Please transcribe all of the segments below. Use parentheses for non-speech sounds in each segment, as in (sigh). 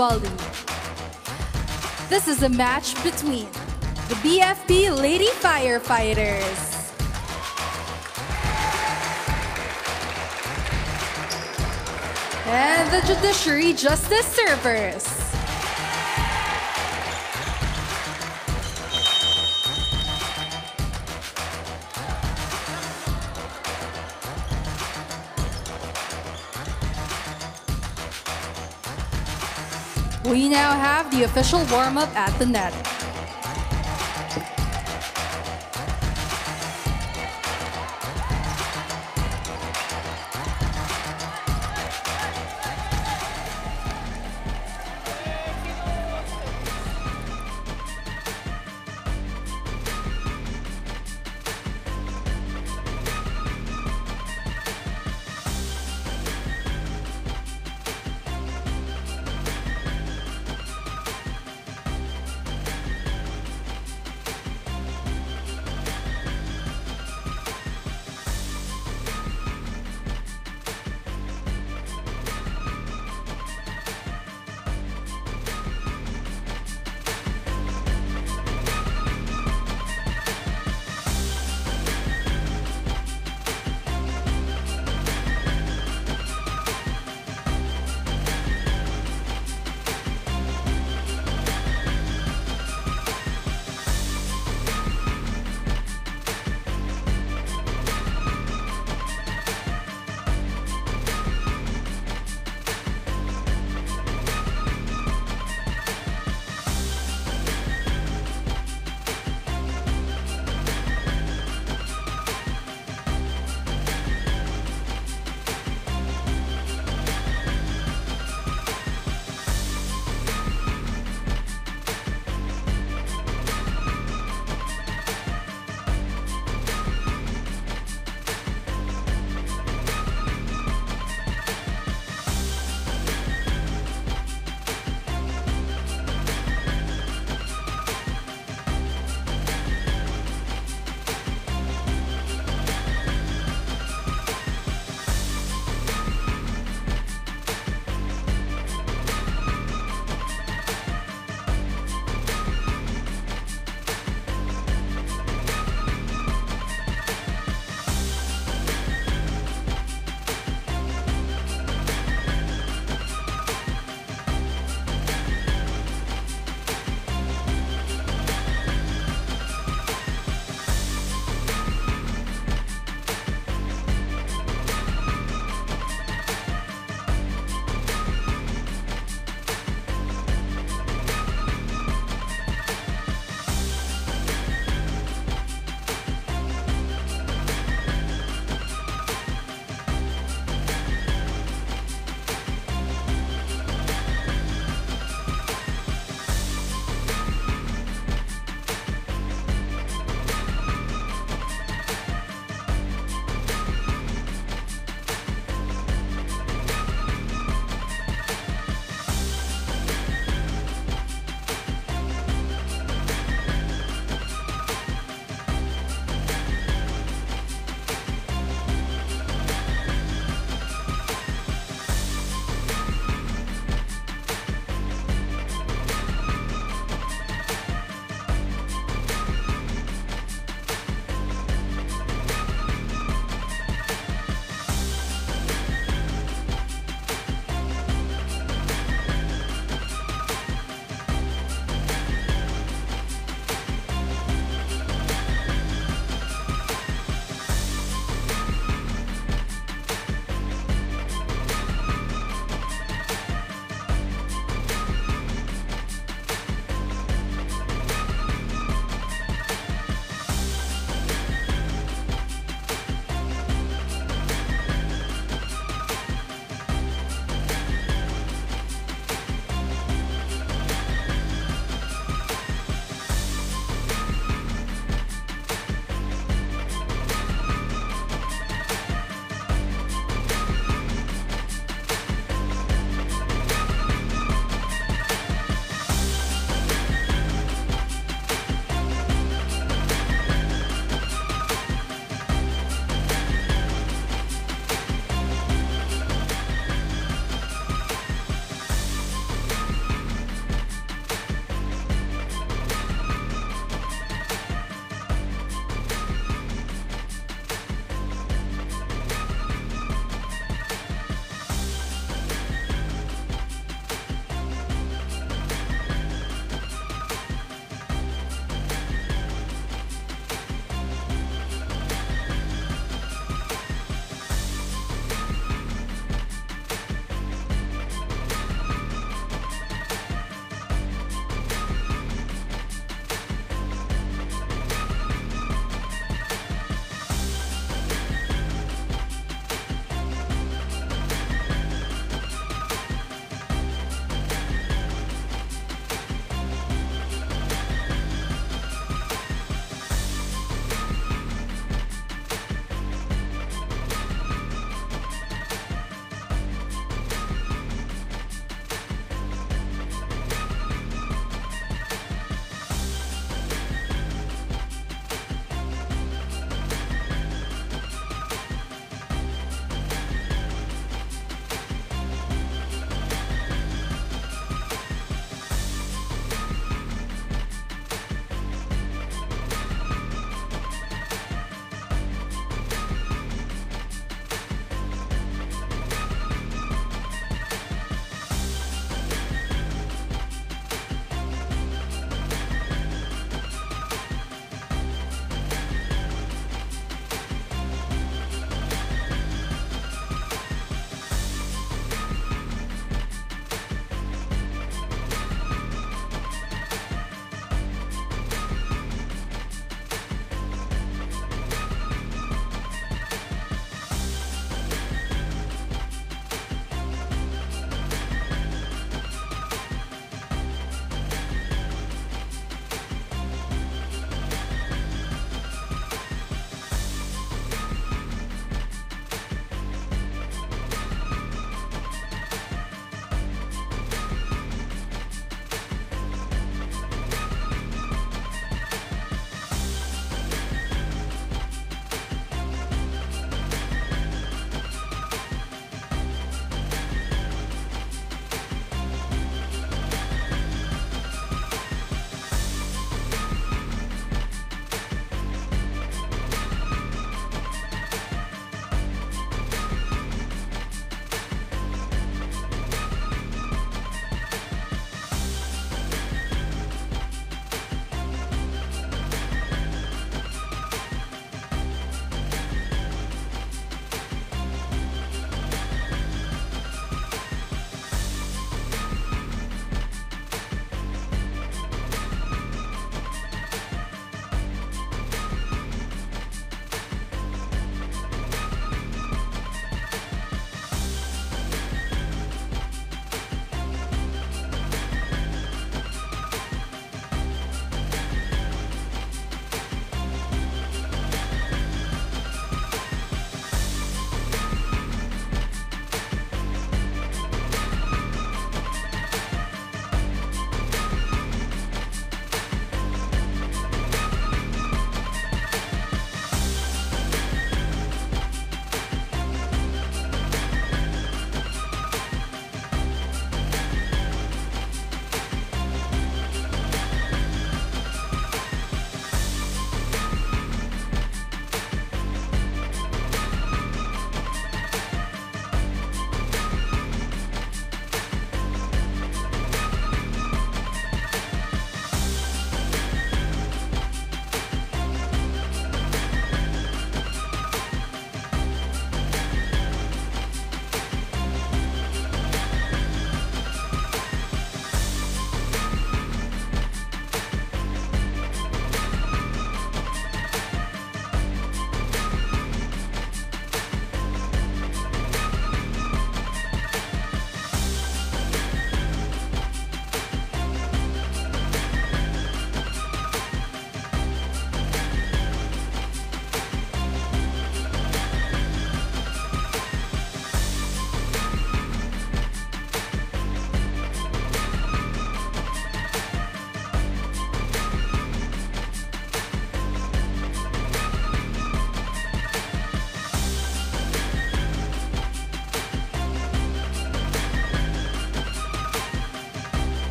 League. This is a match between the BFP Lady Firefighters and the Judiciary Justice Servers. We now have the official warm-up at the net.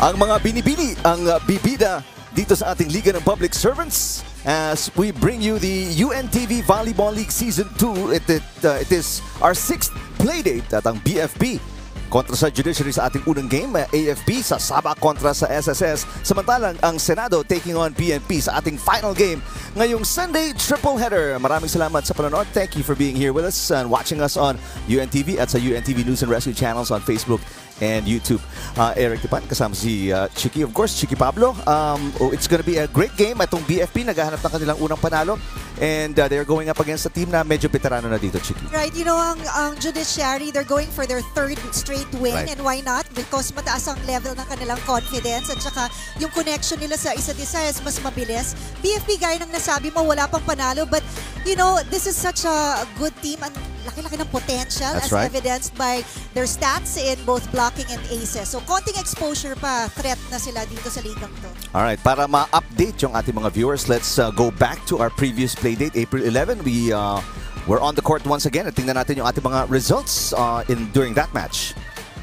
Ang mga binibili, ang uh, bibida dito sa ating Liga ng Public Servants as we bring you the UNTV Volleyball League Season 2. It, it, uh, it is our sixth playdate at ang BFB kontra sa Judiciary sa ating unang game, uh, AFP sa Saba kontra sa SSS. Samantalang ang Senado taking on PNP sa ating final game ngayong Sunday triple header. Maraming salamat sa panonood. Thank you for being here with us and watching us on UNTV at sa UNTV News and Rescue channels on Facebook and YouTube. Uh, Eric Tipan, kasama si uh, Chiki, of course, Chiki Pablo. Um, oh, it's gonna be a great game. Itong BFP, naghahanap ng kanilang unang panalo. And uh, they're going up against a team na medyo veterano na dito, Chiki. Right, you know, ang, ang judiciary, they're going for their third straight win. Right. And why not? Because mataas ang level ng kanilang confidence at saka yung connection nila sa isa't isa is mas mabilis. BFP, gaya ng nasabi mo, wala pang panalo. But, you know, this is such a good team. Ang laki-laki ng potential That's as right. evidenced by their stats in both blocking and aces. So, konting exposure pa, threat na sila dito sa ligang to. Alright, para ma-update yung ating mga viewers, let's uh, go back to our previous playdate, April 11. We uh, were on the court once again at tingnan natin yung ating mga results uh, in during that match.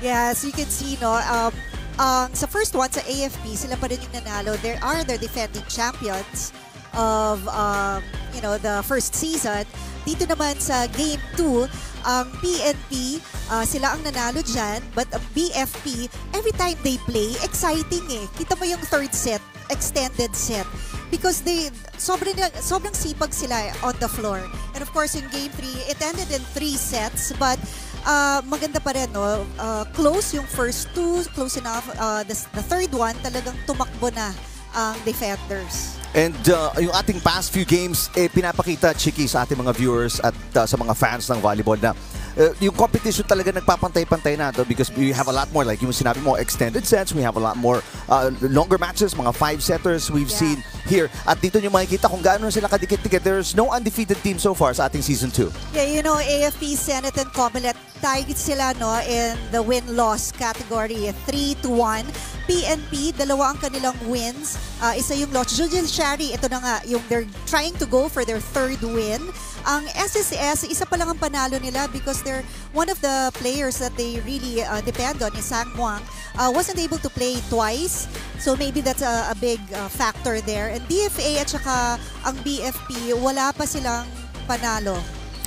Yes, you can see, no, um, um, sa first one, sa AFP, sila pa rin yung nanalo. There are the defending champions of, um, you know, the first season. Dito naman sa Game 2, ang PNP, uh, sila ang nanalo dyan. But ang BFP, every time they play, exciting eh. Kita mo yung third set, extended set. Because they, sobrang, sobrang sipag sila on the floor. And of course, in Game 3, it ended in three sets. But uh, maganda pa rin, no? Uh, close yung first two, close enough. Uh, the, the third one, talagang tumakbo na ang defenders. And uh, yung ating past few games, eh, pinapakita, Chiki, sa ating mga viewers at uh, sa mga fans ng volleyball na uh, yung competition talaga nagpapantay-pantay na to because we have a lot more, like yung sinabi mo, extended sets, we have a lot more uh, longer matches, mga five-setters we've Yeah. seen here. At dito nyo makikita kung gaano sila kadikit-dikit. There's no undefeated team so far sa ating Season 2. Yeah, you know, AFP, Senate, and Comelec, tied sila no, in the win-loss category, 3 to 1. PNP, dalawa ang kanilang wins. Uh, isa yung loss. Judiciary, ito na nga, yung they're trying to go for their third win. Ang SSS, isa pa lang ang panalo nila because they're one of the players that they really uh, depend on is Sang Muang. Uh, wasn't able to play twice. So maybe that's a, a big uh, factor there. And DFA at saka ang BFP, wala pa silang panalo.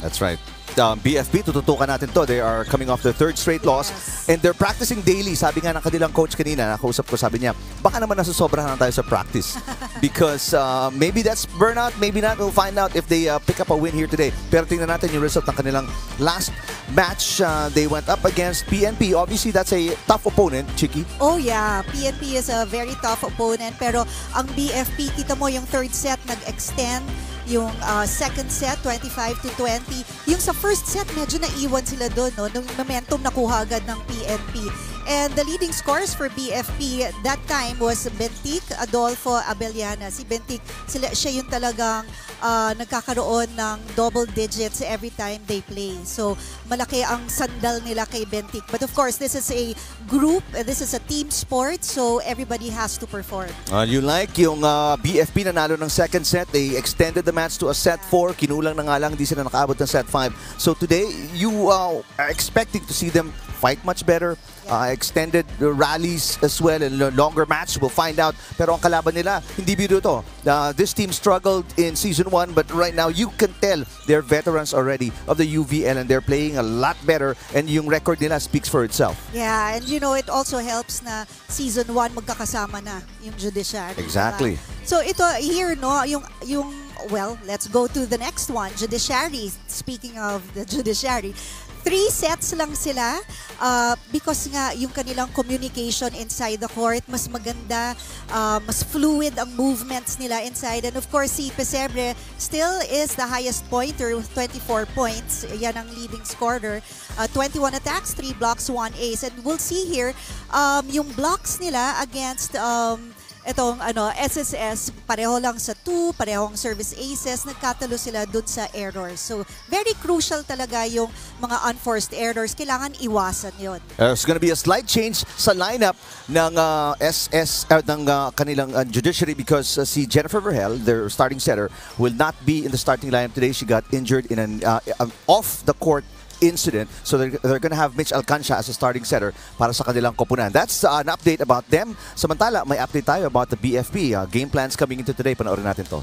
That's right. Um, BFP, tututukan natin to. They are coming off their third straight loss. And they're practicing daily. Sabi nga ng kanilang coach kanina, nakausap ko, sabi niya, baka naman nasusobrahan na tayo sa practice. (laughs) Because uh, maybe that's burnout, maybe not. We'll find out if they uh, pick up a win here today. Pero tingnan natin yung result ng kanilang last match. Uh, they went up against PNP. Obviously, that's a tough opponent, Chiki. Oh yeah, PNP is a very tough opponent pero ang BFP, kita mo yung third set nag-extend, yung uh, second set 25 to 20. Yung sa first set medyo naiwan sila doon no, nung momentum nakuha agad ng PNP. And the leading scores for BFP that time was Bentic, Adolfo, Abeliana. Si Bentic, sila, siya yung talagang uh, nagkakaroon ng double digits every time they play. So, malaki ang sandal nila kay Bentic. But of course, this is a group, this is a team sport, so everybody has to perform. Uh, you like yung uh, BFP nanalo ng second set. They extended the match to a set 4. Kinulang na nga lang, hindi sila nakaabot ng set 5. So today, you uh, are expecting to see them fight much better. Uh, extended rallies as well and lo- longer match. We'll find out. Pero ang kalaban nila, hindi biro to. Uh, this team struggled in season 1 but right now you can tell they're veterans already of the UVL and they're playing a lot better and yung record nila speaks for itself. Yeah, and you know, it also helps na season 1 magkakasama na yung judiciary. Exactly. diba? So ito here, no, yung, yung, well, let's go to the next one, judiciary. Speaking of the judiciary, three sets lang sila uh, because nga yung kanilang communication inside the court mas maganda, uh, mas fluid ang movements nila inside. And of course, si Pesebre still is the highest pointer with 24 points. Yan ang leading scorer. Uh, 21 attacks, 3 blocks, 1 ace. And we'll see here, um, yung blocks nila against um, itong ano, SSS, pareho lang sa 2, parehong service aces, nagkatalo sila dun sa errors. So, very crucial talaga yung mga unforced errors. Kailangan iwasan yon. There's going to be a slight change sa lineup ng uh, SS uh, ng uh, kanilang uh, judiciary because uh, si Jennifer Verhel, their starting setter, will not be in the starting lineup today. She got injured in an uh, uh, off the court incident. So they're, they're gonna have Mitch Alcancia as a starting setter para sa kanilang koponan. That's uh, an update about them. Samantala, may update tayo about the BFP. Uh, game plans coming into today. Panoorin natin to.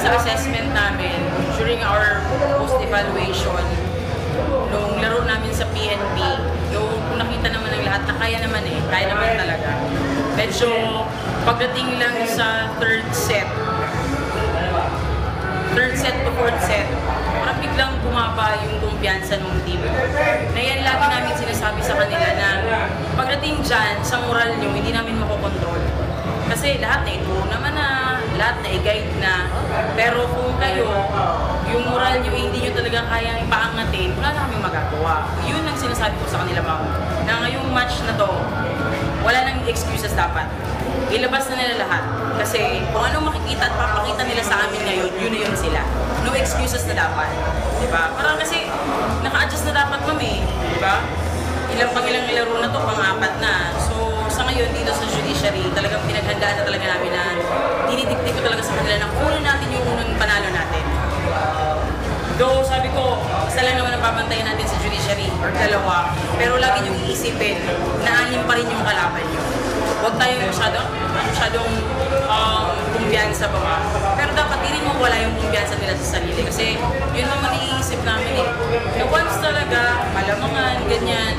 sa assessment namin during our post-evaluation nung laro namin sa PNP, yung nakita naman ng lahat na kaya naman eh, kaya naman talaga. Medyo pagdating lang sa third set, third set to fourth set, parang biglang bumaba yung kumpiyansa ng team. Na yan lagi namin sinasabi sa kanila na pagdating dyan, sa moral nyo, hindi namin makokontrol. Kasi lahat na ituro naman na, lahat na i-guide na. Pero kung kayo, yung moral nyo, hindi nyo talaga kayang ipaangatin, wala na kaming magagawa. Yun ang sinasabi ko sa kanila, ma'am. Na ngayong match na to, wala nang excuses dapat. Ilabas na nila lahat. Kasi kung anong makikita at papakita nila sa amin ngayon, yun na yun sila. No excuses na dapat. Di ba? Parang kasi naka-adjust na dapat ma'am eh. Di ba? Ilang pang ilang laro na to, pang-apat na. So, sa ngayon dito sa judiciary, talagang pinaghandaan na talaga namin na dinidiktik ko talaga sa kanila na kunin natin yung unang panalo natin. Though sabi ko, isa lang naman ang babantayan natin sa judiciary or dalawa. Pero lagi niyong iisipin na anim pa rin yung kalaban niyo. Huwag tayo masyadong, masyadong um, kumpiyansa ba ba? Pero dapat di rin mawala yung kumpiyansa nila sa sarili. Kasi yun naman iniisip namin eh. Na once talaga, malamangan, ganyan,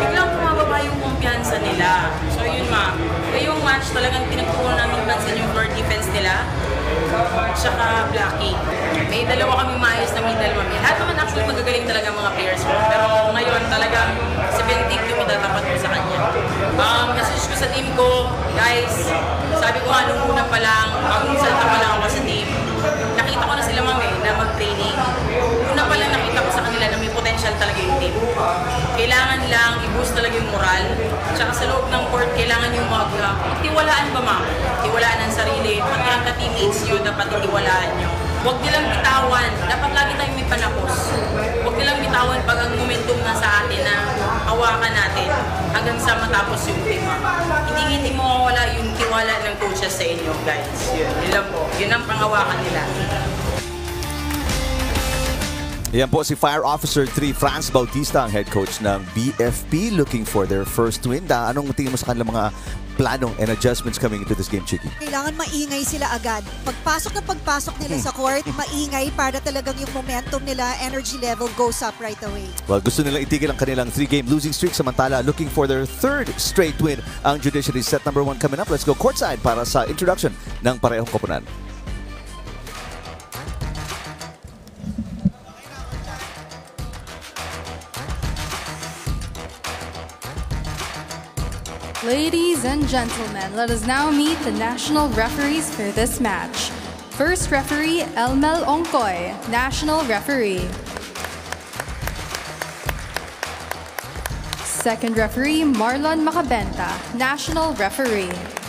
biglang bumababa yung kumpiyansa nila. So yun ma, yung match talagang pinagtuunan namin pansin yung floor defense nila tsaka blocking. May dalawa kami maayos na middle mami. Lahat naman actually magagaling talaga mga players ko. Pero ngayon talagang si Bentic yung itatapat ko sa kanya. Um, message ko sa team ko, guys, sabi ko nga nung una pa lang, bagong salta pa lang ako sa team, nakita ko na sila mami na mag-training. Una pa lang nakita ko sa kanila potential talaga yung team. Kailangan lang i-boost talaga yung moral. Tsaka sa loob ng court, kailangan yung mag uh, tiwalaan ba ma'am? Tiwalaan ang sarili. Pati ang ka-teammates nyo, dapat itiwalaan nyo. Huwag nilang bitawan. Dapat lagi tayong may panapos. Huwag nilang bitawan pag ang momentum na sa atin na hawakan natin hanggang sa matapos yung team. Hindi hindi mawawala yung tiwala ng coaches sa inyo, guys. Yun, yun lang po. Yun ang pangawakan nila. Yan po si Fire Officer 3 Franz Bautista, ang head coach ng BFP looking for their first win. Da, anong tingin mo sa kanilang mga plano and adjustments coming into this game, Chiki? Kailangan maingay sila agad. Pagpasok na pagpasok nila Hmm. sa court, maingay para talagang yung momentum nila, energy level goes up right away. Well, gusto nilang itigil ang kanilang three-game losing streak samantala looking for their third straight win ang Judiciary set number one coming up. Let's go courtside para sa introduction ng parehong koponan. Ladies and gentlemen, let us now meet the national referees for this match. First referee, Elmel Onkoy, national referee. Second referee, Marlon Macabenta, national referee.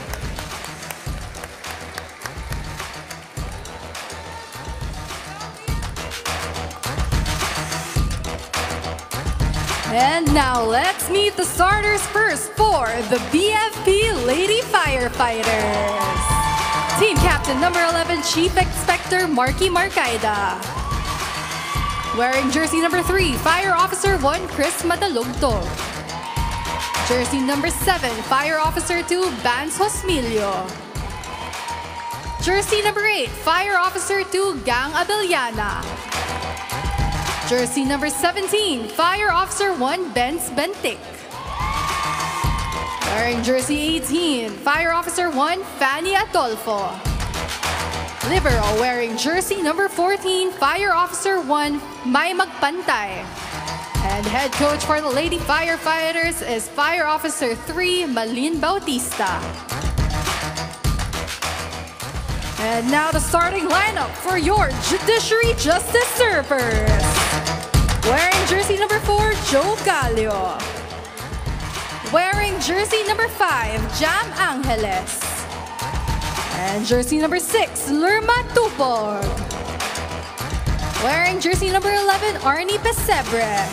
And now let's meet the starters first for the BFP Lady Firefighters. Team Captain number 11, Chief Inspector Marky Marcaida. Wearing jersey number 3, Fire Officer 1, Chris Madalugtog. Jersey number 7, Fire Officer 2, Vance Hosmilio. Jersey number 8, Fire Officer 2, Gang Abeliana. Jersey number 17, Fire Officer 1, Benz Bentic. Wearing jersey 18, Fire Officer 1, Fanny Adolfo. Libero wearing jersey number 14, Fire Officer 1, May Magpantay. And head coach for the Lady Firefighters is Fire Officer 3, Malin Bautista. And now the starting lineup for your Judiciary Justice Servers. Wearing jersey number 4, Joe Gallio. Wearing jersey number 5, Jam Angeles. And jersey number 6, Lerma Tupog. Wearing jersey number 11, Arnie Pesebre.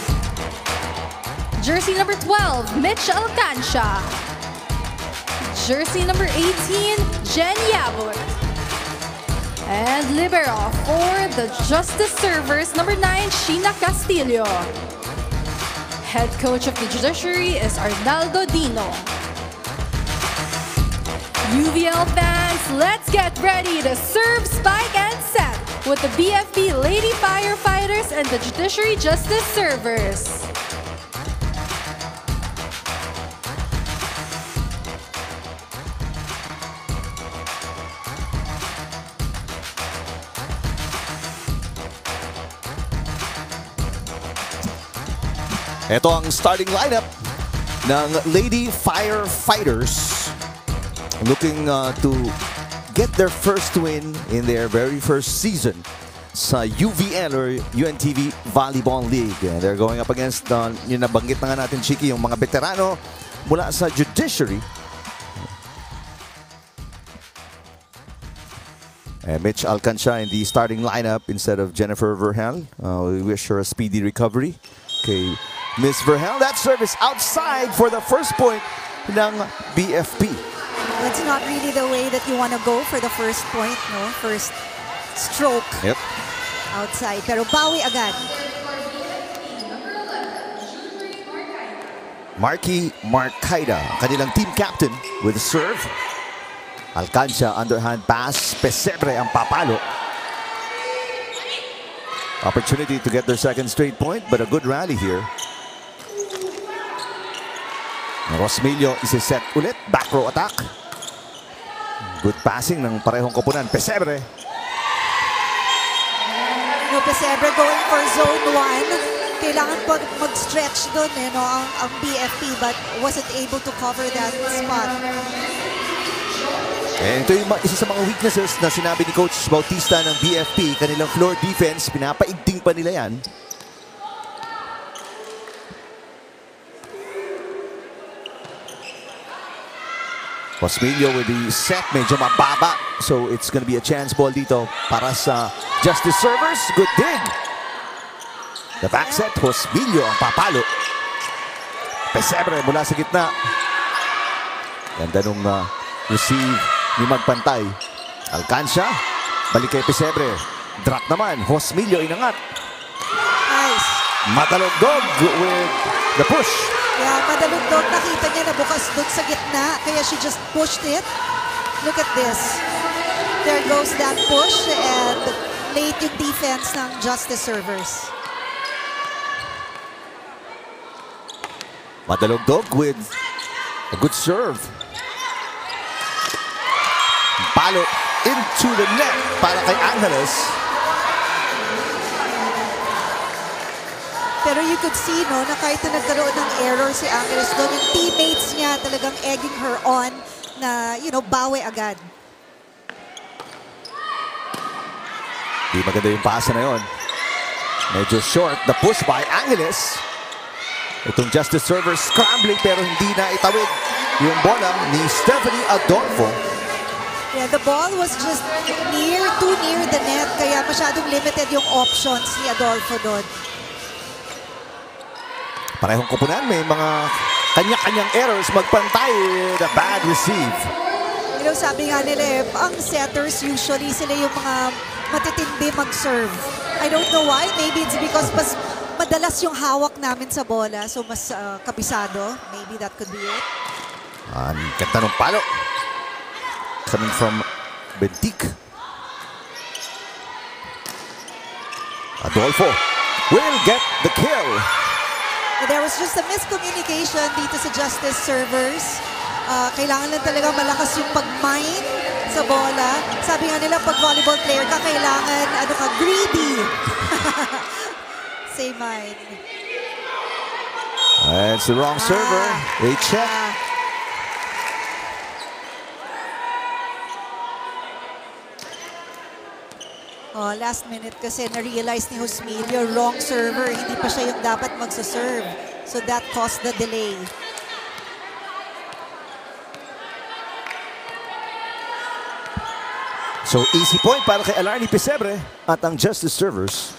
Jersey number 12, Mitch Alcancia. jersey number 18, Jen Yabur. And libero for the Justice Servers, number 9, Sheena Castillo. Head coach of the judiciary is Arnaldo Dino. UVL fans, let's get ready to serve, spike, and set with the BFP Lady Firefighters and the Judiciary Justice Servers. Ito ang starting lineup ng Lady Firefighters looking uh, to get their first win in their very first season sa UVL or UNTV Volleyball League. They're going up against, uh, yung nabanggit na nga natin, Chiki, yung mga veterano mula sa judiciary. And Mitch Alcanza in the starting lineup instead of Jennifer Verhel. Uh, we wish her a speedy recovery. Okay, Miss Verhel, that service outside for the first point ng BFP. That's not really the way that you want to go for the first point, no? First stroke Yep. outside. Pero bawi agad. Marky Marcaida, kanilang team captain with the serve. Alcanza, underhand pass. Pesebre ang papalo. Opportunity to get their second straight point, but a good rally here. Rosmilio isiset ulit. Back row attack. Good passing ng parehong koponan. Pesebre. No, Pesebre going for zone 1. Kailangan po mag-stretch doon eh, no, ang, ang BFP but wasn't able to cover that spot. Eh, ito yung isa sa mga weaknesses na sinabi ni Coach Bautista ng BFP. Kanilang floor defense, pinapaigting pa nila yan. Posmilio with the set, medyo mababa. So it's gonna be a chance ball dito para sa Justice Servers. Good dig. The back set, Posmilio ang papalo. Pesebre mula sa gitna. Ganda nung uh, receive ni Magpantay. Alcanza, balik kay Pesebre. Drop naman, Hosmilio inangat. Nice. Matalogdog with the push. Yeah, madalugdog. Nakita niya na bukas doon sa gitna. Kaya she just pushed it. Look at this. There goes that push and late yung defense ng Justice Servers. Madalogdog with a good serve. Palo into the net para kay Angeles. Pero you could see, no, na kahit na nagkaroon ng error si Angeles doon, yung teammates niya talagang egging her on na, you know, bawi agad. Di maganda yung pasa na yon. Medyo short. The push by Angeles. Itong Justice Server scrambling pero hindi na itawid yung bola ni Stephanie Adolfo. Yeah, the ball was just near, too near the net, kaya masyadong limited yung options ni Adolfo doon. Parehong kupunan, may mga kanya-kanyang errors. Magpantay a bad receive. You know, sabi nga nila eh, ang setters usually sila yung mga matitindi mag-serve. I don't know why. Maybe it's because mas madalas yung hawak namin sa bola. So mas uh, kabisado. Maybe that could be it. Ang ganda ng palo. Coming from Bentic. Adolfo will get the kill. There was just a miscommunication dito sa Justice servers. Ah, kailangan lang talaga malakas yung pag-mine sa bola. Sabi nga nila, pag volleyball player ka, kailangan, ano ka, greedy. (laughs) Say mine. That's the wrong server. They check. Ah. Oh, last minute kasi na-realize ni Hosmilio, wrong server. Hindi pa siya yung dapat magsaserve. So that caused the delay. So easy point para kay Alarni Pesebre at ang Justice Servers.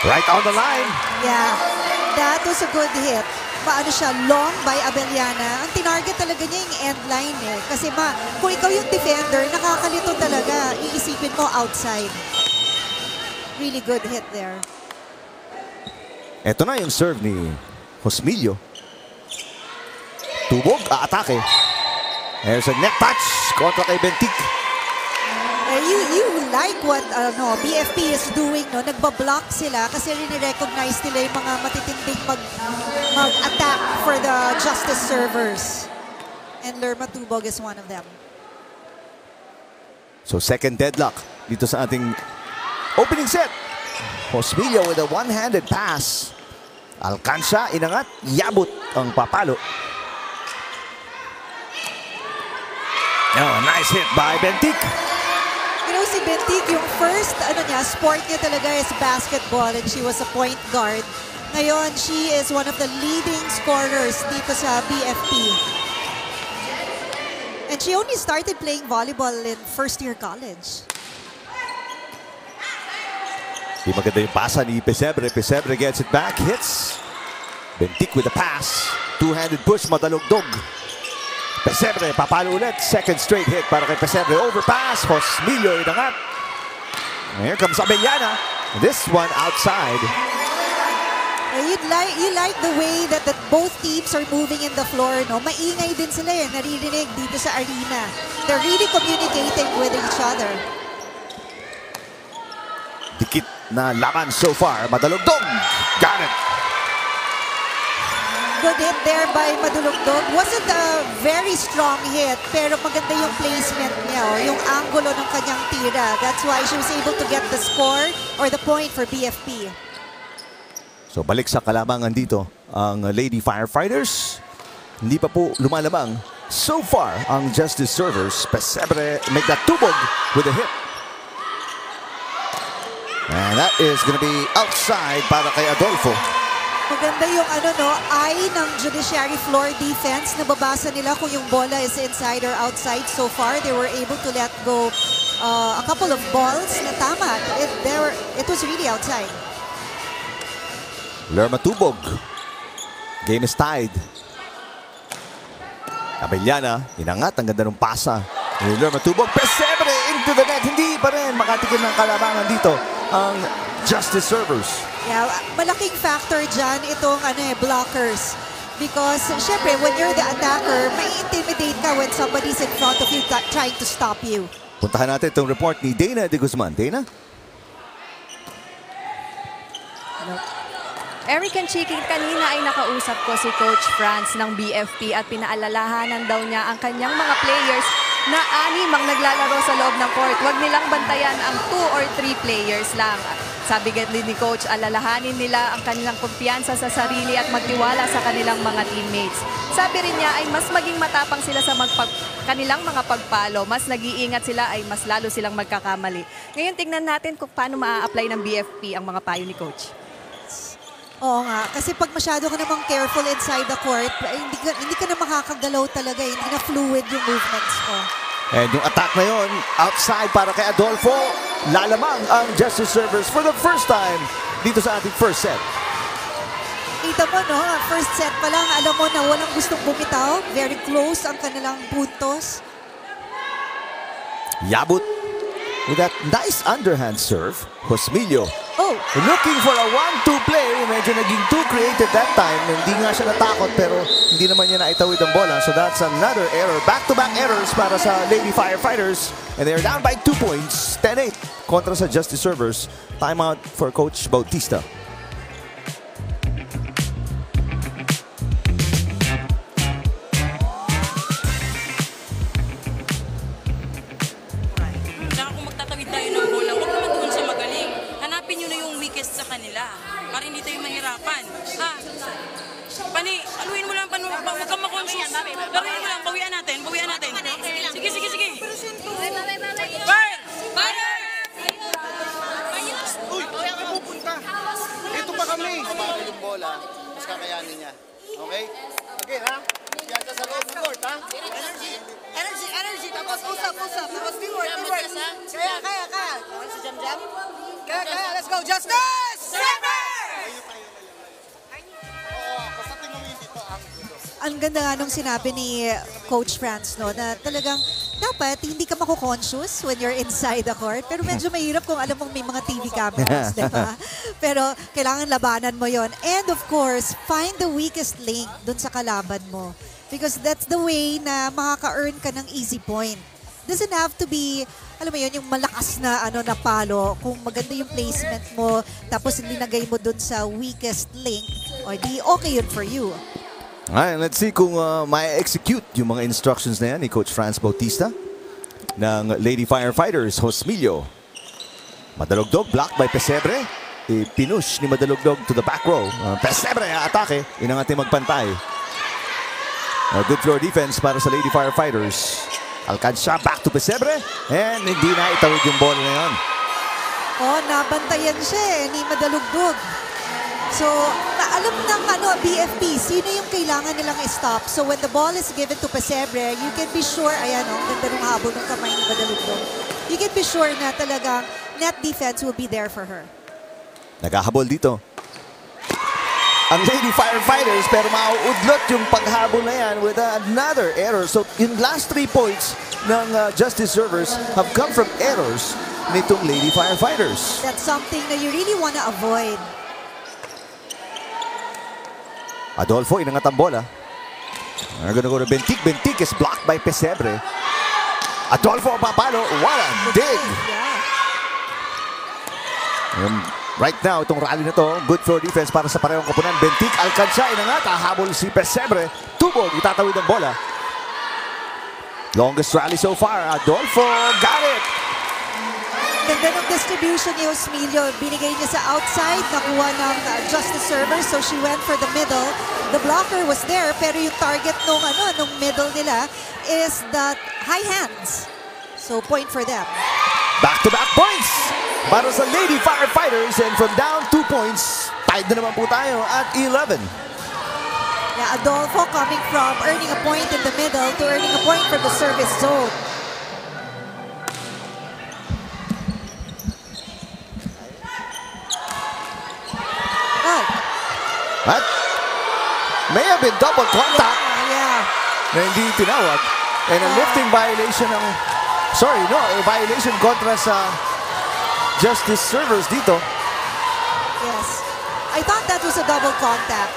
Right on the line. Yeah. That was a good hit. Paano siya, long by Abellana. Ang tinarget talaga niya yung end line eh. Kasi ma, kung ikaw yung defender, nakakalito talaga. Iisipin mo outside. Really good hit there. Ito na yung serve ni Josmilio. Tubog, aatake. There's a net touch kontra kay Bentic. Eh, you, you like what ano, BFP is doing, no? Nagbablock sila kasi rin-recognize nila yung mga matitinding mag, mag-attack for the justice servers. And Lerma Tubog is one of them. So second deadlock dito sa ating opening set. Josmilio with a one-handed pass. Alcanza, inangat, yabot ang papalo. Oh, nice hit by Bentic. Si Bentic, yung first, ano niya, sport niya talaga is basketball and she was a point guard. Ngayon, she is one of the leading scorers dito sa BFP. And she only started playing volleyball in first year college. Di maganda yung pasa ni Pesebre. Pesebre gets it back, hits. Bentic with a pass. Two-handed push, madalugdog. Pesebre, papalo ulit. Second straight hit para kay Pesebre. Overpass, Josmilio inangat. Here comes Abellana. This one outside. You'd like, you like the way that, that both teams are moving in the floor, no? Maingay din sila eh, naririnig dito sa arena. They're really communicating with each other. Dikit na laban so far. Madalugdog. Got it. Good hit there by Madulugdog. Wasn't a very strong hit, pero maganda yung placement niya, oh, yung angulo ng kanyang tira. That's why she was able to get the score or the point for BFP. So balik sa kalamangan dito ang Lady Firefighters. Hindi pa po lumalamang so far ang Justice Servers. Pesebre make that tubog with a hit. And that is going to be outside para kay Adolfo. Maganda yung ano no, eye ng judiciary floor defense. Nababasa nila kung yung bola is inside or outside. So far, they were able to let go uh, a couple of balls na tama. It, they were, it was really outside. Lerma tubog. Game is tied. Abellana, inangat. Ang ganda ng pasa. Ni Lerma tubog. Pesebre into the net. Hindi pa rin makatikim ng kalamangan dito ang Justice Servers. Yeah, malaking factor dyan itong ano eh, blockers. Because, syempre, when you're the attacker, may intimidate ka when somebody's in front of you trying to stop you. Puntahan natin itong report ni Dana de Guzman. Dana? Eric and Chiki, kanina ay nakausap ko si Coach Franz ng BFP at pinaalalahanan daw niya ang kanyang mga players na anim ang naglalaro sa loob ng court. Huwag nilang bantayan ang two or three players lang. Sabi din ni Coach, alalahanin nila ang kanilang kumpiyansa sa sarili at magtiwala sa kanilang mga teammates. Sabi rin niya ay mas maging matapang sila sa magpag kanilang mga pagpalo. Mas nag-iingat sila ay mas lalo silang magkakamali. Ngayon tingnan natin kung paano maa-apply ng BFP ang mga payo ni Coach. Oo nga, kasi pag masyado ka namang careful inside the court, eh, hindi ka, hindi ka na makakagalaw talaga, eh. hindi na fluid yung movements mo. And yung attack na yun, outside para kay Adolfo. Lalamang ang Justice Servers for the first time dito sa ating first set. Kita mo, no? First set pa lang, alam mo na walang gustong bumitaw. Very close ang kanilang puntos. Yabut with that nice underhand serve. Josmilio Oh, looking for a one-two play. Medyo naging too creative that time. Hindi nga siya natakot pero hindi naman niya naitawid ang bola. So that's another error. Back-to-back errors para sa Lady Firefighters. And they're down by two points. 10-8 kontra sa Justice Servers. Timeout for Coach Bautista. Sa kanila para hindi tayo mahirapan. Ha? Pani, aluin mo lang, panu, pa, huwag kang makonsus. Laruin mo lang, bawian natin, bawian natin. Sige, sige, sige. Fire! Fire! Uy, saan ka pupunta? Ito pa kami. Mabagal yung bola, mas kakayanin niya. Okay? Again, ha? Piyansa sa loob ng court, ha? Energy, energy, energy. Tapos usap, usap. Tapos teamwork, teamwork. Kaya, kaya, kaya. Ano si Jam Jam? Kaya, kaya. Let's go. Justice! Server! ang ganda nga nung sinabi ni Coach Franz, no, na talagang dapat hindi ka mako-conscious when you're inside the court. Pero medyo mahirap kung alam mong may mga TV cameras, di ba? (laughs) Pero kailangan labanan mo yon And of course, find the weakest link dun sa kalaban mo. Because that's the way na makaka-earn ka ng easy point. Doesn't have to be, alam mo yun, yung malakas na ano na palo. Kung maganda yung placement mo, tapos linagay mo dun sa weakest link, o di okay yun for you. Alright, let's see kung uh, ma-execute yung mga instructions na yan ni Coach Franz Bautista ng Lady Firefighters, Hosmilio. Madalugdog, blocked by Pesebre. Ipinush ni Madalugdog to the back row. Uh, Pesebre, atake. Yun ang ating magpantay. Uh, good floor defense para sa Lady Firefighters. Alcansya, back to Pesebre. And hindi na itawid yung bola na yun. Oh, nabantayan siya eh, ni Madalugdog. So, na alam ng ano, BFP, sino yung kailangan nilang stop. So, when the ball is given to Pesebre, you can be sure, ayan oh, ganda nung habol ng kamay ni Madalugdog. You can be sure na talagang net defense will be there for her. Naghahabol dito. Ang Lady Firefighters pero mauudlot yung paghabol na yan with another error. So yung last three points ng uh, Justice Servers have come from errors nitong Lady Firefighters. That's something that you really want to avoid. Adolfo, inangat ang bola. They're gonna go to Bentic. Bentic is blocked by Pesebre. Adolfo papalo. What a dig! Yeah. Um, right now, itong rally na to, good floor defense para sa parehong kapunan. Bentic, Alcansya, inangat. Hahabol si Pesebre. Tubog, itatawid ang bola. Longest rally so far. Adolfo, got it! Ganda ng distribution ni Osmilio. Binigay niya sa outside, nakuha ng uh, justice server, so she went for the middle. The blocker was there, pero yung target nung, ano, nung middle nila is the high hands. So, point for them. Back-to-back points para sa Lady Firefighters. And from down two points, tied na naman po tayo at 11. Yeah, Adolfo coming from earning a point in the middle to earning a point from the service zone. At may have been double contact yeah. na hindi tinawag. And a lifting violation ng, sorry, no, a violation kontra sa Justice Servers dito. Yes. I thought that was a double contact.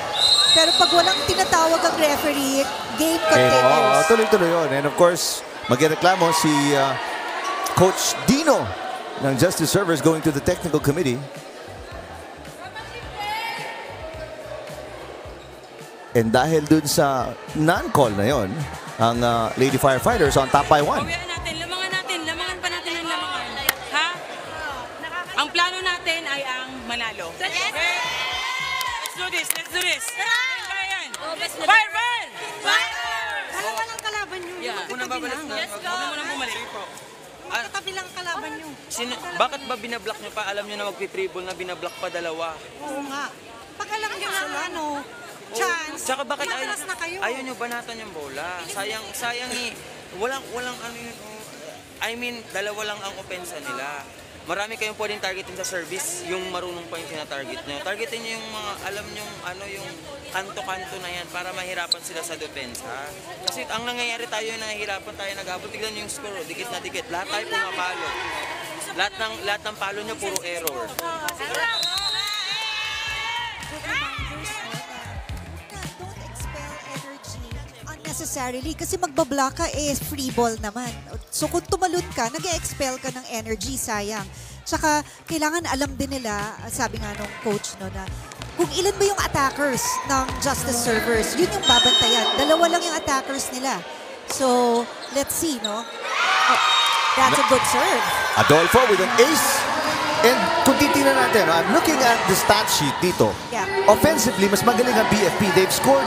Pero pag walang tinatawag ang referee, game Eh, oo, continues. tuloy-tuloy yun. And of course, magreklamo si uh, Coach Dino ng Justice Servers going to the technical committee. And dahil dun sa non-call na yon, ang uh, Lady Firefighters on top by one. Let's do this, let's do this. Yan. Fire, fire! Dalawa lang kalaban nyo. Yeah. Yung magkatabi na. Huwag na munang bumalik. Yung magkatabi lang kalaban nyo. Sino, bakit ba binablock nyo pa? Alam nyo na magpitribol na binablock pa dalawa. Oo nga. Pag alam nyo ang ano, chance, Tsaka bakit ay, iatras na kayo. ayaw nyo banatan yung bola? Sayang, sayang eh. Walang, walang ano yun. oh. I mean, dalawa lang ang opensa nila. Marami kayong pwedeng targetin sa service, yung marunong pa yung tinatarget nyo. Targetin nyo yung mga, alam nyo, ano yung kanto-kanto na yan para mahirapan sila sa depensa. Kasi ang nangyayari tayo, nahihirapan tayo nag-abot. Tignan nyo yung score, oh, dikit na dikit. Lahat tayo pumapalo. Lahat ng, lahat ng palo nyo, puro error. Unnecessarily kasi magbablock ka eh free ball naman. So kung tumalon ka, nag expel ka ng energy, sayang. Tsaka kailangan alam din nila, sabi nga nung coach no, na kung ilan ba yung attackers ng Justice Servers, yun yung babantayan. Dalawa lang yung attackers nila. So, let's see, no? Oh, that's a good serve. Adolfo with an ace. And kung titingnan natin, I'm looking at the stat sheet dito. Yeah. Offensively, mas magaling ang BFP. They've scored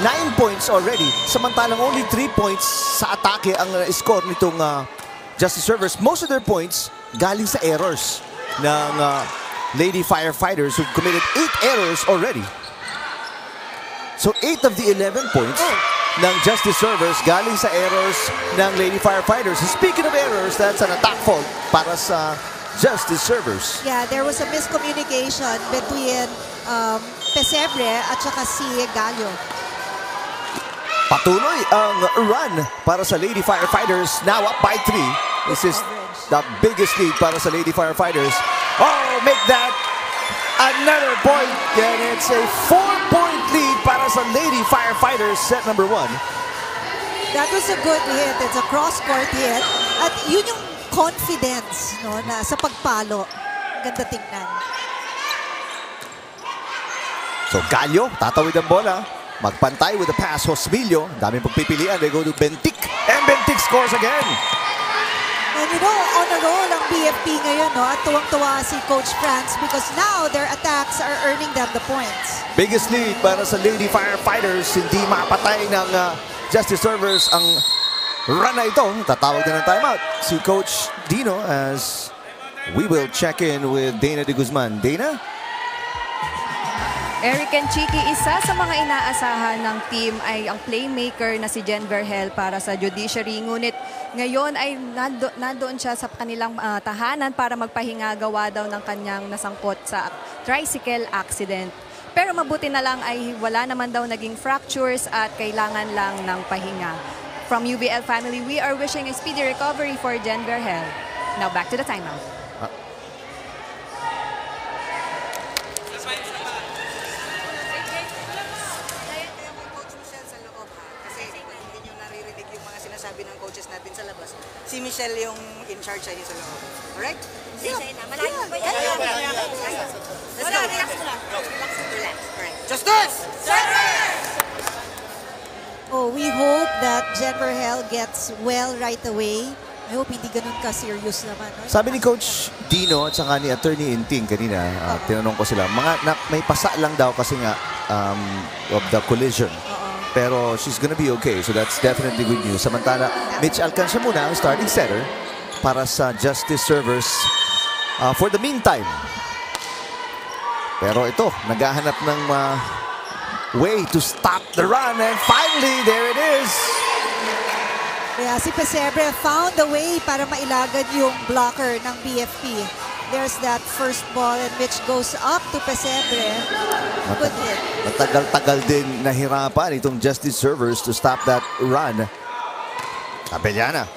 9 points already. Samantalang only 3 points sa atake ang uh, score nitong uh, Justice Servers. Most of their points galing sa errors ng uh, Lady Firefighters who've committed 8 errors already. So 8 of the 11 points ng Justice Servers galing sa errors ng Lady Firefighters. Speaking of errors, that's an attack fault para sa Justice Servers. Yeah, there was a miscommunication between um, Pesebre at saka si Gallo. Patuloy ang run para sa Lady Firefighters. Now up by three. This is the biggest lead para sa Lady Firefighters. Oh, make that another point. And it's a four-point lead para sa Lady Firefighters. Set number one. That was a good hit. It's a cross-court hit. At yun yung confidence no, na sa pagpalo. Ganda tingnan. So Gallo, tatawid ang bola. Magpantay with the pass, Hosmilio. Daming pagpipilian. They go to Bentic. And Bentic scores again. And you know, on a roll ang BFP ngayon, no? At tuwang-tuwa si Coach Franz because now their attacks are earning them the points. Biggest lead para sa Lady Firefighters. Hindi mapatay ng uh, Justice Servers ang run na ito. Tatawag na ng timeout si Coach Dino as we will check in with Dana de Guzman. Dana? Eric and Chiki, isa sa mga inaasahan ng team ay ang playmaker na si Jen Verhel para sa judiciary. Ngunit ngayon ay nando, nandoon siya sa kanilang ah, tahanan para magpahinga gawa daw ng kanyang nasangkot sa tricycle accident. Pero mabuti na lang ay wala naman daw naging fractures at kailangan lang ng pahinga. From UBL family, we are wishing a speedy recovery for Jen Verhel. Now back to the timeout. Si Michelle yung in charge sa inyo sa loob. Alright? Yeah. Malayo ba yan? Let's go. Relax lang. Relax. Alright. Justice! Oh, we hope that Jen Verhel gets well right away. I hope hindi ganun ka-serious naman. No? Sabi ni Coach Dino at saka ni Attorney Inting kanina, uh, tinanong ko sila, mga na, may pasa lang daw kasi nga um, of the collision. Pero she's gonna be okay, so that's definitely good news. Samantala, Mitch Alcancia muna ang starting setter para sa Justice Servers uh, for the meantime. Pero ito, naghahanap ng uh, way to stop the run and finally, there it is. Kaya si Pesebre found a way para mailagad yung blocker ng BFP. There's that first ball and which goes up to Pesebre. Good hit. Matagal-tagal din nahirapan itong Justice Servers to stop that run. Abellana.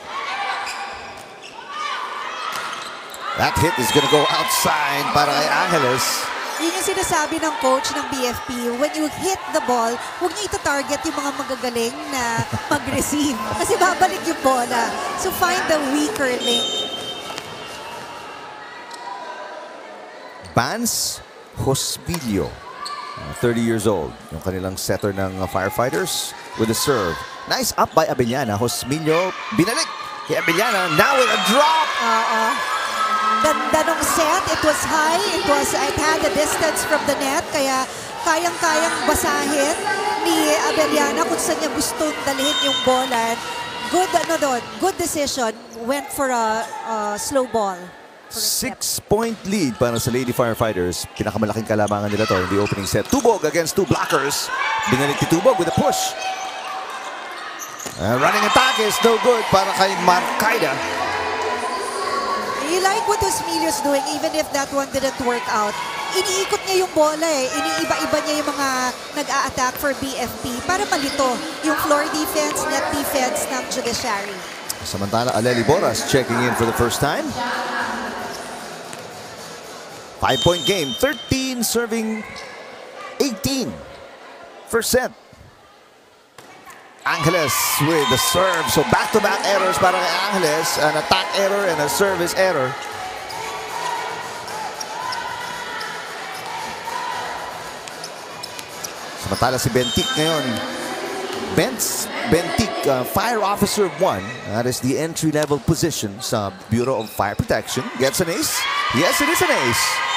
That hit is gonna go outside para kay Angeles. Yun yung sinasabi ng coach ng BFP. When you hit the ball, huwag niyo ito-target yung mga magagaling na mag-receive. (laughs) Kasi babalik yung bola. So find the weaker link. Vance Hospidio. uh, 30 years old. Yung kanilang setter ng uh, firefighters with a serve. Nice up by Abellana. Hosmilio binalik kay Abellana. Now with a drop. Oo. Ganda nung set. It was high. It was, it had a distance from the net. Kaya kayang-kayang basahin ni Abeliana kung saan niya gustong dalhin yung bola. Good, ano doon, good decision. Went for a, a slow ball. Six-point lead para sa Lady Firefighters. Pinakamalaking kalamangan nila to in the opening set. Tubog against two blockers. Binalik ni Tubog with a push. Uh, running attack is no good para kay Marcaida. You like what Osmilios doing even if that one didn't work out. Iniikot niya yung bola eh. Iniiba-iba niya yung mga nag-a-attack for BFP para malito yung floor defense, net defense ng judiciary. Samantala, Aleli Boras checking in for the first time. Five-point game. 13 serving 18. First set. Angeles with the serve. So back-to-back errors kay Angeles. An attack error and a service error. Samantala si Bentic ngayon. Bents Bentic, uh, Fire Officer 1. That is the entry-level position sa Bureau of Fire Protection. Gets an ace. Yes, it is an ace.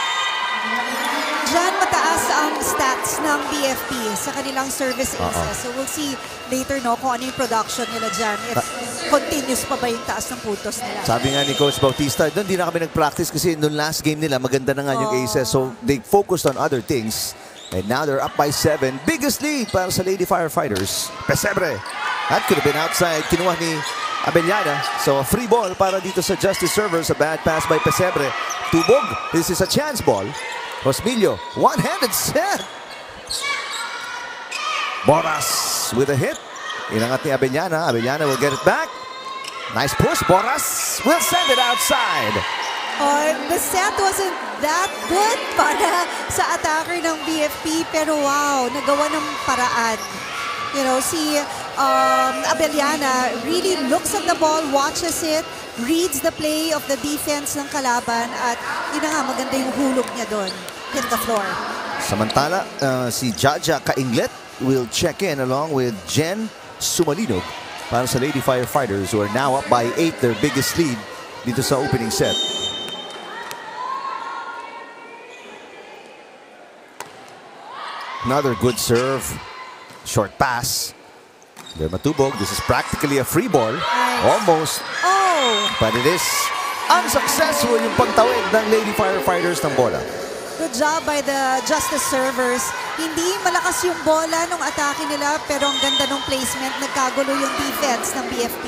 Diyan mataas ang stats ng BFP sa kanilang service aces. So we'll see later no kung ano yung production nila dyan. If continuous pa ba yung taas ng putos nila. Sabi nga ni Coach Bautista, doon di na kami nag-practice kasi noong last game nila, maganda na nga yung Oh. aces. So they focused on other things. And now they're up by seven. Biggest lead para sa Lady Firefighters. Pesebre. That could have been outside. Kinuha ni Abellana. So a free ball para dito sa Justice Servers. A bad pass by Pesebre. Tubog. This is a chance ball. Osmilio. One-handed set. Boras with a hit. Inangat ni Abellana. Abellana will get it back. Nice push. Boras will send it outside. Oh, the set wasn't that good para sa attacker ng BFP pero wow, nagawa ng paraan. You know, si um, Abellana really looks at the ball, watches it, reads the play of the defense ng kalaban at yun na nga, maganda yung hulog niya doon. Hit the floor. Samantala, uh, si Jaja Kainglet will check in along with Jen Sumalinog para sa Lady Firefighters who are now up by 8, their biggest lead dito sa opening set. Another good serve. Short pass. There Matubog. This is practically a free ball. Almost. Oh, But it is unsuccessful yung pagtawid ng Lady Firefighters ng bola. good job by the Justice servers. Hindi malakas yung bola nung atake nila pero ang ganda ng placement. Nagkagulo yung defense ng BFP.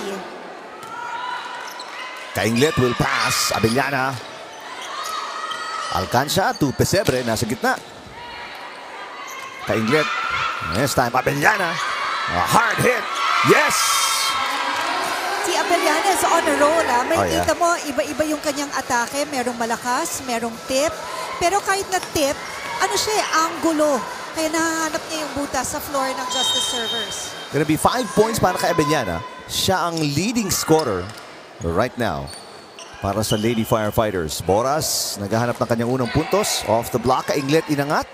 Kainglet will pass. Abellana. Alcanza to Pesebre. Nasa gitna. Kainglet. This time, Abellana. A hard hit. Yes! Si Abellana is on a roll. Ah. May Oh, yeah. kita mo, iba-iba yung kanyang atake. Merong malakas, merong tip. Pero kahit na tip, ano siya eh, angulo. Kaya nahanap niya yung butas sa floor ng Justice servers. Gonna be five points para kay Abellana. Siya ang leading scorer right now para sa Lady Firefighters. Boras, naghahanap ng kanyang unang puntos. Off the block, Kainglet inangat.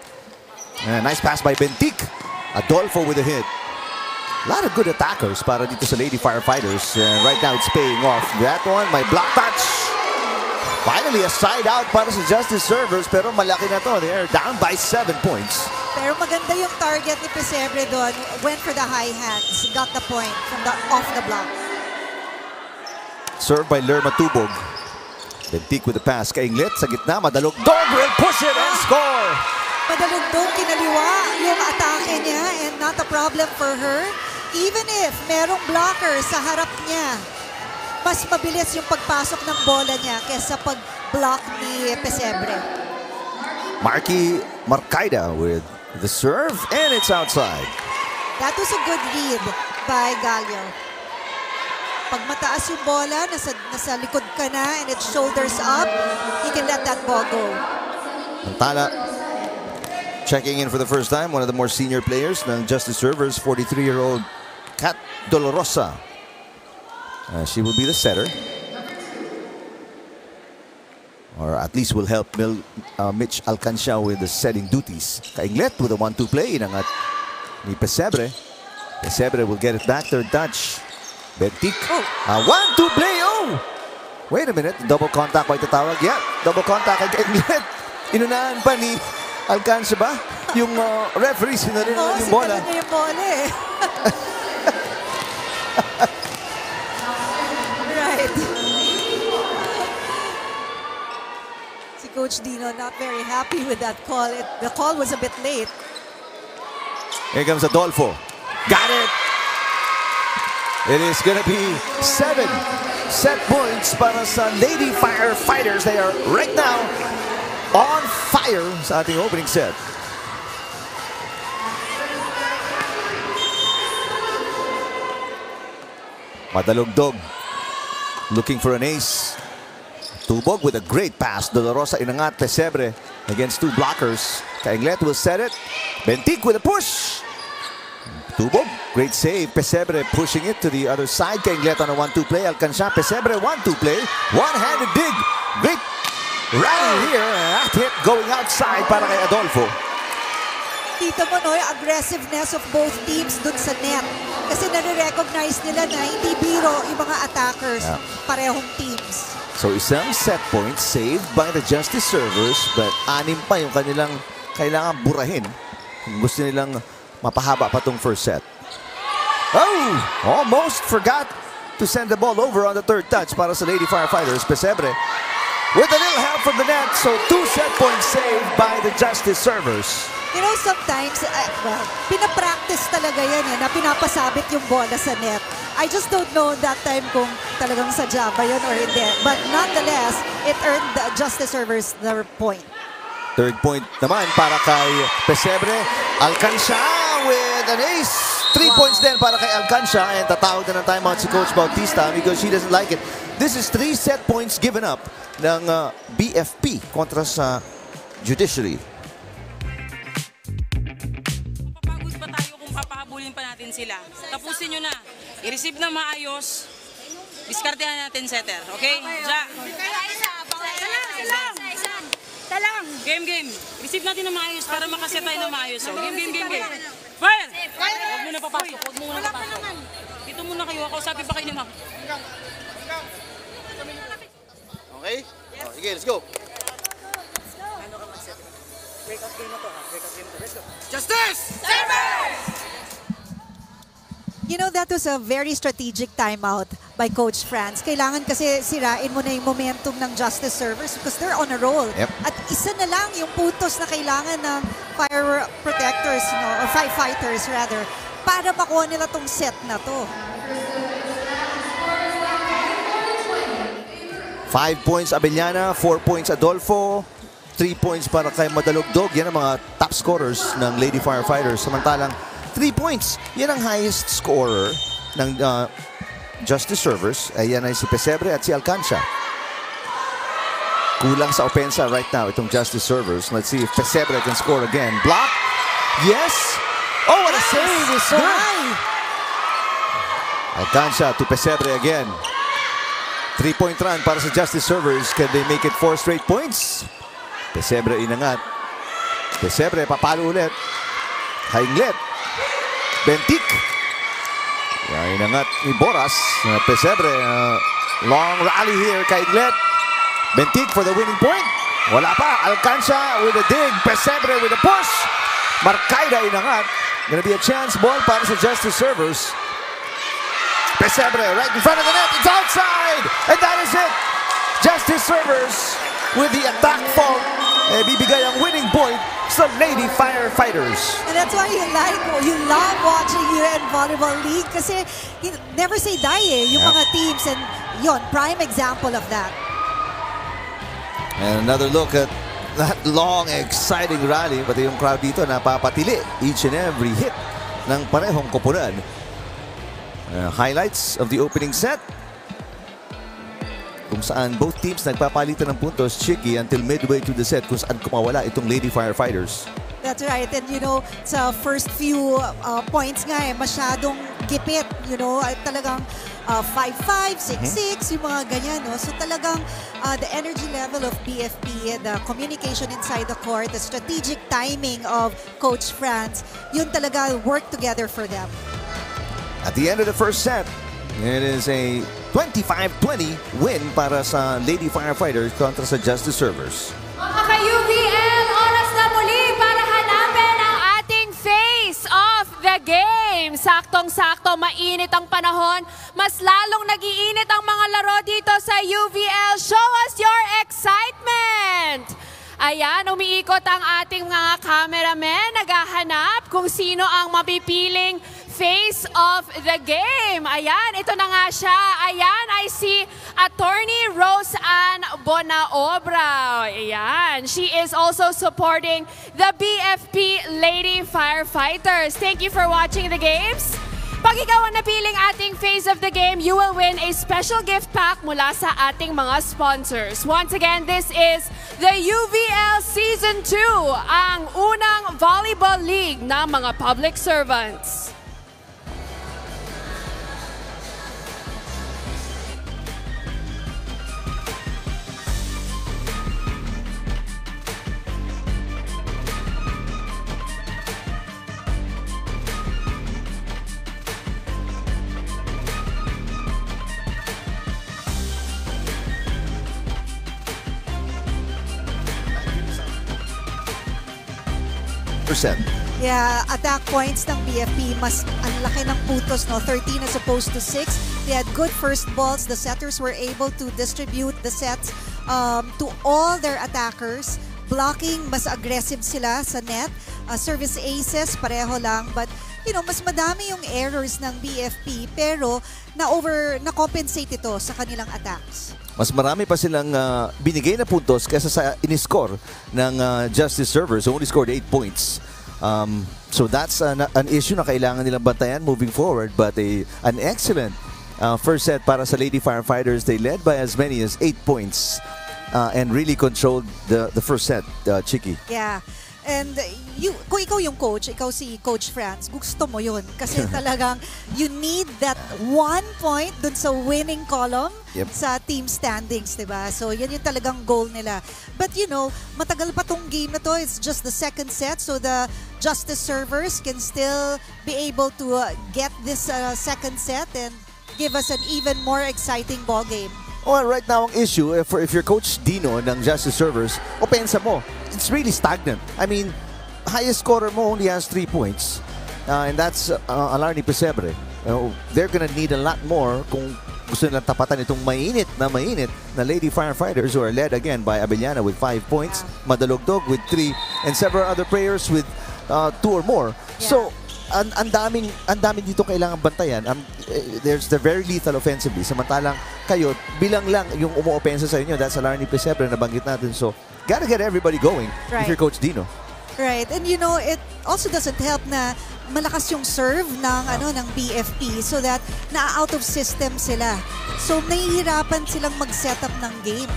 And nice pass by Bentik. Adolfo with a hit. A lot of good attackers para dito sa Lady Firefighters. And right now, it's paying off. That one, my block touch. Finally, a side out para sa Justice Servers. Pero malaki na to. They're down by seven points. Pero maganda yung target ni Pesebre doon. Went for the high hands. Got the point from the off the block. Served by Lerma Tubog. Bentik with the pass. Kainglet sa gitna. Madalog. Dog will push it and score. Madalugtong kinaliwa yung atake niya and not a problem for her. Even if merong blocker sa harap niya, mas mabilis yung pagpasok ng bola niya kesa pag-block ni Pesebre. Marky Marcaida with the serve. And it's outside. That was a good read by Gallo. Pag mataas yung bola, nasa, nasa likod ka na and it's shoulders up, he can let that ball go. Antala checking in for the first time. One of the more senior players ng Justice Servers, 43-year-old Kat Dolorosa. Uh, she will be the setter. Or at least will help Mil, uh, Mitch Alcancia with the setting duties. Kainglet with a 1-2 play. Inangat ni Pesebre. Pesebre will get it back. Third touch. Bentik. Uh, 1-2 play. Oh! Wait a minute. Double contact ba itatawag? Yeah. Double contact kay Kainglet. Inunahan pa ni Alcancia ba? Yung uh, referee sinalin Oo, yung bola. yung bola eh. (laughs) right. Si Coach Dino not very happy with that call. It, the call was a bit late. Here comes Adolfo. Got it. It is going to be seven set points para sa Lady Firefighters. They are right now on fire sa ating opening set. Madalugdog. Looking for an ace. Tubog with a great pass. Dolorosa inangat Pesebre against two blockers. Kainglet will set it. Bentik with a push. Tubog, great save. Pesebre pushing it to the other side. Kainglet on a 1-2 play. Alcanza, Pesebre 1-2 play. One-handed dig. Great rally here. That hit going outside para kay Adolfo. Kita mo no, yung aggressiveness of both teams dun sa net. Kasi nare-recognize nila na hindi biro yung mga attackers. Yeah. Parehong teams. So isang set point saved by the Justice Servers but anim pa yung kanilang kailangan burahin. Kung gusto nilang mapahaba pa tong first set. Oh! Almost forgot to send the ball over on the third touch para sa Lady Firefighters. Pesebre with a little help from the net. So two set points saved by the Justice Servers. You know, sometimes, uh, well, pinapractice talaga yan eh, na pinapasabit yung bola sa net. I just don't know that time kung talagang sadya ba yun or hindi. But nonetheless, it earned the Justice Servers their point. Third point naman para kay Pesebre. Alcanza with an ace. Three Wow. points din para kay Alcancia and tatawag na ng timeout si Coach Bautista because she doesn't like it. This is three set points given up ng uh, BFP kontra sa Judiciary. Pa natin sila. Tapusin nyo na. I-receive na maayos. Diskartehan natin setter. Okay? Ja. Talang! Game, game. Receive natin na maayos para makaset tayo na maayos. Oh. Game, game, game, game. Fire! Huwag muna papasok. Huwag muna papasok. Dito muna kayo. Kausapin pa kayo ni ma'am. Okay? Oh, sige, let's go. Breakout game na to ha. Breakout game na to. Let's go. Justice! You know, that was a very strategic timeout by Coach Franz. Kailangan kasi sirain mo na yung momentum ng Justice servers because they're on a roll. Yep. At isa na lang yung putos na kailangan ng fire protectors, you know, or fire fighters rather, para makuha nila tong set na to. Five points Abellana, four points Adolfo, three points para kay Madalugdog. Yan ang mga top scorers ng Lady Firefighters. Samantalang three points, yan ang highest scorer ng uh, Justice Servers. Ayan ay si Pesebre at si Alcancia. Kulang sa opensa right now itong Justice Servers. Let's see if Pesebre can score again. Block. Yes. Oh, what a save. It's So high. Alcancia to Pesebre again. Three-point run para sa Justice Servers. Can they make it four straight points? Pesebre inangat. Pesebre papalo ulit. Hainglet. Bentik. Yeah, inangat ni Boras. Uh, Pesebre. uh, long rally here kay Inglet. Bentik for the winning point. Wala pa. Alcancia with a dig. Pesebre with a push. Marcaida inangat. Gonna be a chance ball para sa Justice Servers. Pesebre right in front of the net. It's outside. And that is it. Justice Servers with the attack fault. Eh, bibigay ang winning point sa Lady Firefighters. And that's why you like, you love watching UN Volleyball League kasi you never say die eh, yung Yeah. mga teams. And yon prime example of that. And another look at that long, exciting rally. Pati yung crowd dito napapatili each and every hit ng parehong koponan. Uh, highlights of the opening set. Kung saan both teams nagpapalitan ng puntos, Chicky until midway to the set kung saan kumawala itong Lady Firefighters. That's right. And you know, sa first few uh, points nga eh, masyadong gipit. You know, ay talagang uh, 5-5, 6-6, yung mga ganyan. No? So talagang uh, the energy level of BFP, the communication inside the court, the strategic timing of Coach Franz, yun talaga work together for them. At the end of the first set, it is a 25-20 win para sa Lady Firefighters kontra sa Justice Servers. Mga ka-UVL, oras na muli para hanapin ang ating face of the game. Saktong-sakto, mainit ang panahon. Mas lalong nagiinit ang mga laro dito sa UVL. Show us your excitement! Ayan, umiikot ang ating mga cameramen. Naghahanap kung sino ang mapipiling face of the game. Ayan, ito na nga siya. Ayan, I see Attorney Rose Ann Bonaobra. Ayan, she is also supporting the BFP Lady Firefighters. Thank you for watching the games. Pag ikaw ang napiling ating face of the game, you will win a special gift pack mula sa ating mga sponsors. Once again, this is the UVL Season 2, ang unang volleyball league ng mga public servants. Yeah, attack points ng BFP, mas ang laki ng putos, no? 13 as opposed to 6. They had good first balls. The setters were able to distribute the sets um, to all their attackers. Blocking, mas aggressive sila sa net. Uh, service aces, pareho lang. But, you know, mas madami yung errors ng BFP. Pero, na-over, na-compensate ito sa kanilang attacks. Mas marami pa silang ah, binigay na puntos kaysa sa iniscore ng ah, Justice Servers. Who only scored 8 points. Um, so that's an, an issue na kailangan nilang bantayan moving forward. But a, an excellent uh, first set para sa Lady Firefighters. They led by as many as 8 points uh, and really controlled the, the first set, uh, Chiki. Yeah. And you, kung ikaw yung coach, ikaw si Coach Franz, gusto mo yun. Kasi (laughs) talagang you need that one point dun sa winning column Yep. sa team standings, di ba? So, yan yung talagang goal nila. But you know, matagal pa tong game na to. It's just the second set. So, the Justice servers can still be able to uh, get this uh, second set and give us an even more exciting ball game. Well, right now, ang issue, if, if you're Coach Dino ng Justice Servers, opensa mo, it's really stagnant. I mean, highest scorer mo only has three points. Uh, and that's uh, Alarni Pesebre. Uh, they're gonna need a lot more kung gusto nilang tapatan itong mainit na mainit na Lady Firefighters who are led again by Abellana with five points, Madalugdog with three, and several other players with uh, two or more. So, ang ang daming ang daming dito kailangan bantayan. Um, eh, there's the very lethal offensively. Samantalang kayo bilang lang yung umuopensa sa inyo. That's Alarni Pesebre na banggit natin. So, gotta get everybody going if Right. you're Coach Dino. Right. And you know, it also doesn't help na malakas yung serve ng ano ng BFP so that na out of system sila. So nahihirapan silang mag-set up ng game.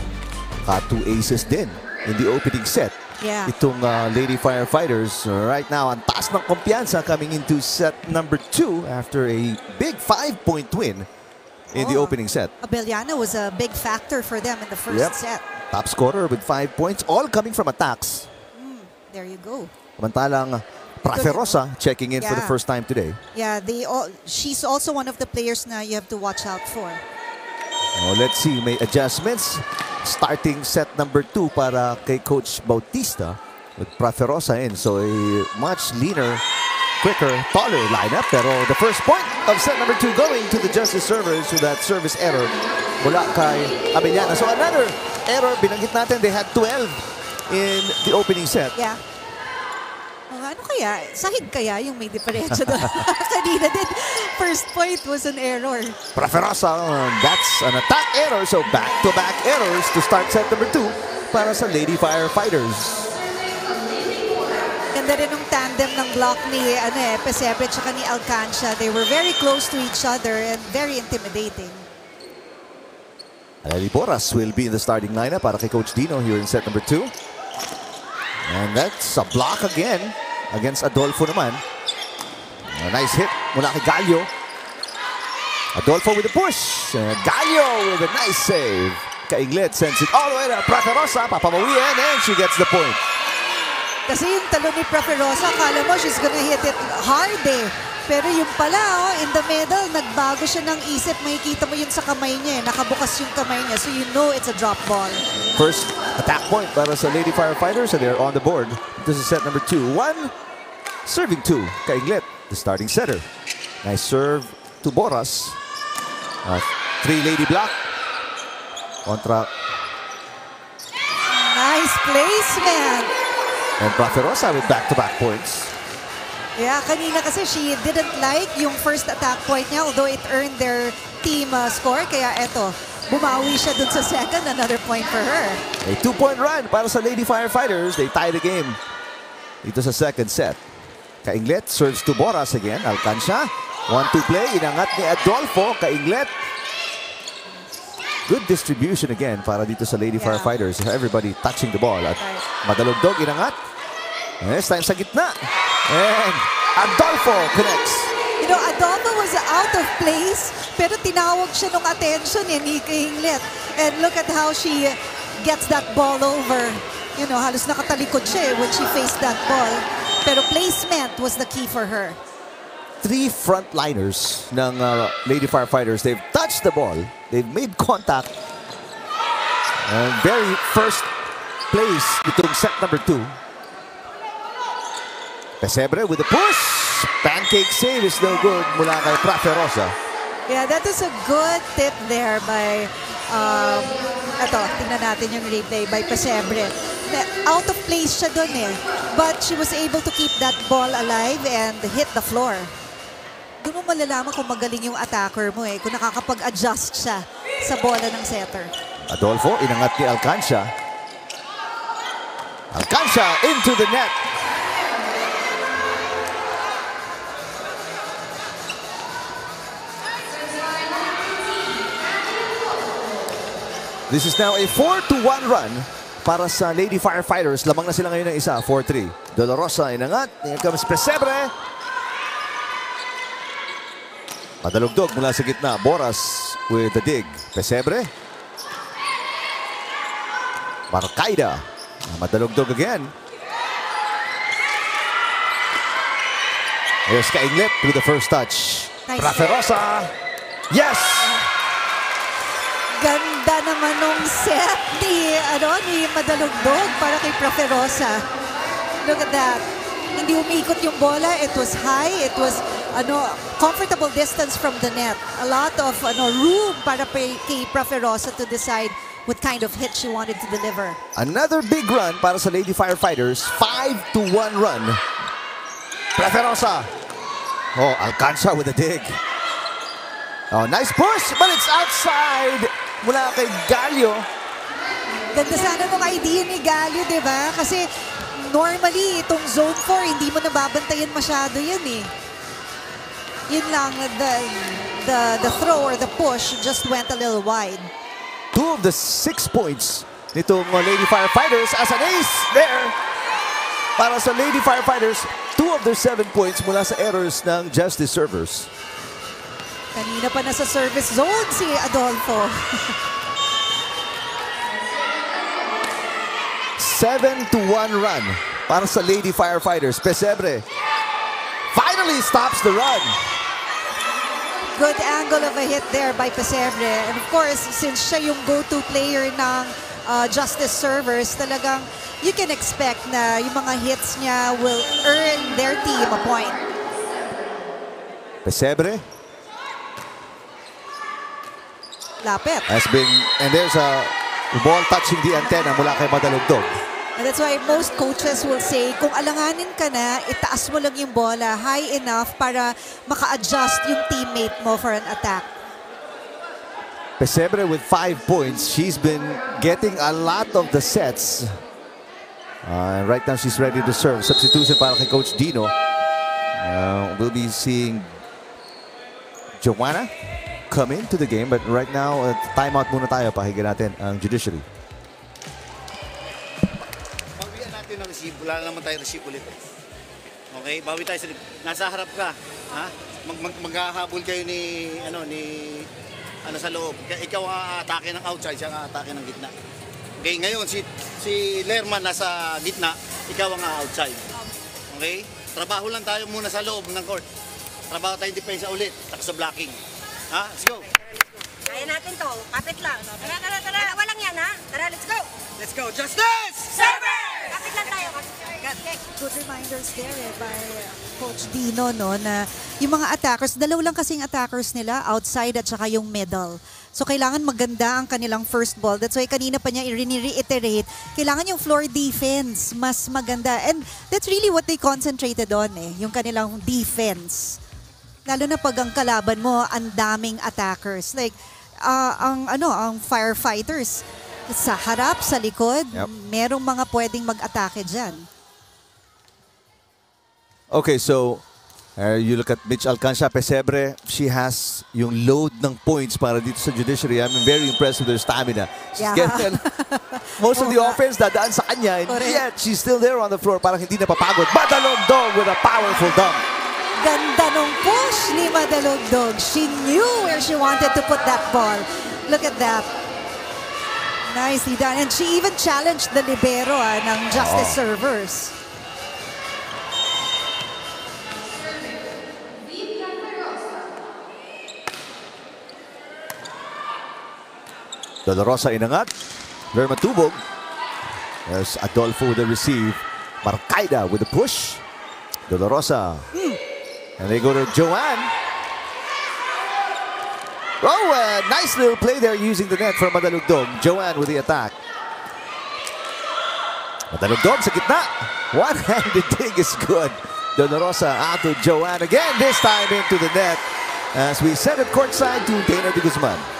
Got two aces din in the opening set. Yeah. Itong uh, Lady Firefighters right now ang taas ng kumpiyansa coming into set number two after a big five-point win in the Oh. opening set. Abellana was a big factor for them in the first Yep. set. Top scorer with five points, all coming from attacks. There you go. Samantalang Praferosa checking in for the Yeah. first time today. Yeah, they all, she's also one of the players na you have to watch out for. Oh, let's see, may adjustments. Starting set number two para kay Coach Bautista with Praferosa in. So a much leaner, quicker, taller lineup. Pero the first point of set number two going to the Justice servers with that service error mula kay Abellana. So another error, binanggit natin, they had 12 in the opening set. Yeah. Ano kaya? Sahig kaya yung may diferensya doon? (laughs) Kanina din, first point was an error. Praferosa, uh, that's an attack error. So back-to-back errors to start set number two para sa Lady Firefighters. Ganda rin ng tandem ng block ni ano eh, Pesebre at ni Alcancia. They were very close to each other and very intimidating. Aleli Boras will be in the starting lineup para kay Coach Dino here in set number two. And that's a block again against Adolfo naman. A nice hit mula kay Gallo. Adolfo with a push. And Gallo with a nice save. Kainglet sends it all the way to Praterosa. Papamawian and she gets the point. Kasi yung talo ni Proferosa, akala mo she's gonna hit it hard eh. Pero yung pala, oh, in the middle, nagbago siya ng isip. Makikita mo yun sa kamay niya eh. Nakabukas yung kamay niya. So you know it's a drop ball. First attack point para sa Lady Firefighters and they're on the board. This is set number two. One, serving two. Kainglet, the starting setter. Nice serve to Boras. Uh, three lady block. Kontra Nice placement. and Praferosa with back-to-back points. Yeah, kanina kasi she didn't like yung first attack point niya although it earned their team uh, score. Kaya eto, bumawi siya dun sa second. Another point for her. A two-point run para sa Lady Firefighters. They tie the game dito sa second set. Kainglet serves to Boras again. Alcancia. One-two play. Inangat ni Adolfo. Kainglet. Good distribution again para dito sa Lady Yeah. Firefighters. Everybody touching the ball. At madalugdog, inangat. This time sa gitna. And Adolfo connects. You know, Adolfo was out of place, pero tinawag siya ng attention ni Kinglet. And look at how she gets that ball over. You know, halos nakatalikod siya eh when she faced that ball. Pero placement was the key for her. Three frontliners ng uh, Lady Firefighters. They've touched the ball. They've made contact. And very first place itong set number two. Pesebre with a push. Pancake save is no good mula kay Praferosa. Yeah, that is a good tip there by, um, eto, tingnan natin yung replay by Pesebre. Out of place siya dun eh. But she was able to keep that ball alive and hit the floor. Doon mo malalaman kung magaling yung attacker mo eh, kung nakakapag-adjust siya sa bola ng setter. Adolfo, inangat ni Alcancia. Alcancia into the net. This is now a 4 to 1 run para sa Lady Firefighters. Lamang na sila ngayon ng isa, 4-3. Dolorosa inangat. Here comes Pesebre. Padalugdog mula sa gitna. Boras with the dig. Pesebre. Marcaida. Madalugdog again. Here's Kainglip with the first touch. Nice. Praferosa. Yes! Ganda naman nung set ni, ano, ni Madalugdog para kay Proferosa. Look at that. Hindi umiikot yung bola. It was high. It was ano, comfortable distance from the net. A lot of ano, room para kay Proferosa to decide what kind of hit she wanted to deliver. Another big run para sa Lady Firefighters. 5 to 1 run. Preferosa. Oh, Alcanza with a dig. Oh, nice push, but it's outside mula kay Gallo. Ganda sana nung idea ni Galio, di ba? Kasi normally, itong zone 4, hindi mo nababantayan masyado yan eh. Yun lang, the, the, the throw or the push just went a little wide. Two of the six points nitong uh, Lady Firefighters as an ace there. Para sa Lady Firefighters, two of their seven points mula sa errors ng Justice Servers. Kanina pa nasa service zone si Adolfo. 7 to 1 run para sa Lady Firefighters. Pesebre finally stops the run. Good angle of a hit there by Pesebre. And of course, since siya yung go-to player ng uh, Justice Servers, talagang you can expect na yung mga hits niya will earn their team a point. Pesebre Lapit. has been, and there's a ball touching the antenna mula kay Madalugdog. And that's why most coaches will say, kung alanganin ka na, itaas mo lang yung bola high enough para maka-adjust yung teammate mo for an attack. Pesebre with five points. She's been getting a lot of the sets. Uh, right now, she's ready to serve. Substitution para kay Coach Dino. Uh, we'll be seeing Joanna come into the game. But right now, uh, timeout muna tayo. Pakinggan natin ang judiciary. Bawian natin ng receive. Wala na naman tayo receive ulit. Okay, bawi tayo sa nasa harap ka, ha? Mag, mag maghahabol kayo ni ano ni ano sa loob. Ikaw ang atake ng outside, siya ang atake ng gitna. Okay, ngayon si si Lerman nasa gitna, ikaw ang outside. Okay? Trabaho lang tayo muna sa loob ng court. Trabaho tayong depensa ulit, taka sa blocking. Ha? Let's go. Kaya natin to. Kapit lang. Tara, tara, tara. Dalawa lang yan, ha? Tara, let's go. Let's go. Justice! Server! Kapit lang tayo. Good reminders there eh, by Coach Dino no na yung mga attackers, dalaw lang kasing attackers nila, outside at saka yung middle. So kailangan maganda ang kanilang first ball. That's why kanina pa niya i-reiterate, kailangan yung floor defense mas maganda. And that's really what they concentrated on eh, yung kanilang defense. Lalo na pag ang kalaban mo, ang daming attackers. Like, ah, ang ano, ang firefighters, sa harap, sa likod, Yep. merong mga pwedeng mag-atake dyan. Okay, so uh, you look at Mitch Alcanza Pesebre. She has yung load ng points para dito sa judiciary. I'm very impressed with her stamina. She's Yeah. getting (laughs) most of the offense dadaan sa kanya and Correct. yet she's still there on the floor parang hindi napapagod. Badalog dog with a powerful dunk. Ganda nung push ni Madalugdog. She knew where she wanted to put that ball. Look at that. Nicely done. And she even challenged the libero ah, ng Justice Oh. Servers. Dolorosa inangat. Very matubog. There's Adolfo with the receive. Marcaida with the push. Dolorosa. And they go to Joanne. Oh, uh, nice little play there using the net from Madalugdog. Joanne with the attack. Madalugdog sa gitna. One-handed (laughs) dig is good. Donorosa out to Joanne again, this time into the net. As we set it courtside to Dana de Guzman.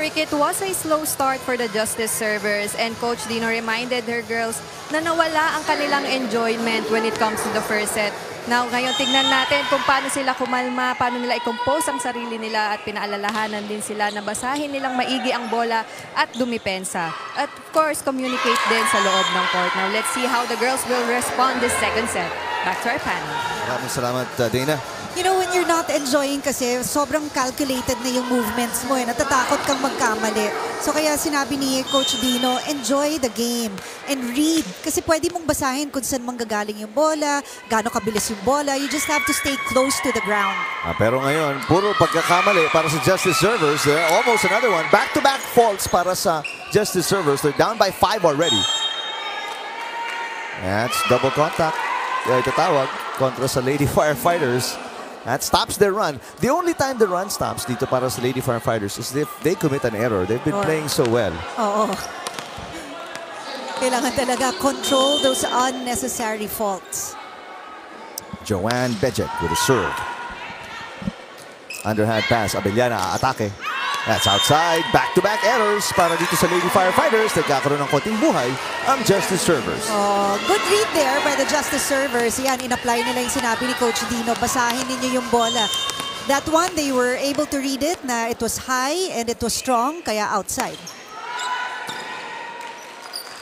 Rick, it was a slow start for the Justice servers and Coach Dino reminded her girls na nawala ang kanilang enjoyment when it comes to the first set. Now, ngayon tignan natin kung paano sila kumalma, paano nila i-compose ang sarili nila at pinaalalahanan din sila na basahin nilang maigi ang bola at dumipensa. At of course, communicate din sa loob ng court. Now, let's see how the girls will respond this second set. Back to our panel. Maraming salamat, uh, Dana. You know, when you're not enjoying kasi, sobrang calculated na yung movements mo eh. Natatakot kang magkamali. So kaya sinabi ni Coach Dino, enjoy the game and read. Kasi pwede mong basahin kung saan manggagaling yung bola, gaano kabilis yung bola. You just have to stay close to the ground. Ah, pero ngayon, puro pagkakamali para sa Justice Servers. Uh, almost another one. Back-to-back faults para sa Justice Servers. They're down by five already. That's double contact. Uh, itatawag kontra sa Lady Firefighters. That stops their run. The only time the run stops dito para sa Lady Firefighters is if they commit an error. They've been Or- playing so well. Oo. Kailangan talaga control those unnecessary faults. Joanne Bejet with a serve. Underhand pass. Abellana atake. That's outside. Back-to-back errors para dito sa Lady Firefighters. Nagkakaroon ng konting buhay ang Justice Servers. Oh, good read there by the Justice Servers. Yan, in-apply nila yung sinabi ni Coach Dino. Basahin ninyo yung bola. That one, they were able to read it na it was high and it was strong, kaya outside.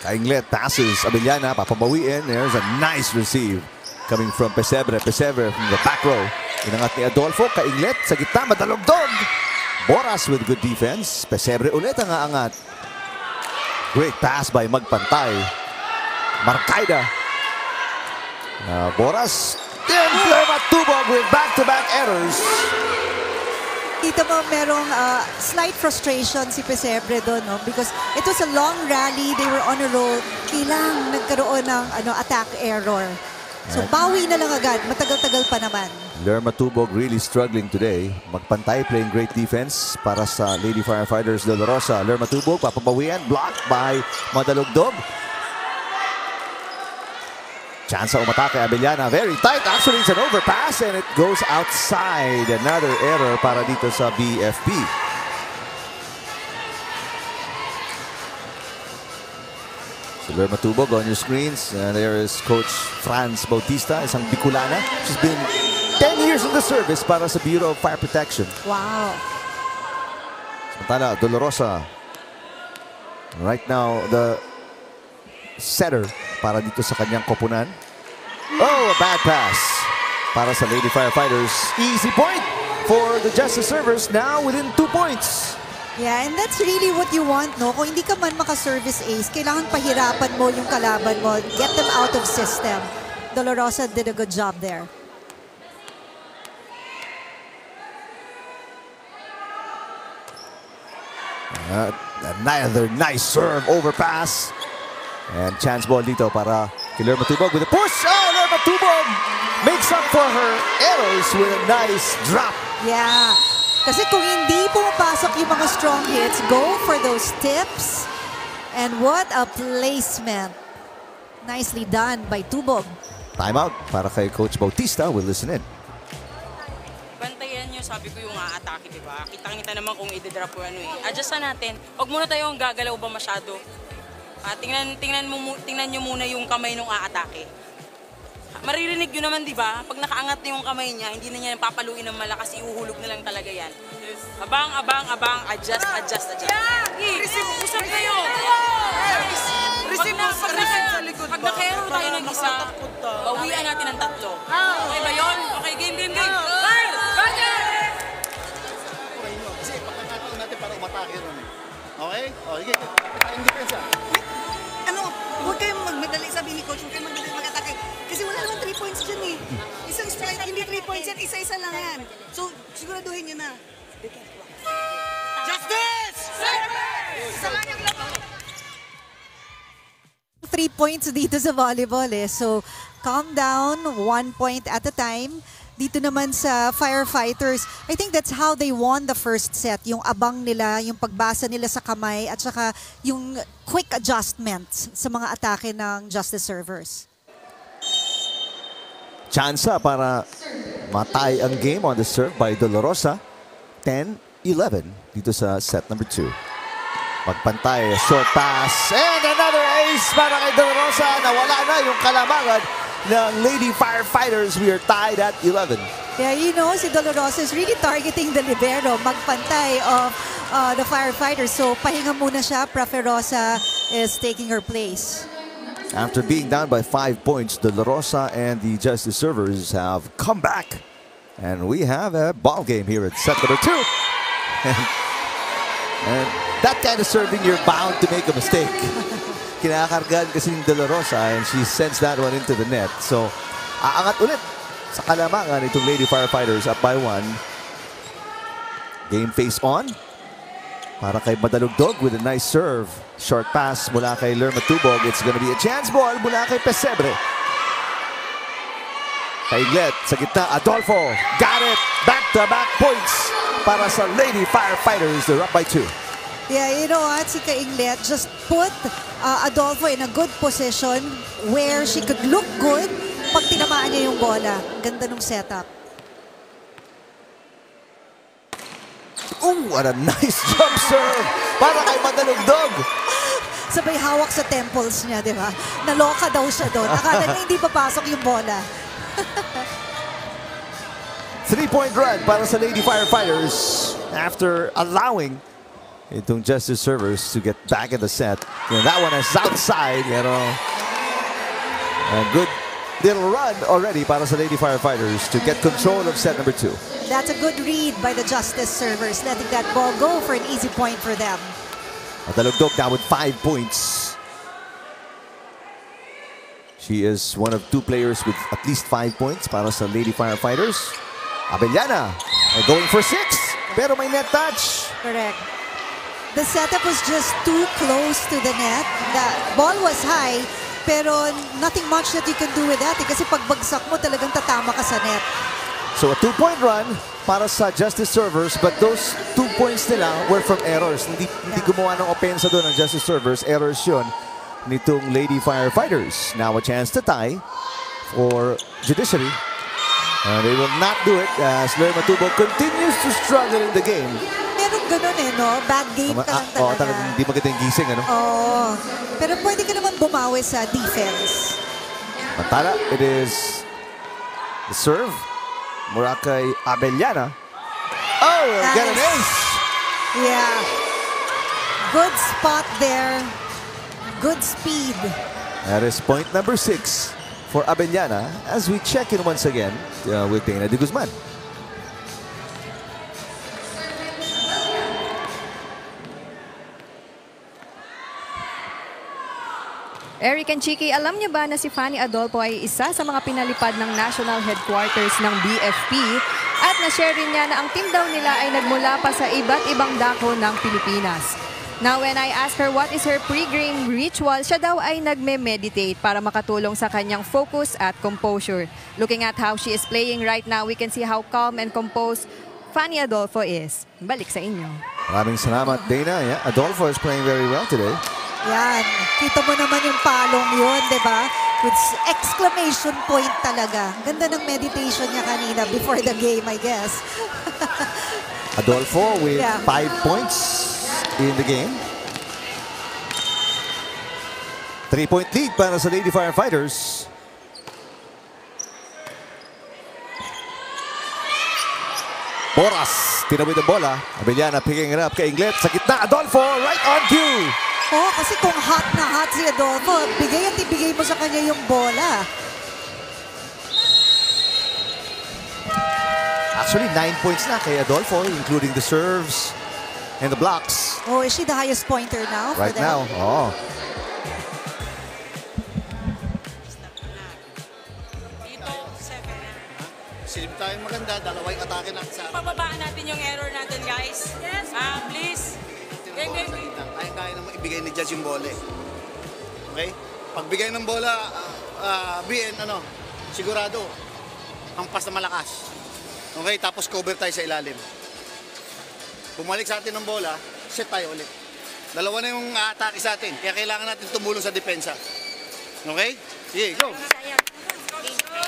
Kainglet passes. Abellana papabawiin. There's a nice receive coming from Pesebre. Pesebre from the back row. Inangat ni Adolfo. Kainglet sa gitna. Madalogdog. Boras with good defense. Pesebre ulit ang aangat. Great pass by Magpantay. Marcaida. Uh, Boras. Then Lerma Tubog with back-to-back errors. Kita mo merong uh, slight frustration si Pesebre doon, no? Because it was a long rally, they were on a roll. Kailang nagkaroon ng ano, attack error. So bawi na lang agad, matagal-tagal pa naman. Lerma Tubog really struggling today. Magpantay playing great defense para sa Lady Firefighters Dolorosa. Lerma Tubog papabawian. Blocked by Madalugdog. Chance sa umatake Abellana. Very tight. Actually, it's an overpass and it goes outside. Another error para dito sa BFP. So Lerma Tubog on your screens. And there is Coach Franz Bautista, isang Bicolana. She's been 10 years in the service para sa Bureau of Fire Protection. Wow. Samantala, Dolorosa. Right now, the setter para dito sa kanyang koponan. Oh, a bad pass para sa Lady Firefighters. Easy point for the Justice Servers now within two points. Yeah, and that's really what you want, no? Kung hindi ka man maka-service ace, kailangan pahirapan mo yung kalaban mo. Get them out of system. Dolorosa did a good job there. Uh, another nice serve overpass. And chance ball dito para kay Lerma Tubog with a push. Oh, Lerma Tubog makes up for her errors with a nice drop. Yeah. Kasi kung hindi pumapasok yung mga strong hits, go for those tips. And what a placement. Nicely done by Tubog. Timeout para kay Coach Bautista. We'll listen in. Bantayan nyo, sabi ko yung aatake, di ba? Kitang-kita naman kung i-drop ko ano eh. Adjust na natin. Huwag muna tayong gagalaw ba masyado. Ah, tingnan, tingnan, mo, tingnan nyo muna yung kamay nung aatake. Maririnig nyo naman, di ba? Pag nakaangat na yung kamay niya, hindi na niya papaluin ng malakas, iuhulog na lang talaga yan. Abang, abang, abang, adjust, adjust, adjust. Yeah! Usap kayo! Pag na, pag na, pag nakero tayo ng isa, bawian natin ng tatlo. Okay ba yun? Okay, game, game, game. Fire! Fire! Purahin nyo. Kasi pagkakataon natin para umatake ron eh. Okay? O, sige. Ang depensa. Ano, huwag kayong magmadali, sabi ni Coach, points dyan eh. Isang strike, hindi 3 points yan, isa-isa lang yan. So, siguraduhin nyo na. Justice! Samahan yung laban! Three points dito sa volleyball eh. So, calm down, one point at a time. Dito naman sa firefighters, I think that's how they won the first set. Yung abang nila, yung pagbasa nila sa kamay, at saka yung quick adjustments sa mga atake ng Justice Servers. Chansa para matay ang game on the serve by Dolorosa. 10-11 dito sa set number 2. Magpantay, short pass, and another ace para kay De La Rosa. Nawala na yung kalamangan ng Lady Firefighters. We are tied at 11. Yeah, you know, si Dolorosa is really targeting the libero, magpantay of uh, the firefighters. So, pahinga muna siya. Praferosa is taking her place. After being down by five points, the La Rosa and the Justice Servers have come back. And we have a ball game here at set number two. (laughs) and that kind of serving, you're bound to make a mistake. (laughs) Kinakargaan kasi yung De La Rosa and she sends that one into the net. So, aangat ulit sa kalamangan itong Lady Firefighters up by one. Game face on. Para kay Madalugdog with a nice serve. Short pass mula kay Lerma Tubog. It's gonna be a chance ball mula kay Pesebre. Kay Glet sa gitna. Adolfo got it. Back-to-back points para sa Lady Firefighters. They're up by two. Yeah, you know what, si Kainglet just put uh, Adolfo in a good position where she could look good pag tinamaan niya yung bola. Ganda nung setup. Ooh, what a nice jump serve para kay Madalugdog. Sabay hawak sa temples niya, di ba? Naloka daw siya doon. Akala niya hindi papasok yung bola. (laughs) Three-point run para sa Lady Firefighters after allowing itong Justice Servers to get back in the set. You know, that one is outside, pero a good little run already para sa Lady Firefighters to get control of set number two. That's a good read by the Justice servers, letting that ball go for an easy point for them. Matalugdog now with five points. She is one of two players with at least five points para sa Lady Firefighters. Abellana going for six, pero may net touch. Correct. The setup was just too close to the net. The ball was high, pero nothing much that you can do with that. Eh, kasi pagbagsak mo, talagang tatama ka sa net. So a two-point run para sa Justice Servers, but those two points nila were from errors. Hindi, hindi gumawa ng opensa doon ng Justice Servers. Errors yun nitong Lady Firefighters. Now a chance to tie for Judiciary. And they will not do it as Lerma Tubo continues to struggle in the game. Meron ganun eh, no? Bad game ka lang Ah, oh, talaga. talagang hindi maganda yung gising, ano? Oo. Pero pwede ka naman bumawi sa defense. Matala, it is the serve. Mura kay Abellana. Oh, get an Nice. ace! Yeah. Good spot there. Good speed. That is point number six for Abellana as we check in once again uh, with Dana de Guzman. Eric and Chiki, alam niyo ba na si Fanny Adolfo ay isa sa mga pinalipad ng national headquarters ng BFP at na-share rin niya na ang team daw nila ay nagmula pa sa iba't ibang dako ng Pilipinas. Now, when I asked her what is her pre-game ritual, siya daw ay nagme-meditate para makatulong sa kanyang focus at composure. Looking at how she is playing right now, we can see how calm and composed Fanny Adolfo is. Balik sa inyo. Maraming salamat, Dana. Yeah, Adolfo is playing very well today. Yan. Kita mo naman yung palong yun, di ba? With exclamation point talaga. Ganda ng meditation niya kanina before the game, I guess. (laughs) Adolfo with Yeah. five points in the game. Three-point lead para sa Lady Firefighters. Boras, tinawid ang bola. Abellana picking it up kay Inglet. Sa gitna, Adolfo, right on cue. Oo, kasi kung hot na hot si Adolfo, bigay at ibigay mo sa kanya yung bola. Actually, nine points na kay Adolfo, including the serves and the blocks. Oh, is she the highest pointer now? Right now, oh. Dito, 7 na. Silip tayo maganda, dalawang atake na sa Pababaan natin yung error natin, guys. Yes. Ah, please. Game, game. Kaya-kaya naman ibigay ni Judge yung bola eh. Okay? Pagbigay ng bola, ah, BN, ano, sigurado, ang pas na malakas. Okay, tapos cover tayo sa ilalim. Bumalik sa atin ng bola, set tayo ulit. Dalawa na yung atake sa atin, kaya kailangan natin tumulong sa depensa. Okay? Sige, go!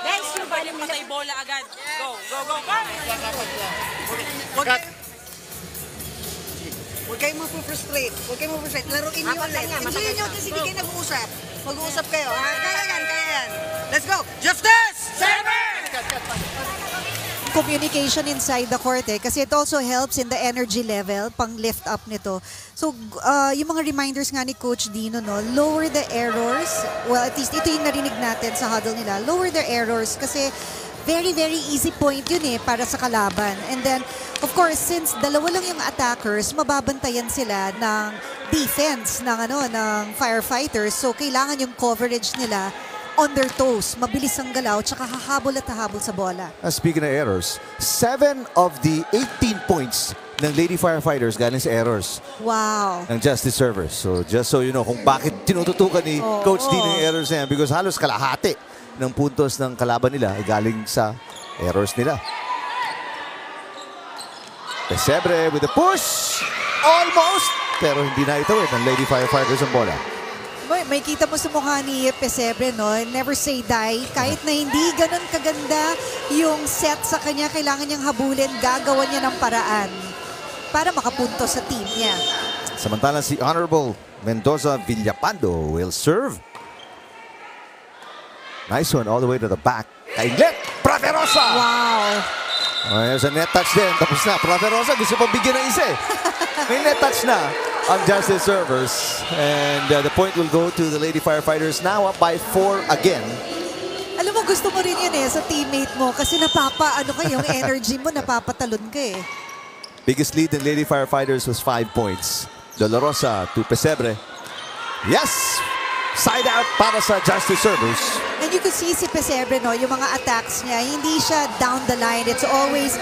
Guys, yung balik patay bola agad. Go, go, go, go. Cut! Kayong frustrate Huwag kayong frustrate Laruin niyo ulit. Hindi niyo kasi hindi kayo nag-uusap. Mag-uusap kayo. Ha? Kaya yan, kaya yan. Let's go! Justice! communication inside the court eh, kasi it also helps in the energy level pang lift up nito. So uh, yung mga reminders nga ni Coach Dino no, lower the errors. Well, at least ito yung narinig natin sa huddle nila. Lower the errors kasi very very easy point yun eh para sa kalaban. And then of course since dalawa lang yung attackers, mababantayan sila ng defense ng ano ng firefighters. So kailangan yung coverage nila on their toes, mabilis ang galaw, tsaka hahabol at hahabol sa bola. Uh, speaking of errors, 7 of the 18 points ng Lady Firefighters galing sa errors Wow. ng Justice Servers. So just so you know kung bakit tinututukan ni Oo. Coach Dean yung errors na yan because halos kalahati ng puntos ng kalaban nila ay galing sa errors nila. Pesebre with the push. Almost! Pero hindi na ito ng Lady Firefighters ang bola. May, may kita mo sa mukha ni Pesebre, no? Never say die. Kahit na hindi ganun kaganda yung set sa kanya, kailangan niyang habulin, gagawa niya ng paraan para makapunto sa team niya. Samantalang si Honorable Mendoza Villapando will serve. Nice one all the way to the back. Kainglet! Praterosa! Wow! Oh, there's a net touch din. Tapos na. Praterosa gusto pang bigyan ng isa eh. (laughs) May net touch na ang Justice Servers. And uh, the point will go to the Lady Firefighters now up by four again. Alam mo, gusto mo rin yun eh sa teammate mo kasi napapa, ano ka, yung energy mo, napapatalon ka eh. Biggest lead ng Lady Firefighters was five points. Dolorosa to Pesebre. Yes! Side out para sa Justice Servers. And you could see si Pesebre, no, yung mga attacks niya, hindi siya down the line. It's always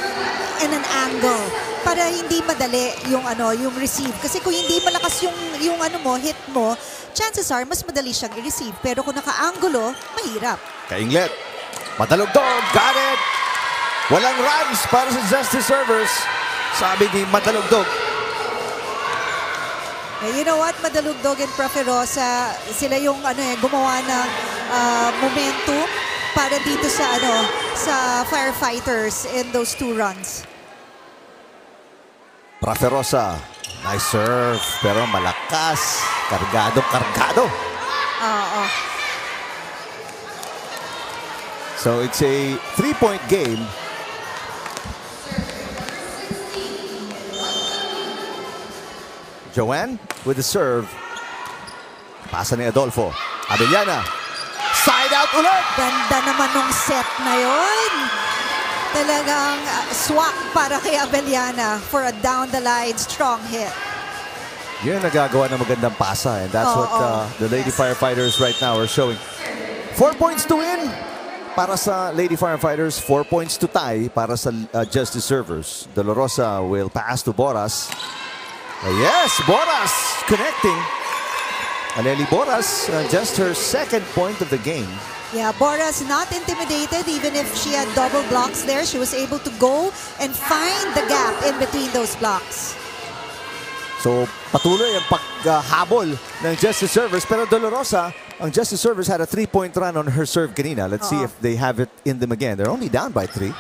in an angle para hindi madali yung ano, yung receive. Kasi kung hindi malakas yung yung ano mo, hit mo, chances are mas madali siyang i-receive. Pero kung naka-angulo, mahirap. Kainglet. Matalugtog. Got it. Walang runs para sa Justice Servers. Sabi ni Matalugtog. Eh, you know what, Madalugdog and Proferosa, sila yung ano eh, gumawa ng ah, momentum para dito sa ano sa firefighters in those two runs. Raferosa. Nice serve. Pero malakas. Kargado, kargado. Oo. So it's a three-point game. Joanne with the serve. Pasa ni Adolfo. Abellana. Side out ulit. Ganda naman nung set na yon. Talagang swak para kay Abellana for a down the line strong hit. Yun nagagawa ng magandang pasa. And that's Oo, what uh, the Lady yes. Firefighters right now are showing. Four points to win para sa Lady Firefighters. Four points to tie para sa uh, Justice Servers. Dolorosa will pass to Boras. Uh, yes, Boras connecting. Aleli Boras, uh, just her second point of the game. Yeah, Bora's not intimidated even if she had double blocks there. She was able to go and find the gap in between those blocks. So patuloy ang paghabol ng Justice Servers. Pero Dolorosa, ang Justice Servers had a three-point run on her serve kanina. Let's see if they have it in them again. They're only down by three.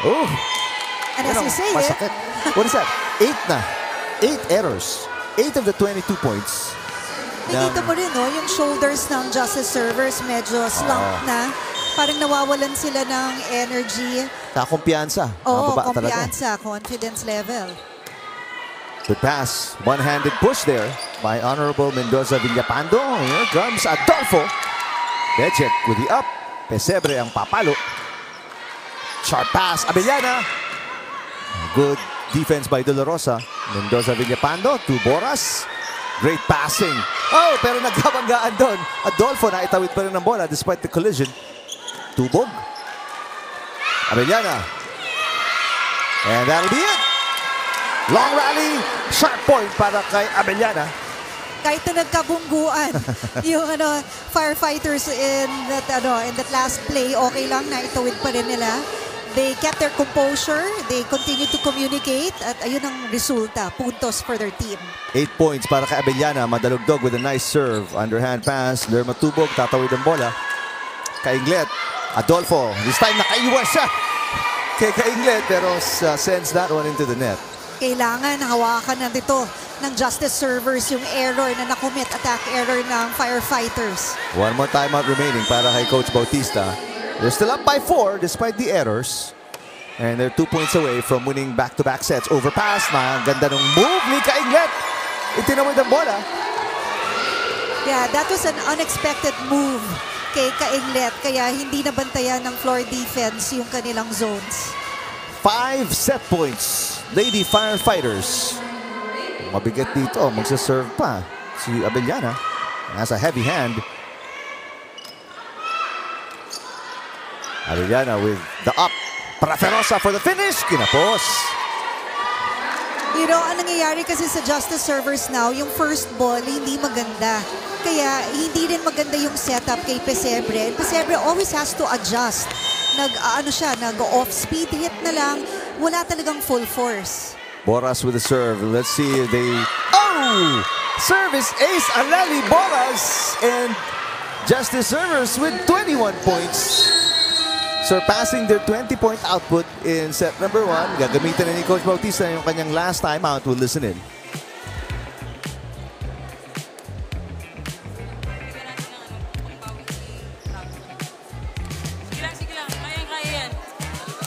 Oh, And as you say, eh, masakit. What is that? Eight na. Eight errors. Eight of the 22 points. Nakita mo rin, no, yung shoulders ng Justice Servers medyo slump Oo. na. Parang nawawalan sila ng energy. Kakumpiyansa. Oo, Mababa talaga. kumpiyansa, confidence level. Good pass. One-handed push there by Honorable Mendoza Villapando. Here comes Adolfo. Becek with the up. Pesebre ang papalo. Sharp pass. Abellana. Good defense by Dolorosa. Mendoza Villapando to Boras. Great passing. Oh, pero (laughs) nagkabanggaan doon. Adolfo na itawid pa rin ng bola despite the collision. Tubog. Abellana. And that'll be it. Long rally, sharp point para kay Abellana. Kahit na nagkabungguan (laughs) yung ano firefighters in that ano in that last play, okay lang na itawid pa rin nila. They kept their composure, they continued to communicate at ayun ang resulta, puntos for their team. Eight points para kay Abellana. Madalugdog with a nice serve. Underhand pass. Lerma Tubog, tatawid ang bola. Kainglet. Adolfo. This time nakaiwas siya. Kay Kainglet pero uh, sends that one into the net. Kailangan hawakan na dito ng Justice Servers yung error na nakomit, attack error ng firefighters. One more timeout remaining para kay Coach Bautista. They're still up by four despite the errors. And they're two points away from winning back-to-back sets. Overpass na ganda ng move ni Kainglet. Itinawid ang bola. Yeah, that was an unexpected move kay Kainglet kaya hindi nabantayan ng floor defense yung kanilang zones. Five set points. Lady Firefighters. Mabigat dito. Magsaserve pa si Abellana. Has a heavy hand. Abellana with the up. Paraferosa for the finish. Kinapos. You know, ang nangyayari kasi sa Justice Servers now, yung first ball hindi maganda. Kaya hindi rin maganda yung setup kay Pesebre. And Pesebre always has to adjust. Nag, ah, ano siya, nag-off speed hit na lang. Wala talagang full force. Boras with the serve. Let's see if they... Oh! Service ace Alali Boras. And Justice Servers with 21 points. Surpassing their 20-point output in set number one. Gagamitin na ni Coach Bautista yung kanyang last time out. We'll listen in.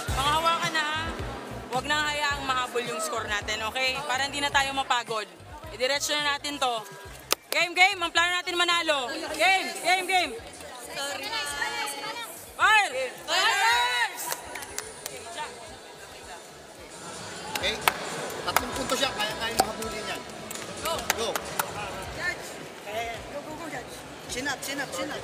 Mga hawakan na ha. Huwag nang hayaang mahabol yung score natin, okay? Para hindi na tayo mapagod. Idiretso na natin to. Game, game! Ang plano natin manalo. Game, game, game! Fire! Fires! Okay? Tatlong punto siya, kaya-kaya mo habulin yan. Go! Go! Go, go, go, Judge. Chin up, chin up, chin up.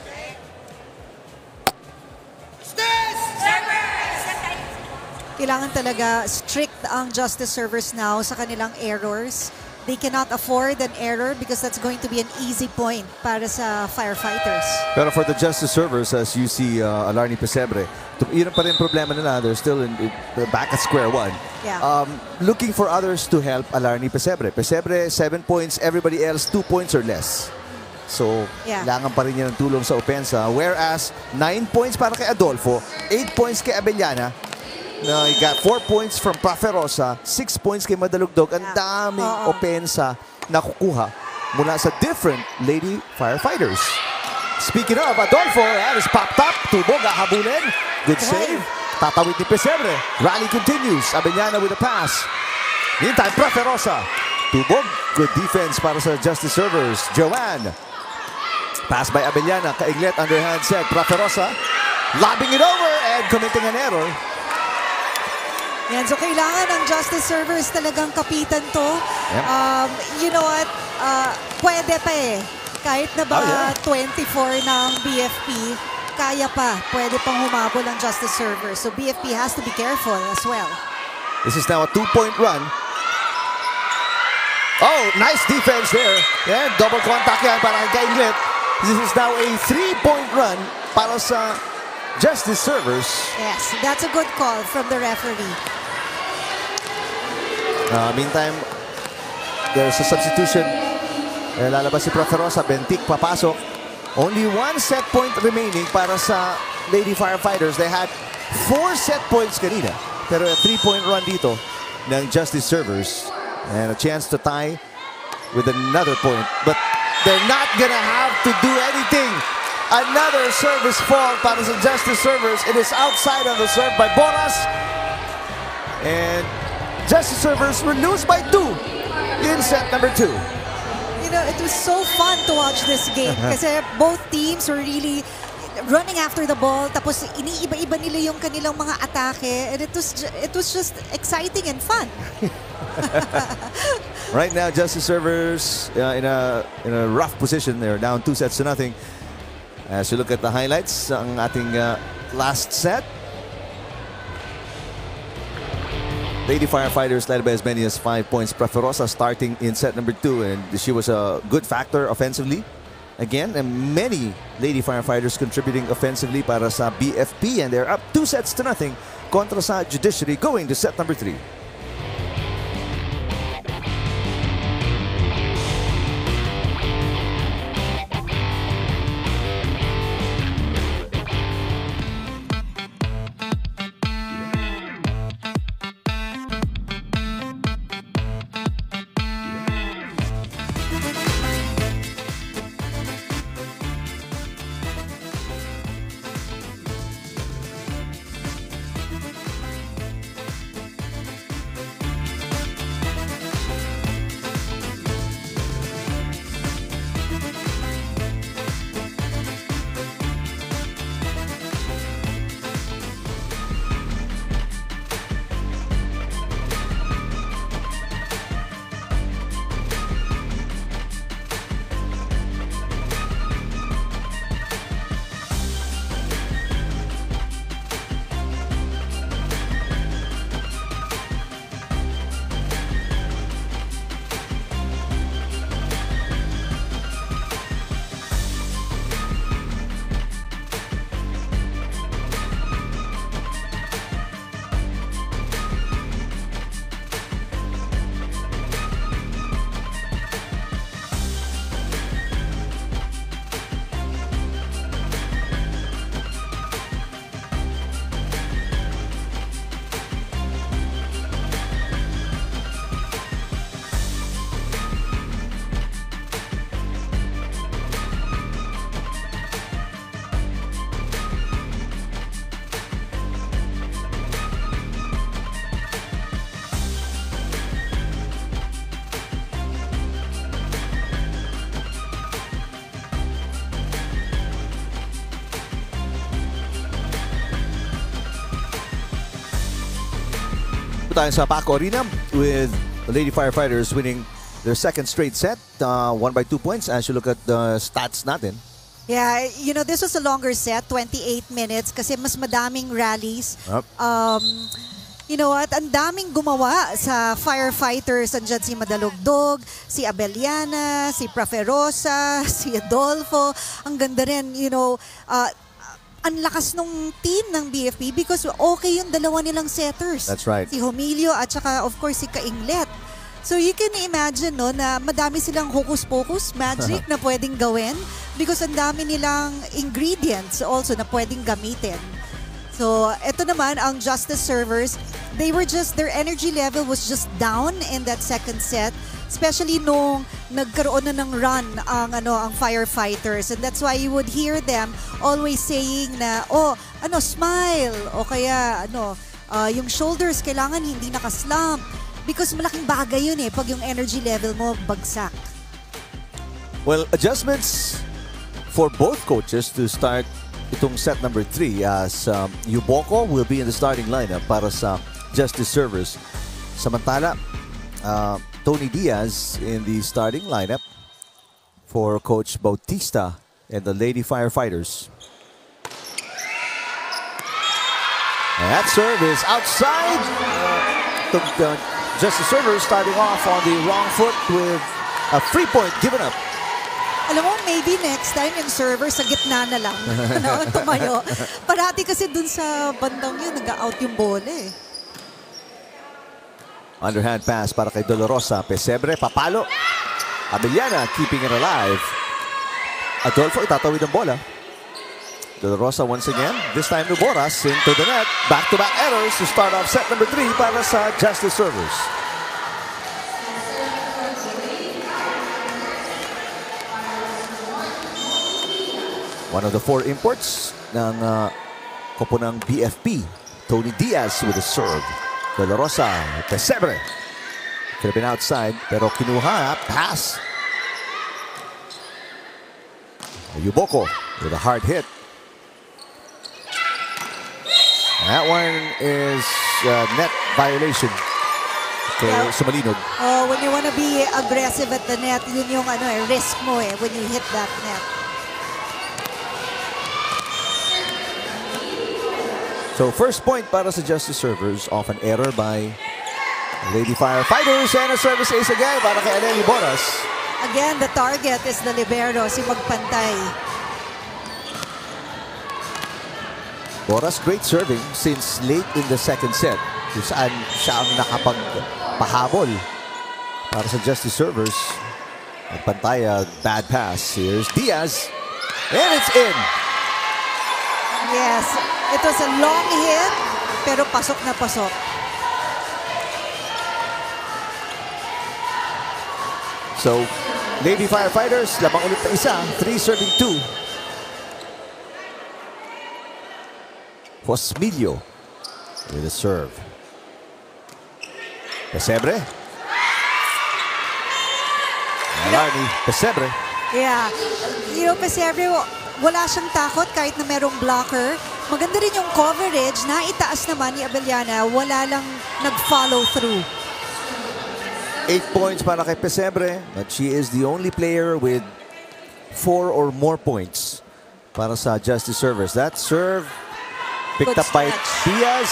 Kailangan talaga strict ang Justice Servers now sa kanilang errors. They cannot afford an error because that's going to be an easy point para sa firefighters. Pero for the Justice Servers, as you see uh, Alarni Pesebre, yun pa rin problema nila. They're still in, in- back at square one. Yeah. Um, looking for others to help Alarni Pesebre. Pesebre, seven points. Everybody else, two points or less. So, Yeah. kailangan pa rin niya ng tulong sa opensa. Whereas, nine points para kay Adolfo, eight points kay Abellana, na he got four points from Praferosa, six points kay Madalugdog. Ang daming Oo. opensa na kukuha mula sa different lady firefighters. Speaking of, Adolfo, that is popped up. Tubog, hahabulin. Good save. Tatawid ni Pesebre. Rally continues. Abellana with a pass. Meantime, Praferosa. Tubog. Good defense para sa Justice Servers. Joanne. Pass by Abellana. Kaiglet underhand set. Praferosa. Lobbing it over and committing an error. Yan, so kailangan ng Justice Servers talagang kapitan to. Yep. Um, you know what? Uh, pwede pa eh. Kahit na ba Oh, yeah. 24 ng BFP, kaya pa. Pwede pang humabol ang Justice Servers. So BFP has to be careful as well. This is now a two-point run. Oh, nice defense there. Yeah, double contact yan para kay Kainglet. This is now a three-point run para sa Justice Servers. Yes, that's a good call from the referee. Uh, meantime, there's a substitution. Eh, lalabas si Proferosa, Bentik papasok. Only one set point remaining para sa Lady Firefighters. They had four set points kanina. Pero a three-point run dito ng Justice Servers. And a chance to tie with another point. But they're not gonna have to do anything. Another service fault by the Justice Servers. It is outside of the serve by Boras. And Justice Servers lose by two in set number two. You know, it was so fun to watch this (laughs) game kasi both teams were really running after the ball tapos iniiba-iba nila yung kanilang mga atake and it was it was just exciting and fun. (laughs) Right now, Justice Servers uh, in a in a rough position. They're down two sets to nothing. As you look at the highlights, ang ating uh, last set. Lady Firefighters led by as many as five points. Preferosa starting in set number two, and she was a good factor offensively. Again, and many Lady Firefighters contributing offensively para sa BFP, and they're up two sets to nothing kontra sa Judiciary going to set number three. Tayo sa Paco Arena with the Lady Firefighters winning their second straight set, uh, one by two points. As you look at the stats natin, Yeah, you know, this was a longer set, 28 minutes, kasi mas madaming rallies. Yup. Um, you know what, ang daming gumawa sa firefighters. Andyan si Madalugdog, si Abeliana, si Proferosa, (laughs) si Adolfo. Ang ganda rin, you know, uh, ang lakas nung team ng BFP because okay yung dalawa nilang setters. That's right. Si Homilio at saka of course si Kainglet. So you can imagine no na madami silang hocus-pocus magic (laughs) na pwedeng gawin because ang dami nilang ingredients also na pwedeng gamitin. So, ito naman ang Justice servers, they were just their energy level was just down in that second set, especially nung nagkaroon na ng run ang ano ang firefighters and that's why you would hear them always saying na oh, ano smile o kaya ano ah, yung shoulders kailangan hindi nakaslump because malaking bagay yun eh pag yung energy level mo bagsak. well, adjustments for both coaches to start itong set number three as um, Yuboko will be in the starting lineup para sa Justice Servers. Samantala, uh, Tony Diaz in the starting lineup for Coach Bautista and the Lady Firefighters. And that serve is outside. Uh, took the Servers starting off on the wrong foot with a free point given up. Alam mo, maybe next time yung server sa gitna na lang. (laughs) no, tumayo. (laughs) Parati kasi dun sa bandang yun, nag-out yung bola eh. Underhand pass para kay Dolorosa. Pesebre, papalo. Abellana keeping it alive. Adolfo itatawid ang bola. Dolorosa once again. This time to Boras into the net. Back-to-back errors to start off set number three para sa Justice Servers. One of the four imports ng uh, kopo ng BFP. Tony Diaz with a serve. De La Rosa. Could have been outside, pero kinuha, pass. Yuboko with a hard hit. That one is uh, net violation. Kay Yeah. Sumalinog. Oh, when you wanna be aggressive at the net, yun yung ano eh, risk mo eh, when you hit that net. So first point para sa Justice Servers off an error by Lady Firefighters and a service ace again para kay Aneli Boras. Again, the target is the libero, si Magpantay. Boras great serving since late in the second set kung saan siya ang nakapagpahabol para sa Justice Servers. At a bad pass. Here's Diaz. And it's in. Yes, it was a long hit, pero pasok na pasok. So, Lady Firefighters, lamang ulit na isa. Three serving two. Josmilio with a serve. Pesebre. Alarni, Pesebre. Yeah. You know, Pesebre, wala siyang takot kahit na merong blocker. Maganda rin yung coverage na itaas naman ni Abellana. Wala lang nag-follow through. Eight points para kay Pesebre, but she is the only player with four or more points para sa Justice Servers. That serve picked Good up by. Diaz.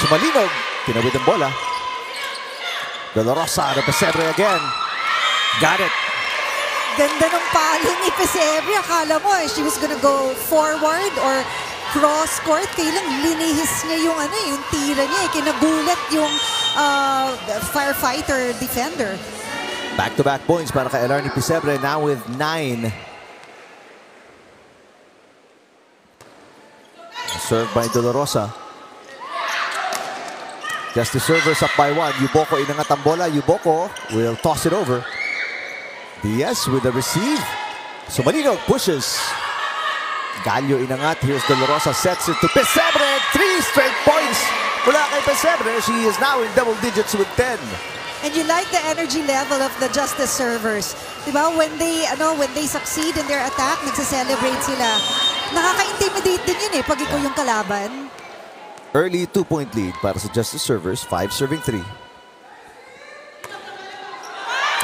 Sumalinog, tinawid ang bola. De La Rosa to Pesebre again. Got it. Ganda ng palo ni Pesebre. Akala mo eh, she was gonna go forward or cross court. Kailang linihis niya yung ano, yung tira niya. eh. Kinagulat yung uh, firefighter defender. Back-to-back points para kay Elarni Pesebre now with nine. Served by De La Rosa. Just the servers up by one. Yuboko inangat ang bola. Yuboko will toss it over. Diaz with the receive. Sumalinog pushes. Gallo inangat. Here's De La Rosa sets it to Pesebre. Three straight points mula kay Pesebre. She is now in double digits with 10. And you like the energy level of the Justice servers. Diba? When they, ano, when they succeed in their attack, nagse-celebrate sila. Nakaka-intimidate din yun eh, pag ikaw yung kalaban. Early two-point lead para sa Justice Servers. Five serving three.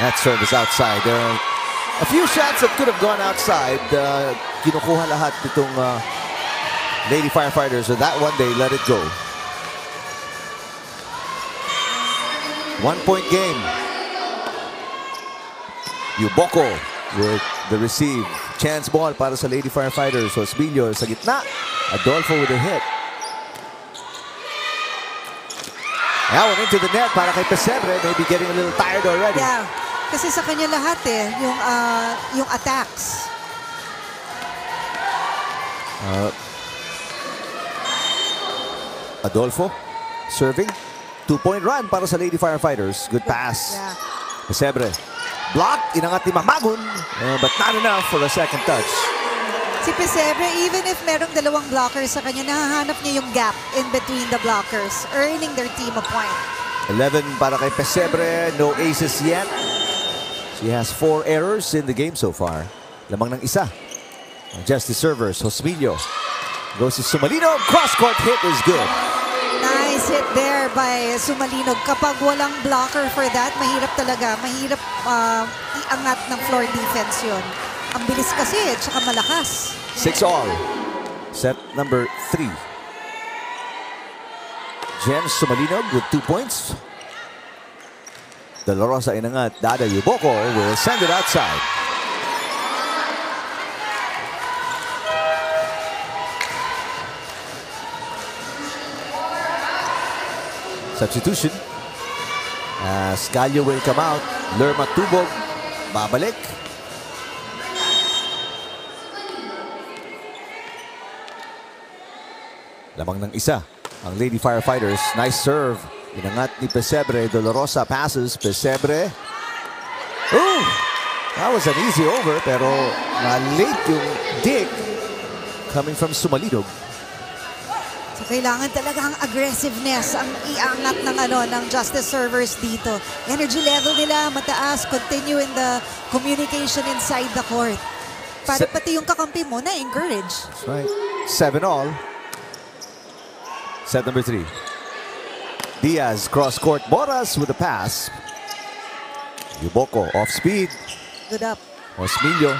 That serve is outside. There are a few shots that could have gone outside. Uh, kinukuha lahat itong uh, Lady Firefighters. So that one, they let it go. One-point game. Yuboko with the receive. Chance ball para sa Lady Firefighters. Osbilio sa gitna. Adolfo with a hit. That one into the net para kay Pesebre. Maybe getting a little tired already. Yeah. Kasi sa kanya lahat eh, yung, ah, yung attacks. Uh, Adolfo serving. Two-point run para sa Lady Firefighters. Good pass. Yeah. Pesebre. Blocked. Inangat ni Mamagun. Uh, but not enough for a second touch. Si Pesebre, even if merong dalawang blockers sa kanya, nahahanap niya yung gap in between the blockers, earning their team a point. 11 para kay Pesebre. No aces yet. She has four errors in the game so far. Lamang ng isa. Ang Justice servers, Hosmillo. Goes to Sumalino. Cross-court hit is good. Nice hit there by Sumalinog. Kapag walang blocker for that, mahirap talaga. Mahirap ah, iangat ng floor defense yun. Ang bilis kasi, tsaka malakas. Six all. Set number three. Jen Sumalinog with two points. De La Rosa inangat. Dada Yuboko will send it outside. Substitution. As Calio will come out. Lerma Tubog. Babalik. Lamang ng isa. Ang Lady Firefighters. Nice serve. Inangat ni Pesebre. Dolorosa passes. Pesebre. Ooh! That was an easy over pero na-late yung dig coming from Sumalidog. Kailangan talaga ang aggressiveness ang iangat ng ano ng justice servers dito. Energy level nila mataas, continue in the communication inside the court. Para Se- pati yung kakampi mo na encourage. That's right. Seven all. Set number three. Diaz cross court. Boras with a pass. Yuboko off speed. Good up. Osmillo.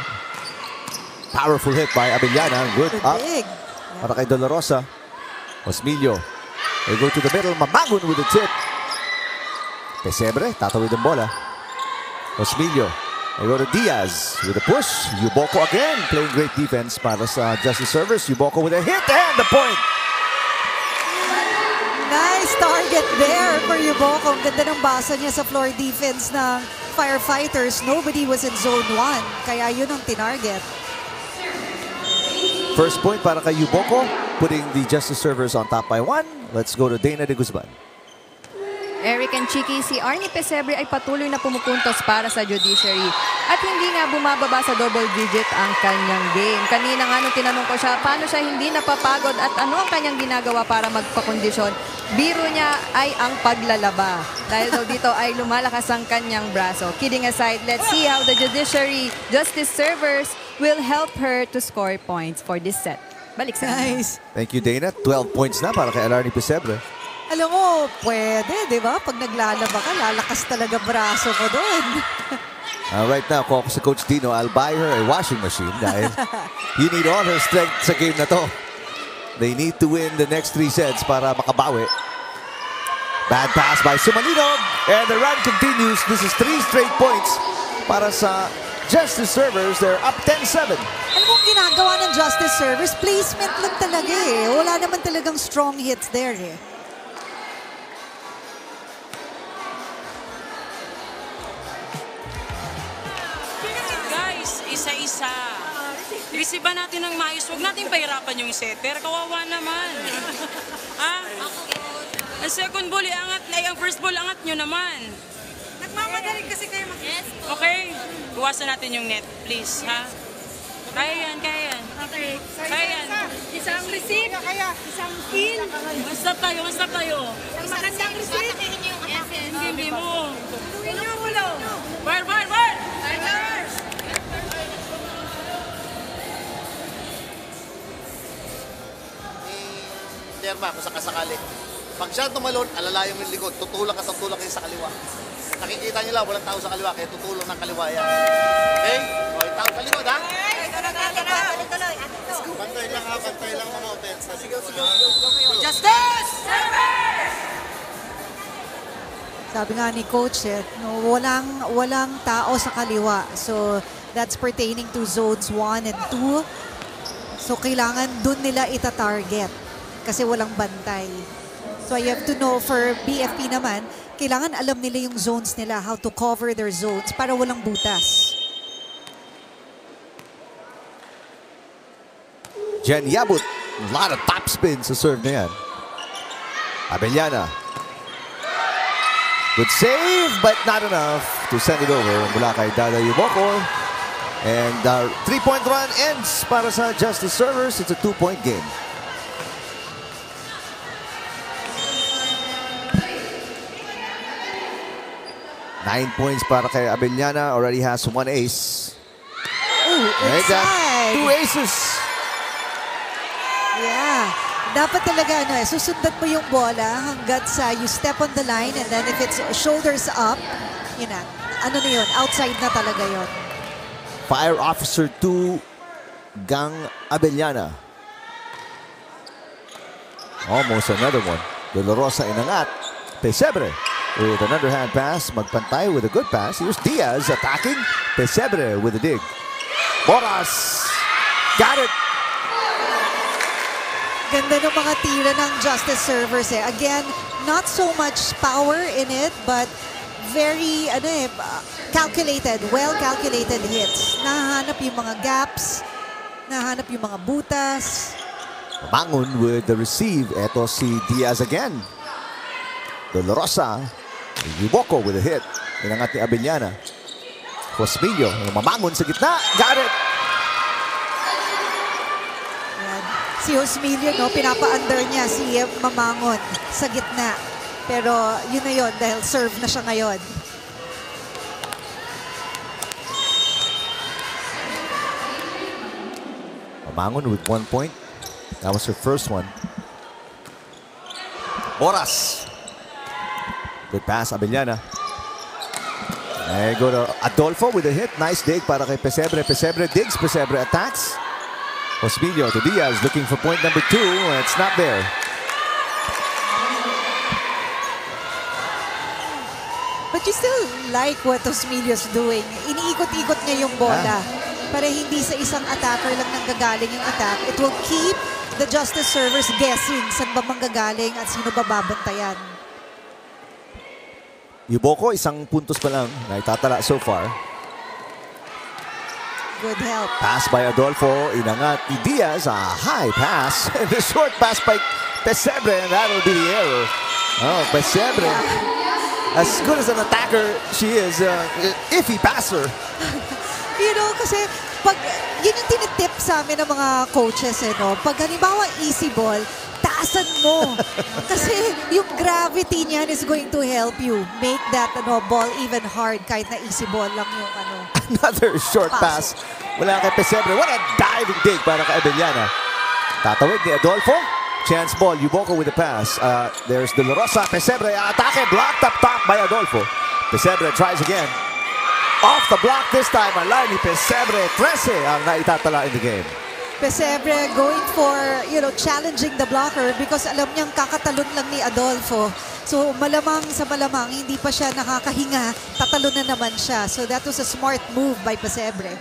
Powerful hit by Abellana. Good Good up dig. para kay Dolorosa. Osmillo. They go to the middle. Mamangun with the tip. Pesebre. Tatawid ang bola. Osmillo. They go to Diaz with a push. Yuboko again. Playing great defense para sa Justice Servers. Yuboko with a hit and the point. Nice target there for Yuboko. Ang ganda ng basa niya sa floor defense ng firefighters. Nobody was in zone 1. Kaya yun ang tinarget. First point para kay Yuboko. Putting the Justice Servers on top by one. Let's go to Dana de Guzman. Eric and Chiki, si Arnie Pesebre ay patuloy na pumupuntos para sa judiciary. At hindi nga bumababa sa double digit ang kanyang game. Kanina nga nung tinanong ko siya, paano siya hindi napapagod at ano ang kanyang ginagawa para magpakondisyon? Biro niya ay ang paglalaba. Dahil daw dito ay lumalakas ang kanyang braso. Kidding aside, let's see how the judiciary justice servers will help her to score points for this set. Balik sa Nice. Thank you, Dana. 12 points na para kay Alarni Pesebre. Alam mo, pwede, di ba? Pag naglalaba ka, lalakas talaga braso ko doon. (laughs) Uh, right now, kung ako si Coach Dino, I'll buy her a washing machine dahil (laughs) you need all her strength sa game na to. They need to win the next three sets para makabawi. Bad pass by Sumalino. And the run continues. This is three straight points para sa Justice Servers. They're up 10-7. Ano mong ginagawa ng justice service? Placement lang talaga eh. Wala naman talagang strong hits there eh. Guys, isa-isa. Receive natin ng maayos. Huwag natin pahirapan yung setter. Kawawa naman. ha? Ang second ball, iangat na. Ang first ball, angat nyo naman. Nagmamadali kasi kayo mag- Okay? Buwasan natin yung net, please. Ha? Kaya yan, kaya yan. Okay. Kaya yan. Isang receipt, isang kill, Basta tayo, basta tayo. isang magandang receipt. Hindi, hindi mo. Tuwin niyo ulo. Bar, bar, bar! Yerma kung sakasakali. Pag siya tumalon, alalayan mo yung likod. Tutulak at tutulak kayo sa kaliwa. Nakikita nyo lang, walang tao sa kaliwa, kaya tutulong ng kaliwa yan. Okay? O, yung tao sa likod, ha? Bantay lang ha, bantay lang mga offense. Sigaw, sigaw, sigaw. Justice! Sabi nga ni coach, eh, no, walang walang tao sa kaliwa. So that's pertaining to zones 1 and 2. So kailangan dun nila ita-target kasi walang bantay. So you have to know for BFP naman, kailangan alam nila yung zones nila, how to cover their zones para walang butas. Jen Yabut. A lot of top spins sa serve na yan. Abellana. Good save, but not enough to send it over mula kay Dada Yuboko. And the three-point run ends para sa Justice Servers. It's a two-point game. Nine points para kay Abellana. Already has one ace. Ooh, inside. two aces. Yeah. Dapat talaga ano eh, susundan mo yung bola hanggat sa you step on the line and then if it's shoulders up, yun na. Ano na yun, outside na talaga yun. Fire Officer 2, Gang Abellana. Almost another one. Dolorosa inangat. Pesebre with an underhand pass. Magpantay with a good pass. Here's Diaz attacking. Pesebre with a dig. Boras. Got it. Ganda ng mga tira ng Justice Servers eh. Again, not so much power in it, but very ano eh, calculated, well-calculated hits. Nahanap yung mga gaps, nahanap yung mga butas. Bangon with the receive. Eto si Diaz again. Dolorosa. Yuboko with a hit. Inangat ni Abellana. Cosmillo. Mamangon sa gitna. Got it. Yan. Si Osmilio, no, pinapa-under niya si Mamangon sa gitna. Pero yun na yun dahil serve na siya ngayon. Mamangon with one point. That was her first one. Boras. Good pass, Abellana. There go to Adolfo with a hit. Nice dig para kay Pesebre. Pesebre digs. Pesebre attacks. Ospilio to Diaz looking for point number two. It's not there. But you still like what Osmilio's doing. Iniikot-ikot niya yung bola. Para hindi sa isang attacker lang nanggagaling yung attack. It will keep the justice servers guessing saan ba manggagaling at sino ba babantayan. Yuboko, isang puntos pa lang na itatala so far. Good help. Pass by Adolfo. Inangat ni Diaz. A high pass. (laughs) And the short pass by Pesebre. And that'll be the error. Oh, Pesebre. As good as an attacker she is, uh, iffy passer. (laughs) You know, kasi pag, yun yung tinitip sa amin ng mga coaches, eh, no? Pag halimbawa easy ball, taasan mo. kasi yung gravity niyan is going to help you make that ano, ball even hard kahit na easy ball lang yung ano. (laughs) Another short pass. Wala kay Pesebre. What a diving dig para kay Abellana. Tatawid ni Adolfo. Chance ball. Yuboko with the pass. Uh, there's De La Rosa. Pesebre. Atake. Blocked up top by Adolfo. Pesebre tries again. Off the block this time. Alay ni Pesebre. 13 ang naitatala in the game. Pesebre going for, you know, challenging the blocker because alam niyang kakatalon lang ni Adolfo. So malamang sa malamang, hindi pa siya nakakahinga, tatalo na naman siya. So that was a smart move by Pesebre.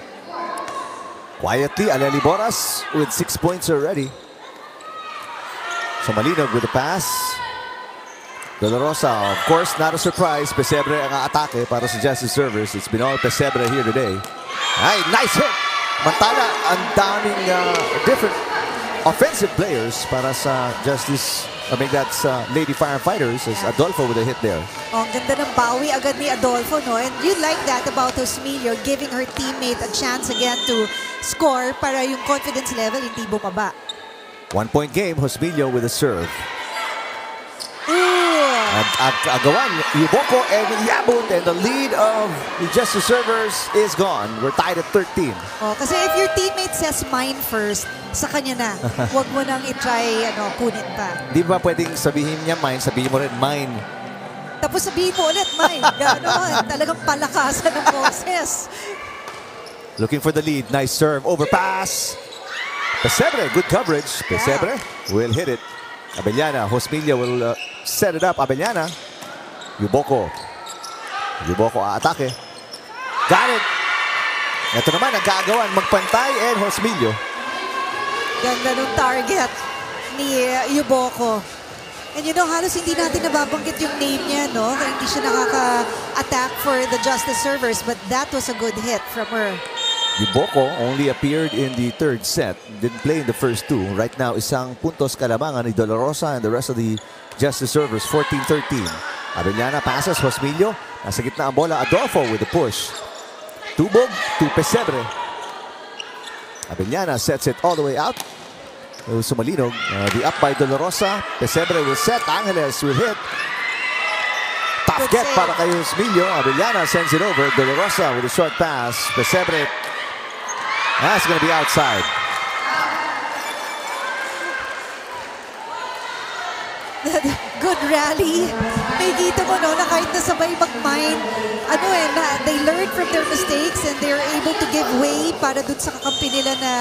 Quietly, Aleli Boras with six points already. So Malinog with the pass. De La Rosa, of course, not a surprise. Pesebre ang atake para sa Justice Servers. It's been all Pesebre here today. Ay, nice hit! Mantala, ang daming uh, different offensive players para sa Justice, I mean, that's uh, Lady Firefighters. As Adolfo with a hit there. Oh, ang ganda ng bawi agad ni Adolfo, no? And you like that about Osmilio, giving her teammate a chance again to score para yung confidence level hindi bumaba. One point game, Hosmilio with a serve. At ag agawan, Yuboko and Yabut and the lead of the Justice Servers is gone. We're tied at 13. Oh, kasi if your teammate says mine first, sa kanya na. (laughs) Huwag mo nang i-try ano, kunin pa. Di ba pwedeng sabihin niya mine, sabihin mo rin mine. Tapos sabihin mo ulit, mine. Ganon. (laughs) Talagang palakasan ng boses. Looking for the lead. Nice serve. Overpass. Pesebre, good coverage. Pesebre will hit it. Abellana, Hosmilia will uh, set it up. Abellana. Yuboko. Yuboko aatake. Got it. Ito naman, nagkagawan. Magpantay and Hosmilio. Ganda ng target ni Yuboko. And you know, halos hindi natin nababanggit yung name niya, no? Kaya hindi siya nakaka-attack for the Justice Servers. But that was a good hit from her. Yuboko only appeared in the third set. Didn't play in the first two. Right now, isang puntos kalamangan ni Dolorosa and the rest of the Justice Servers, 14-13. Abellana passes, Hosmilio. Nasa gitna ang bola, Adolfo with the push. Tubog to Pesebre. Abellana sets it all the way out. Sumalinog. Uh, the up by Dolorosa. Pesebre will set. Angeles will hit. Tough Good get save. para kay Hosmilio. Abellana sends it over. Dolorosa with a short pass. Pesebre That's going to be outside. (laughs) good rally. May kita mo no, na kahit nasabay mag-mine, ano eh, na, they learn from their mistakes and they're able to give way para dun sa kakampi nila na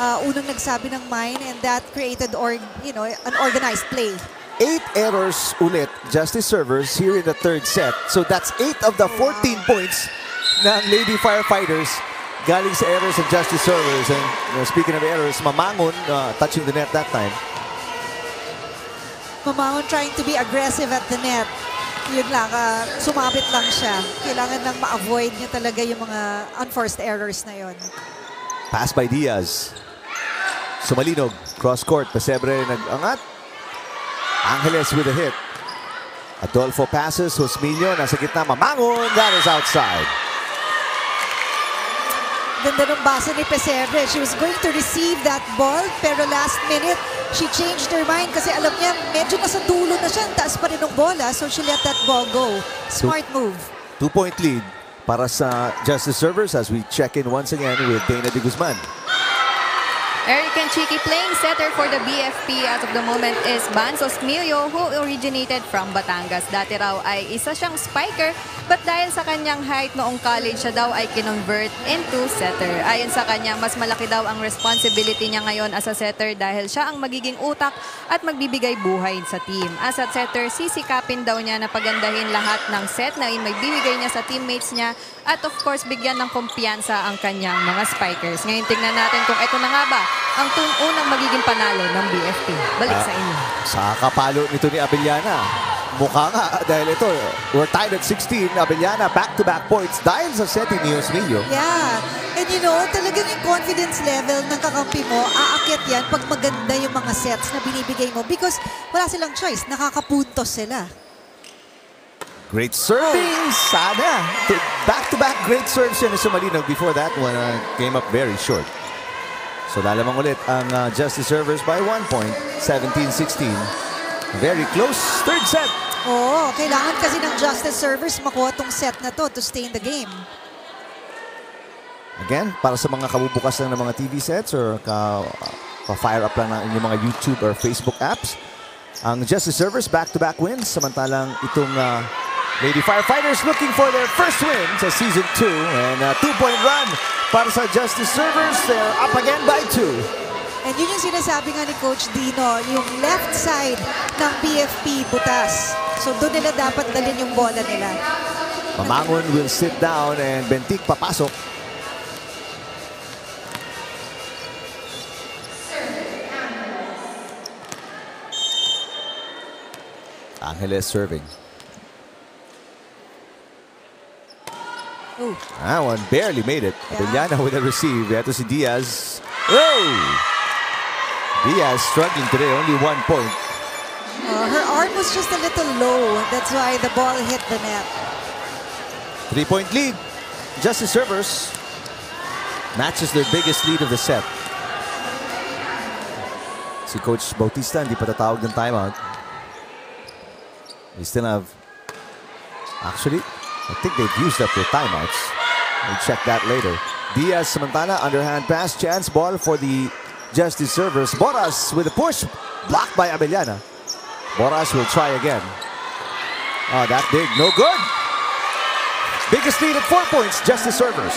uh, unang nagsabi ng mine and that created or you know, an organized play. Eight errors ulit, Justice Servers here in the third set. So that's eight of the 14 points ng Lady Firefighters galing sa errors of Justice Servers. And you know, speaking of errors, Mamangon uh, touching the net that time. Mamangon trying to be aggressive at the net. Yun lang, ah, sumabit lang siya. Kailangan nang ma-avoid niya talaga yung mga unforced errors na yon. Pass by Diaz. Sumalinog. Cross court. Pesebre nag-angat. Angeles with a hit. Adolfo passes. Hosmilio nasa gitna. Mamangon. That is outside. Ganda ng basa ni Pesebre. She was going to receive that ball, pero last minute, she changed her mind kasi alam niya, medyo nasa dulo na siya, taas pa rin ng bola, so she let that ball go. Smart move. Two-point lead para sa Justice Servers as we check in once again with Dana de Guzman. Eric Enchiqui playing setter for the BFP as of the moment is Banzo Smilio who originated from Batangas. Dati raw ay isa siyang spiker but dahil sa kanyang height noong college siya daw ay kinonvert into setter. Ayon sa kanya, mas malaki daw ang responsibility niya ngayon as a setter dahil siya ang magiging utak at magbibigay buhay sa team. As a setter, sisikapin daw niya na pagandahin lahat ng set na may bibigay niya sa teammates niya at of course bigyan ng kumpiyansa ang kanyang mga spikers. Ngayon tingnan natin kung ito na nga ba ang unang magiging panalo ng BFP. Balik sa inyo. Sa kapalo nito ni Abellana. Mukha nga dahil ito, we're tied at 16. Abellana back-to-back points dahil sa setting ni Osmilio. Yeah. And you know, talagang yung confidence level ng kakampi mo, aakyat yan pag maganda yung mga sets na binibigay mo because wala silang choice, nakakapuntos sila. Great serving, sana. Back-to-back great serves yan ni Sumalinog. Before that one uh, came up very short. So lalamang ulit ang uh, Justice Servers by one point, 17-16. Very close third set. Oo, kailangan kasi ng Justice Servers makuha tong set na to to stay in the game. Again, para sa mga kabubukas lang ng mga TV sets or ka, pa-fire up lang ng inyong mga YouTube or Facebook apps, ang Justice Servers back-to-back wins. Samantalang itong uh, Lady Firefighters looking for their first win sa Season 2 and a two-point run para sa Justice Servers. They're up again by two. And yun yung sinasabi nga ni Coach Dino, yung left side ng BFP butas. So doon nila dapat dalhin yung bola nila. Mamangon will sit down and Bentik papasok. Angeles serving. Ooh. That one barely made it. Yeah. Abellana with a receive. Ito si Diaz. Oh! Diaz struggling today. Only one point. Uh, her arm was just a little low. That's why the ball hit the net. Three-point lead. Justice Servers matches their biggest lead of the set. Si Coach Bautista hindi pa tatawag ng timeout. They still have. Actually, I think they've used up their timeouts. We'll check that later. Diaz Samantana, underhand pass, chance ball for the Justice servers. Boras with a push, blocked by Abellana. Boras will try again. Oh, that big, no good. Biggest lead at four points, Justice servers.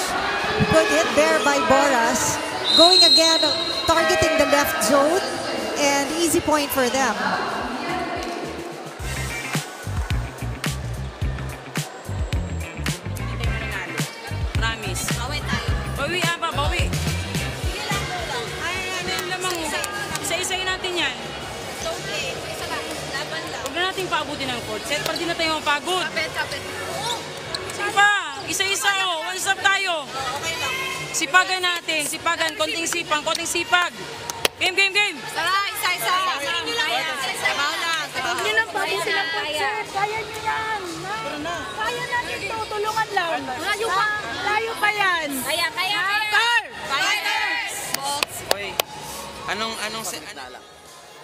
Good hit there by Boras. Going again, targeting the left zone. And easy point for them. Tayo. Bawi, ah, pa, bawi. Ay, ano yung lamang. Isa-isayin natin yan. Huwag na natin paabutin ng court set para di na tayo mapagod. Sige pa, isa-isa oh. One stop tayo. Sipagan natin, sipagan, konting sipang, konting sipag. Game, game, game. Tara, isa-isa. Sabaw lang. Huwag niyo lang pabusin ang concert. Kaya niyo yan. ha? Tulungan lang. Layo pa. Layo pa yan. Kaya, kaya, kaya. Car! Fighters! Oy, anong, anong, se-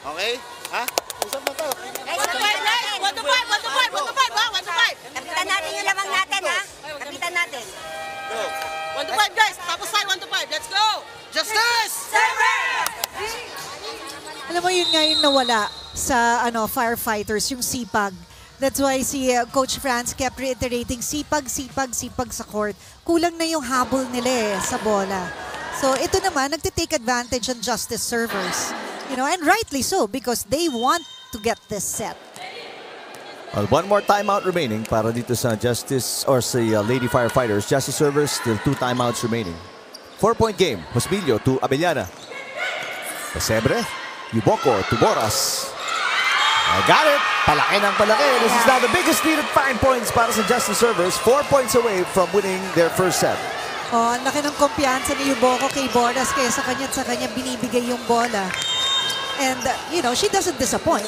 Okay? Ha? Usap na to five, guys. One to five, one to five, one to five, ha? One to five. Kapitan natin yung lamang natin, ha? Kapitan natin. Go. One to five, guys. Tapos tayo, one to five. Let's go! Justice! Service! Alam mo yun nga yung nawala sa ano firefighters, yung sipag. That's why si uh, Coach Franz kept reiterating sipag, sipag, sipag sa court. Kulang na yung habol nila eh, sa bola. So ito naman, nagtitake advantage on justice servers. You know, and rightly so because they want to get this set. Well, one more timeout remaining para dito sa Justice or sa uh, Lady Firefighters. Justice servers, still two timeouts remaining. Four-point game. Hosbilio to Abellana. Pesebre. Yuboko to Boras. I got it. Palaki ng palaki. This is now the biggest lead at five points para sa Justice servers. Four points away from winning their first set. Oh, ang laki ng kumpiyansa ni Yuboko kay Boras kaya sa kanya sa kanya binibigay yung bola. And, uh, you know, she doesn't disappoint.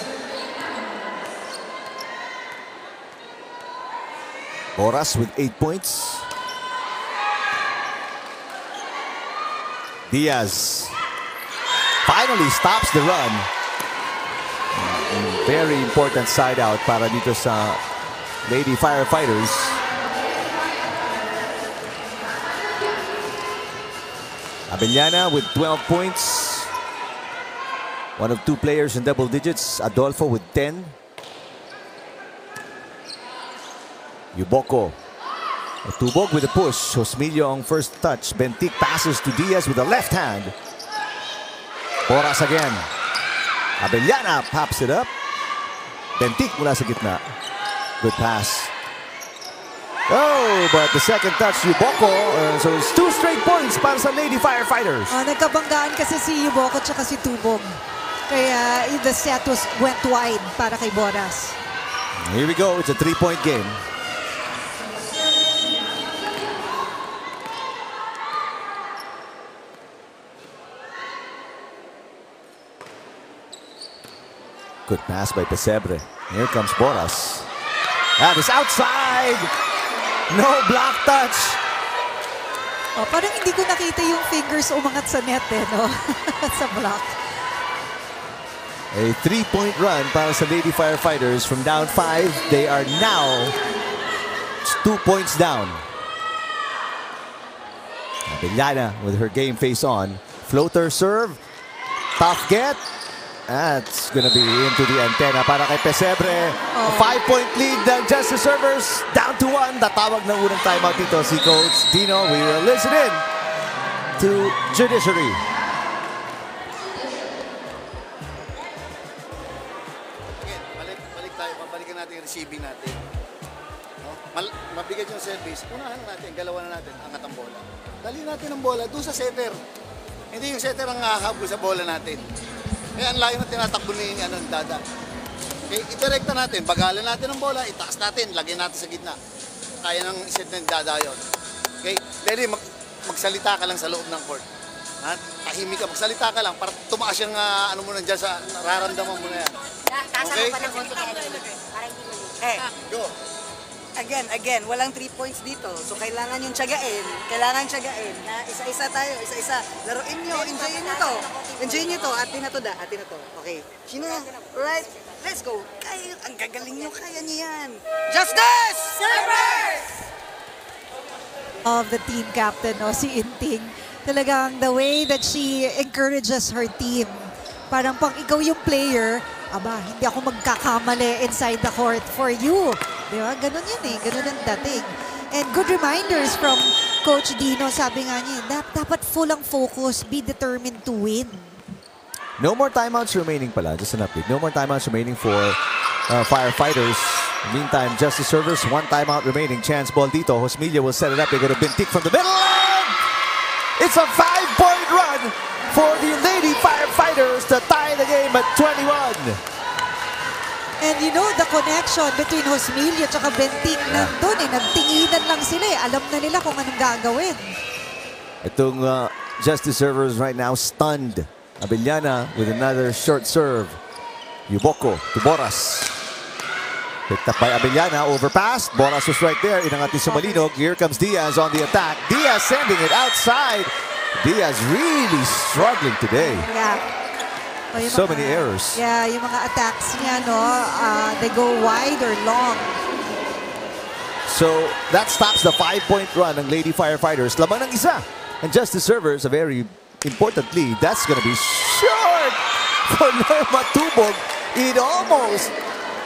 Boras with eight points. Diaz finally stops the run. Very important side out para dito sa Lady Firefighters. Abellana with 12 points. One of two players in double digits. Adolfo with 10. Yuboko. Tubog with a push. Josmilio on first touch. Bentic passes to Diaz with a left hand. Boras again. Abellana pops it up. Bentic mula sa gitna. Good pass. Oh, but the second touch, Yuboko. Uh, so it's two straight points para sa Lady Firefighters. Oh, nagkabanggaan kasi si Yuboko at si Tubog. Kaya the set was went wide para kay Boras. Here we go. It's a three-point game. Good pass by Pesebre. Here comes Boras. That is outside. No block touch. Oh, parang hindi ko nakita yung fingers umangat sa net eh, no? (laughs) sa block. A three-point run para sa Lady Firefighters from down five. They are now two points down. Abellana with her game face on. Floater serve. Tough get. That's gonna be into the antenna para kay Pesebre. A five-point lead ng Justice Servers. Down to one. Tatawag ng unang timeout dito si Coach Dino. We will listen in to Judiciary. Again, balik, balik tayo. Pabalikan natin yung receiving natin. No? Mal mabigat yung service. Unahan natin, galawan na natin, angat ang bola. Dali natin ang bola doon sa setter. Hindi yung setter ang hahabol sa bola natin. Kaya ang layo na tinatakbo ni ano, Dada. Okay, itirekta natin, bagalan natin ang bola, itaas natin, lagyan natin sa gitna. Kaya nang iset ng Dada yun. Okay, Dali, mag magsalita ka lang sa loob ng court. Ha? Tahimik ka, magsalita ka lang para tumaas yung ah, ano mo nandiyan sa nararamdaman mo na yan. Okay. kaya para hindi mali. Eh, Go. Again, again, walang three points dito. So, kailangan yung tiyagain. Kailangan tiyagain. Na isa-isa tayo, isa-isa. Laruin nyo, enjoyin nyo to. Enjoyin nyo to. Atin na to da, atin na to. Okay. Sino? Right? Let's go. Kaya, ang gagaling nyo, kaya niyo yan. Justice! of the team captain, no, si Inting. Talagang the way that she encourages her team. Parang pang ikaw yung player, aba, hindi ako magkakamali inside the court for you. Di ba? Ganun yan eh. Ganun ang dating. And good reminders from Coach Dino. Sabi nga niya, "Dap- dapat full ang focus. Be determined to win. No more timeouts remaining pala. Just an update. No more timeouts remaining for uh, firefighters. Meantime, Justice Servers, one timeout remaining. Chance ball dito. Hosmilia will set it up. They go to Bintik from the middle. It's a five-point run for the Lady Firefighters to tie the game at 21. And you know, the connection between Hosmilio at Benting nandun eh. Nagtinginan lang sila eh. Alam na nila kung anong gagawin. Itong uh, Justice Servers right now stunned. Abellana with another short serve. Yuboko to Boras. Picked up by Abellana, overpass. Boras was right there. Inangat ni Sumalinog. Here comes Diaz on the attack. Diaz sending it outside. Diaz really struggling today. Yeah. O, yung So mga- many errors. Yeah, yung mga attacks niya, no, uh, they go wide or long. So that stops the five-point run ng Lady Firefighters. Laman ng isa. And Justice Servers, a very important lead. That's going to be short for Norma Tubog. It almost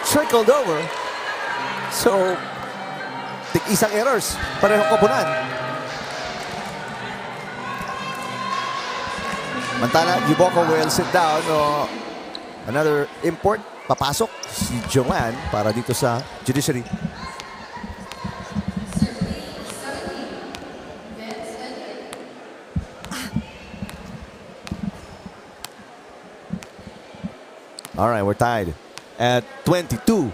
trickled over. So, tig isang errors. Parehong koponan. Mantala, Yuboko will sit down. O another import. Papasok si Joanne para dito sa judiciary. All right, we're tied at 22.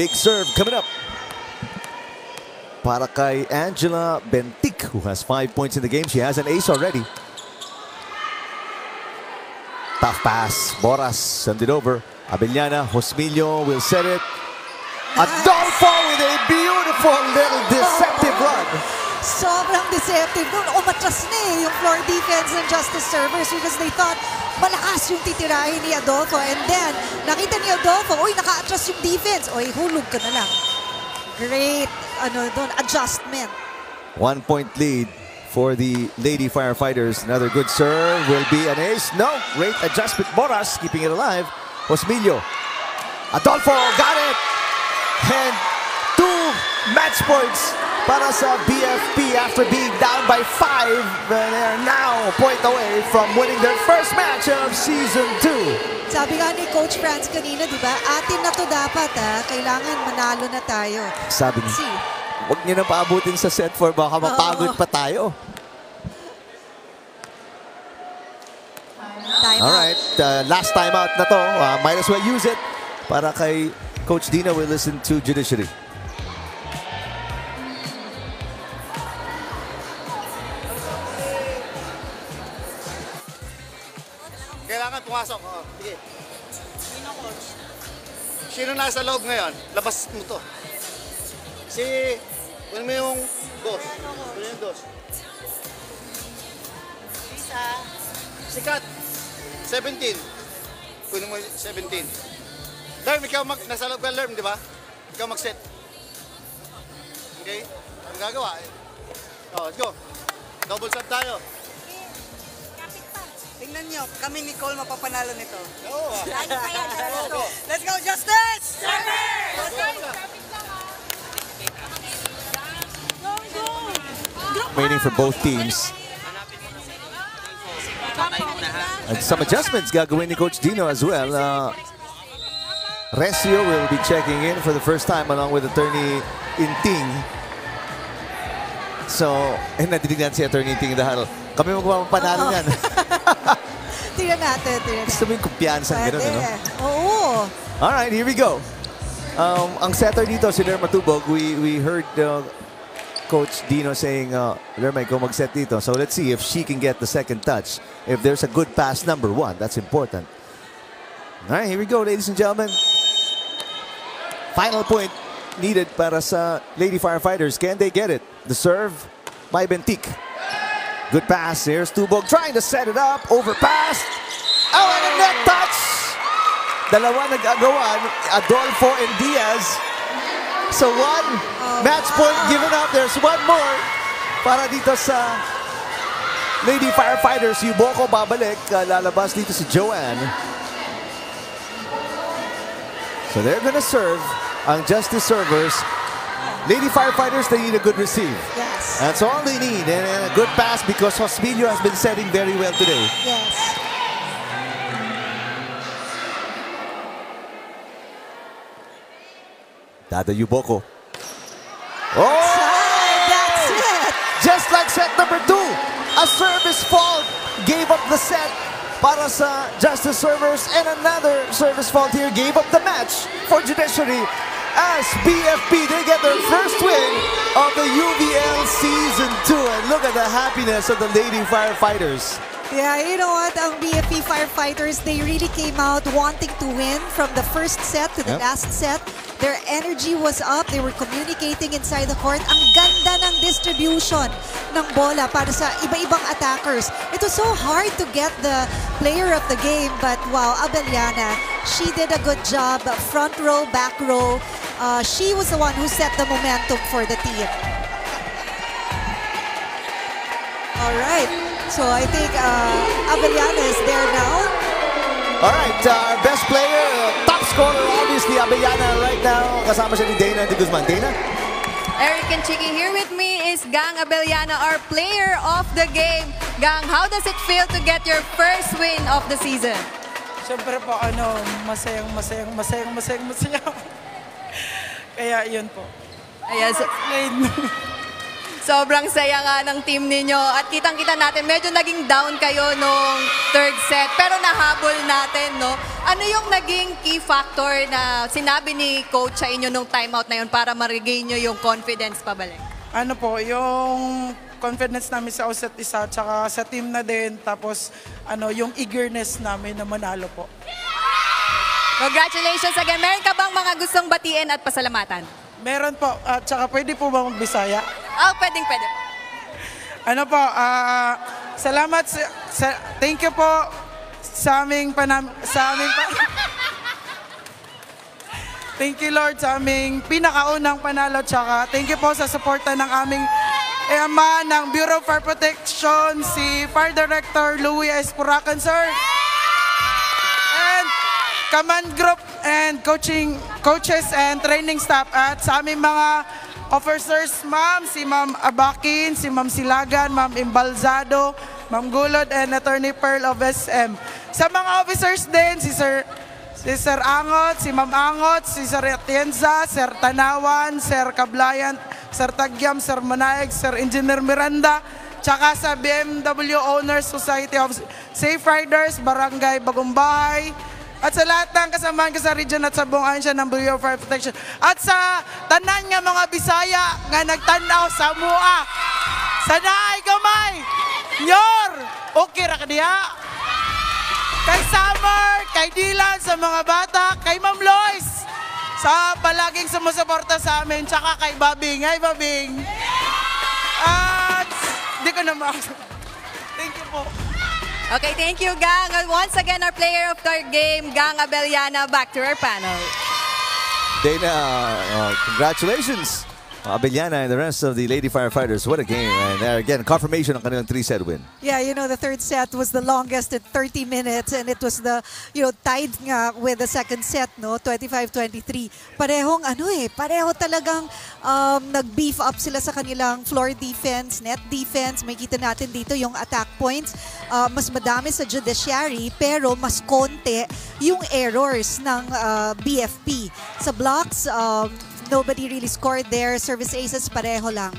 Big serve coming up. Para kay Angela Bentic, who has five points in the game. She has an ace already. Tough pass. Boras send it over. Abellana, Hosmilio will set it. Adolfo with a beautiful little deceptive run. Sobrang deceptive doon. Umatras na eh yung floor defense ng Justice Servers because they thought malakas yung titirahin ni Adolfo. And then, nakita ni Adolfo, uy, naka-atras yung defense. Uy, hulog ka na lang. Great, ano doon, adjustment. One point lead for the Lady Firefighters. Another good serve will be an ace. No, great adjustment. Boras keeping it alive. Osmilio. Adolfo got it. And two match points para sa BFP after being down by five. They are now a point away from winning their first match of season two. Sabi nga ni Coach Franz kanina, di ba? Atin na to dapat, ha? Kailangan manalo na tayo. Sabi niya, huwag niyo na paabutin sa set 4. Baka mapagod pa tayo. Time All right, uh, last time out na to. Uh, might as well use it para kay Coach Dina will listen to judiciary. Kailangan pumasok. Oh, sige. Sino nasa loob ngayon? Labas mo to. Si... Kunin mo yung dos. Kunin yung dos. Si Kat. 17. Kunin mo yung 17. Lerm, ikaw mag... Nasa loob ka, Lerm, di ba? Ikaw mag-set. Okay? Ang gagawa eh. Oh, let's go. Double sub tayo. Tingnan nyo, kami ni Cole mapapanalo nito. Oo. ah. Let's go. Let's go, Justice! Waiting for both teams. And some adjustments gagawin ni Coach Dino as well. Uh, Recio will be checking in for the first time along with attorney Inting. So, eh, nadidig natin si attorney Inting huddle. Kami magpapanalo Oo. yan. (laughs) Tingnan natin, tingnan Gusto mo yung kumpiyansa gano'n, ano? Oo. All right, here we go. Um, ang setter dito, si Lerma Tubog, we, we heard uh, Coach Dino saying, uh, Lerma, ikaw mag-set dito. So let's see if she can get the second touch. If there's a good pass, number one, that's important. All right, here we go, ladies and gentlemen. Final point needed para sa Lady Firefighters. Can they get it? The serve by Bentik. Good pass. Here's Tubog trying to set it up. Overpass. Oh, and a net touch. Dalawa nag-agawan, Adolfo and Diaz. So one match point given up. There's one more para dito sa Lady Firefighters. Yuboko babalik. Uh, lalabas dito si Joanne. So they're gonna serve ang Justice Servers. Lady Firefighters, they need a good receive. Yes. That's all they need. And, and a good pass because Hospilio has been setting very well today. Yes. Dada Yuboko. Oh! That's it. Just like set number two, service fault gave up the set para sa Justice Servers and another service fault here gave up the match for Judiciary as BFP, they get their first win of the UVL Season 2. And look at the happiness of the Lady Firefighters. Yeah, you know what? Ang BFP firefighters, they really came out wanting to win from the first set to the Yep. last set. Their energy was up. They were communicating inside the court. Ang ganda ng distribution ng bola para sa iba-ibang attackers. It was so hard to get the player of the game, but wow, Abeliana, she did a good job. Front row, back row. Uh, she was the one who set the momentum for the team. All right. So I think uh, Abellana is there now. All right, uh, our best player, uh, top scorer, obviously, Abellana right now. Kasama siya ni Dana de Guzman. Dana? Eric and Chiki, here with me is Gang Abellana, our player of the game. Gang, how does it feel to get your first win of the season? Siyempre po, ano, masayang, masayang, masayang, masayang, masaya. (laughs) Kaya yun po. Ayan, so-. (laughs) sobrang saya nga ng team ninyo. At kitang-kita natin, medyo naging down kayo nung third set. Pero nahabol natin, no? Ano yung naging key factor na sinabi ni coach sa inyo nung timeout na yun para ma-regain nyo yung confidence pabalik? ano po, yung confidence namin sa isa't isa, tsaka sa team na din, tapos ano, yung eagerness namin na manalo po. Congratulations again. Meron ka bang mga gustong batiin at pasalamatan? Meron po, at tsaka pwede po ba magbisaya? Oh, pwedeng pwede po. Ano po, ah, salamat sa, sa- thank you po sa aming panam, sa aming pa, (laughs) Thank you Lord sa aming pinakaunang panalo tsaka thank you po sa suporta ng aming ama ng Bureau of Fire Protection, si Fire Director Louis S. Puracan, sir. And command group and coaching coaches and training staff at sa aming mga officers, ma'am, si Ma'am Abakin, si Ma'am Silagan, Ma'am Imbalzado, Ma'am Gulod, and Attorney Pearl of SM. Sa mga officers din, si Sir Si Sir Angot, si Ma'am Angot, si Sir Atienza, Sir Tanawan, Sir Kablayan, Sir Tagyam, Sir Manaig, Sir Engineer Miranda, tsaka sa BMW Owners Society of Safe Riders, Barangay Bagumbahay, at sa lahat ng kasamahan ko sa region at sa buong ahensya ng Bureau of Fire Protection. At sa tanan nga mga Bisaya nga nagtanaw sa mua. Sanaay gamay! Nyor! Okay ra ka diha? Kay Summer, kay Dylan, sa mga bata, kay Ma'am Lois, sa palaging sumusuporta sa amin, tsaka kay Babing. Hi, Babing! At di ko na ma- (laughs) Thank you po. Okay, thank you, Gang. And once again, our player of the game, Gang Abellana, back to our panel. Dana, uh, congratulations. Abellana and the rest of the Lady Firefighters. What a game. And there again, confirmation ng kanilang three-set win. Yeah, you know, the third set was the longest at 30 minutes and it was the, you know, tied nga with the second set, no? 25-23. Parehong, ano eh, pareho talagang um, nag-beef up sila sa kanilang floor defense, net defense. May kita natin dito yung attack points. Uh, mas madami sa judiciary pero mas konti yung errors ng uh, BFP. Sa blocks, um, nobody really scored there. Service aces, pareho lang.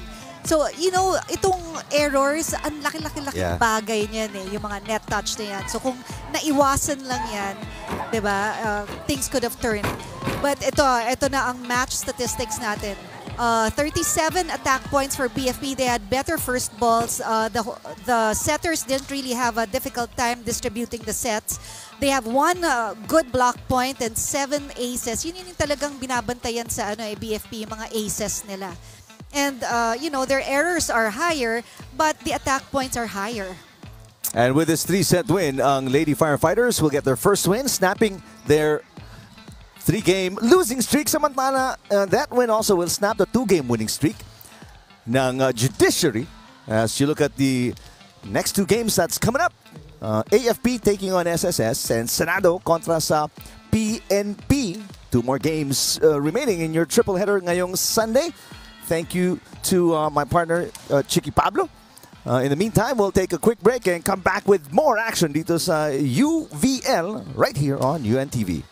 So, you know, itong errors, ang laki-laki-laki Yeah. bagay niyan eh, yung mga net touch na yan. So, kung naiwasan lang yan, di ba, uh, things could have turned. But ito, ito na ang match statistics natin. Uh, 37 attack points for BFP. They had better first balls. Uh, the the setters didn't really have a difficult time distributing the sets. They have one uh, good block point and seven aces. Yun yun yung talagang binabantayan sa ano, eh, BFP, yung mga aces nila. And, uh, you know, their errors are higher, but the attack points are higher. And with this three-set win, ang Lady Firefighters will get their first win, snapping their three-game losing streak. Samantala, uh, that win also will snap the two-game winning streak ng uh, Judiciary. As you look at the next two games that's coming up, uh, AFP taking on SSS and Senado kontra sa PNP. Two more games uh, remaining in your triple header ngayong Sunday. Thank you to uh, my partner, uh, Chicky Pablo. Uh, in the meantime, we'll take a quick break and come back with more action dito sa UVL right here on UNTV.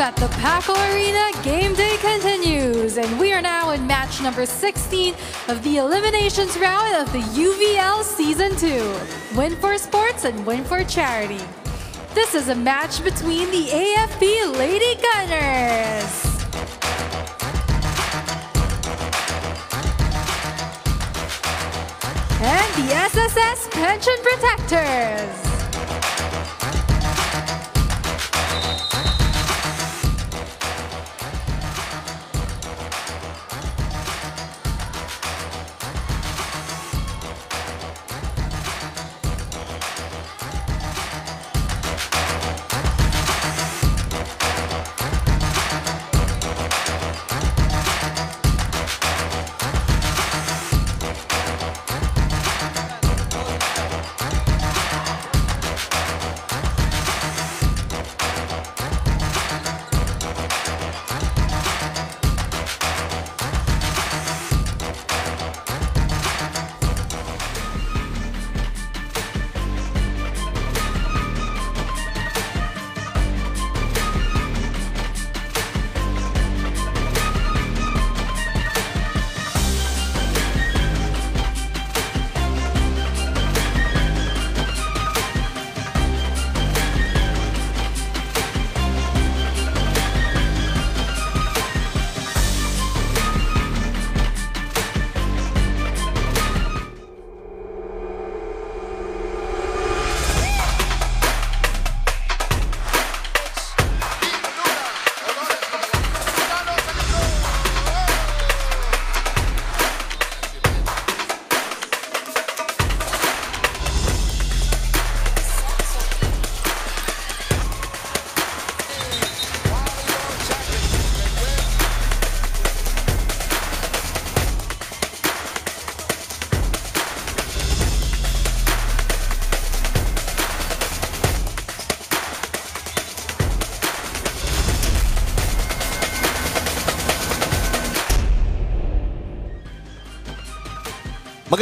At the Paco Arena game day continues, and we are now in match number 16 of the eliminations round of the UVL Season 2. Win for sports and win for charity. This is a match between the AFP Lady Gunners. And the SSS Pension Protectors.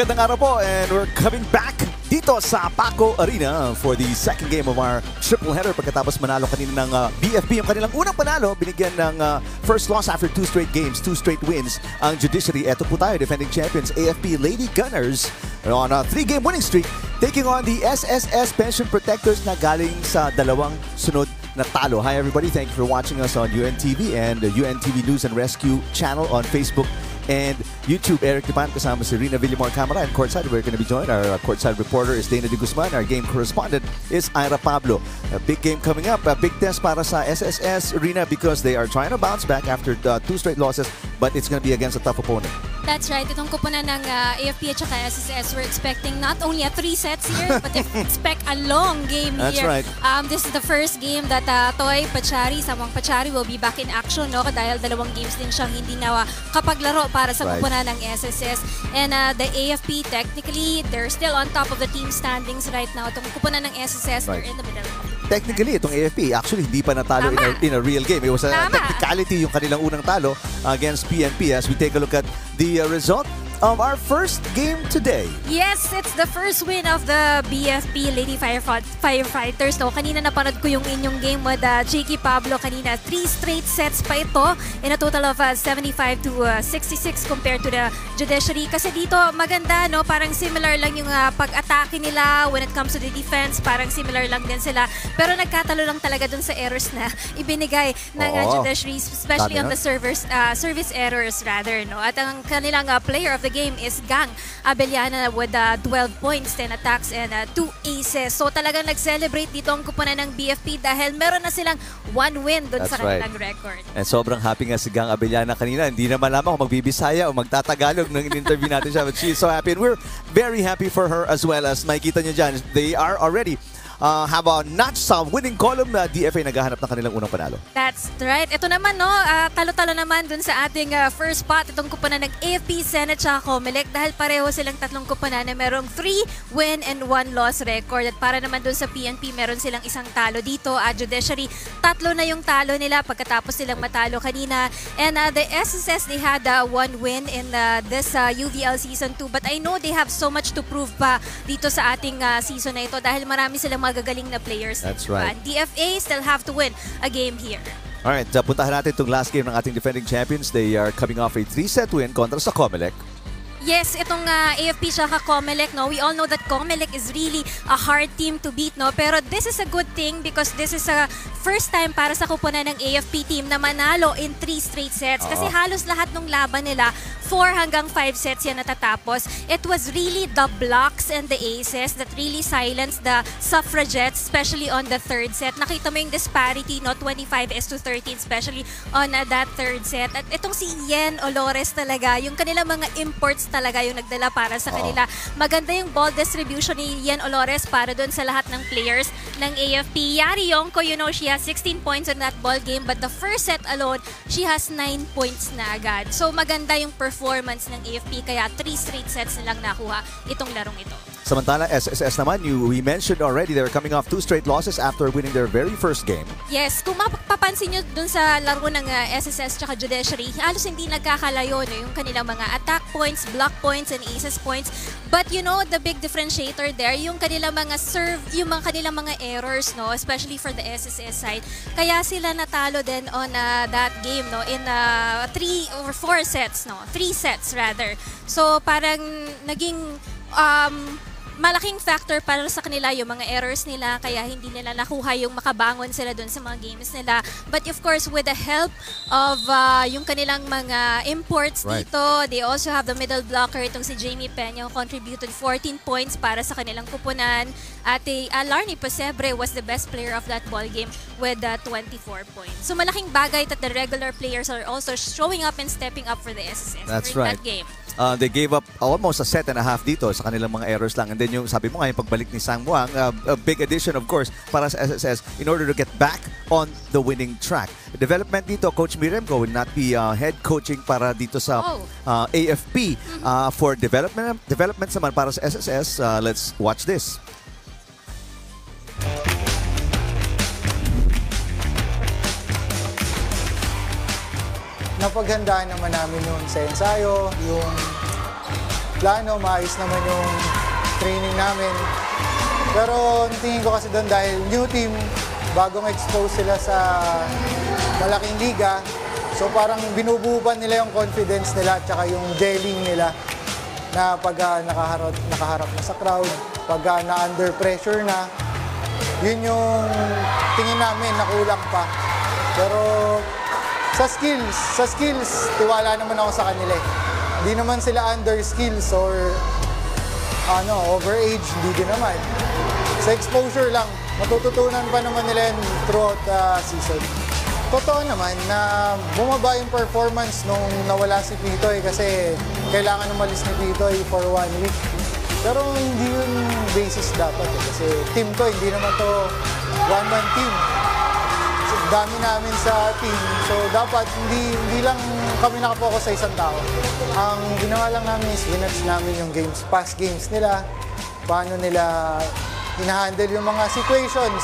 Magandang araw po and we're coming back dito sa Paco Arena for the second game of our triple header pagkatapos manalo kanina ng uh, BFP. Yung kanilang unang panalo, binigyan ng uh, first loss after two straight games, two straight wins ang Judiciary. Eto po tayo, defending champions AFP Lady Gunners on a three-game winning streak taking on the SSS Pension Protectors na galing sa dalawang sunod na talo. Hi everybody, thank you for watching us on UNTV and the UNTV News and Rescue channel on Facebook and YouTube. Eric Dipan kasama si Rina Villamor Camara and courtside. We're going to be joined. Our uh, courtside reporter is Dana De Guzman. Our game correspondent is Ira Pablo. A big game coming up. A big test para sa SSS Rina because they are trying to bounce back after uh, two straight losses but it's going to be against a tough opponent. That's right. Itong kupunan ng uh, AFP at saka SSS, we're expecting not only a three sets here, (laughs) but expect a long game That's here. right. Um, this is the first game that uh, Toy Pachari, Samang Pachari will be back in action no? dahil dalawang games din siyang hindi na kapaglaro para sa Right. kupunan ng SSS. And uh, the AFP, technically, they're still on top of the team standings right now. Itong kupunan ng SSS, Right. they're in the middle. Technically, itong AFP, actually, hindi pa natalo in a, in a real game. It was a Tama. technicality yung kanilang unang talo against PNP as we take a look at the uh, result of our first game today. Yes, it's the first win of the BFP Lady Firefight Firefighters. No, kanina napanood ko yung inyong game with uh, Cheeky Pablo kanina. Three straight sets pa ito in a total of uh, 75 to uh, 66 compared to the judiciary. Kasi dito maganda, no? Parang similar lang yung uh, pag-atake nila when it comes to the defense. Parang similar lang din sila. Pero nagkatalo lang talaga dun sa errors na (laughs) ibinigay ng uh, Oo. judiciary, especially Dami on the servers, uh, service errors rather. No? At ang kanilang uh, player of the game is Gang Abellana with uh, 12 points, 10 attacks, and 2 aces. So talagang nag-celebrate dito ang kupunan ng BFP dahil meron na silang one win dun sa That's right. kanilang record. And sobrang happy nga si Gang Abellana kanina. Hindi na malaman kung magbibisaya o magtatagalog nung in-interview natin siya. But she is so happy. And we're very happy for her as well as makikita nyo dyan. They are already uh, have a notch sa winning column na DFA naghahanap ng kanilang unang panalo. That's right. Ito naman, no, ah, talo-talo naman dun sa ating ah, first spot, itong kupunan ng AFP, Senate, at Comelec dahil pareho silang tatlong kupunan na merong 3 win and 1 loss record. At para naman dun sa PNP, meron silang isang talo dito. At Judiciary, tatlo na yung talo nila pagkatapos silang matalo kanina. And ah, the SSS, they had ah, one win in ah, this ah, UVL Season 2. But I know they have so much to prove pa dito sa ating ah, season na ito dahil marami silang magagaling na players. That's dito. right. And DFA still have to win a game here. Alright, uh, puntahan natin itong last game ng ating defending champions. They are coming off a 3-set win kontra sa Comelec. Yes, itong uh, AFP tsaka Comelec, no? We all know that Comelec is really a hard team to beat, no? Pero this is a good thing because this is a first time para sa kupunan ng AFP team na manalo in three straight sets. Kasi halos lahat ng laban nila, 4 hanggang 5 sets yan natatapos. It was really the blocks and the aces that really silenced the suffragettes, especially on the third set. Nakita mo yung disparity, no? 25 is to 13, especially on uh, that third set. At itong si Yen Olores talaga, yung kanilang mga imports talaga yung nagdala para sa kanila. Maganda yung ball distribution ni Yen Olores para doon sa lahat ng players ng AFP. Yari Yongko, you know, she has 16 points in that ball game but the first set alone, she has 9 points na agad. So maganda yung performance ng AFP kaya 3 straight sets nilang nakuha itong larong ito. Samantala, SSS naman, you, we mentioned already they're coming off two straight losses after winning their very first game. Yes, kung mapapansin nyo dun sa laro ng uh, SSS tsaka Judiciary, halos hindi nagkakalayo no, yung kanilang mga attack points, block points, and aces points. But you know, the big differentiator there, yung kanilang mga serve, yung mga kanilang mga errors, no, especially for the SSS side. Kaya sila natalo din on uh, that game, no, in uh, three or four sets, no, three sets rather. So parang naging um, malaking factor para sa kanila yung mga errors nila kaya hindi nila nakuha yung makabangon sila dun sa mga games nila. But of course, with the help of uh, yung kanilang mga imports Right. dito, they also have the middle blocker, itong si Jamie Peña, who contributed 14 points para sa kanilang kupunan. At eh, uh, Larny Posebre was the best player of that ball game with uh, 24 points. So malaking bagay that the regular players are also showing up and stepping up for the SSS That's during right. that game. Uh, they gave up almost a set and a half dito sa kanilang mga errors lang. And then yung sabi mo nga, yung pagbalik ni Sang Muang, uh, a big addition of course para sa SSS in order to get back on the winning track. Development dito, Coach Miremko will not be uh, head coaching para dito sa Oh. uh, AFP. Uh, for development developments naman para sa SSS, uh, let's watch this. Napaghandaan naman namin yun sa ensayo, yung plano, maayos naman yung training namin. Pero tingin ko kasi doon dahil new team, bagong expose sila sa malaking liga, so parang binububan nila yung confidence nila at saka yung gelling nila na pag ah, nakaharap, nakaharap na sa crowd, pag ah, na under pressure na, yun yung tingin namin na kulang pa. Pero sa skills, sa skills, tiwala naman ako sa kanila eh. Hindi naman sila under skills or ano, over age, hindi din naman. Sa exposure lang, matututunan pa naman nila yun throughout the season. Totoo naman na bumaba yung performance nung nawala si Pitoy kasi kailangan umalis ni Pitoy for one week. Pero hindi yun basis dapat eh. Kasi team to, hindi naman to one-man team dami namin sa team. So, dapat hindi, hindi lang kami nakapokus sa isang tao. Ang ginawa lang namin is winatch namin yung games, past games nila, paano nila hinahandle yung mga situations,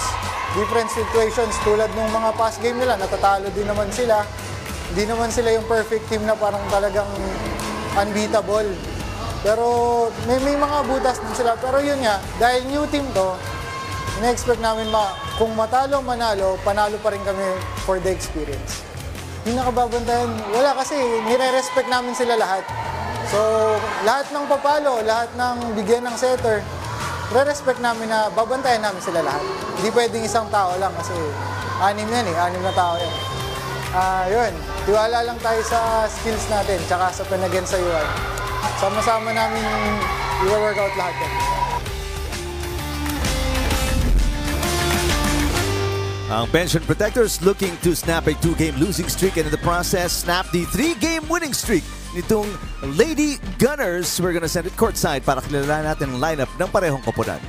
different situations tulad ng mga past game nila, natatalo din naman sila. Hindi naman sila yung perfect team na parang talagang unbeatable. Pero may, may mga butas din sila. Pero yun nga, dahil new team to, ina-expect namin ma kung matalo manalo, panalo pa rin kami for the experience. Yung nakababantayan, wala kasi nire-respect namin sila lahat. So, lahat ng papalo, lahat ng bigyan ng setter, re-respect namin na babantayan namin sila lahat. Hindi pwedeng isang tao lang kasi anim yan eh, anim na tao yan. Ah, yun. Tiwala lang tayo sa skills natin, tsaka sa pinagyan sa UI. Sama-sama namin i-workout lahat yan. Ang Pension Protectors looking to snap a two-game losing streak and in the process snap the three-game winning streak nitong Lady Gunners. We're gonna send it courtside para kilala natin ang lineup ng parehong koponan.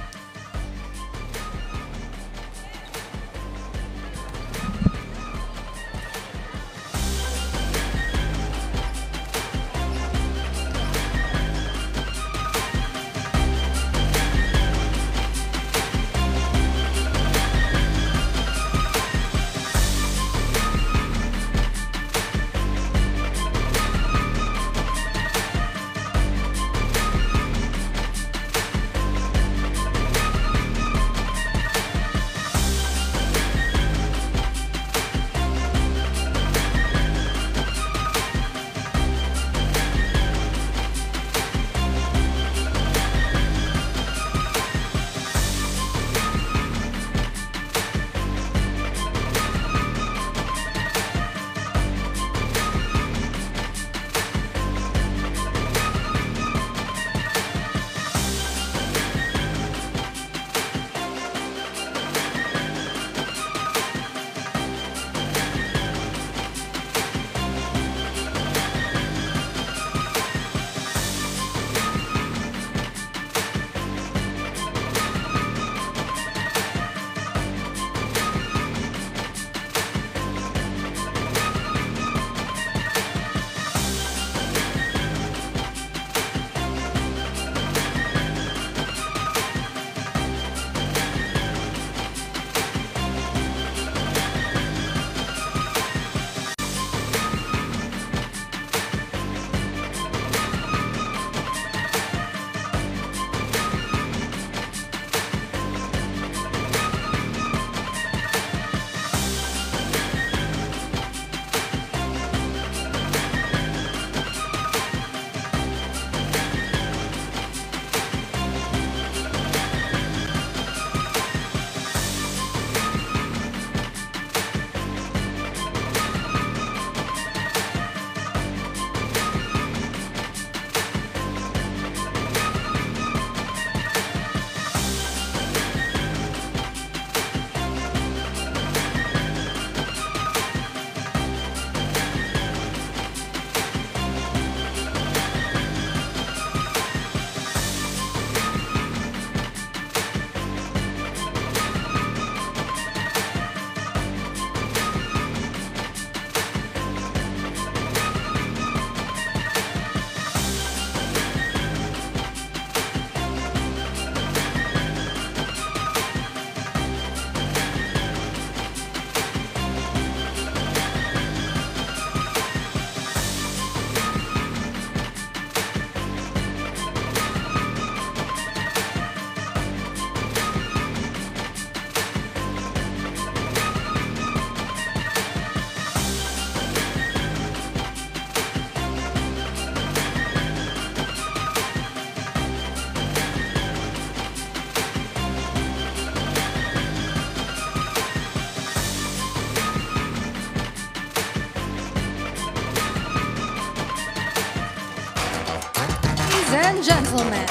Gentlemen,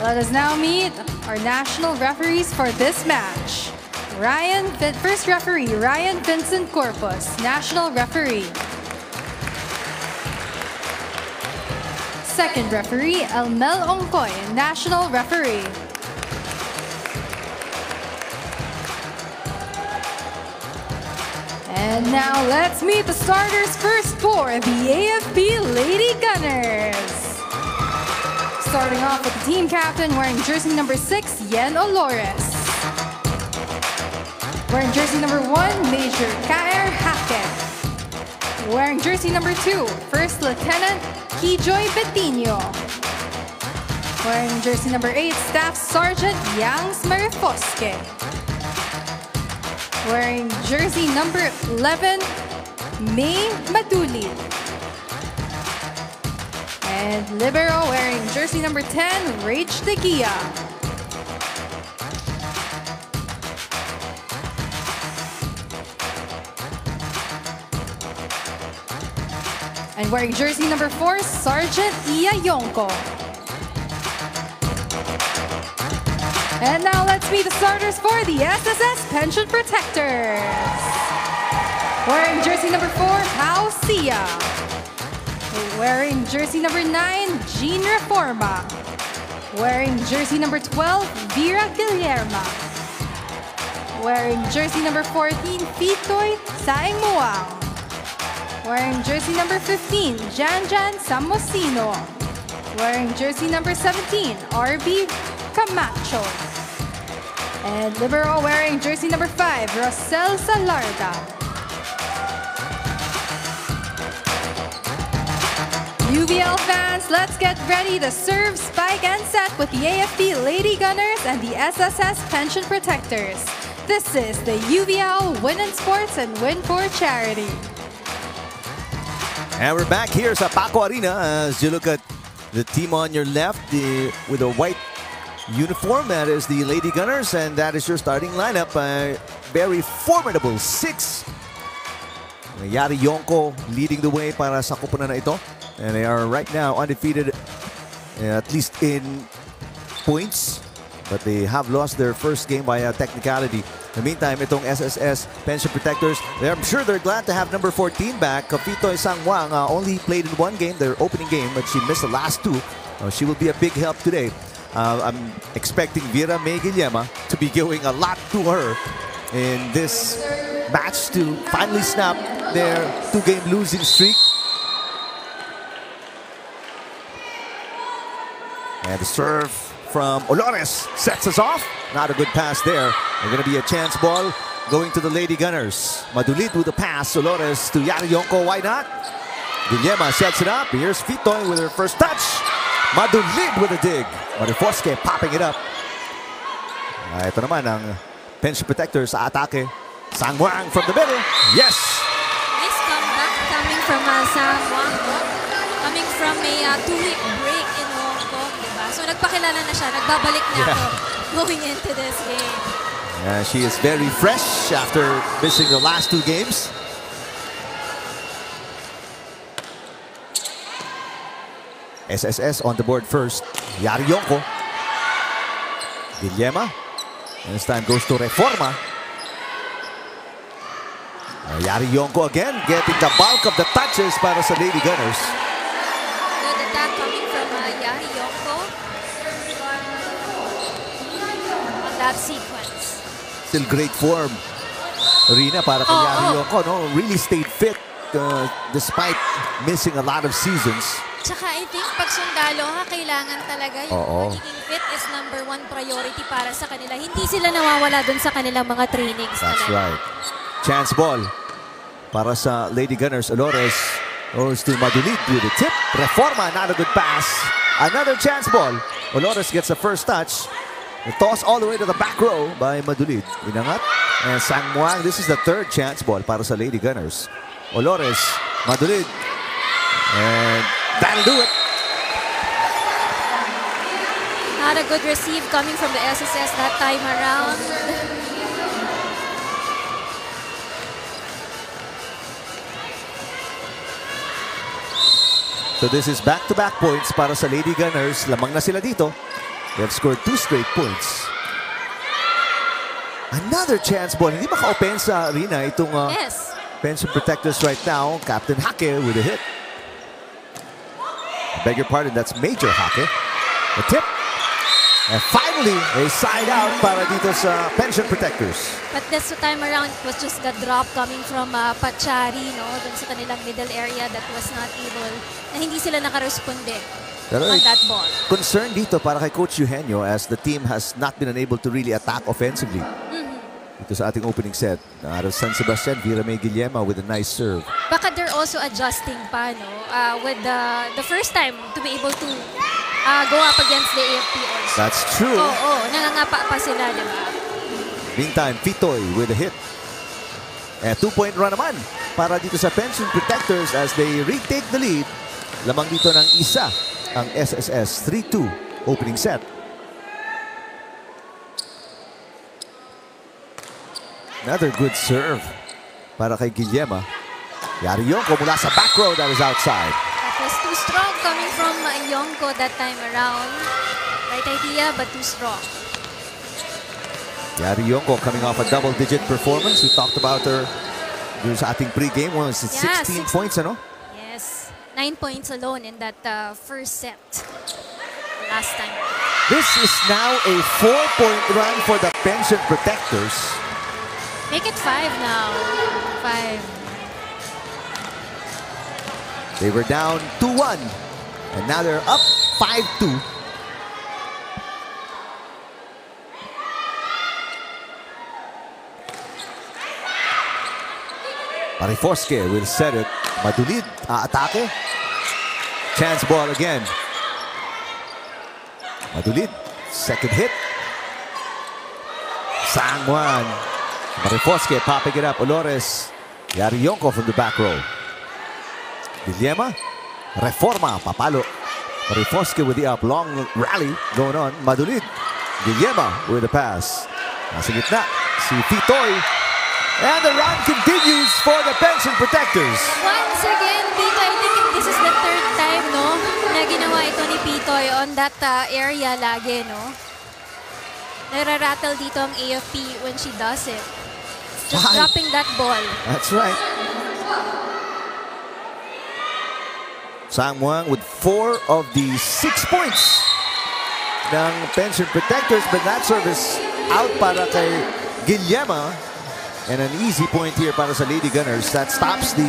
let us now meet our national referees for this match. Ryan, first referee, Ryan Vincent Corpus, national referee. Second referee, Elmel Ongkoy, national referee. And now let's meet the starters first for the AFP Lady Gunners. Starting off with the team captain wearing jersey number 6, Yen Olores. Wearing jersey number 1, Major Kair Hackett. Wearing jersey number two, First Lieutenant Kijoy Betino. Wearing jersey number 8, Staff Sergeant Yangs Marifosque. Wearing jersey number 11, May Madulid. And Libero wearing jersey number 10, Rage Gia. And wearing jersey number 4, Sergeant Iya Yonko. And now let's meet the starters for the SSS Pension Protectors. Wearing jersey number 4, Pao Sia. Wearing jersey number 9, Jean Reforma. Wearing jersey number 12, Vera Guillerma. Wearing jersey number 14, Pitoy Saing. Wearing jersey number 15, Janjan Samosino. Wearing jersey number 17, RB Camacho. And Libero wearing jersey number 5, Rosel Salarda. UVL fans, let's get ready to serve, spike, and set with the AFP Lady Gunners and the SSS Pension Protectors. This is the UVL Win in Sports and Win for Charity. And we're back here sa Paco Arena as you look at the team on your left the, with a white uniform. That is the Lady Gunners, and that is your starting lineup. A very formidable six. Yari Yonko leading the way para sa kupunan na ito. And they are right now undefeated, uh, at least in points. But they have lost their first game by a technicality. In the meantime, itong SSS Pension Protectors, I'm sure they're glad to have number 14 back. Kapitoy Sangwang uh, only played in one game, their opening game, but she missed the last two. Uh, she will be a big help today. Uh, I'm expecting Vera May Guillema to be giving a lot to her in this match to finally snap their two-game losing streak. And the serve from Olores sets us off. Not a good pass there. They're going to be a chance ball going to the Lady Gunners. Madulid with the pass. Olores to Yari Yonko. Why not? Guillema sets it up. Here's Fitoy with her first touch. Madulid with a dig. Marifosque popping it up. Ah, ito naman ang pension protector sa atake. Sangwang from the middle. Yes! Nice comeback coming from uh, Sam Wang. Coming from a uh, two-week break in Hong Kong, di ba? So nagpakilala na siya, nagbabalik na Yeah. ako going into this game. She is very fresh after missing the last two games. SSS on the board first. Yari Yonko. Guillema. And this time goes to Reforma. Uh, Yari Yonko again getting the bulk of the touches para sa Lady Gunners. Sequence. Still great form. Rina para kay Oo. Yari Yonko. No? Really stayed fit uh, despite missing a lot of seasons. Tsaka I think pag sundalo ha, kailangan talaga yung Oo. pagiging fit is number one priority para sa kanila. Hindi sila nawawala dun sa kanilang mga trainings That's talaga. right. Chance ball para sa Lady Gunners. Olores goes to Madulid with a tip. Reforma, not a good pass. Another chance ball. Olores gets the first touch. The toss all the way to the back row by Madulid. Inangat. And Sangmuang, this is the third chance ball para sa Lady Gunners. Olores, Madulid. And that'll do it. Not a good receive coming from the SSS that time around. So this is back-to-back points para sa Lady Gunners. Lamang na sila dito. They have scored two straight points. Another chance ball. Hindi maka-opensa, Rina, itong uh, Yes. pension protectors right now. Captain Hake with a hit. Beg your pardon, that's Major Hake. The tip. And finally, a side out para dito sa pension protectors. But this time around, it was just the drop coming from uh, Pachari, no? Dun sa kanilang middle area that was not able, na hindi sila nakaresponde Pero on that ball. Concern dito para kay Coach Eugenio as the team has not been unable to really attack offensively. Dito sa ating opening set. Out of San Sebastian, Vira May Guillema with a nice serve. Baka they're also adjusting pa, no? Uh, with the, the first time to be able to uh, go up against the AFP also. That's true. Oo, oh, nangangapa pa sila, di ba? Meantime, Pitoy with a hit. Eh, two-point run naman para dito sa Pension Protectors as they retake the lead. Lamang dito ng isa ang SSS 3-2 opening set. Another good serve para kay Guillema. Yari Yonko mula sa back row that is outside. That was too strong coming from Yonko that time around. Right idea, but too strong. Yari Yonko coming off a double-digit performance. We talked about her dun sa ating pre-game. Well, it's Yeah, 16 six- points, ano? Nine points alone in that uh, first set. Last time. This is now a four-point run for the Pension Protectors. Make it five now. Five. They were down 2-1. And now they're up 5-2. Marifoske will set it. Madulid, aatake. Chance ball again. Madulid, second hit. Sangwan. Marifoske popping it up. Olores. Yari Yonko from the back row. Guillema. Reforma. Papalo. Marifoske with the up. Long rally going on. Madulid. Guillema with the pass. Nasa gitna. Si Fitoy. And the run continues for the Pension Protectors. Once again, Pito, I think this is the third time, no, na ginawa ito ni Pitoy on that uh, area lagi, no? Nararattle dito ang AFP when she does it. Just Five. dropping that ball. That's right. Sang Muang with four of the six points ng Pension Protectors. But that service out para kay Guillema. And an easy point here para sa Lady Gunners. That stops the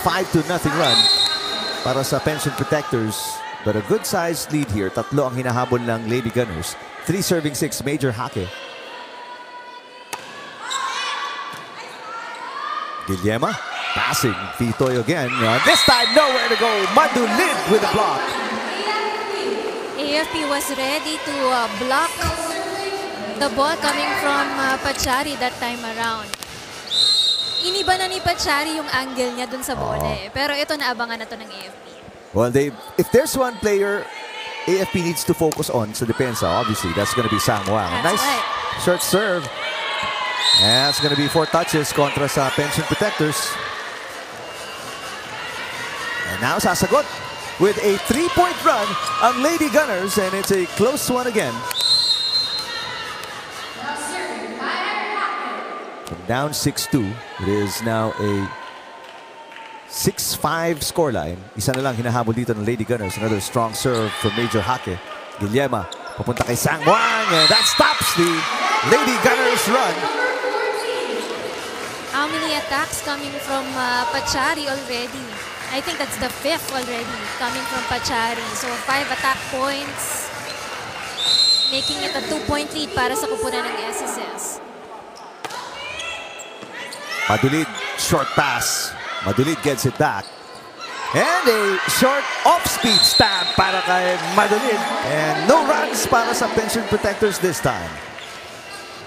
5 to nothing run para sa Pension Protectors. But a good sized lead here. Tatlo ang hinahabol ng Lady Gunners. Three serving six, Major Hake. Guillema passing. Fitoy again. Uh, this time, nowhere to go. Madulid with a block. AFP was ready to uh, block the ball coming from uh, Pachari that time around. Iniba na ni Pachari yung angle niya dun sa bola eh. Pero ito naabangan na to ng AFP. Well, they if there's one player AFP needs to focus on sa depensa, obviously, that's going to be Sang Wang. That's nice right. short serve. And that's going to be four touches kontra sa Pension Protectors. And now sasagot with a three-point run on Lady Gunners and it's a close one again. Down 6-2, it is now a 6-5 scoreline. Isa na lang hinahabol dito ng Lady Gunners. Another strong serve from Major Hake. Guillema papunta kay Sang Wang and that stops the Lady Gunners run. How many attacks coming from uh, Pachari already? I think that's the fifth already coming from Pachari. So five attack points, making it a two-point lead para sa kupunan ng SSS. Madulid, short pass. Madulid gets it back. And a short off-speed stab para kay Madulid. And no runs para sa Pension Protectors this time.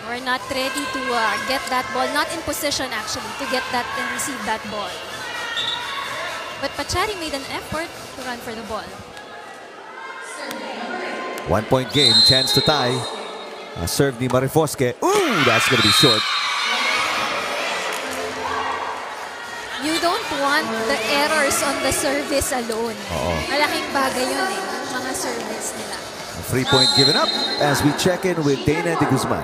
We're not ready to uh, get that ball, not in position actually, to get that and receive that ball. But Pachari made an effort to run for the ball. One-point game, chance to tie. A serve ni Marifoske. Ooh, that's going to be short. Don't want the errors on the service alone. Oo. Malaking bagay yun eh, yung mga service nila. Three point given up as we check in with Dana de Guzman.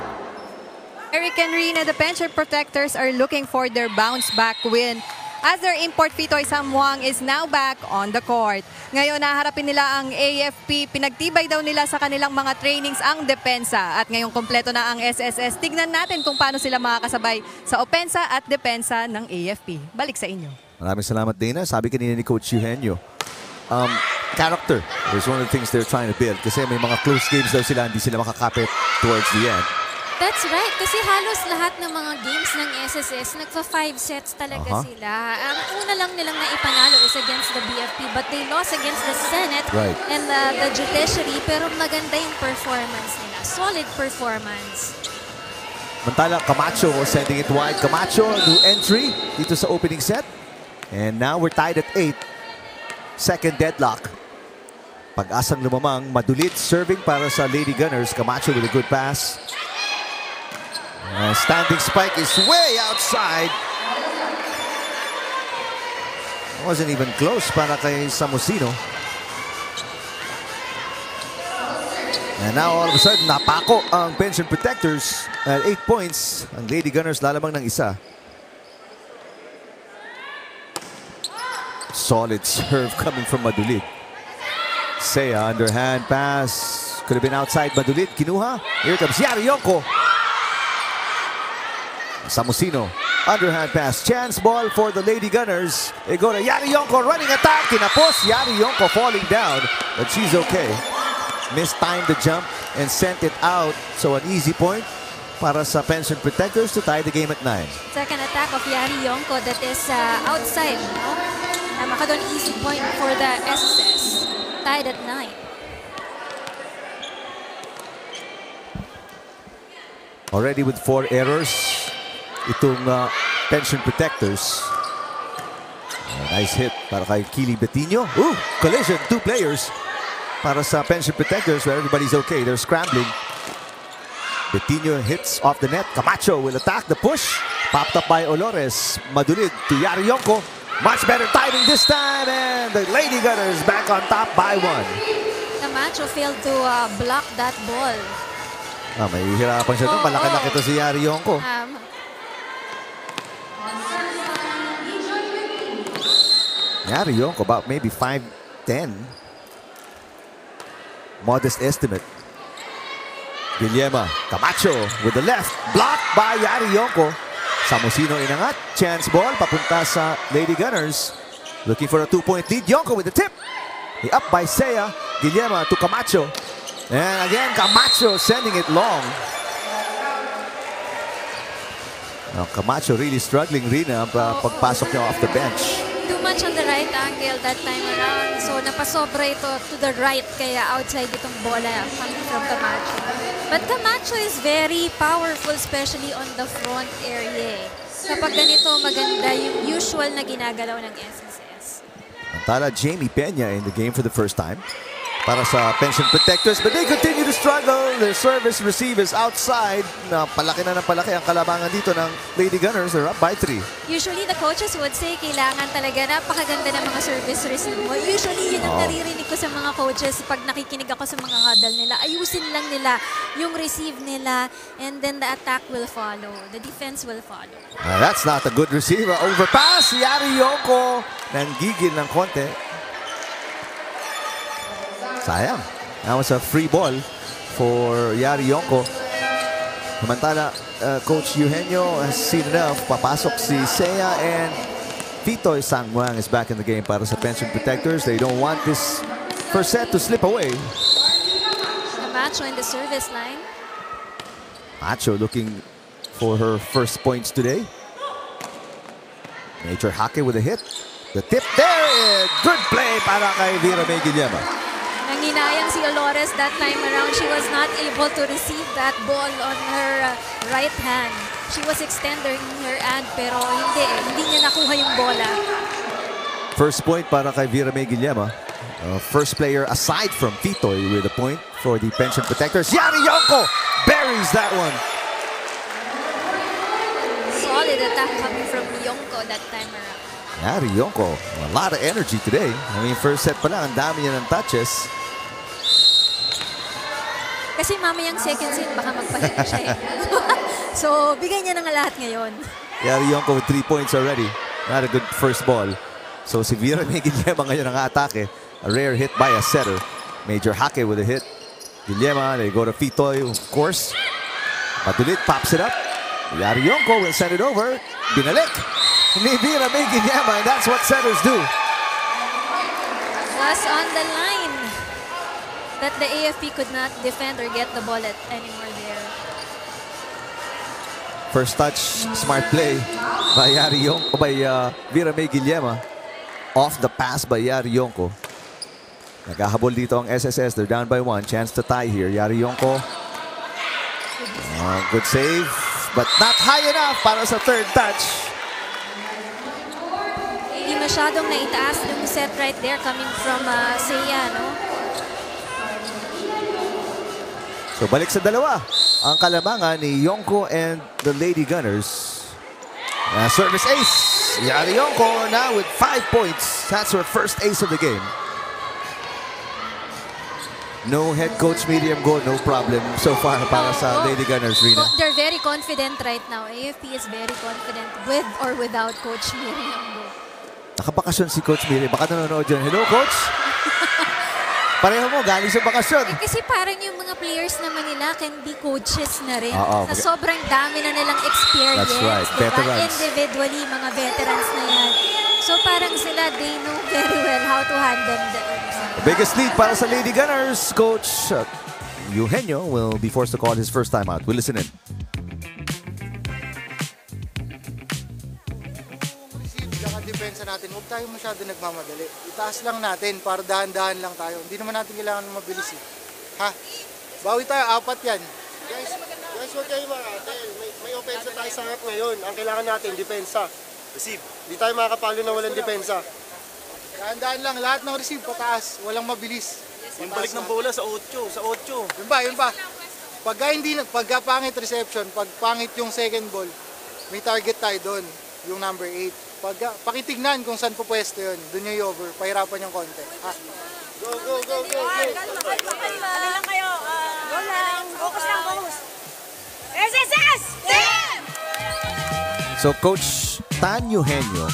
Eric and Rina, the pension protectors are looking for their bounce back win as their import Pitoy Samwang is now back on the court. Ngayon, naharapin nila ang AFP. Pinagtibay daw nila sa kanilang mga trainings ang depensa. At ngayong kompleto na ang SSS, tignan natin kung paano sila makakasabay sa opensa at depensa ng AFP. Balik sa inyo. Maraming salamat, Dana. Sabi kanina ni Coach Eugenio, um, character is one of the things they're trying to build. Kasi may mga close games daw sila, hindi sila makakapit towards the end. That's right. Kasi halos lahat ng mga games ng SSS, nagpa-five sets talaga Aha. sila. Ang una lang nilang naipanalo is against the BFP, but they lost against the Senate Right. and the, the Judiciary. Pero maganda yung performance nila. Solid performance. Mantala, Camacho sending it wide. Camacho, new entry dito sa opening set. And now we're tied at 8. Second deadlock. Pag-asang lumamang, madulit serving para sa Lady Gunners. Camacho with a good pass. Uh, standing spike is way outside. Wasn't even close para kay Samosino. And now all of a sudden, napako ang pension protectors at 8 points. Ang Lady Gunners lalamang ng isa. Solid serve coming from Madulid. Seiya underhand pass. Could have been outside Madulid. Kinuha. Here comes Yari Yonko. Samosino. Underhand pass. Chance ball for the Lady Gunners. They go to Yari Yonko running attack. Kinapos. Yari Yonko falling down. But she's okay. Mistimed the jump and sent it out. So an easy point para sa Pension Protectors to tie the game at 9. Second attack of Yari Yonko that is uh, outside. No? Uh, makadon easy point for the SSS. Tied at 9. Already with four errors, itong uh, Pension Protectors. Uh, nice hit para kay Kili Betinho. Ooh, collision, two players para sa Pension Protectors where everybody's okay. They're scrambling. Betinho hits off the net. Camacho will attack the push. Popped up by Olores. Madulid to Yarionko. Much better timing this time. And the Lady Gunners back on top by one. Camacho failed to uh, block that ball. Ah, may hirapan siya doon. Oo. Malaki-laki to si Yarionko. Um, Yari Yonko, about maybe 5'10". Modest estimate. Guillema, Camacho with the left. Blocked by Yari Yonko. Samosino inangat. Chance ball papunta sa Lady Gunners. Looking for a two-point lead. Yonko with the tip. The up by Seiya. Guillema to Camacho. And again, Camacho sending it long. Now, Camacho really struggling rin ang pagpasok niya off the bench. Too much on the right angle that time around. So napasobra ito to the right kaya outside itong bola coming from Camacho. But Camacho is very powerful especially on the front area. eh. Kapag ganito maganda yung usual na ginagalaw ng SSS. Tala Jamie Peña in the game for the first time para sa Pension Protectors. But they continue to struggle. Their service receivers outside. Na palaki na ng palaki ang kalabangan dito ng Lady Gunners. They're up by three. Usually the coaches would say kailangan talaga napakaganda ng mga service receive mo. Usually yun ang Oo. naririnig ko sa mga coaches pag nakikinig ako sa mga huddle nila. Ayusin lang nila yung receive nila and then the attack will follow. The defense will follow. Ah, that's not a good receiver. Overpass. Yari Yoko. Nanggigil ng konti. Sayang. That was a free ball for Yari Yonko. Samantala, uh, Coach Eugenio has seen enough. Papasok si Seiya and Titoy Sangwang is back in the game para sa Pension Protectors. They don't want this first set to slip away. Macho in the service line. Macho looking for her first points today. Nature Hake with a hit. The tip there. Good play para kay Vera May. Nanginayang si Olores that time around. She was not able to receive that ball on her uh, right hand. She was extending her hand pero hindi eh. Hindi niya nakuha yung bola. First point para kay Vera May Guillema. Uh, first player aside from Titoy with a point for the Pension Protectors. Yari Yonko buries that one. Solid attack coming from Yonko that time around. Yari Yonko, a lot of energy today. I mean, first set pa lang, ang dami niya ng touches. Kasi mamayang second set, baka magpahinga siya eh. (laughs) so, bigay niya na nga lahat ngayon. Yari Yonko with three points already. Not a good first ball. So si Vera (laughs) May Guillema ngayon ang atake. A rare hit by a setter. Major Hake with a hit. Guillema, they go to Fitoy, of course. Matulit pops it up. Yari Yonko will send it over. Binalik. Ni Vera May Guillema, and that's what setters do. Was on the line that the AFP could not defend or get the ball at anymore there. First touch, smart play by Yari Yonko, by uh, Vera May Guillema. Off the pass by Yari Yonko. Naghahabol dito ang SSS. They're down by one. Chance to tie here. Yari Yonko. Uh, good save, but not high enough para sa third touch. Hindi masyadong naitaas yung set right there coming from uh, Seiya, no? So balik sa dalawa. Ang kalamangan ni Yonko and the Lady Gunners. Uh, service ace. Yari Yonko now with five points. That's her first ace of the game. No head coach medium goal, no problem so far para sa Lady Gunners, Rina. They're very confident right now. AFP is very confident with or without Coach Miriam. Nakabakasyon si Coach Miri. Baka nanonood yun. Hello, Coach? (laughs) Pareho mo, galing sa bakasyon. Eh, kasi parang yung mga players naman nila can be coaches na rin. Oo, sa mag- sobrang dami na nilang experience. That's right, diba? veterans. Individually, mga veterans na yan. So parang sila, they know very well how to handle the biggest lead para sa Lady Gunners. Coach uh, Eugenio will be forced to call his first time out. We'll listen in. Depensa natin, huwag tayo masyado nagmamadali. Itaas lang natin para dahan-dahan lang tayo. Hindi naman natin kailangan mabilis eh. Ha? Bawi tayo, apat yan. Guys, guys, huwag kayo. May, may opensa tayo sa harap ngayon. Ang kailangan natin, depensa. Receive. Hindi tayo makakapalo na walang depensa. Dahan-dahan lang, lahat ng receive pataas, walang mabilis. Yung balik ng bola sa 8, sa 8. Yun ba, yun ba? Pagka hindi, pagka pangit reception, pag pangit yung second ball, may target tayo doon, yung number 8. Pagka, pakitignan kung saan po pwesto yun, doon yung over, pahirapan yung konti. Ha? Go, go, go, go, go. Ano lang kayo? Go lang. Focus lang, focus. SSS! Team! So Coach Tan Eugenio,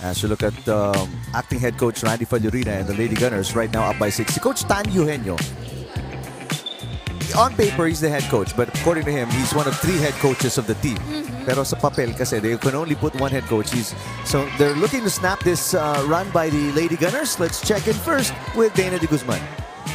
as you look at um, acting head coach Randy Falurina and the Lady Gunners right now up by 6. Si Coach Tan Eugenio, on paper, he's the head coach, but according to him, he's one of three head coaches of the team. Pero sa papel kasi, they can only put one head coach. He's, so they're looking to snap this uh, run by the Lady Gunners. Let's check in first with Dana de Guzman.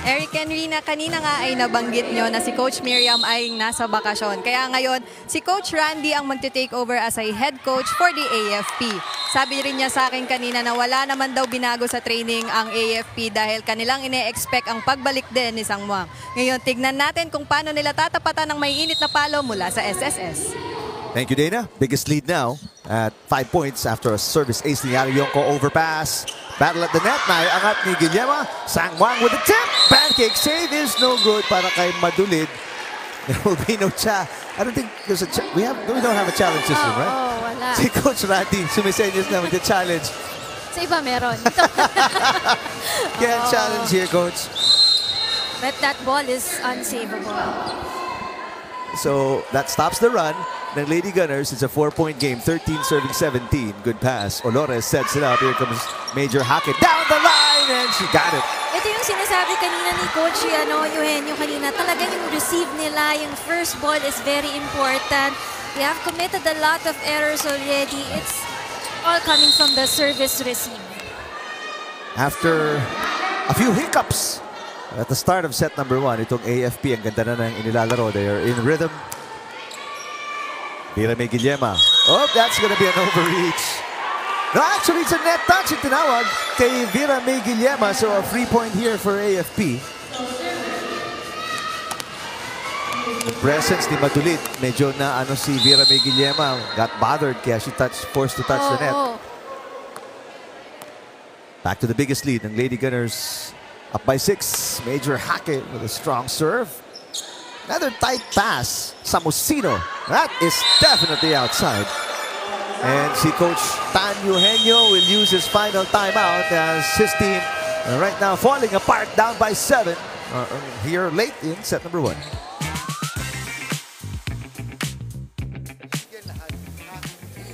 Eric and Rina, kanina nga ay nabanggit nyo na si Coach Miriam ay nasa bakasyon. Kaya ngayon, si Coach Randy ang magte-take over as a head coach for the AFP. Sabi rin niya sa akin kanina na wala naman daw binago sa training ang AFP dahil kanilang ine-expect ang pagbalik din ni Sangmuang. Ngayon, tignan natin kung paano nila tatapatan ng may init na palo mula sa SSS. Thank you, Dana. Biggest lead now at five points after a service ace ni Yari Yonko overpass. Battle at the net. Naiangat ni Guillema. Sangwang with a tip. Pancake save is no good para kay Madulid. (laughs) There will be no cha. I don't think there's a cha- we have we don't have a challenge system, right? Oo, wala. Si Coach Randy sumisenyas na the challenge. Sa iba meron. (laughs) (laughs) Can't Oo. challenge here, Coach. But that ball is unsavable. So that stops the run ng Lady Gunners. It's a four-point game. 13 serving 17. Good pass. Olores sets it up. Here comes Major Hackett down the line and she got it. Ito yung sinasabi kanina ni Coach ano, Eugenio kanina. Talaga yung receive nila, yung first ball is very important. They have committed a lot of errors already. It's all coming from the service receive. After a few hiccups at the start of set number one, itong AFP, ang ganda na ng inilalaro. They are in rhythm. May Guillema. Oh, that's gonna be an overreach. No, actually, it's a net touch yung tinawag kay Vera May Guillema. So a free point here for AFP. The presence ni Madulid, medyo na ano si Vera May Guillema. Got bothered kaya she touched, forced to touch the net. Oo. Back to the biggest lead ng Lady Gunners. Up by six. Major Hackett with a strong serve. Another tight pass. Samusino. That is definitely outside. And si Coach Tan Eugenio will use his final timeout as his team uh, right now falling apart down by seven uh, here late in set number one.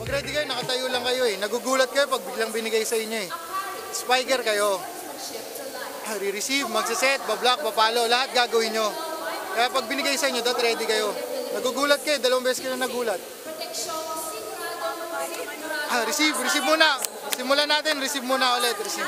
Mag-ready kayo, nakatayo lang kayo eh. Nagugulat kayo pag biglang binigay sa inyo eh. Spiker kayo. Re-receive, magsaset, bablock, papalo, lahat gagawin nyo. Kaya pag binigay sa inyo, dapat ready kayo. Nagugulat kayo, dalawang beses kayo nagulat. Ah, receive, receive muna. Simulan natin, receive muna ulit, receive.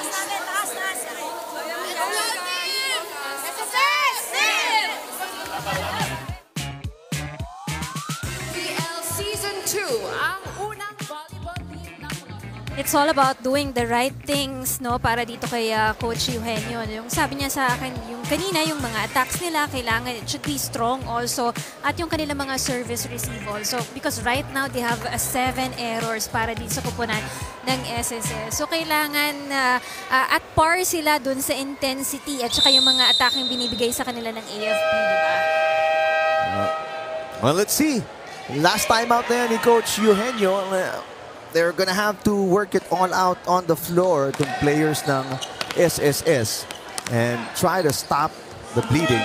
It's all about doing the right things, no, para dito kay uh, Coach Eugenio. Yung sabi niya sa akin, yung kanina, yung mga attacks nila, kailangan, it should be strong also. At yung kanilang mga service receive also. Because right now, they have uh, seven errors para dito sa kupunan ng SSS. So, kailangan uh, uh, at par sila dun sa intensity at saka yung mga attacking binibigay sa kanila ng AFP, di ba? Well, let's see. Last time out there ni Coach Eugenio, uh, they're gonna have to work it all out on the floor itong players ng SSS and try to stop the bleeding.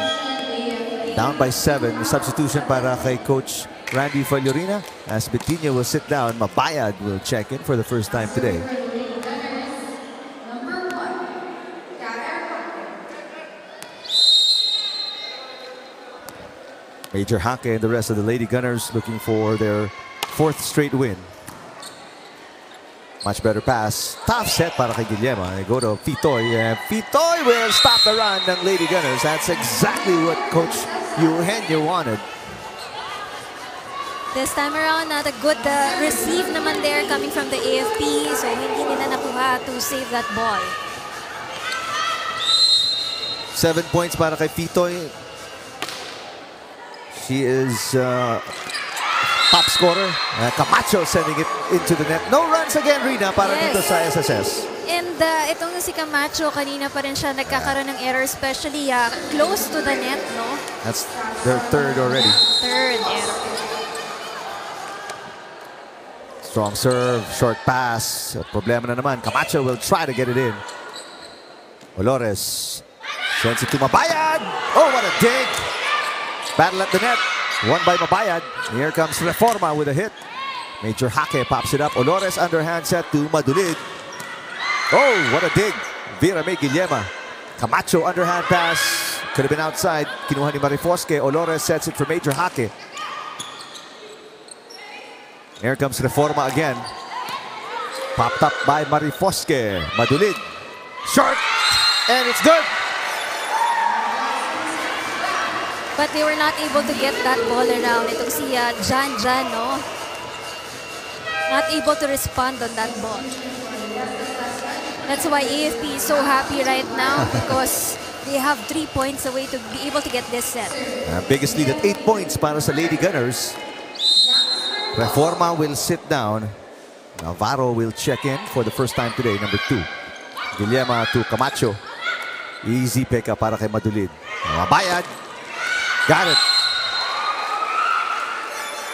Down by seven. Substitution para kay Coach Randy Fallorina as Betinho will sit down. Mabayad will check in for the first time today. Major Hake and the rest of the Lady Gunners looking for their fourth straight win. Much better pass. Tough set para kay Guillermo. They go to Fitoy. And Fitoy will stop the run ng Lady Gunners. That's exactly what Coach Eugenio wanted. This time around, not a good uh, receive naman there coming from the AFP. So hindi nila nakuha to save that ball. Seven points para kay Fitoy. She is uh, top scorer. Uh, Camacho sending it into the net. No runs again, Rina, para Yes. dito sa SSS. And uh, itong si Camacho, kanina pa rin siya nagkakaroon ng error, especially uh, close to the net, no? That's their third already. Third error. Strong serve, short pass. Problema na naman. Camacho will try to get it in. Olores sends it to Mabayad. Oh, what a dig. Battle at the net. Won by Mabayad. Here comes Reforma with a hit. Major Hake pops it up. Olores underhand set to Madulid. Oh, what a dig. Vera May Guillema. Camacho underhand pass. Could have been outside. Kinuha ni Marifosque. Olores sets it for Major Hake. Here comes Reforma again. Popped up by Marifosque. Madulid. Short. And it's good. But they were not able to get that ball around. Itong si uh, Jan Jan, no? Not able to respond on that ball. That's why AFP is so happy right now (laughs) because they have three points away to be able to get this set. Uh, biggest lead at 8 points para sa Lady Gunners. Reforma will sit down. Navarro will check in for the first time today, number 2. Guillema to Camacho. Easy pickup para kay Madulid. Mabayad. Got it.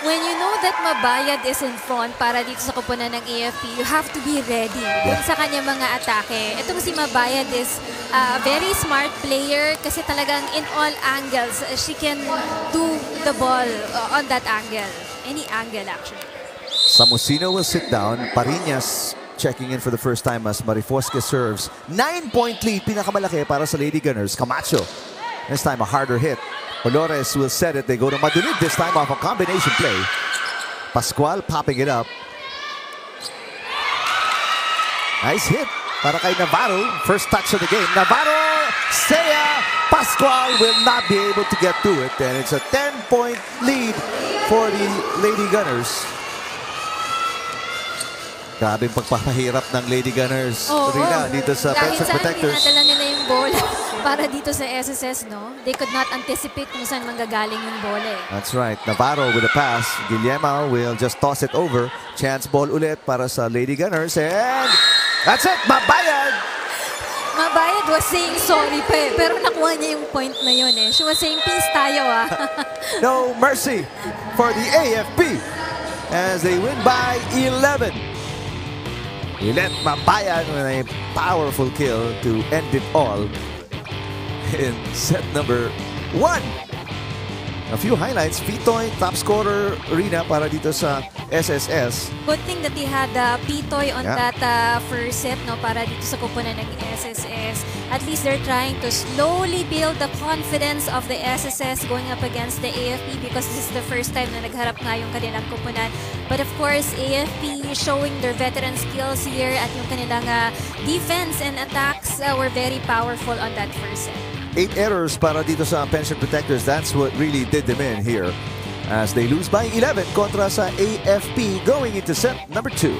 When you know that Mabayad is in front para dito sa kupunan ng AFP, you have to be ready dun sa kanyang mga atake. Itong si Mabayad is a very smart player kasi talagang in all angles, uh, she can do the ball uh, on that angle. Any angle actually. Samusino will sit down. Parinas checking in for the first time as Marifosque serves. Nine-point lead, pinakamalaki para sa Lady Gunners. Camacho. This time a harder hit. Olores will set it. They go to Madrid this time off a combination play. Pascual popping it up. Nice hit para kay Navarro. First touch of the game. Navarro, Sea, Pascual will not be able to get to it. And it's a 10-point lead for the Lady Gunners. Grabe yung pagpapahirap ng Lady Gunners. Oo. Rina, dito sa Kahit Pets saan Protectors. dinadala nila yung bola (laughs) para dito sa SSS, no? They could not anticipate kung saan manggagaling yung bola eh. That's right. Navarro with a pass. Guillermo will just toss it over. Chance ball ulit para sa Lady Gunners. And that's it. Mabayad! Mabayad was saying sorry pa eh, pero nakuha niya yung point na yun eh. She was saying peace tayo ah. (laughs) No mercy for the AFP. as they win by 11. Lilet Mabayan with a powerful kill to end it all in set number one. A few highlights. Pitoy, top scorer Rina para dito sa SSS. Good thing that they had uh, Pitoy on Yeah. that uh, first set no para dito sa kupunan ng SSS. At least they're trying to slowly build the confidence of the SSS going up against the AFP because this is the first time na nagharap nga yung kanilang kupunan. But of course, AFP showing their veteran skills here at yung kanilang uh, defense and attacks uh, were very powerful on that first set. Eight errors para dito sa Pension Protectors. That's what really did them in here as they lose by 11 kontra sa AFP going into set number two.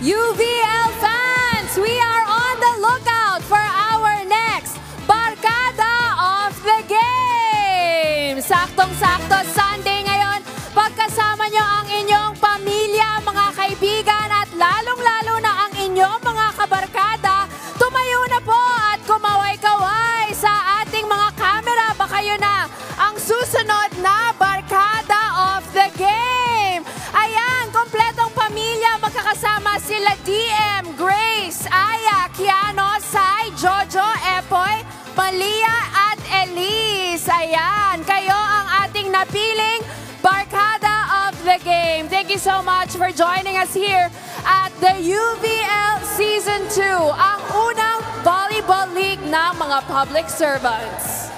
UVL fans, we are on the lookout for our next Barkada of the Game! Saktong-sakto Sunday ngayon, pagkasama nyo ang inyong pamilya, mga kaibigan at lalong-lalo na ang inyong mga kabarkada, po at kumaway-kaway sa ating mga camera. Baka yun na ang susunod na Barkada of the Game! Ayan, kompletong pamilya, magkakasama sila DM, Grace, Aya, Kiano, Sai, Jojo, Epoy, Malia at Elise. Ayan, kayo ang ating napiling Barkada the Game. Thank you so much for joining us here at the UVL Season 2, ang unang volleyball league ng mga public servants.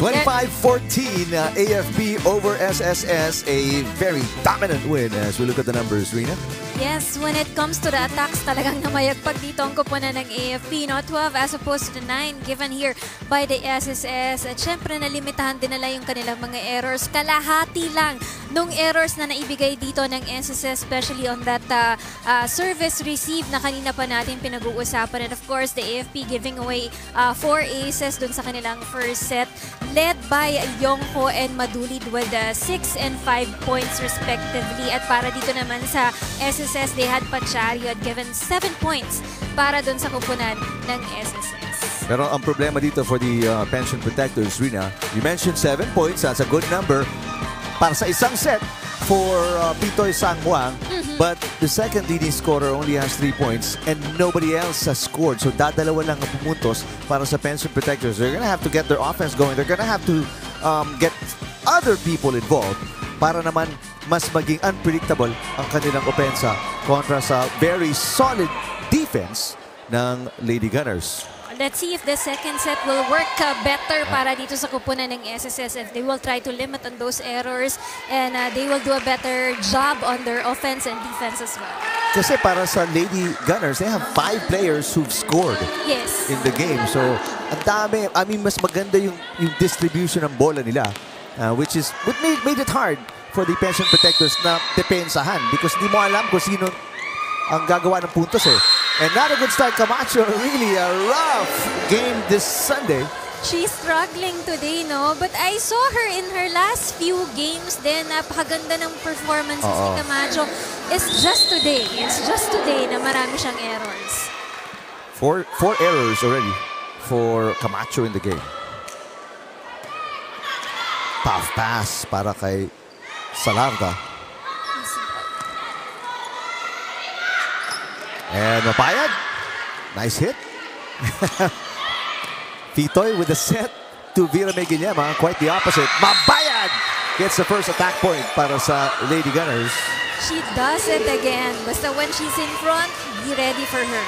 Twenty-five fourteen uh, AFP over SSS. A very dominant win as we look at the numbers, Rina. Yes, when it comes to the attacks, talagang namayagpag dito ang kupunan ng AFP, no? 12 as opposed to 9 given here by the SSS. At syempre, nalimitahan din nila yung kanilang mga errors. Kalahati lang nung errors na naibigay dito ng SSS, especially on that uh, uh, service receive na kanina pa natin pinag-uusapan. And of course, the AFP giving away uh, four aces dun sa kanilang first set, led by Yongko and Madulid with 6 and 5 points respectively. At para dito naman sa SSS, they had Pachari who had given 7 points para dun sa kupunan ng SSS. Pero ang problema dito for the uh, pension protectors, Rina, you mentioned seven points. That's a good number para sa isang set for uh, Pitoy Sangwang. But the second leading scorer only has three points and nobody else has scored. So dadalawa lang ang pumuntos para sa pension protectors. They're gonna have to get their offense going. They're gonna have to um, get other people involved para naman mas maging unpredictable ang kanilang opensa kontra sa very solid defense ng Lady Gunners. Let's see if the second set will work uh, better para dito sa kupunan ng SSS if they will try to limit on those errors and uh, they will do a better job on their offense and defense as well. Kasi para sa Lady Gunners, they have five players who've scored Yes. in the game. So, ang dami. I mean, mas maganda yung, yung distribution ng bola nila. uh, which is, what made, made it hard for the pension protectors na depensahan because hindi mo alam kung sino ang gagawa ng puntos eh. And not a good start, Camacho. Really a rough game this Sunday. She's struggling today, no? But I saw her in her last few games din. Napakaganda ng performances ni Oo. Camacho. It's just today. It's just today na marami siyang errors. Four, four errors already for Camacho in the game. Tough pass para kay Salarda. And Mapayag. Nice hit. (laughs) Fitoy with the set to Vera Meguillema. Quite the opposite. Mabayag gets the first attack point para sa Lady Gunners. She does it again. Basta when she's in front, be ready for her.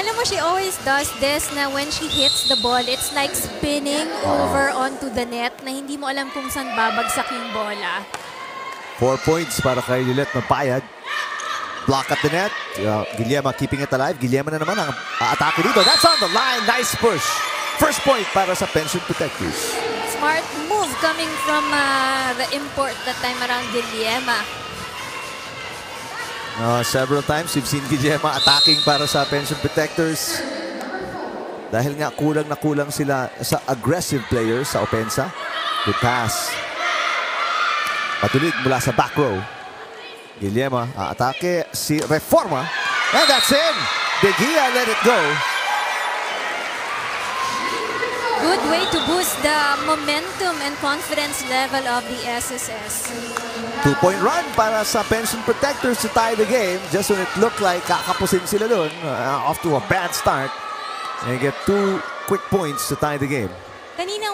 Alam mo, she always does this na when she hits the ball, it's like spinning over onto the net na hindi mo alam kung saan babagsak yung bola. Four points para kay Lilet Mapayag. Block at the net. Uh, Guillema keeping it alive. Guillema na naman ang atake dito. That's on the line. Nice push. First point para sa Pension Protectors. Smart move coming from uh, the import that time around Guillema. Uh, several times we've seen Guillermo attacking para sa pension protectors. Dahil nga kulang na kulang sila sa aggressive players sa opensa. Good pass. Patulig mula sa back row. Guillermo aatake si Reforma. And that's in! De Gia let it go. Good way to boost the momentum and confidence level of the SSS. Two-point run para sa pension protectors to tie the game. Just when it looked like kakapusin sila dun. uh, off to a bad start. And get two quick points to tie the game.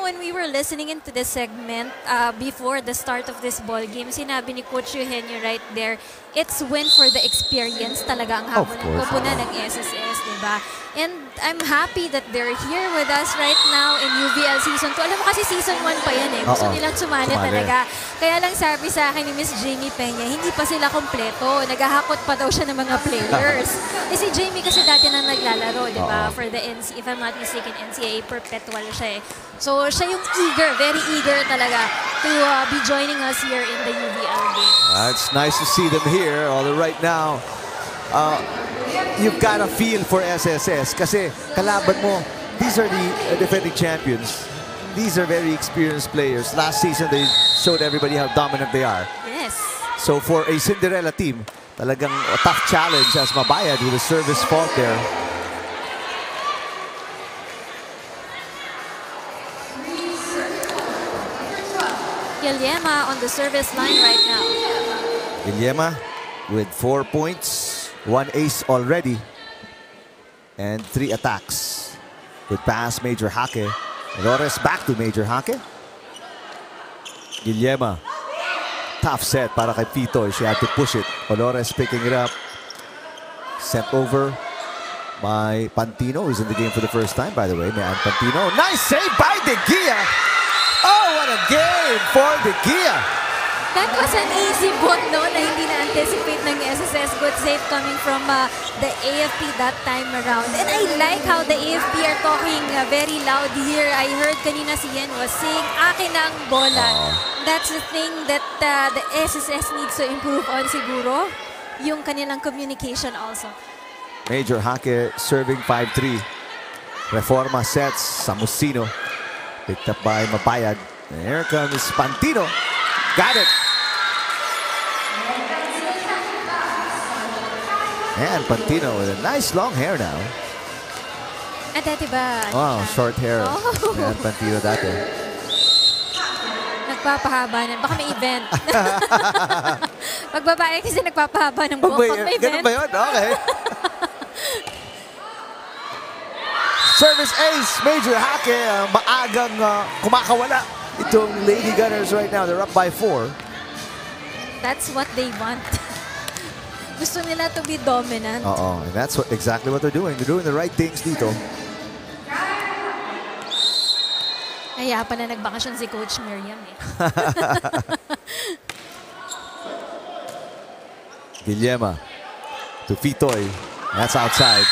When we were listening into this segment uh, before the start of this ball game, sinabi ni Coach Eugenio right there, it's win for the experience talaga ang habol ng oo. ng SSS, di ba? And I'm happy that they're here with us right now in UVL Season 2. Alam mo kasi Season 1 pa yan eh. Gusto Oo. nilang sumali Sumali. talaga. Kaya lang sabi sa akin ni Miss Jamie Peña, hindi pa sila kompleto. Naghahakot pa daw siya ng mga players. (laughs) eh si Jamie kasi dati nang naglalaro, di ba? For the NC, if I'm not mistaken, NCAA perpetual siya eh. So siya yung eager, very eager talaga to uh, be joining us here in the UVL game. Uh, it's nice to see them here. Although right now, uh, you've got a feel for SSS kasi kalaban mo, these are the uh, defending champions. These are very experienced players. Last season, they showed everybody how dominant they are. Yes. So for a Cinderella team, talagang a tough challenge as Mabayad with a service fault there. Yelyema on the service line right now. Guillermo with four points, one ace already, and three attacks. Good pass, Major Hake. Flores back to Major Hake. Guillermo. Tough set para kay Pito. She had to push it. Flores picking it up. Sent over by Pantino, who's in the game for the first time, by the way. Mayan Pantino. Nice save by De Gia. Oh, what a game for De Gia. That was an easy ball, no, na hindi na-anticipate ng SSS. Good save coming from uh, the AFP that time around. And I like how the AFP are talking uh, very loud here. I heard kanina si Yen was saying, akin na ang bola. That's the thing that uh, the SSS needs to improve on siguro. Yung kanilang communication also. Major Hake serving 5-3. Reforma sets Samusino. Picked up by Mabayad. And here comes Pantino. Got it. And Pantino with a nice long hair now. Ah, dati ba? ano Wow, siya? short hair. Oh. Ayan, Pantino dati. Nagpapahaba na. Baka may event. (laughs) Pag babae kasi nagpapahaba ng Oh, buhok. may- Pag may ganun event. ba yun? Okay. (laughs) Service ace, Major Hake. maagang uh, kumakawala itong Lady Gunners right now. They're up by four. That's what they want. (laughs) Gusto nila to be dominant. Oo, and that's what exactly what they're doing. They're doing the right things dito. Kaya pa na nagbakasyon si Coach Miriam eh. (laughs) Guillermo to Fitoy. That's outside.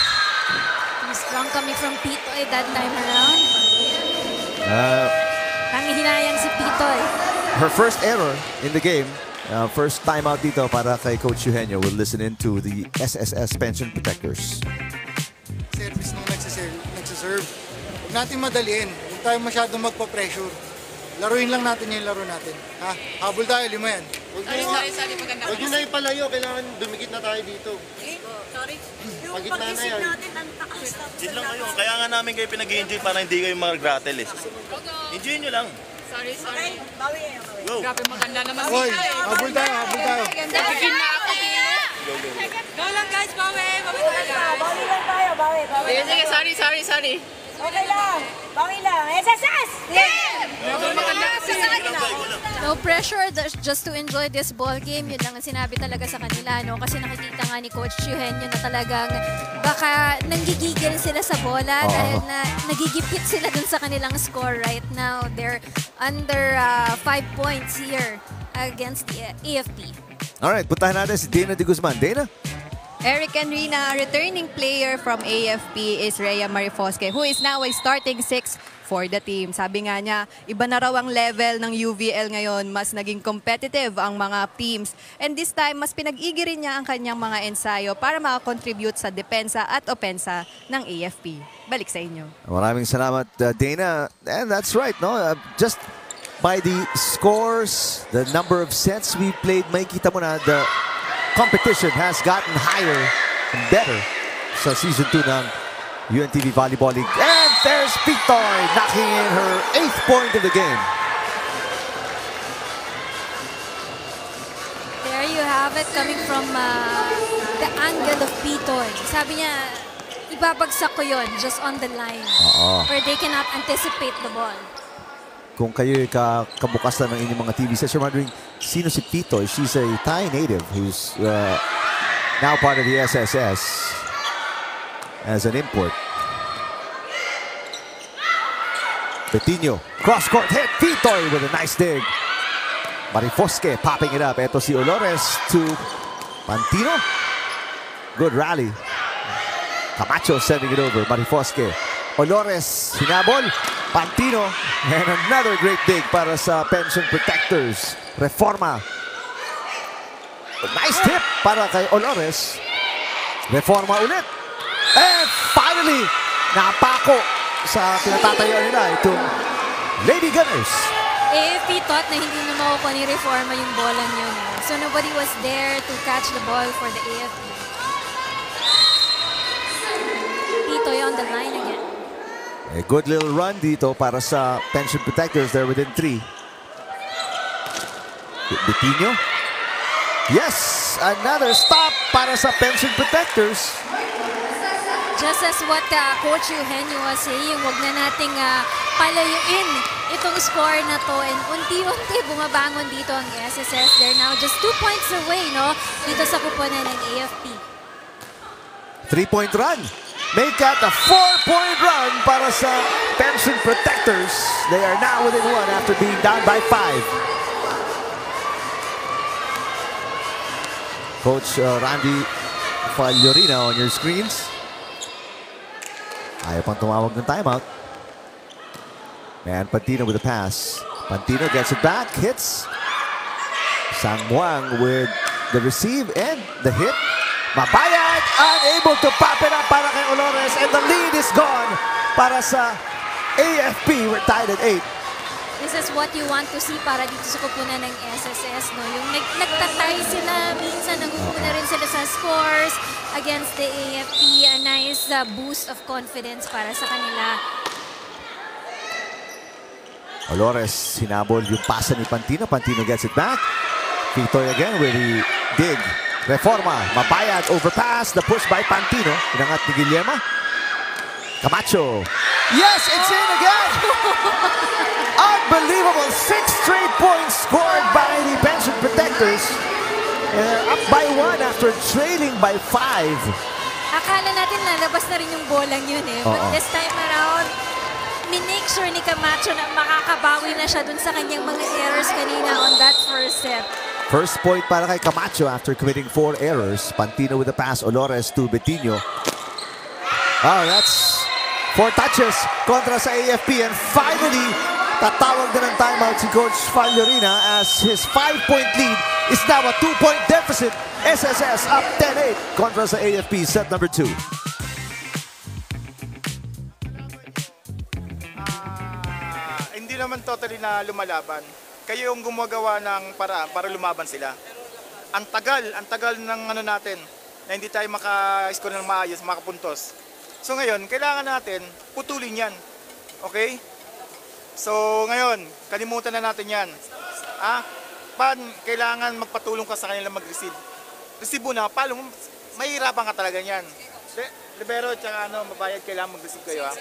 Strong coming from Pitoy that time around. Uh, Nangihinayang si Pitoy. her first error in the game. Uh, first time out dito para kay Coach Eugenio. We'll listen in to the SSS Pension Protectors. service nung nagsiserve. nagsiserve. Huwag natin madaliin. Huwag tayo masyadong magpa-pressure. Laruin lang natin yung laro natin. Ha? Habol tayo, lima yan. Huwag nyo, huwag nyo na ipalayo. Kailangan dumikit na tayo dito. Sorry. Pagitna na yan. Yun lang kayo. Kaya nga namin kayo pinag-enjoy para hindi kayo mag-rattle eh. Enjoy nyo lang. Sorry, sorry. Bawi eh. Go. Grabe maganda naman Hoy, habol tayo, habol tayo. Nagiging na ako dito. Go lang guys, bawi. Bawi. Bawi lang tayo, bawi. bawi sige, sige, sorry, sorry, sorry. Okay lang. Bawi lang. SSS! Game! Maganda kasi. No pressure just to enjoy this ball game. Yun lang ang sinabi talaga sa kanila. No? Kasi nakikita nga ni Coach Eugenio na talagang baka nanggigigil sila sa bola dahil na nagigipit sila dun sa kanilang score right now. They're under uh, five points here against the AFP. Alright, puntahan natin si Dana de Guzman. Dana? Eric Enrina, returning player from AFP is Rhea Marifosque, who is now a starting six for the team. Sabi nga niya, iba na raw ang level ng UVL ngayon. Mas naging competitive ang mga teams. And this time, mas pinag-igirin niya ang kanyang mga ensayo para makakontribute sa depensa at opensa ng AFP. Balik sa inyo. Maraming salamat, uh, Dana. And that's right, no? Uh, just by the scores, the number of sets we played, may kita mo na the competition has gotten higher and better sa Season 2 ng UNTV Volleyball League. And there's Pitoy knocking in her eighth point of the game. There you have it coming from uh, the angle of Pitoy. Sabi niya, ibabagsak ko yon just on the line. Oo. Where they cannot anticipate the ball. Kung kayo ka kabukas na ng inyong mga TV sets, you're wondering, sino si Pitoy? She's a Thai native who's uh, now part of the SSS as an import. Betinho, cross-court hit. Pitoy with a nice dig. Marifosque popping it up. Eto si Olores to Pantino. Good rally. Camacho sending it over. Marifosque. Olores, hinabol. Pantino. And another great dig para sa Pension Protectors. Reforma. Nice tip para kay Olores. Reforma ulit. And finally, napako sa pinatatayo nila itong Lady Gunners. AFP thought na hindi na makukuha ni Reforma yung bolang yun. eh. So nobody was there to catch the ball for the AFP. Pitoy on the line again. A good little run dito para sa Pension Protectors. They're within three. Betinho. Yes! Another stop para sa Pension Protectors. Just as what uh, Coach Eugenio was saying, wag na nating uh, palayuin itong score na to and unti-unti bumabangon dito ang SSS. They're now just two points away no dito sa kuponan ng AFP. Three-point run. Make that a four-point run para sa Pension Protectors. They are now within one after being down by five. Coach uh, Randy Fagliorina on your screens. Ayaw pang tumawag ng timeout. And Pantino with the pass. Pantino gets it back, hits. Sang Muang with the receive and the hit. Mabayad, unable to pop it up para kay Olores and the lead is gone para sa AFP. We're tied at 8. This is what you want to see para dito sa kupunan ng SSS. No? Yung nag nagtatay sila, minsan nangunguna rin sila sa scores against the AFP. A nice uh, boost of confidence para sa kanila. Olores hinabol yung pasa ni Pantino. Pantino gets it back. Pitoy again with the dig. Reforma, mabayad, overpass, the push by Pantino. Inangat ni Guillermo. Camacho. Yes, it's in again! Unbelievable! Six straight points scored by the Pension Protectors. They're up by one after trailing by five. Akala natin nalabas na rin yung bolang yun eh. But Oo. this time around, minake sure ni Camacho na makakabawi na siya dun sa kanyang mga errors kanina on that first set. First point para kay Camacho after committing four errors. Pantino with the pass. Olores to Betinho. Oh, that's four touches kontra sa AFP. And finally, tatawag na ng timeout si Coach Fagliorina as his five-point lead is now a two-point deficit. SSS up 10-8 kontra sa AFP set number two. Ah, hindi naman totally na lumalaban. Kayo yung gumagawa ng paraan para lumaban sila. Ang tagal, ang tagal ng ano natin na hindi tayo maka-score ng maayos, makapuntos. So ngayon, kailangan natin putulin yan. Okay? So ngayon, kalimutan na natin yan. Ah, pan, kailangan magpatulong ka sa kanila mag-receive. Receive mo na, paano, mahirapan ka talaga yan. Libero at saka ano, mabayad, kailangan mag-receive kayo ha.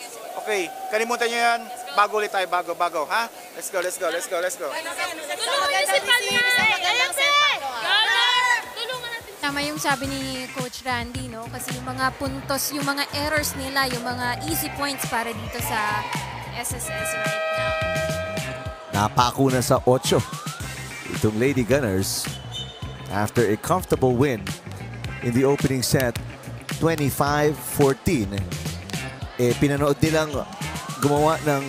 Okay, kalimutan nyo yan. Bago ulit tayo, bago, bago. Ha? Let's go, let's go, let's go, let's go. Tama yung sabi ni Coach Randy, no? Kasi yung mga puntos, yung mga errors nila, yung mga easy points para dito sa SSS right now. Napako na sa 8 itong Lady Gunners after a comfortable win in the opening set 25-14 eh pinanood nilang gumawa ng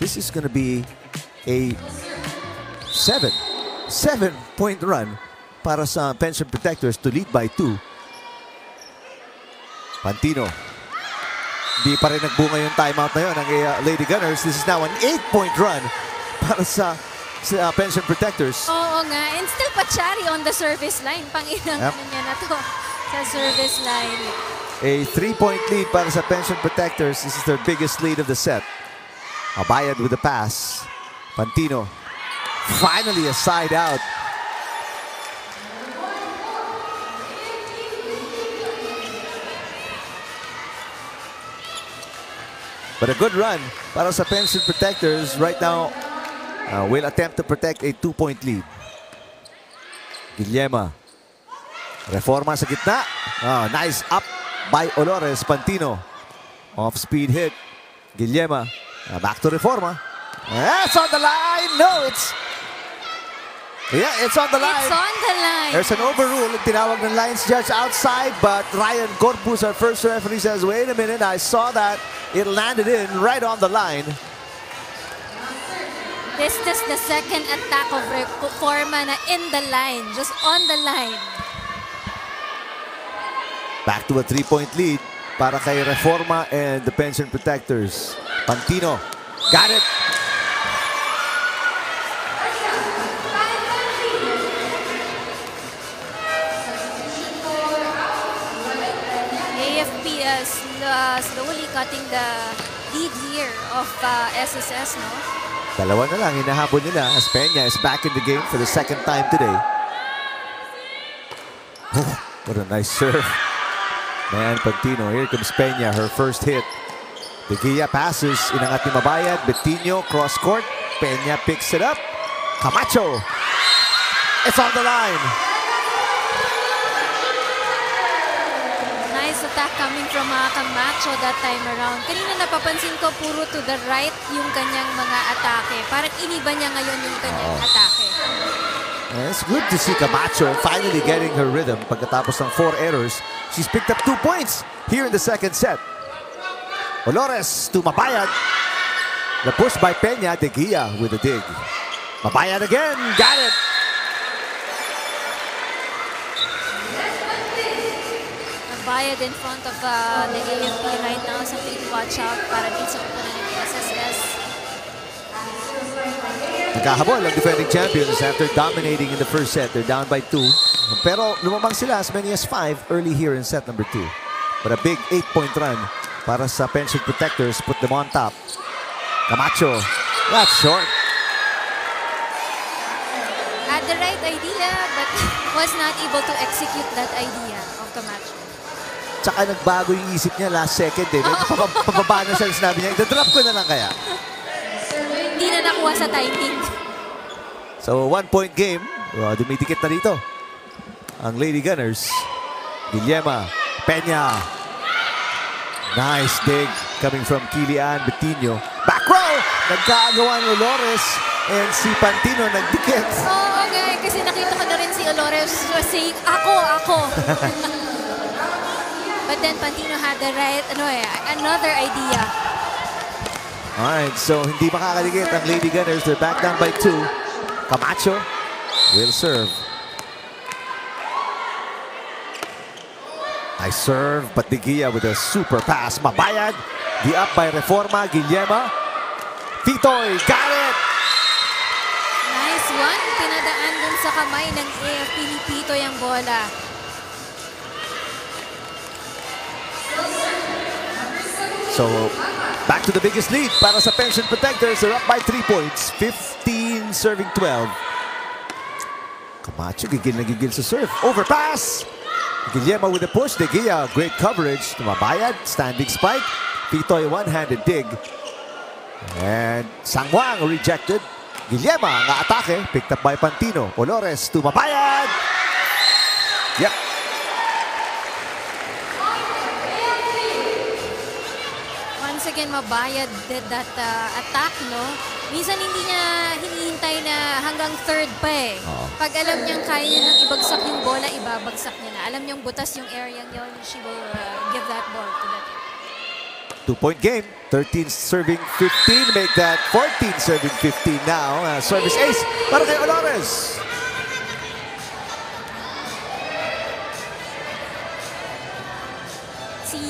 this is to be a seven, seven point run para sa Pension Protectors to lead by two. Pantino. Hindi pa rin nagbunga yung timeout na yun ng uh, Lady Gunners. This is now an eight-point run para sa, sa uh, Pension Protectors. Oo nga. And still Pachari on the service line. Panginang Yep. ano niya na to sa service line. A three-point lead para sa Pension Protectors. This is their biggest lead of the set. Abayad with the pass. Pantino. Finally a side out. But a good run para sa Pension Protectors right now uh, will attempt to protect a two-point lead. Guillema. Reforma sa gitna. Ah, nice up by Olores Pantino. Off-speed hit. Guillema. Ah, back to Reforma. That's on the line. No, it's... Yeah, it's on the line. It's on the line. There's an overrule. Tinawag ng lines judge outside, but Ryan Corpus, our first referee, says, wait a minute, I saw that. It landed in right on the line. This is the second attack of Reforma na in the line. Just on the line. Back to a three-point lead para kay Reforma and the Pension Protectors. Pantino. Got it. AFP uh, uh, slowly cutting the lead here of uh, SSS, no? Dalawa na lang, hinahabol nila as Peña is back in the game for the second time today. Oh, what a nice serve. Man, Pantino, here comes Peña, her first hit. Beguia passes, inangat ni Mabayad, Bettino, cross court. Peña picks it up. Camacho. It's on the line. Nice attack coming from uh, Camacho that time around. Kanina napapansin ko puro to the right yung kanyang mga atake. Parang iniba niya ngayon yung kanyang Oo. atake. And it's good to see Camacho finally getting her rhythm pagkatapos ng four errors. She's picked up two points here in the second set. Olores to Mabayad. The push by Peña, De Gia with a dig. Mabayad again, got it. Bayad in front of uh, the AFP right now. Something to watch out para sa Nagkahabol ang defending champions after dominating in the first set. They're down by two. Pero lumabang sila as many as five early here in set number two. But a big eight-point run para sa Pension Protectors put them on top. Camacho, that's short. Had the right idea but (laughs) was not able to execute that idea of Camacho. Tsaka nagbago yung isip niya last second eh. Medyo (laughs) pababa- na siya. Sinabi niya, i-drop ko na lang kaya. Hindi na nakuha sa timing. So, one-point game. Uh, dumidikit na dito. Ang Lady Gunners. Guillema. Peña. Nice dig coming from Kilian Betino. Back row! Nagkaagawa ni Olores and si Pantino nagdikit. (laughs) Oo nga, eh, kasi nakita ko na rin si Olores saying, ako, ako. (laughs) But then Pantino had the right, ano eh, another idea. Alright, so hindi makakadikit ang Lady Gunners. They're back down by two. Camacho will serve. Nice serve, but De Gia with a super pass. Mabayad. The up by Reforma. Guillema. Titoy, got it! Nice one. Pinadaan dun sa kamay ng AFP ni Pito yung bola. So, back to the biggest lead para sa Pension Protectors. They're up by three points. 15 serving 12. Camacho, gigil na gigil sa serve. Overpass! Guillermo with a push. De Gia, great coverage. Tumabayad, standing spike. Pitoy, one-handed dig. And Sangwang rejected. Guillermo, ang atake, picked up by Pantino. Olores, tumabayad! Yep, again, Mabayad did that uh, attack, no? Minsan hindi niya hinihintay na hanggang third pa eh. Pag alam niyang kaya niya nang ibagsak yung bola, ibabagsak niya na. Alam niyang butas yung area yun, she will uh, give that ball to that area. Two-point game. 13 serving 15. Make that 14 serving 15 now. Uh, service ace para kay Olores.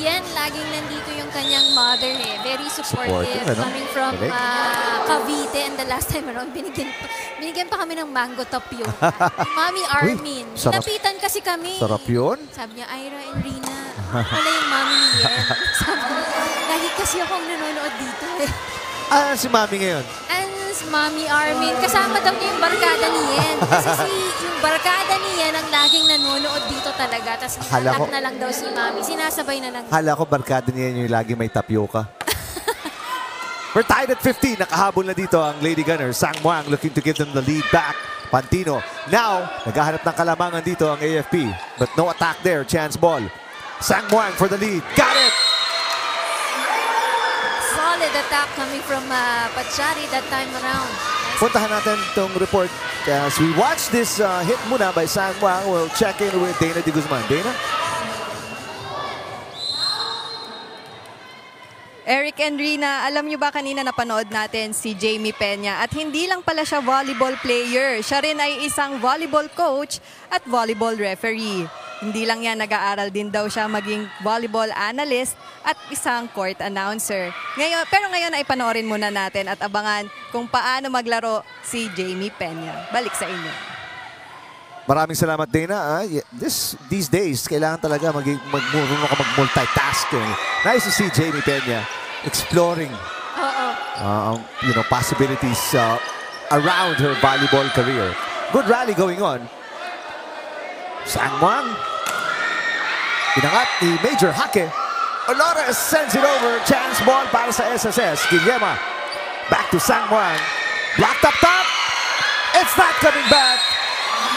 Yen, laging nandito yung kanyang mother eh. Very supportive. Supportive, ano? Coming from ah, Cavite. And the last time around, binigyan, pa- binigyan pa kami ng mango tapioca. (laughs) Mami Armin. sarap. Napitan kasi kami. Sarap yun. Sabi niya, Ira and Rina, wala yung mami ni Yen. (laughs) Sabi niya, lagi kasi akong nanonood dito eh. Ah, si Mami ngayon. And si Mami Armin, kasama daw niya yung barkada ni Yen. Kasi si, yung barkada ni Yen ang laging nanonood dito talaga. Tapos ko- na lang daw si Mami. Sinasabay na lang. Hala ko barkada niya yung lagi may tapioca. (laughs) We're tied at 15. Nakahabol na dito ang Lady Gunner. Sang Muang looking to give them the lead back. Pantino. Now, naghahanap ng kalamangan dito ang AFP. But no attack there. Chance ball. Sang Muang for the lead. Got it! Solid attack coming from uh, Pachari that time around. Puntahan natin itong report as we watch this uh, hit muna by Sang Muang. We'll check in with Dana de Guzman. Dana? Eric and Rina, alam niyo ba kanina napanood natin si Jamie Peña at hindi lang pala siya volleyball player. Siya rin ay isang volleyball coach at volleyball referee. Hindi lang yan, nag-aaral din daw siya maging volleyball analyst at isang court announcer. Ngayon, pero ngayon ay panoorin muna natin at abangan kung paano maglaro si Jamie Peña. Balik sa inyo. Maraming salamat, Dana. Ah, this, these days, kailangan talaga mag, mag, ka mag-multitask. Eh. Nice to see Jamie Peña exploring Oo. uh, you know, possibilities uh, around her volleyball career. Good rally going on. Sang Muang. Pinangat ni Major Hake. Olores sends it over. Chance ball para sa SSS. Guillema. Back to Sang Muang. Blocked up top. It's not coming back.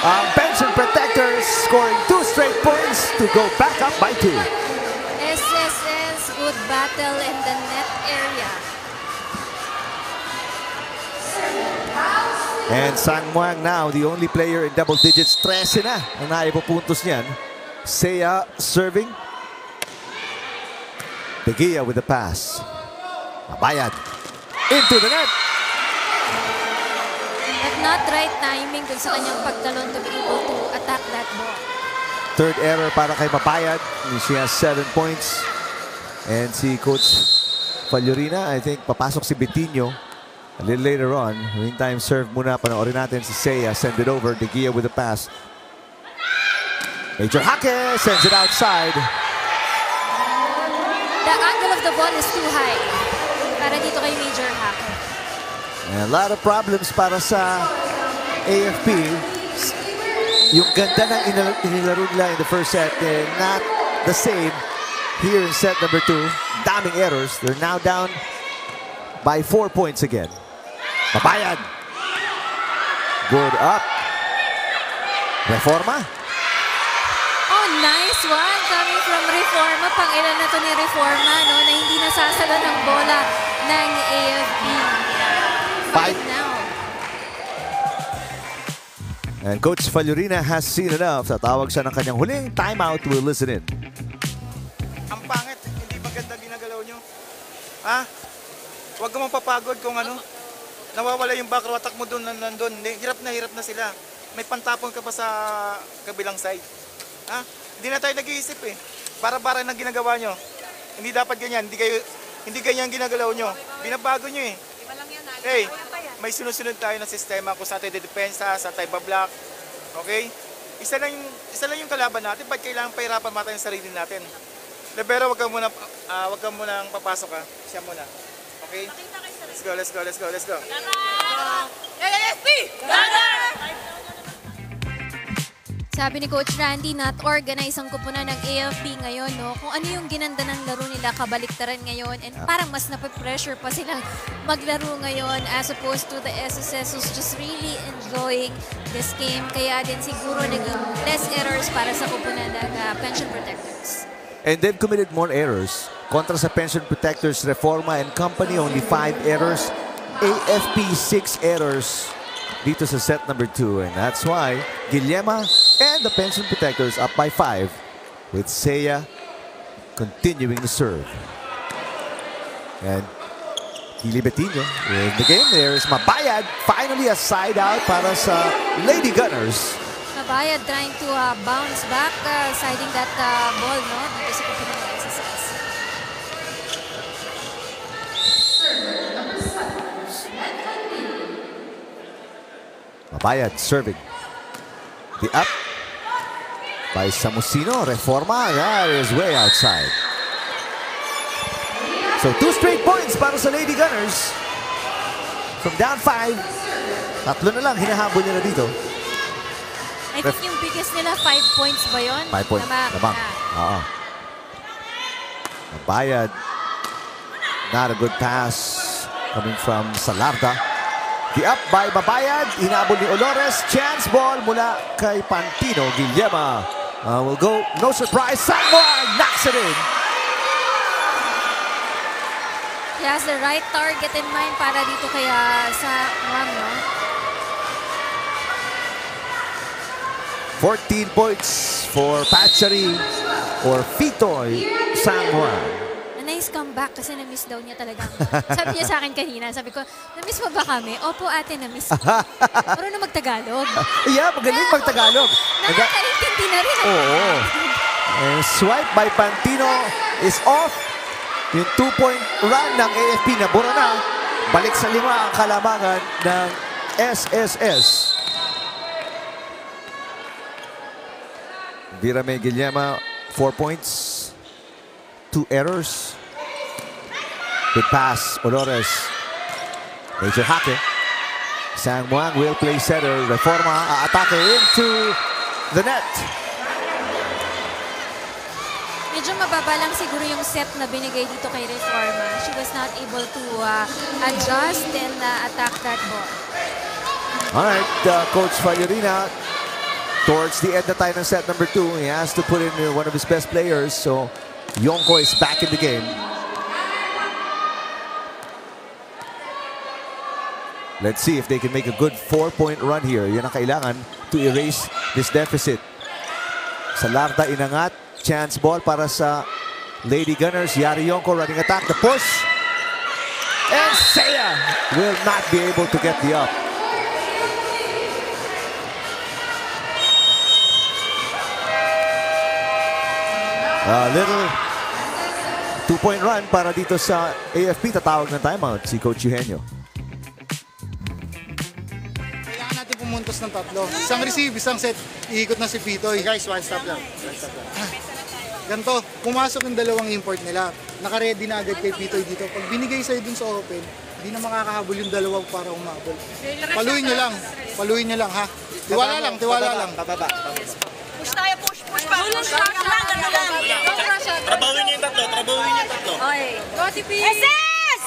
Ang pension protectors scoring two straight points to go back up by two. SSS, good battle in the net area. And Sang Muang now, the only player in double digits. 13 na ang naipupuntos niyan. Seiya serving. De Gea with the pass. Mabayad. Into the net. But not right timing dun sa kanyang pagtalon to be able to attack that ball. Third error para kay Mapayad. She has seven points. And si Coach Faliorina, I think papasok si Betinho a little later on. Meantime, serve muna. Panoorin natin si Seiya. Send it over. De Gea with the pass. Major Hake sends it outside. The angle of the ball is too high para dito kay Major Hack. And a lot of problems para sa AFP. Yung ganda ng inil- inilaro nila in the first set, eh, not the same here in set number two. Daming errors. They're now down by four points again. Mabayad. Good up. Reforma. Oh, nice one coming from Reforma. Pang ilan na to ni Reforma, no? Na hindi nasasala ng bola ng AFB. Five. Now. And Coach Faliorina has seen enough. Tatawag siya ng kanyang huling timeout. We'll listen in. Ang pangit, hindi maganda ginagalaw nyo. Ha? Huwag ka mapapagod kung ano. Nawawala yung back row attack mo doon nandun. Hindi, Hirap na hirap na sila. May pantapon ka pa sa kabilang side. Ha? Hindi na tayo nag-iisip eh. Para-para na ginagawa nyo. Hindi dapat ganyan. Hindi kayo hindi ganyan ginagalaw nyo. Binabago nyo eh. Hey, may sunod-sunod tayo na sistema kung saan tayo depensa, saan tayo bablock. Okay? Isa lang yung, isa lang yung kalaban natin. Ba't kailangan pahirapan mata yung sarili natin? Libero, wag ka muna, ah, wag ka muna papasok ha. Siya muna. Okay? Let's go, let's go, let's go, let's go. AFP! Sabi ni Coach Randy, not organize ang kupunan ng AFP ngayon, no? Kung ano yung ginanda ng laro nila, kabaliktaran ngayon, and parang mas nape-pressure pa silang maglaro ngayon as opposed to the SSS who's just really enjoying this game. Kaya din siguro naging less errors para sa kupunan ng uh, pension protectors. And they've committed more errors. Kontra sa Pension Protectors, Reforma and Company, only five errors. AFP, six errors dito sa set number two. And that's why Guillema and the Pension Protectors up by five with Seiya continuing to serve. And Kili Betinho in the game. There's Mabayad. Finally a side out para sa Lady Gunners. Mabayad trying to uh, bounce back, uh, siding that uh, ball, no? Dito sa kapila ng SSS. Mabayad serving. The up by Samusino. Reforma. That is way outside. So two straight points para sa Lady Gunners. From down five. Tatlo na lang hinahabol nila dito. I think yung biggest nila, 5 points ba yun? Five points. Tama. Lamang. Ah. Oo. Mabayad. Not a good pass coming from Salarda. The up by Mabayad. Hinabol ni Olores. Chance ball mula kay Pantino. Guillema uh, will go. No surprise. Samoa knocks it in. He has the right target in mind para dito kaya sa Wang, no? 14 points for Pachari or Fitoy San Juan. Nice comeback kasi na-miss daw niya talaga. sabi niya sa akin kanina, sabi ko, na-miss mo ba kami? Opo ate, na-miss ko. (laughs) Marunong mag-Tagalog. yeah, magaling mag-Tagalog. Nakakaintindi na rin. Oo. And swipe by Pantino is off. Yung two-point run ng AFP na bura na. Balik sa lima ang kalamangan ng SSS. Vira May Guillema, four points, two errors. Good pass, Olores. Major Hake. Sang Muang will play center. Reforma aatake into the net. Medyo mababa lang siguro yung set na binigay dito kay Reforma. She was not able to uh, adjust and uh, attack that ball. All right, uh, Coach Fallerina, towards the end na tayo ng set number two, he has to put in uh, one of his best players. So, Yonko is back in the game. Let's see if they can make a good four-point run here. Yan ang kailangan to erase this deficit. Sa Larda inangat, chance ball para sa Lady Gunners. Yari Yonko running attack, the push. And Seiya will not be able to get the up. A little two-point run para dito sa AFP. Tatawag ng timeout si Coach Eugenio. Kailangan natin pumuntos ng tatlo. Isang receive, isang set. Iikot na si Pitoy. Guys, one stop lang. One stop lang. Ganto, pumasok yung dalawang import nila. Naka-ready na agad kay Pitoy dito. Pag binigay sa'yo dun sa open, hindi na makakahabol yung dalawang para umabol. Paluin nyo lang. Paluin nyo lang, ha? Tiwala lang, tiwala lang. Push tayo, push, push pa. Push lang, lang, ganun lang. Trabawin niyo yung tatlo, trabawin niyo yung tatlo. Okay. Go, TP! SS!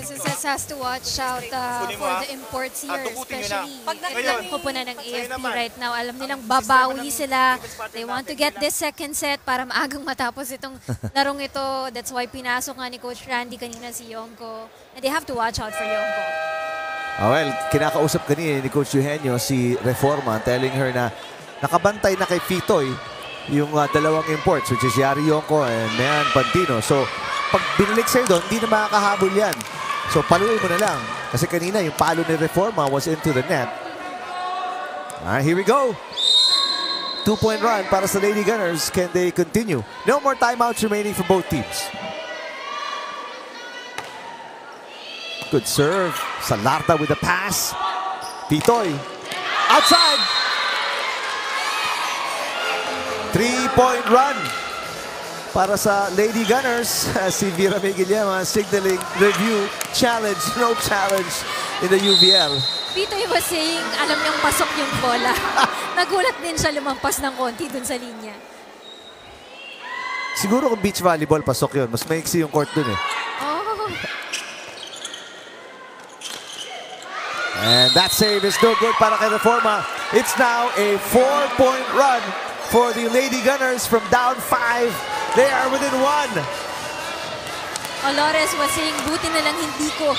SSS has to watch out uh, for the imports here, Ah, especially kupunan ng AFP right now. Alam nilang babawi sila. They want to get this second set para maagang matapos itong (laughs) larong ito. That's why pinasok nga ni Coach Randy kanina si Yonko. And they have to watch out for Yonko. Ah, well, kinakausap kanina ni Coach Eugenio si Reforma telling her na nakabantay na kay Fitoy yung ah, dalawang imports which is Yari Yonko and Mayan Pantino. So, pag binalik sa'yo doon, hindi na makakahabol yan. So, paluin mo na lang. Kasi kanina, yung palo ni Reforma was into the net. Ah, here we go. Two-point run para sa Lady Gunners. Can they continue? No more timeouts remaining for both teams. Good serve. Salarda with the pass. Pitoy. Outside. Three-point run para sa Lady Gunners. (laughs) si Vera May Guillema signaling review challenge. No challenge in the UVL. Pitoy was saying, alam niyang pasok yung bola. (laughs) Nagulat din siya lumampas ng konti dun sa linya. Siguro kung beach volleyball, pasok yun. Mas maiksi yung court dun eh. Oh. And that save is no good para kay Reforma. It's now a four-point run for the Lady Gunners from down five. They are within one. Olores was saying, buti na lang hindi ko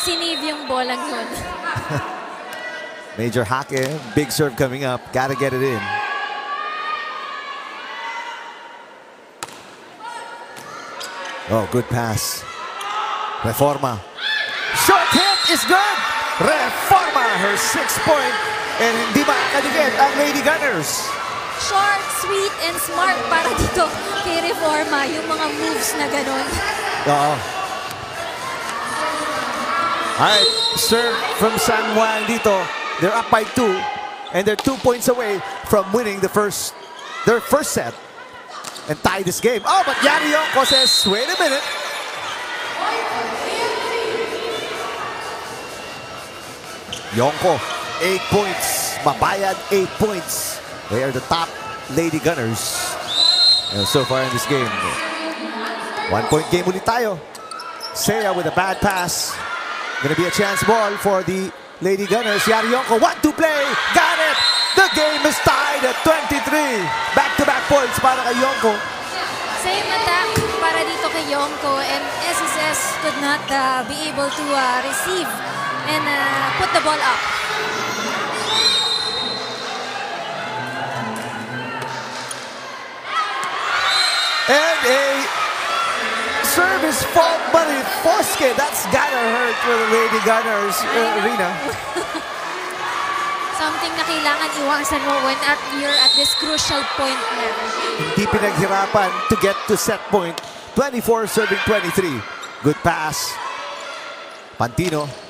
sinave yung bolang yun. (laughs) Major Hake, big serve coming up. Gotta get it in. Oh, good pass. Reforma. Short hit is good. Reforma, her sixth point. And hindi makakadikit ang Lady Gunners. Short, sweet, and smart para dito kay Reforma. Yung mga moves na ganun. Oo. Alright, serve from San Juan dito. They're up by two. And they're two points away from winning the first, their first set. And tie this game. Oh, but Yari Yonko says, wait a minute. Yonko, eight points. Mabayad, eight points. They are the top Lady Gunners uh, so far in this game. One point game ulit tayo. Seiya with a bad pass. Gonna be a chance ball for the Lady Gunners. Yarionko, one to play. Got it! The game is tied at 23. Back-to-back points para kay Yonko. Same attack para dito kay Yonko and SSS could not uh, be able to uh, receive and uh, put the ball up. And a service fault by Foske. That's gotta hurt for the Lady Gunners uh, arena. (laughs) Something na kailangan iwasan mo when at you're at this crucial point na. Hindi pinaghirapan to get to set point. 24 serving 23. Good pass. Pantino.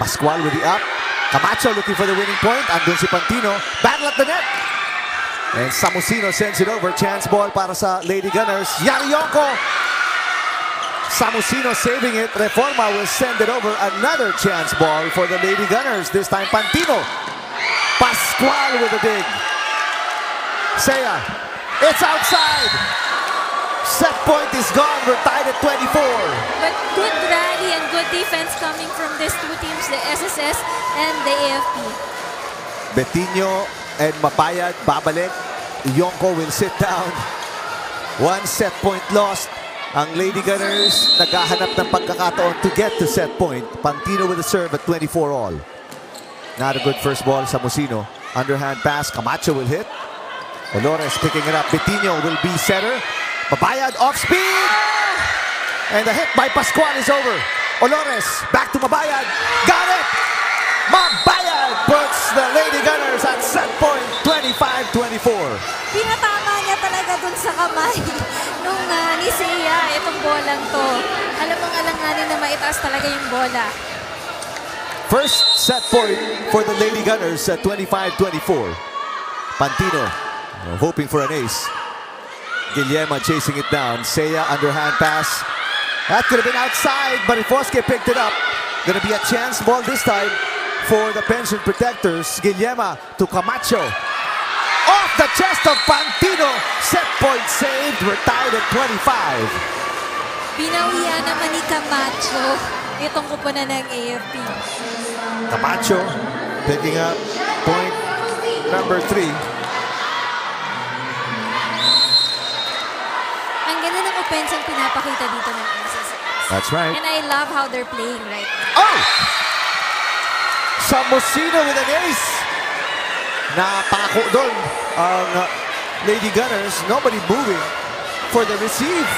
Pascual with the up. Camacho looking for the winning point. Andun si Pantino. Battle at the net. And Samusino sends it over. Chance ball para sa Lady Gunners. Yarionko. Samusino saving it. Reforma will send it over. Another chance ball for the Lady Gunners. This time Pantino. Pascual with a dig. Seiya. It's outside. Set point is gone. We're tied at 24. But good rally and good defense coming from these two teams, the SSS and the AFP. Betinho and Mapayad babalik. Yonko will sit down. One set point lost. Ang Lady Gunners naghahanap ng pagkakataon to get to set point. Pantino with a serve at 24 all. Not a good first ball sa Musino. Underhand pass. Camacho will hit. Olores picking it up. Betinho will be setter. Mabayad off speed. And the hit by Pascual is over. Olores back to Mabayad. Got it! Mabayad puts the Lady Gunners at set point 25-24. Pinatama niya talaga dun sa kamay (laughs) nung uh, ni Sia itong bolang to. Alam mong alanganin na maitaas talaga yung bola. First set point for the Lady Gunners at 25-24. Pantino hoping for an ace. Guillermo chasing it down. Seiya underhand pass. That could have been outside, but Ifoske picked it up. Gonna be a chance ball this time for the pension protectors. Guillermo to Camacho. Off the chest of Pantino. Set point saved. We're tied at 25. Binawian naman ni Camacho itong kupunan ng AFP. Camacho picking up point number three. Offense ang pinapakita dito ng SSS. That's right. And I love how they're playing right now. Oh! Samosino with an ace. Napako doon ang uh, Lady Gunners. Nobody moving for the receive.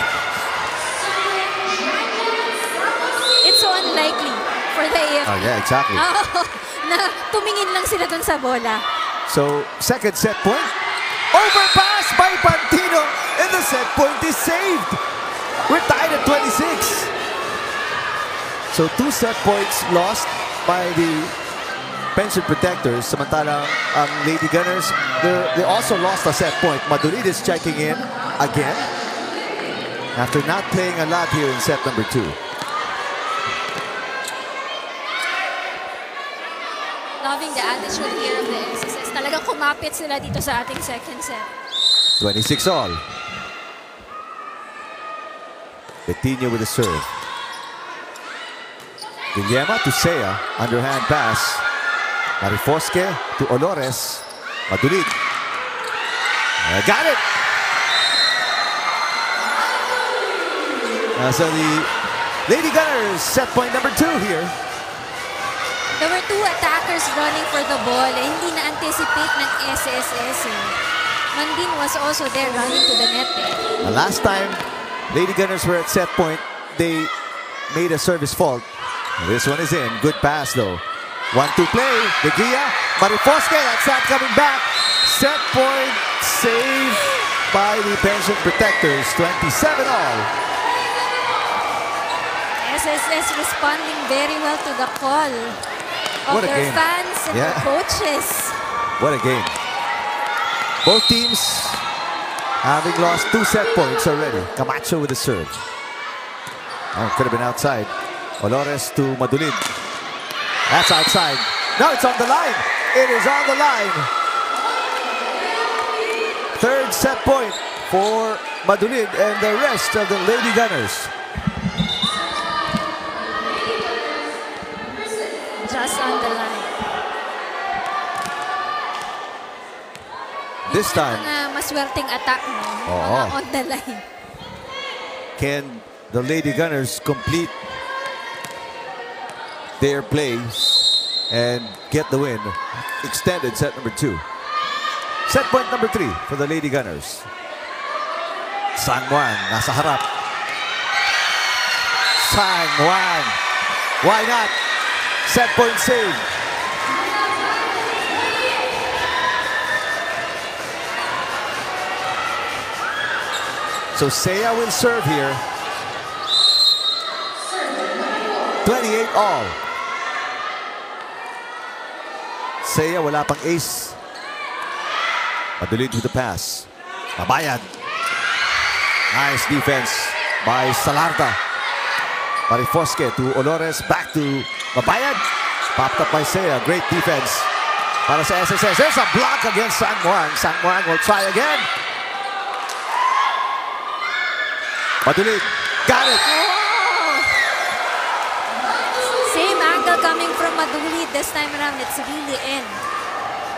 It's so unlikely for the AFP. Oh, yeah, exactly. Oo, (laughs) na tumingin lang sila dun sa bola. So, second set point. Overpass by Pantino. And the set point is saved. We're tied at 26. So, two set points lost by the pension protectors. Samantalang ang um, Lady Gunners, they're- also lost a set point. Madrid is checking in again after not playing a lot here in set number two. Loving the attitude here. Talagang kumapit sila dito sa ating second set. 26 all. Betinho with a serve. Guillermo to Seiya. Underhand pass. Marifoske to Olores. Madulid. Uh, got it! Uh, so the Lady Gunners set point number two here. There were two attackers running for the ball eh, hindi na-anticipate ng SSS eh. Mandin was also there running to the net eh. Uh, last time, Lady Gunners were at set point. They made a service fault. This one is in. Good pass though. One two play. De Gia. That's not coming back. Set point saved by the pension protectors. 27 all. SSS responding very well to the call of What a their game. fans and Yeah. their coaches. What a game. Both teams having lost two set points already. Camacho with the serve. Oh, could have been outside. Olores to Madulid. That's outside. No, it's on the line. It is on the line. Third set point for Madulid and the rest of the Lady Gunners. Just on the line. This time, maswerteng attack? Oo. Mga on the line. can the Lady Gunners complete their plays and get the win? Extended set number two. Set point number three for the Lady Gunners. Sang Juan nasa harap. Sang Juan. Why not? Set point save. So Seiya will serve here. 28 all. Seiya wala pang ace. Madulid with the pass. Mabayad. Nice defense by Salarta. Marifosque to Olores. Back to Mabayad. Popped up by Seiya. Great defense. Para sa SSS. There's a block against San Juan. San Juan will try again. Madulid. Got it. Same angle coming from Madulid. This time around, it's really in.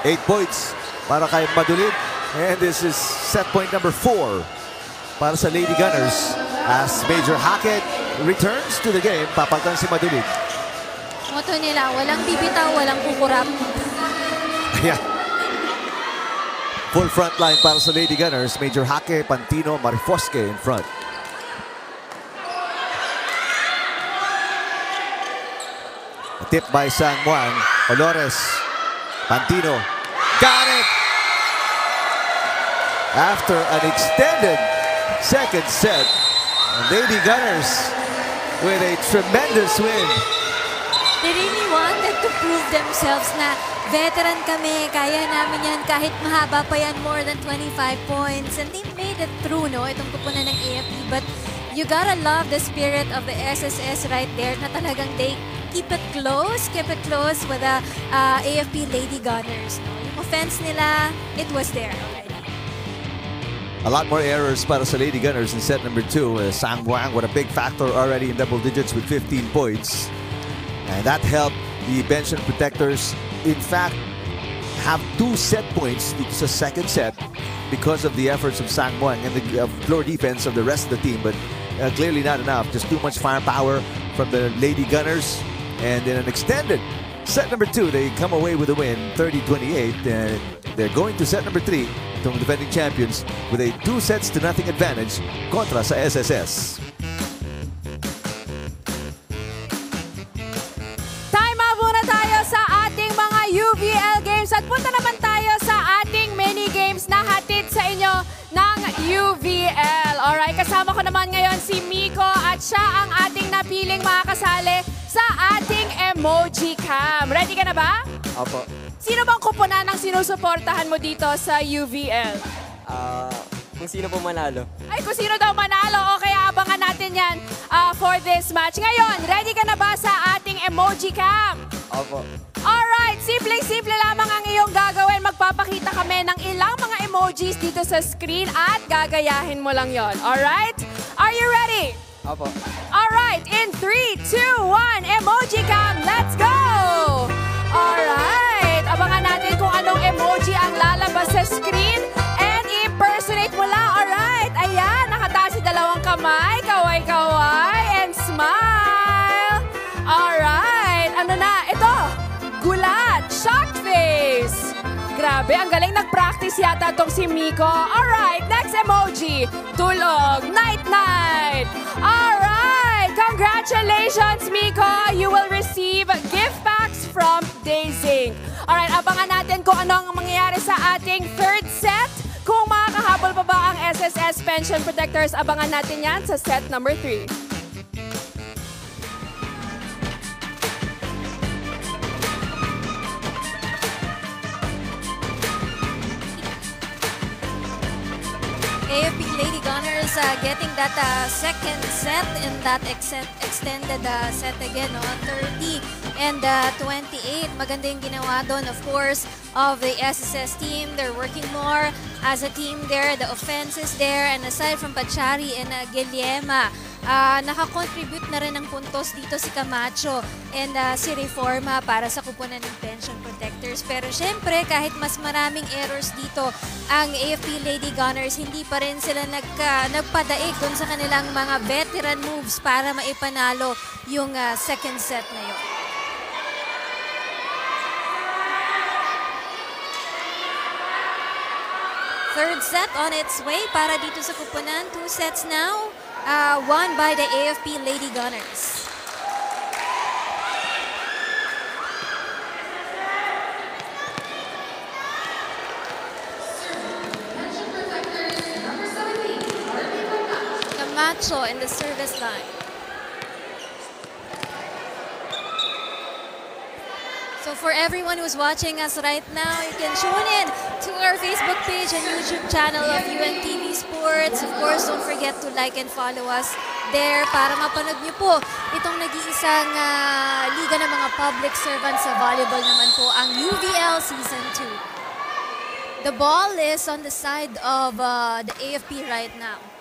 Eight points para kay Madulid. And this is set point number four para sa Lady Gunners as Major Hackett returns to the game. Papagtan si Madulid. Moto nila, walang bibitaw, walang kukurap. Ayan. Full front line para sa Lady Gunners. Major Hake, Pantino, Marifosque in front. A tip by San Juan. Olores. Pantino. Got it! After an extended second set, Lady Gunners with a tremendous win. They really wanted to prove themselves na veteran kami, kaya namin yan kahit mahaba pa yan, more than 25 points. And they made it through, no? Itong kupunan ng AFP. But you gotta love the spirit of the SSS right there na talagang they keep it close, keep it close with the uh, AFP Lady Gunners. No? Yung offense nila, it was there already. A lot more errors para sa Lady Gunners in set number two. Uh, Sang Wang with a big factor already in double digits with 15 points. And that helped the Benson Protectors, in fact, have two set points dito sa second set because of the efforts of Sang Wang and the uh, floor defense of the rest of the team. But uh, clearly not enough. Just too much firepower from the Lady Gunners. And in an extended set number two, they come away with a win, 30-28. And they're going to set number three, itong defending champions, with a two sets to nothing advantage kontra sa SSS. Time out muna tayo sa ating mga UVL games at punta naman tayo sa ating mini games na hatid sa inyo ng UVL. Alright, kasama ko naman ngayon si Miko at siya ang ating napiling makakasali sa ating emoji cam. Ready ka na ba? Opo. Sino bang kupunan ang sinusuportahan mo dito sa UVL? Ah, kung sino po manalo. Ay, kung sino daw manalo, okay, abangan natin yan ah, for this match. Ngayon, ready ka na ba sa ating emoji cam? Opo. Alright, simple-simple lamang ang iyong gagawin. Magpapakita kami ng ilang mga emojis dito sa screen at gagayahin mo lang yon. Alright? Are you ready? Opo. Alright, in 3, 2, 1, emoji cam, let's go! Alright, emoji ang lalabas sa screen and impersonate mo lang. Alright, ayan, nakataas si dalawang kamay, kaway-kaway, and smile. Alright, ano na, ito, gulat, shock face. Grabe, ang galing nag-practice yata tong si Miko. Alright, next emoji. Tulog. Night-night. Alright, congratulations, Miko. You will receive gift packs from Dazing. Alright, abangan natin kung ano ang mangyayari sa ating third set. Kung makakahabol pa ba ang SSS Pension Protectors, abangan natin yan sa set number 3. AFP Lady Gunners uh, getting that uh, second set in that ex extended uh, set again, no? 30 and uh, 28. Maganda yung ginawa doon, of course, of the SSS team. They're working more as a team there. The offense is there. And aside from Pachari and uh, Guillerma, uh, nakakontribute na rin ng puntos dito si Camacho and uh, si Reforma para sa kupunan ng pension protectors. Pero syempre, kahit mas maraming errors dito, ang AFP Lady Gunners, hindi pa rin sila nagka, nagpadaig dun sa kanilang mga veteran moves para maipanalo yung uh, second set na yun. Third set on its way para dito sa kupunan. Two sets now, uh, won by the AFP Lady Gunners. Camacho in the service line. So for everyone who's watching us right now, you can tune in to our Facebook page and YouTube channel of UNTV Sports. Of course, don't forget to like and follow us there para mapanood niyo po itong nag-iisang ah, liga ng mga public servants sa volleyball naman po, ang UVL Season 2. The ball is on the side of uh, the AFP right now.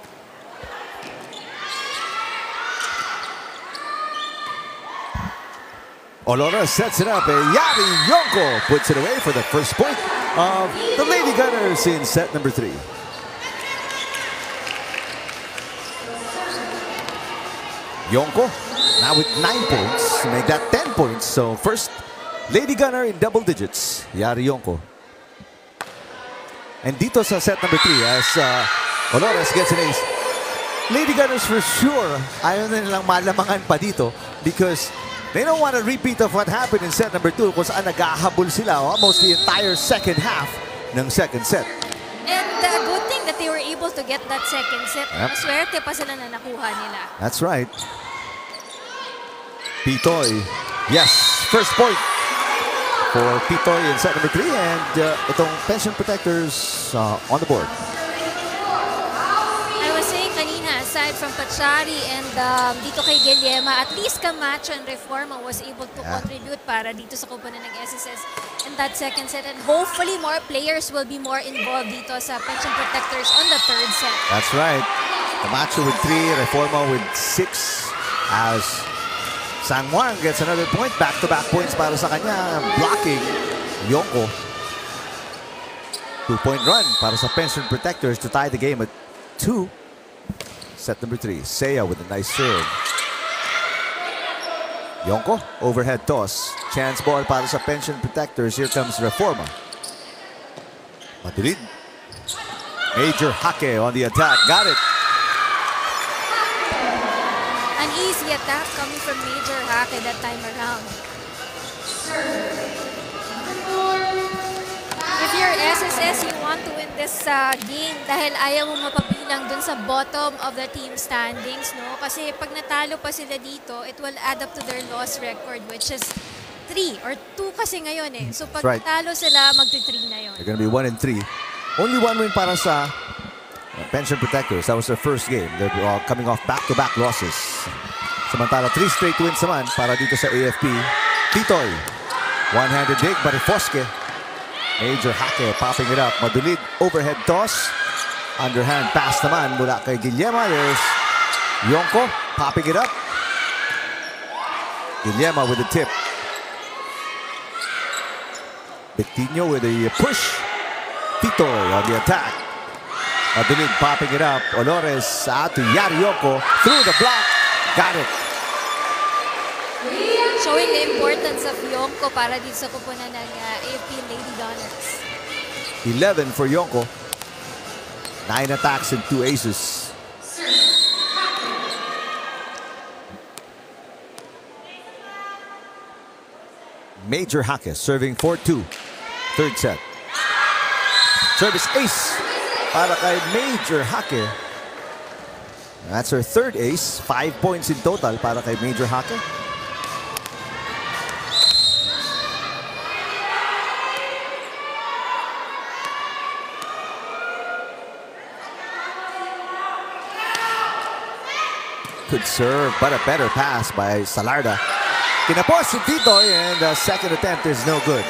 Olora sets it up, and Yari Yonko puts it away for the first point of the Lady Gunners in set number three. Yonko now with nine points, make that 10 points. So first, Lady Gunner in double digits, Yari Yonko. And dito sa set number three, as uh, Olores gets an ace, Lady Gunners for sure, ayaw na nilang malamangan pa dito because they don't want a repeat of what happened in set number two kung saan naghahabol sila almost the entire second half ng second set. And the good thing that they were able to get that second set. Yep. Maswerte pa sila na nakuha nila. That's right. Pitoy, yes, first point for Pitoy in set number three and uh, itong pension protectors uh, on the board. Aside from Pachari and um, dito kay Guillerma, at least Camacho and Reforma was able to Yeah. contribute para dito sa kupunan ng SSS in that second set. And hopefully more players will be more involved dito sa pension protectors on the third set. That's right. Camacho with three, Reforma with six as San Juan gets another point. Back-to-back points para sa kanya. Blocking Yonko. Two-point run para sa Pension Protectors to tie the game at two. Set number three. Seiya with a nice serve. Yonko, overhead toss. Chance ball para sa Pension Protectors. Here comes Reforma. Madrid. Major Hake on the attack. Got it. An easy attack coming from Major Hake that time around. If you're SSS, you want to win this uh, game dahil ayaw mo mapapilang dun sa bottom of the team standings, no? Kasi pag natalo pa sila dito, it will add up to their loss record, which is 3 or 2 kasi ngayon eh. So pag right. natalo sila, magti-3 na yun. They're going to be one and three. Only one win para sa uh, Pension Protectors. That was their first game. They're uh, coming off back-to-back losses. Samantala, three straight wins naman para dito sa AFP. Titoy. One-handed dig, but Fosque. Major Hake popping it up. Madulid overhead toss. Underhand pass naman mula kay Guillema. There's Yonko popping it up. Guillema with the tip. Victinho with a push. Titoy on the attack. Madulid popping it up. Olores out to Yariyoko. Through the block. Got it. Showing the importance of Yonko para dito sa kupunan ng uh, AFP Lady Gunners. 11 for Yonko. Nine attacks and two aces. Major Hake serving 4-2. Third set. Service ace para kay Major Hake. That's her third ace. Five points in total para kay Major Hake. Good serve, but a better pass by Salarda. Kinapos si Titoy and the second attempt is no good.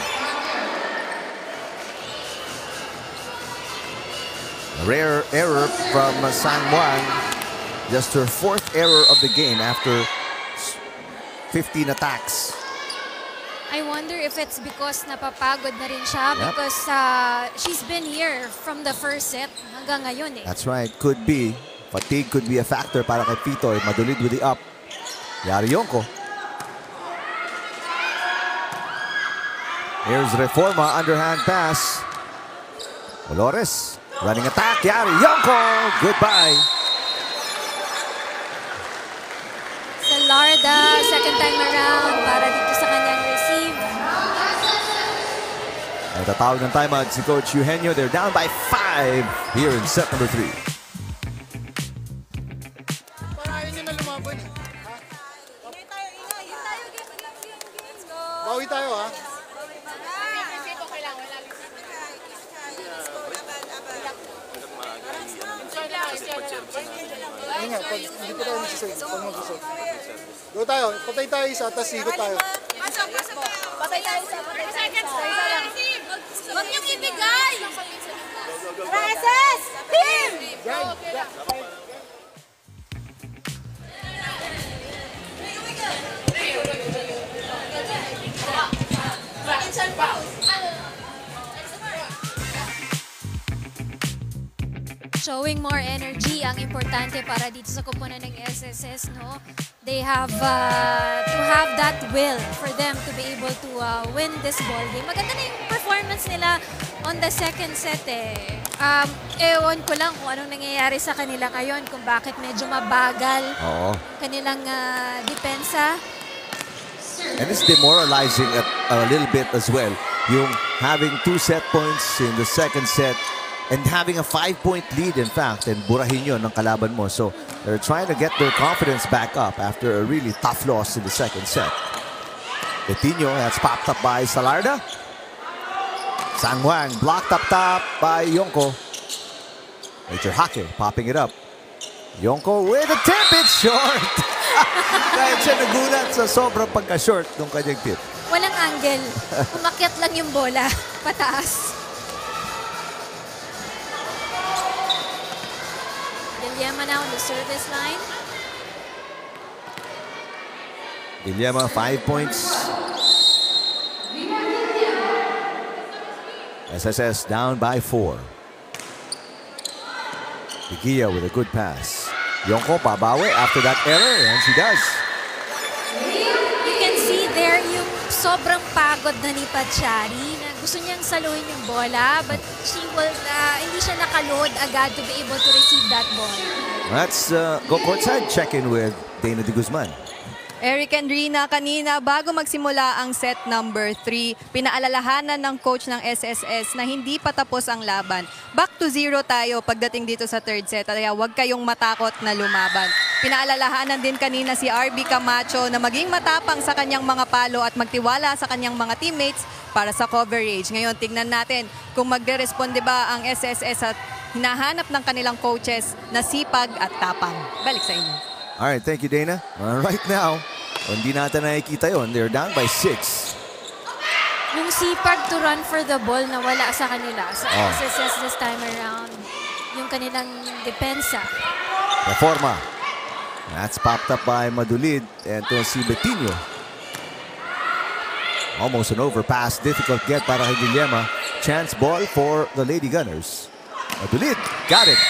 A rare error from San Juan. Just her fourth error of the game after 15 attacks. I wonder if it's because napapagod na rin siya Yep. because uh, she's been here from the first set hanggang ngayon eh. That's right, could be. Fatigue could be a factor para kay Titoy. Eh. Madulid with the up. Yari Yonko. Here's Reforma, underhand pass. Dolores, running attack. Yari Yonko, goodbye. Salarda, second time around para dito sa kanyang receive. At tatawag ng timeout si Coach Eugenio. They're down by five here in set number three. Bawi tayo ha. Ayun nga, pag hindi tayo pag mag-save. Go tayo, patay tayo isa, tapos ikot tayo. Patay tayo sa patay tayo. Isa. Huwag niyong ibigay! Process! Team! Showing more energy ang importante para dito sa kupunan ng SSS, no? They have uh, to have that will for them to be able to uh, win this ball game. Maganda na yung performance nila on the second set eh. Um, ewan ko lang kung anong nangyayari sa kanila ngayon, kung bakit medyo mabagal Oo. kanilang uh, depensa. And it's demoralizing a, a little bit as well. Yung having two set points in the second set and having a five-point lead, in fact, and burahin yun ng kalaban mo. So they're trying to get their confidence back up after a really tough loss in the second set. Coutinho, that's popped up by Salarda. San Juan blocked up top by Yonko. Major Hake popping it up. Yonko with a tip, it's short. (laughs) Kahit siya nagulat sa sobrang pagka-short ng kanyang tip. Walang angle. Umakyat lang yung bola. Pataas. Dilema now on the service line. Guillermo, five points. SSS down by four. Digia with a good pass. Yonko pabawi after that error, and she does. You can see there yung sobrang pagod na ni Pachari na gusto niyang saluhin yung bola but she will, uh, hindi siya nakaload agad to be able to receive that ball. Let's uh, go courtside, check in with Dana de Guzman. Eric and Rina, kanina bago magsimula ang set number 3, pinaalalahanan ng coach ng SSS na hindi pa tapos ang laban. Back to zero tayo pagdating dito sa third set, kaya huwag kayong matakot na lumaban. Pinaalalahanan din kanina si RB Camacho na maging matapang sa kanyang mga palo at magtiwala sa kanyang mga teammates para sa coverage. Ngayon, tignan natin kung magre-responde ba ang SSS at hinahanap ng kanilang coaches na sipag at tapang. Balik sa inyo. All right, thank you, Dana. Uh, right now, hindi natin nakikita yon. They're down by six. Yung sipag to run for the ball na wala sa kanila sa Oh. SSS this time around. Yung kanilang depensa. Reforma. That's popped up by Madulid and to si Betinho. Almost an overpass. Difficult get para kay Guillema. Chance ball for the Lady Gunners. Madulid. Got it.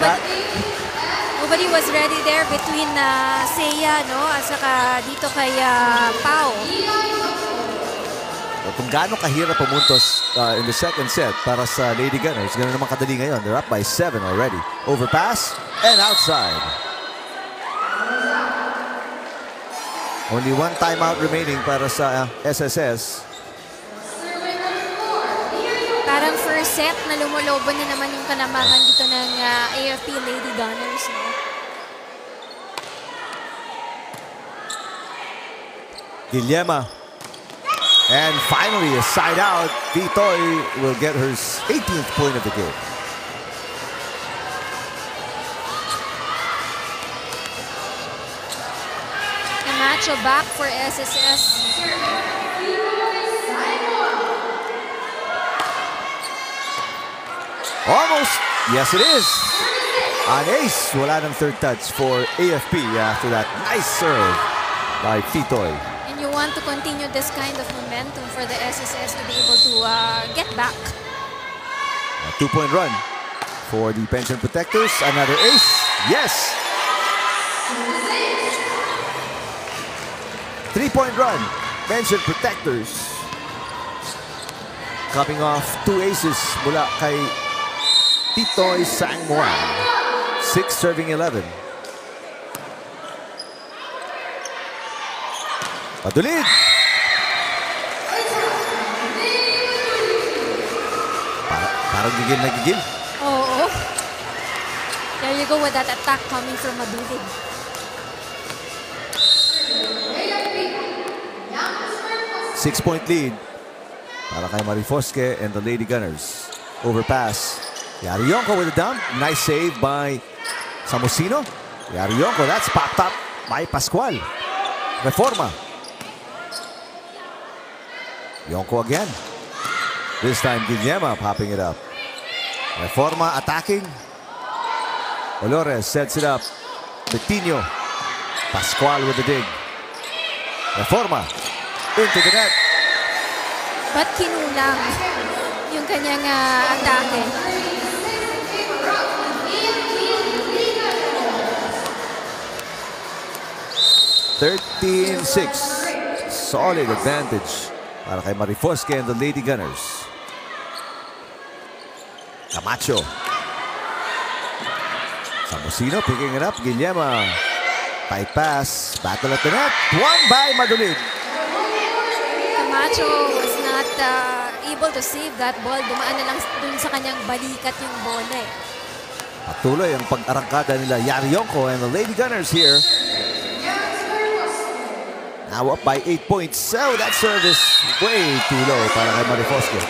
That- Nobody was ready there between uh, Seiya no at saka dito kay uh, Pau. kung gaano kahirap pumuntos uh, in the second set para sa Lady Gunners. Ganun naman kadali ngayon. They're up by seven already. Overpass and outside. Only one timeout remaining para sa uh, SSS. Parang first set na lumulobo na naman yung kalamangan dito ng ah, AFP Lady Gunners. No? Guillema. And finally, a side out. Vitoy will get her 18th point of the game. Camacho back for SSS. Almost. Yes, it is. An ace. Wala ng third touch for AFP after that nice serve by Vitoy. Want to continue this kind of momentum for the SSS to be able to uh, get back. A two-point run for the Pension Protectors. Another ace. Yes. Three-point run. Pension Protectors. Coming off two aces mula kay Titoy Sangmuan. Six serving 11. Para, parang gigil na gigil. Oo. There you go with that attack coming from Madudid. Six-point lead para kay Marifosque and the Lady Gunners. Overpass. Yarionko with a dump. Nice save by Samosino. Yarionko, that's popped up by Pascual. Reforma. Yonko again. This time Guillema popping it up. Reforma attacking. Olores sets it up. Bettino. Pascual with the dig. Reforma. Into the net. Ba't kinulang yung kanyang uh, atake? 13-6. Solid advantage para kay Marifosque and the Lady Gunners. Camacho. Samosino picking it up. Guillema. Tight pass. Battle at the net. One by Madulid. Camacho was not uh, able to save that ball. Dumaan na lang dun sa kanyang balikat yung bola eh. Patuloy ang pag-arangkada nila Yarionko and the Lady Gunners here. Now up by 8 points. So that service way too low para kay Marifosque.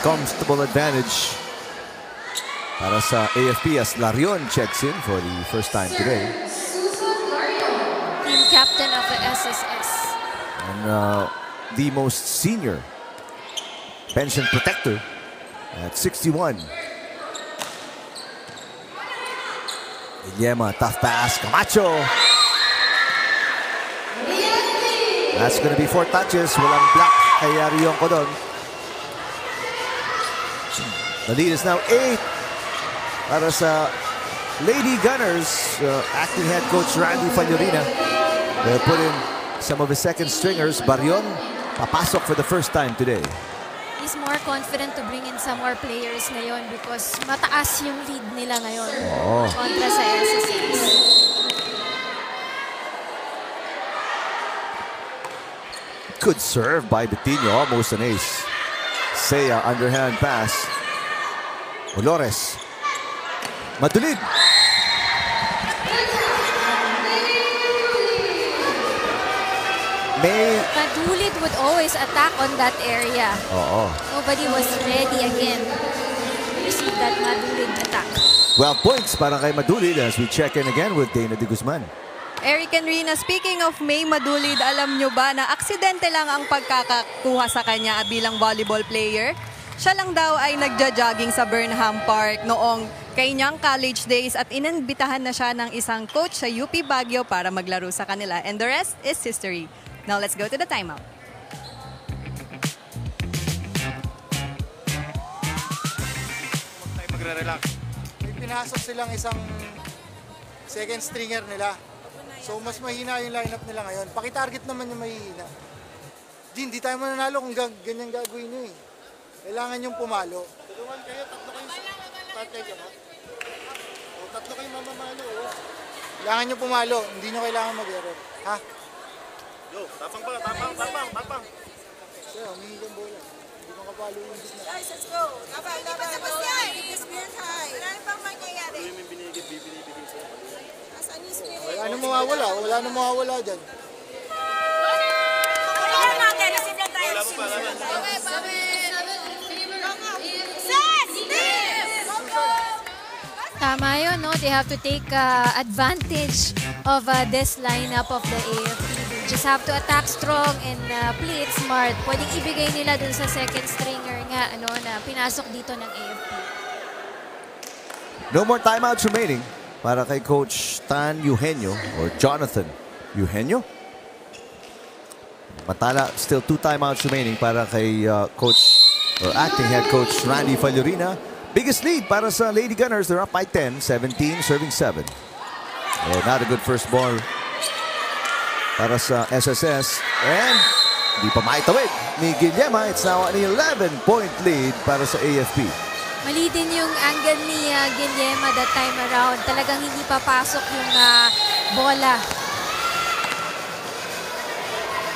Comfortable advantage para sa AFP as Larion checks in for the first time today. Team captain of the SSS. And uh, the most senior pension protector at 61. Guillema, tough pass. Camacho. That's to be four touches. Walang block kay Arionco doon. The lead is now eight para sa Lady Gunners. Uh, acting head coach Randy Fagnorina. They'll put in some of his second stringers. Barion papasok for the first time today. He's more confident to bring in some more players ngayon because mataas yung lead nila ngayon Oo. kontra sa SSS. Good serve by Bettino, almost an ace. Seiya, underhand pass. Olores. Madulid. May... Madulid would always attack on that area. Oo. Nobody was ready again to receive that Madulid attack. 12 points para kay Madulid as we check in again with Dana de Guzman. Eric and Rina, speaking of May Madulid, alam nyo ba na aksidente lang ang pagkakakuha sa kanya bilang volleyball player? Siya lang daw ay nagja-jogging sa Burnham Park noong kanyang college days at inanbitahan na siya ng isang coach sa UP Baguio para maglaro sa kanila. And the rest is history. Now let's go to the timeout. magre-relax. May pinasok silang isang second stringer nila. So mas mahina yung lineup nila ngayon. Pakitarget naman yung mahihina. Di, hindi tayo mananalo kung gag ganyan gagawin nyo eh. Kailangan yung pumalo. Tulungan kayo, tatlo kayo sa partner ka ba? O, tatlo kayo mamamalo. oh. Kailangan nyo pumalo. Hindi nyo kailangan mag-error. Ha? Yo, tapang pa, tapang, tapang, tapang. Sir, humingi kang bola. Hindi makapalo yung business. Guys, let's go. Laban, laban, tapos yan. Keep the spirit high. Wala na pang mangyayari. Ito yung binigay, bibinibigay sa'yo. Asan yung spirit? Wala nang mawawala. Wala nang mawawala dyan. Tama yun, no? They have to take uh, advantage of uh, this lineup of the AFP. Just have to attack strong and uh, play it smart. Pwedeng ibigay nila dun sa second stringer nga, ano, na pinasok dito ng AFP. No more timeouts remaining para kay Coach Tan Eugenio or Jonathan Eugenio. Matala, still two timeouts remaining para kay uh, Coach or acting head coach Randy Fallorina. Biggest lead para sa Lady Gunners. They're up by 10, 17, serving 7. Oh, not a good first ball para sa SSS. And di pa maitawid ni Guillema. It's now an 11-point lead para sa AFP. Mali din yung angle ni uh, Guillema that time around. Talagang hindi papasok yung uh, bola.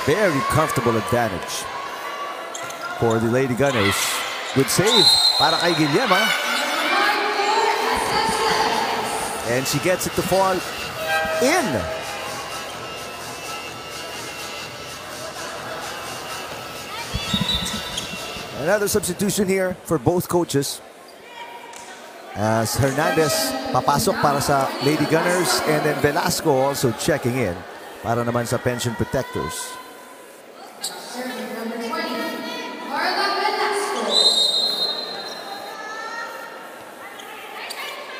Very comfortable advantage for the Lady Gunners. Good save para kay Guillema. And she gets it to fall in. Another substitution here for both coaches. As Hernandez papasok para sa Lady Gunners and then Velasco also checking in para naman sa Pension Protectors.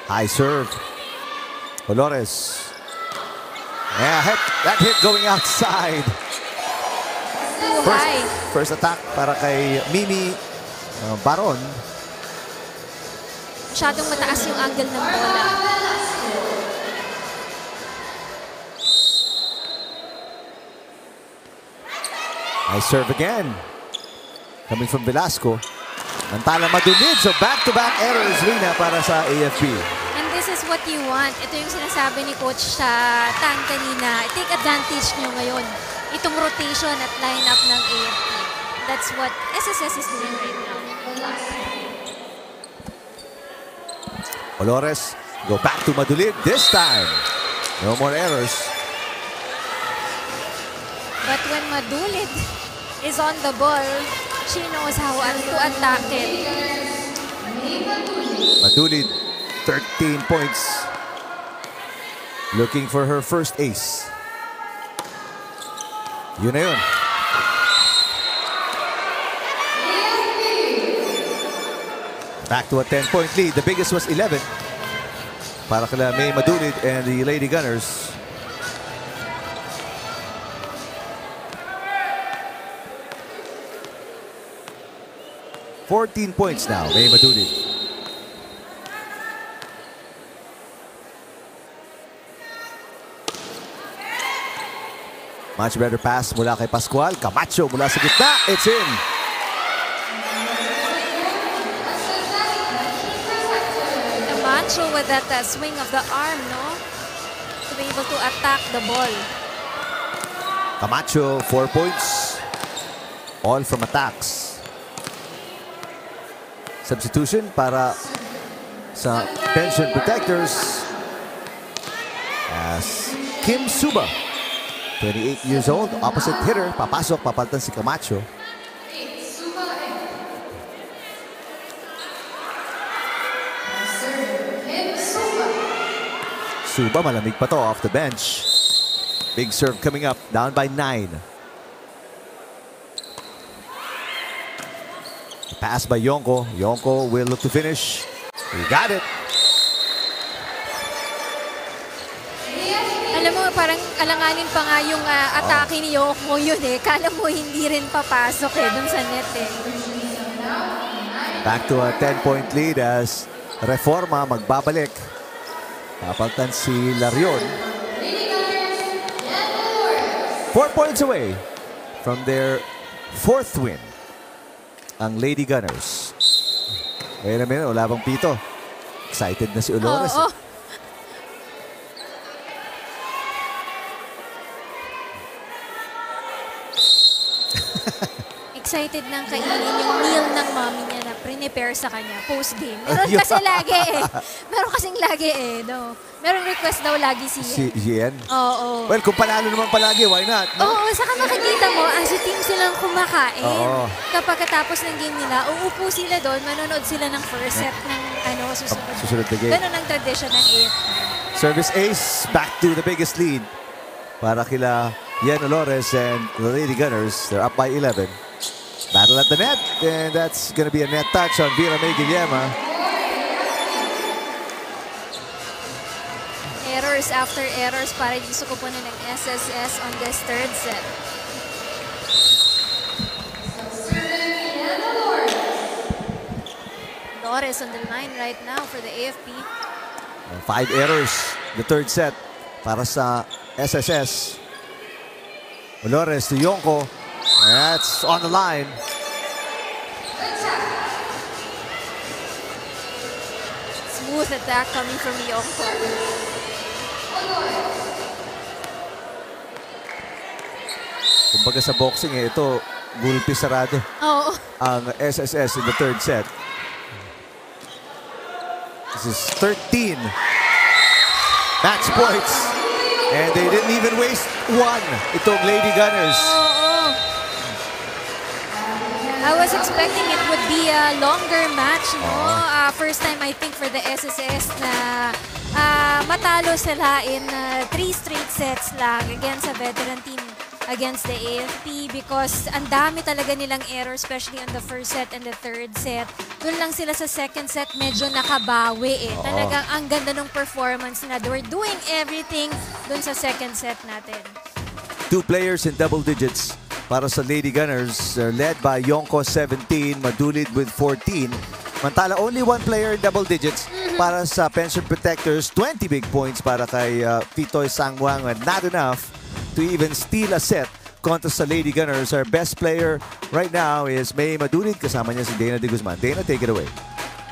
High serve. Olores. Yeah, that hit going outside. First, first attack para kay Mimi uh, Baron. Masyadong mataas yung angle ng bola. Nice serve again. Coming from Velasco. Mantala madunid. So back-to-back errors, Rina, para sa AFP. And this is what you want. Ito yung sinasabi ni Coach sa Tan kanina. Take advantage nyo ngayon. Itong rotation at lineup ng AFP. That's what SSS is doing right now. Olores go back to Madulid this time. No more errors. But when Madulid is on the ball, she knows how to attack it. Madulid, 13 points. Looking for her first ace. Yun na yun. Back to a 10-point lead. The biggest was 11. Para kila May Madulid and the Lady Gunners. Fourteen points now, May Madulid. Much better pass mula kay Pascual. Camacho mula sa gitna. It's in. Camacho with that uh, swing of the arm, no? To be able to attack the ball. Camacho, four points. All from attacks. Substitution para sa pension protectors as Kim Suba, 28 years old, opposite hitter, papasok, papalitan si Camacho. Suba, malamig pa to off the bench. Big serve coming up, down by nine. Pass by Yonko. Yonko will look to finish. He got it. Parang alanganin pa nga yung uh, atake ni Yoko yun eh. Kala mo hindi rin papasok eh dun sa net eh. Back to a 10-point lead as Reforma magbabalik. Kapaltan si Larion. Four points away from their fourth win. Ang Lady Gunners. Wait a minute, wala bang pito. Excited na si Olores. Oo. Excited nang kainin yung meal ng mommy niya na prepare sa kanya post-game. Meron kasi lagi eh. Meron kasing lagi eh. No? Meron request daw lagi si Si Yen. Oo. Well, kung panalo naman palagi, why not? no? Oo, saka makikita mo, as a team silang kumakain. Oo. Kapag katapos ng game nila, uupo sila doon, manonood sila ng first set ng ano, susunod. Susunod na game. Ganun ang tradition ng AFP. Service ace, back to the biggest lead. Para kila Yen Olores and the Lady Gunners. They're up by 11. Battle at the net, and that's going to be a net touch on Vila May Guillema. Errors after errors para dito sa kupunan ng SSS on this third set. Lores on the line right now for the AFP. Five errors, the third set para sa SSS. Olores to Yonko. That's on the line. Smooth attack coming from Yonko. Kumbaga sa boxing, eh, ito, gulpi sarado Oo. ang SSS in the third set. This is 13 match points. And they didn't even waste one. Itong Lady Gunners. Oo. I was expecting it would be a longer match, no? Uh, first time, I think, for the SSS na uh, matalo sila in uh, three straight sets lang against a veteran team against the AFP because ang dami talaga nilang error, especially on the first set and the third set. Doon lang sila sa second set, medyo nakabawi eh. Oo. Talagang ang ganda ng performance nila. They were doing everything doon sa second set natin. Two players in double digits para sa Lady Gunners. They're led by Yonko 17, Madulid with 14. Mantala only one player in double digits para sa Pension Protectors. 20 big points para kay uh, Pitoy Sangwang not enough to even steal a set kontra sa Lady Gunners. Our best player right now is May Madulid. Kasama niya si Dana de Guzman. Dana, take it away.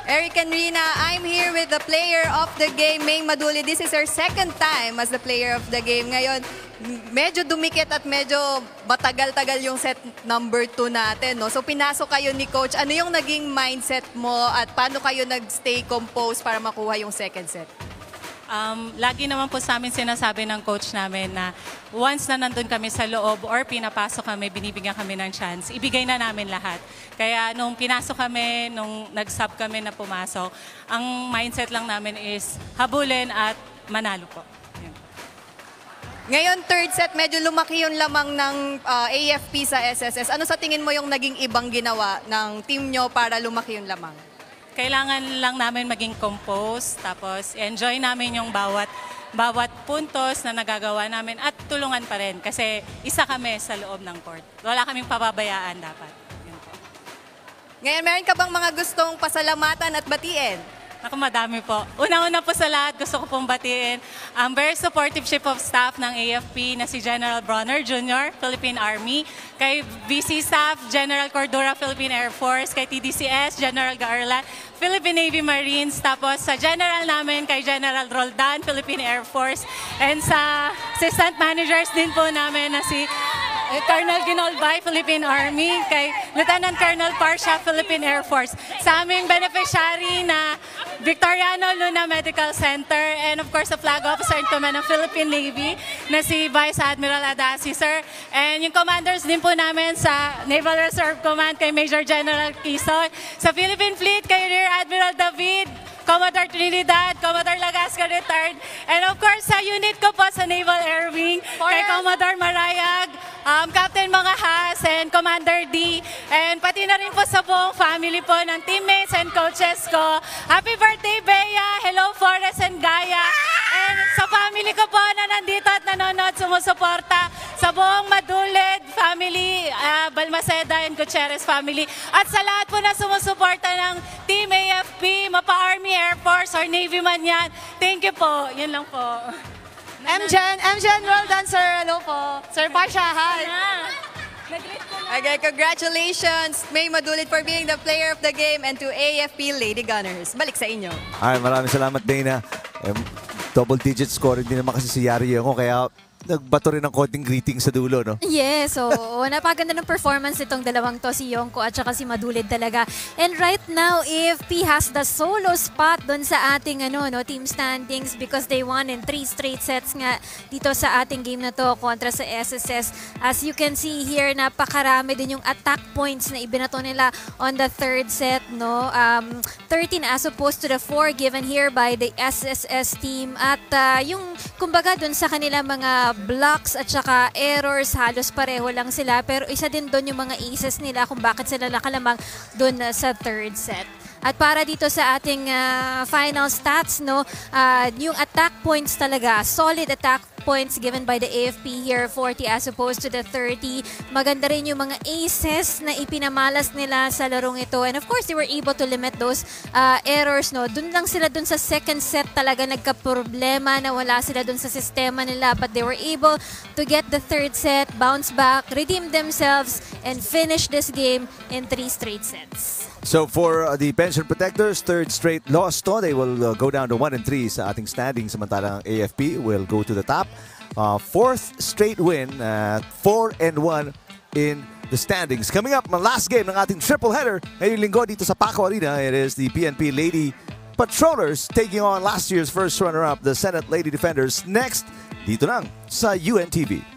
Eric and Rina, I'm here with the player of the game, May Maduli. This is her second time as the player of the game. Ngayon, medyo dumikit at medyo batagal-tagal yung set number 2 natin. No? So pinasok kayo ni Coach. Ano yung naging mindset mo at paano kayo nag-stay composed para makuha yung second set? Um, lagi naman po sa amin sinasabi ng coach namin na once na nandun kami sa loob or pinapasok kami, binibigyan kami ng chance, ibigay na namin lahat. Kaya nung pinasok kami, nung nag-sub kami na pumasok, ang mindset lang namin is habulin at manalo po. Ngayon, third set, medyo lumaki yung lamang ng ah, AFP sa SSS. Ano sa tingin mo yung naging ibang ginawa ng team nyo para lumaki yung lamang? Kailangan lang namin maging composed, tapos enjoy namin yung bawat bawat puntos na nagagawa namin at tulungan pa rin kasi isa kami sa loob ng court. Wala kaming pababayaan dapat. Ngayon, meron ka bang mga gustong pasalamatan at batiin? Ako madami po. Una-una po sa lahat, gusto ko pong batiin ang very supportive chief of staff ng AFP na si General Bronner Jr., Philippine Army, kay VC staff, General Cordura, Philippine Air Force, kay TDCS, General Garland, Philippine Navy Marines, tapos sa general namin kay General Roldan, Philippine Air Force, and sa assistant managers din po namin na si Colonel Ginolbay, Philippine Army, kay Lieutenant Colonel Parsha, Philippine Air Force. Sa aming beneficiary na Victoriano Luna Medical Center, and of course, the flag officer in command ng Philippine Navy na si Vice Admiral Adasi, sir. And yung commanders din po namin sa Naval Reserve Command kay Major General Quezon. Sa Philippine Fleet kay Rear Admiral David, Commodore Trinidad, Commodore Lagasca retired. And of course, sa unit ko po sa Naval Air Wing, kay Commodore Marayag, um, Captain Mangahas, and Commander D. And pati na rin po sa buong family po ng teammates and coaches ko. Happy birthday, Bea! Hello, Forrest and Gaia! And sa family ko po na nandito at nanonood, sumusuporta sa buong Madulid family, ah, Balmaceda and Gutierrez family, at sa lahat po na sumusuporta ng Team AFP, mapa-Army, Air Force, or Navy man yan. Thank you po. Yun lang po. MJen, MJen, well done, sir. Hello po. Sir Pasha, hi. Okay, congratulations, May Madulit, for being the player of the game and to AFP Lady Gunners. Balik sa inyo. Ay, maraming salamat, Dana. Double digit scoring din naman kasi si Yari ako, kaya nagbato rin ng konting greeting sa dulo, no? Yes, so (laughs) napaganda ng performance itong dalawang to, si Yongko at saka si Madulid talaga. And right now, AFP has the solo spot doon sa ating ano, no, team standings because they won in three straight sets nga dito sa ating game na to kontra sa SSS. As you can see here, napakarami din yung attack points na ibinato nila on the third set, no? Um, 13 as opposed to the 4 given here by the SSS team. At uh, yung, kumbaga, dun sa kanila mga blocks at saka errors, halos pareho lang sila. Pero isa din doon yung mga aces nila kung bakit sila nakalamang doon uh, sa third set. At para dito sa ating uh, final stats, no, uh, yung attack points talaga, solid attack points given by the AFP here, 40 as opposed to the 30. Maganda rin yung mga aces na ipinamalas nila sa larong ito. And of course, they were able to limit those uh, errors. No? Doon lang sila doon sa second set talaga nagka-problema na wala sila doon sa sistema nila. But they were able to get the third set, bounce back, redeem themselves, and finish this game in three straight sets. So for uh, the pension protectors, third straight loss to. They will uh, go down to 1 and 3 sa ating standing. Samantalang AFP will go to the top. Uh, fourth straight win, uh, 4 and 1 in the standings. Coming up, my last game ng ating triple header ngayong linggo dito sa Paco Arena. It is the PNP Lady Patrollers taking on last year's first runner-up, the Senate Lady Defenders. Next, dito lang sa UNTV.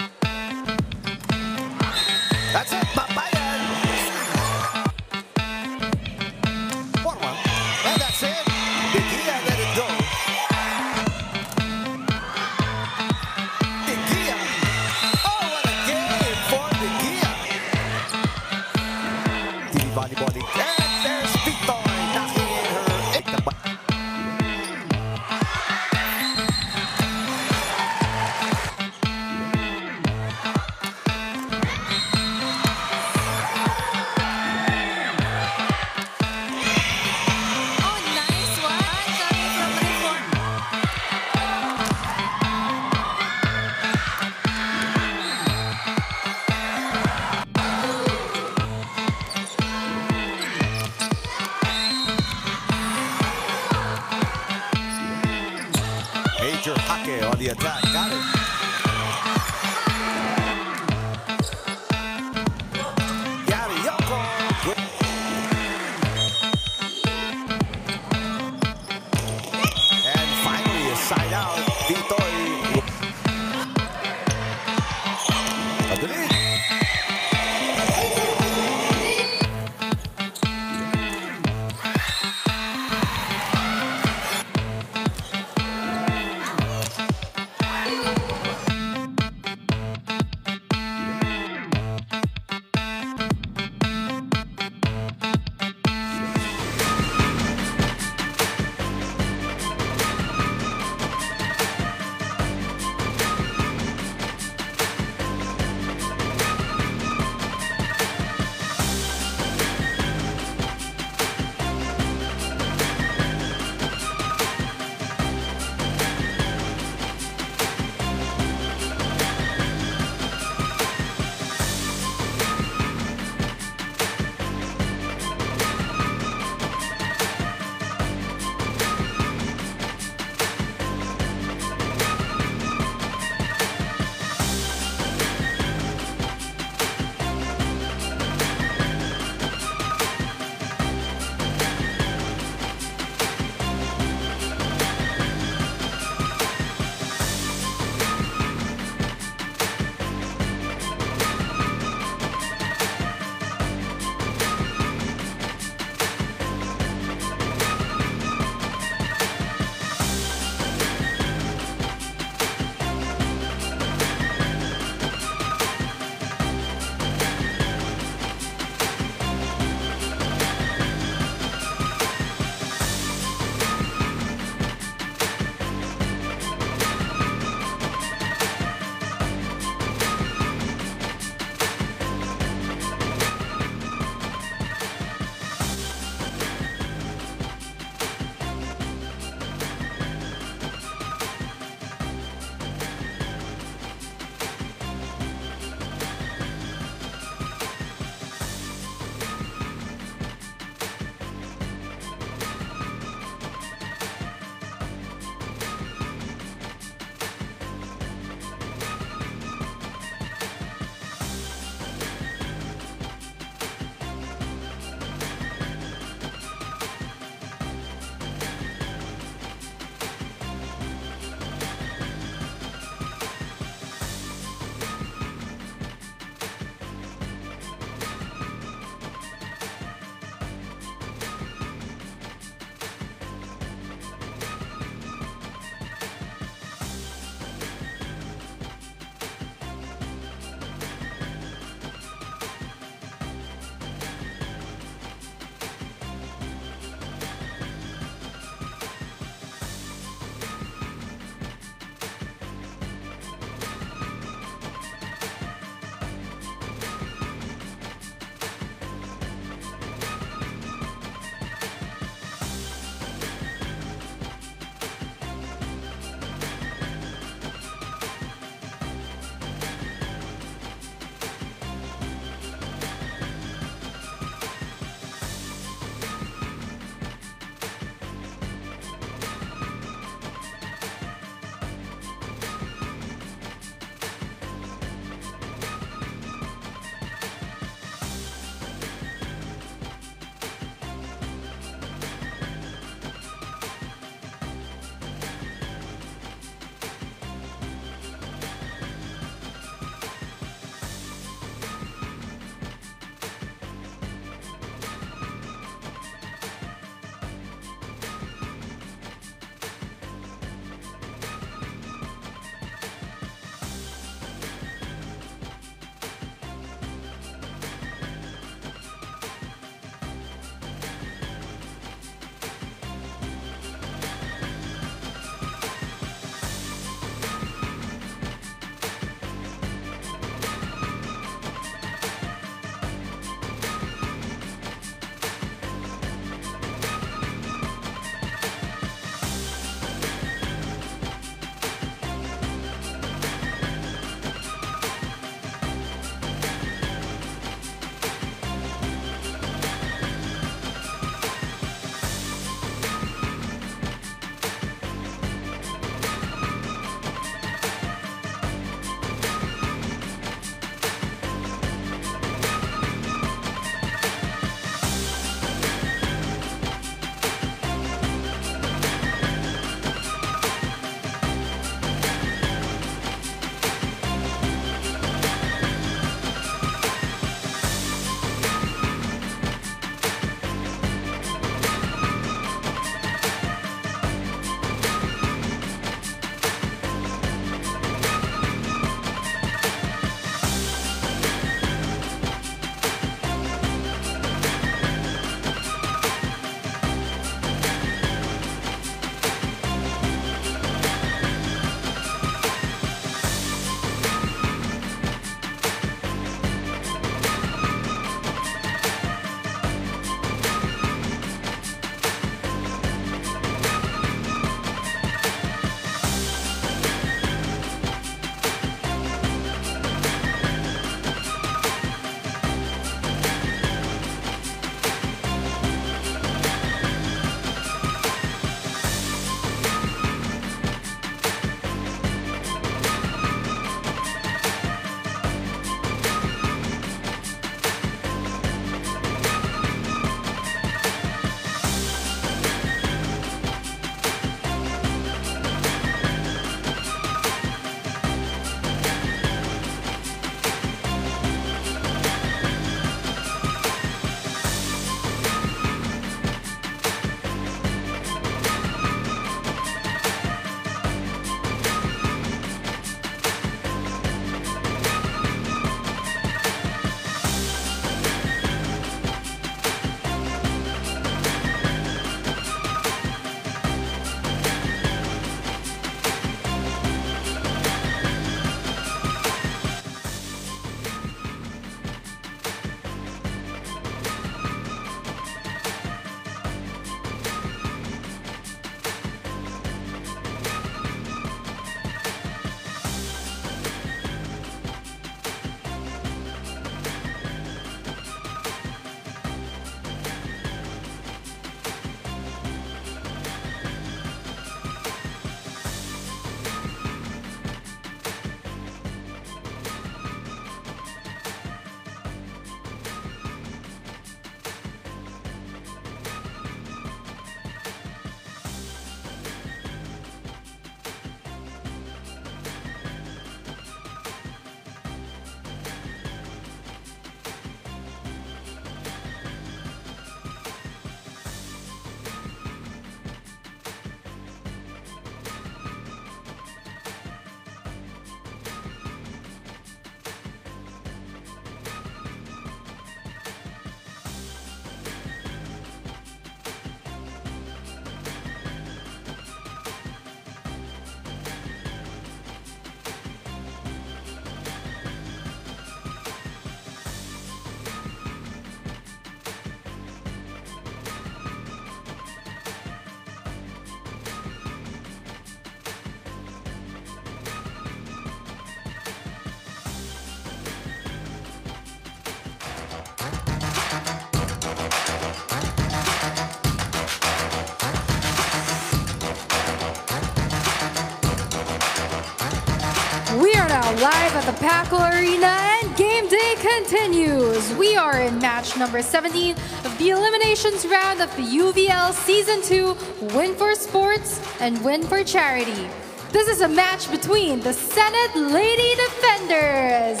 Paco Arena and game day continues. We are in match number 17 of the eliminations round of the UVL Season 2 Win for Sports and Win for Charity. This is a match between the Senate Lady Defenders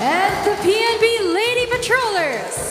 and the PNB Lady Patrollers.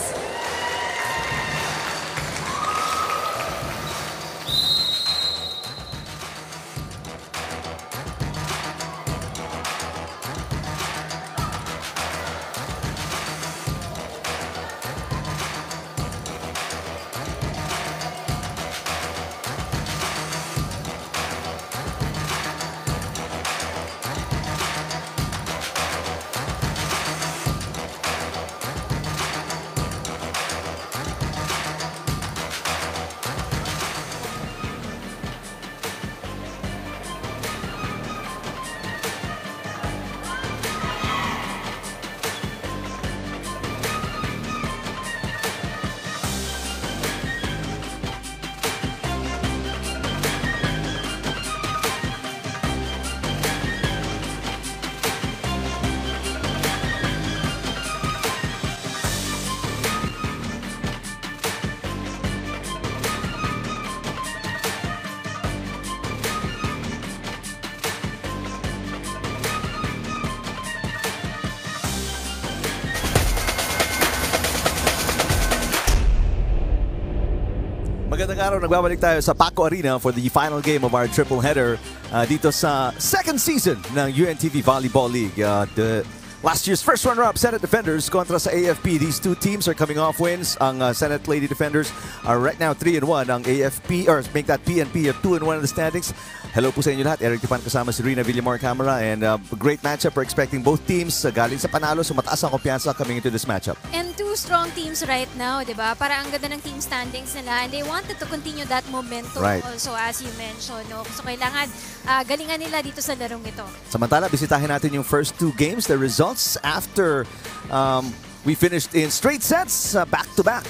Nagbabalik tayo sa Paco Arena for the final game of our triple header uh, dito sa second season ng UNTV Volleyball League. Uh, the last year's first runner-up, Senate Defenders kontra sa AFP. These two teams are coming off wins. Ang uh, Senate Lady Defenders are right now 3 and 1. Ang AFP, or make that PNP at 2 and 1 in the standings. Hello po sa inyo lahat. Eric Tipan kasama si Rina Villamor Camera and uh, great matchup. We're expecting both teams uh, galing sa panalo. So mataas ang kumpiyansa coming into this matchup. And strong teams right now, di ba? Para ang ganda ng team standings nila and they wanted to continue that momentum Right. also as you mentioned. No? So kailangan ah, galingan nila dito sa larong ito. Samantala, bisitahin natin yung first two games, the results after um, we finished in straight sets, uh, back-to-back.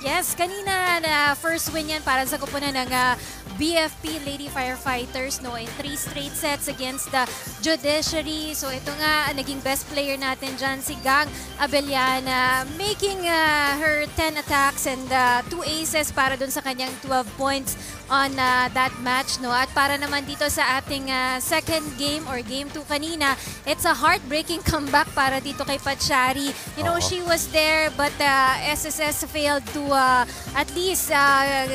Yes, kanina na first win yan para sa kupunan ng ah, BFP Lady Firefighters no in three straight sets against the Judiciary. So ito nga naging best player natin dyan si Gang Abellana making ah, her 10 attacks and 2 aces para dun sa kanyang 12 points on ah, that match no at para naman dito sa ating ah, second game or game 2 kanina it's a heartbreaking (laughs) comeback para dito kay Pachari you know Oo. she was there but uh, SSS failed to uh, at least uh,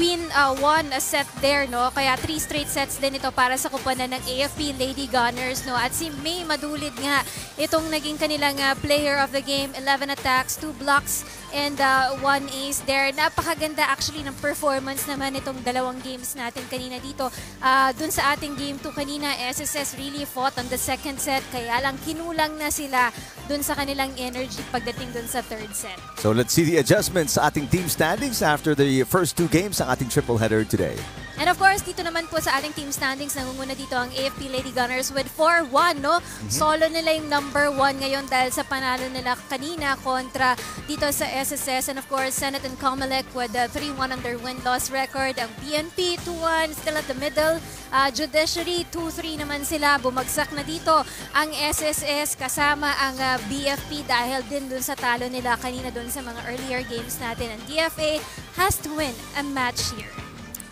win uh, one set there no? Kaya three straight sets din ito para sa kuponan ng AFP Lady Gunners no? At si May Madulid nga itong naging kanilang uh, player of the game 11 attacks 2 blocks and uh, one ace there. Napakaganda actually ng performance naman itong dalawang games natin kanina dito. Uh, dun sa ating game 2 kanina SSS really fought on the second set kaya lang kinulang na sila dun sa kanilang energy pagdating dun sa third set. So let's see the adjustments sa ating team standings after the first two games ng ating triple header today. And of course, dito naman po sa ating team standings, nangunguna dito ang AFP Lady Gunners with 4-1, no? Solo nila yung number 1 ngayon dahil sa panalo nila kanina kontra dito sa SSS. And of course, Senate and Comelec with a 3-1 on their win-loss record. Ang PNP, 2-1, still at the middle. Uh, Judiciary, 2-3 naman sila. Bumagsak na dito ang SSS kasama ang uh, BFP dahil din dun sa talo nila kanina dun sa mga earlier games natin. And DFA has to win a match here.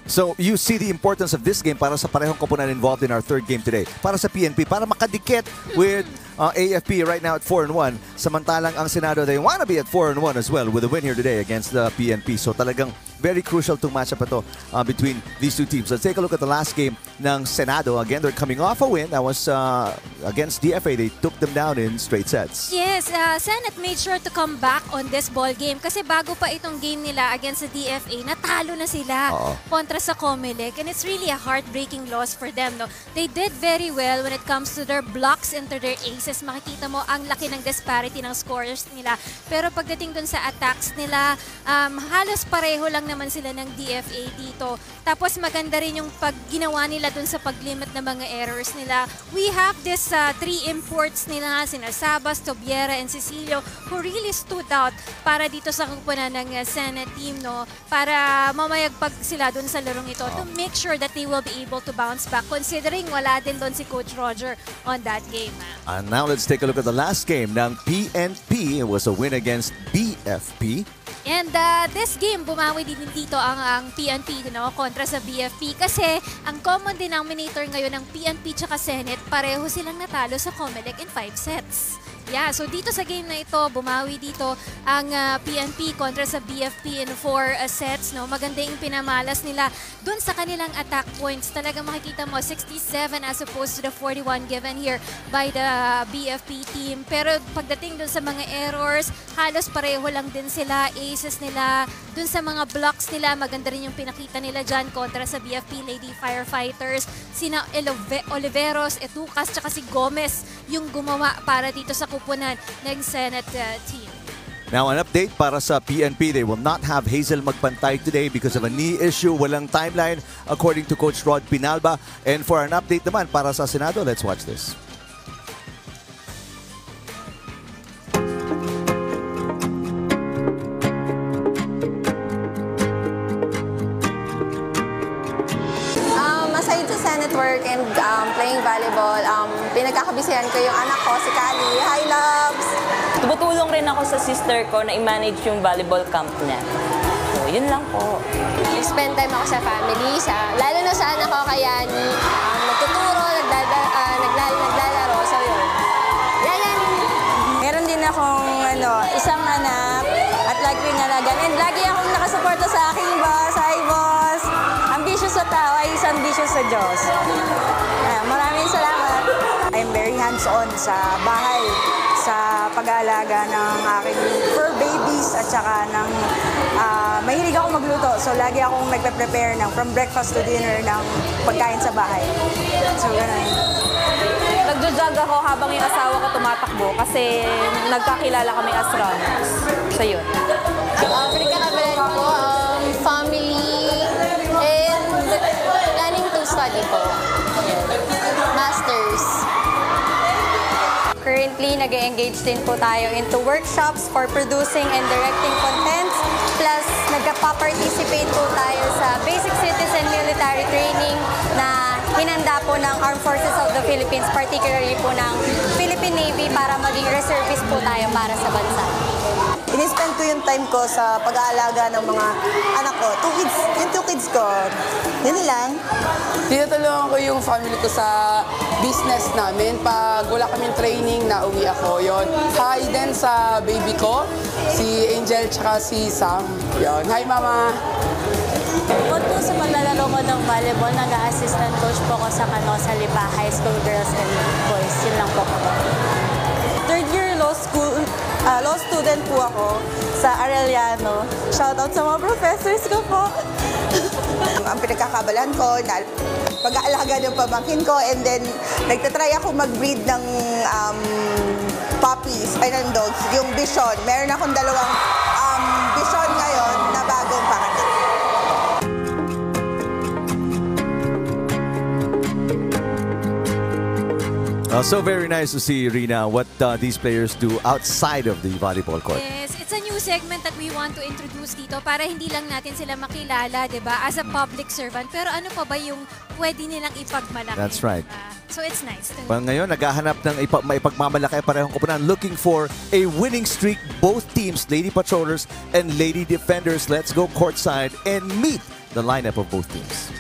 So you see the importance of this game para sa parehong koponan involved in our third game today. Para sa PNP, para makadikit with uh, AFP right now at 4 and 1. Samantalang ang Senado, they wanna be at 4 and 1 as well with a win here today against the PNP. So talagang very crucial itong matchup ito uh, between these two teams. Let's take a look at the last game ng Senado. Again, they're coming off a win. That was uh, against DFA. They took them down in straight sets. Yes, uh, Senate made sure to come back on this ball game kasi bago pa itong game nila against the DFA, natalo na sila Oo. kontra sa Comelec and it's really a heartbreaking loss for them. No? They did very well when it comes to their blocks into their aces. Makikita mo ang laki ng disparity ng scores nila. Pero pagdating dun sa attacks nila, um, halos pareho lang naman sila ng DFA dito. Tapos maganda rin yung pag ginawa nila dun sa pag-limit ng mga errors nila. We have this uh, three imports nila, sina Sabas, Tobiera, and Cecilio, who really stood out para dito sa kupunan ng uh, Senate team, no? Para mamayagpag sila dun sa larong ito to make sure that they will be able to bounce back considering wala din dun si Coach Roger on that game. ah. And now let's take a look at the last game ng PNP. It was a win against BFP. And uh, this game, bumawi din dito ang, ang PNP no, kontra sa BFP kasi ang common denominator ngayon ng PNP tsaka Senate, pareho silang natalo sa Comelec in 5 sets. Yeah, so dito sa game na ito, bumawi dito ang uh, PNP kontra sa BFP in 4 uh, sets. No? Maganda yung pinamalas nila dun sa kanilang attack points. Talaga makikita mo, 67 as opposed to the 41 given here by the BFP team. Pero pagdating dun sa mga errors, halos pareho lang din sila. Aces nila, dun sa mga blocks nila, maganda rin yung pinakita nila dyan kontra sa BFP Lady Firefighters. Sina Elove- Oliveros, Etucas, tsaka si Gomez yung gumawa para dito sa kupunan ng Senate uh, team. Now, an update para sa PNP. They will not have Hazel Magpantay today because of a knee issue. Walang timeline according to Coach Rod Pinalba. And for an update naman para sa Senado, let's watch this. Sa Senate work and um, playing volleyball, um, pinagkakabisihan ko yung anak ko, si Kali. Hi, loves! Tumutulong rin ako sa sister ko na i-manage yung volleyball camp niya. So, yun lang po. Spend time ako sa family, sa, lalo na sa anak ko kaya um, nagtuturo, nagdada, ah, naglal, naglalaro, so yun. Yan, yan. Meron din akong ano, isang anak at lagi ko inalagan. And lagi akong nakasuporta sa aking boss. Hi, boss! Sa tao ay is ambitious sa Diyos. Ayan, maraming salamat. I'm very hands-on sa bahay sa pag-aalaga ng aking fur babies at saka ng ah, mahilig ako magluto. So lagi akong nagpe-prepare ng from breakfast to dinner ng pagkain sa bahay. So ganun. Nagjo-jog ako habang yung asawa ko tumatakbo kasi nagkakilala kami as runners. So, yun. Um, pinagkakabalan ko, um, family, Currently, nag engage din po tayo into workshops for producing and directing contents. Plus, nagpa-participate po tayo sa basic citizen military training na hinanda po ng Armed Forces of the Philippines, particularly po ng Philippine Navy para maging reservist po tayo para sa bansa. Inispend ko yung time ko sa pag-aalaga ng mga anak ko. Two kids, yung two kids ko. Yun lang. Tinutulungan ko yung family ko sa business namin. Pag wala kaming training, nauwi ako yon. Hi din sa baby ko, si Angel tsaka si Sam. Yon. Hi, Mama! Bukod po sa paglalaro ko ng volleyball, nag-assistant coach po ko sa Canosa Lipa High School Girls and Boys. Yun lang po. Third year law school, ah, law student po ako sa Arellano. Shoutout sa mga professors ko po. (laughs) Ang pinagkakabalan ko, na pag-aalaga ng pamangkin ko, and then nagtatry ako mag-breed ng um, puppies, ay ng dogs, yung Bichon. Meron akong dalawang um, Uh, so very nice to see, Rina, what uh, these players do outside of the volleyball court. Yes, it's a new segment that we want to introduce dito para hindi lang natin sila makilala, 'di ba, as a public servant. Pero ano pa ba yung pwede nilang ipagmalaki? That's right. diba? So it's nice to Well, ngayon, naghahanap ng ipa- maipagmamalaki parehong kupunan looking for a winning streak. Both teams, Lady Patrollers and Lady Defenders. Let's go courtside and meet the lineup of both teams.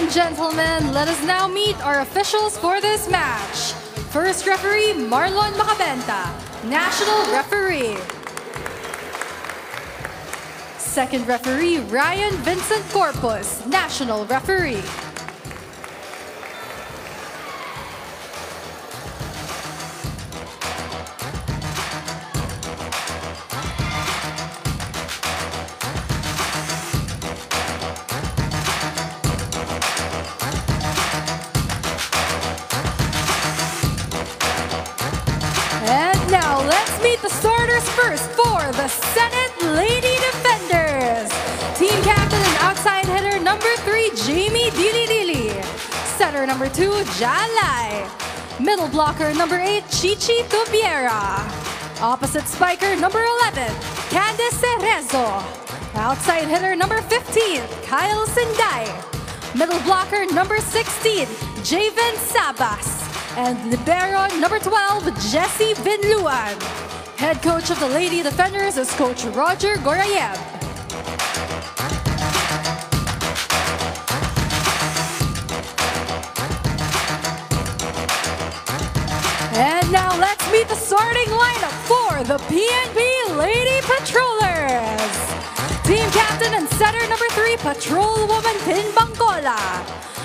And gentlemen, let us now meet our officials for this match. First referee, Marlon Macabenta, National Referee. Second referee, Ryan Vincent Corpus, National Referee. Two, Jalai. Middle blocker number eight, Chichi Tubiera. Opposite spiker number 11, Candice Cerezo. Outside hitter number 15, Kyle Sindai. Middle blocker number 16, Javen Sabas. And libero number 12, Jesse Vinluan. Head coach of the Lady Defenders is Coach Roger Gorayev. The PNP Lady Patrollers. Team captain and setter number three, Patrol Woman Tin Bangkola.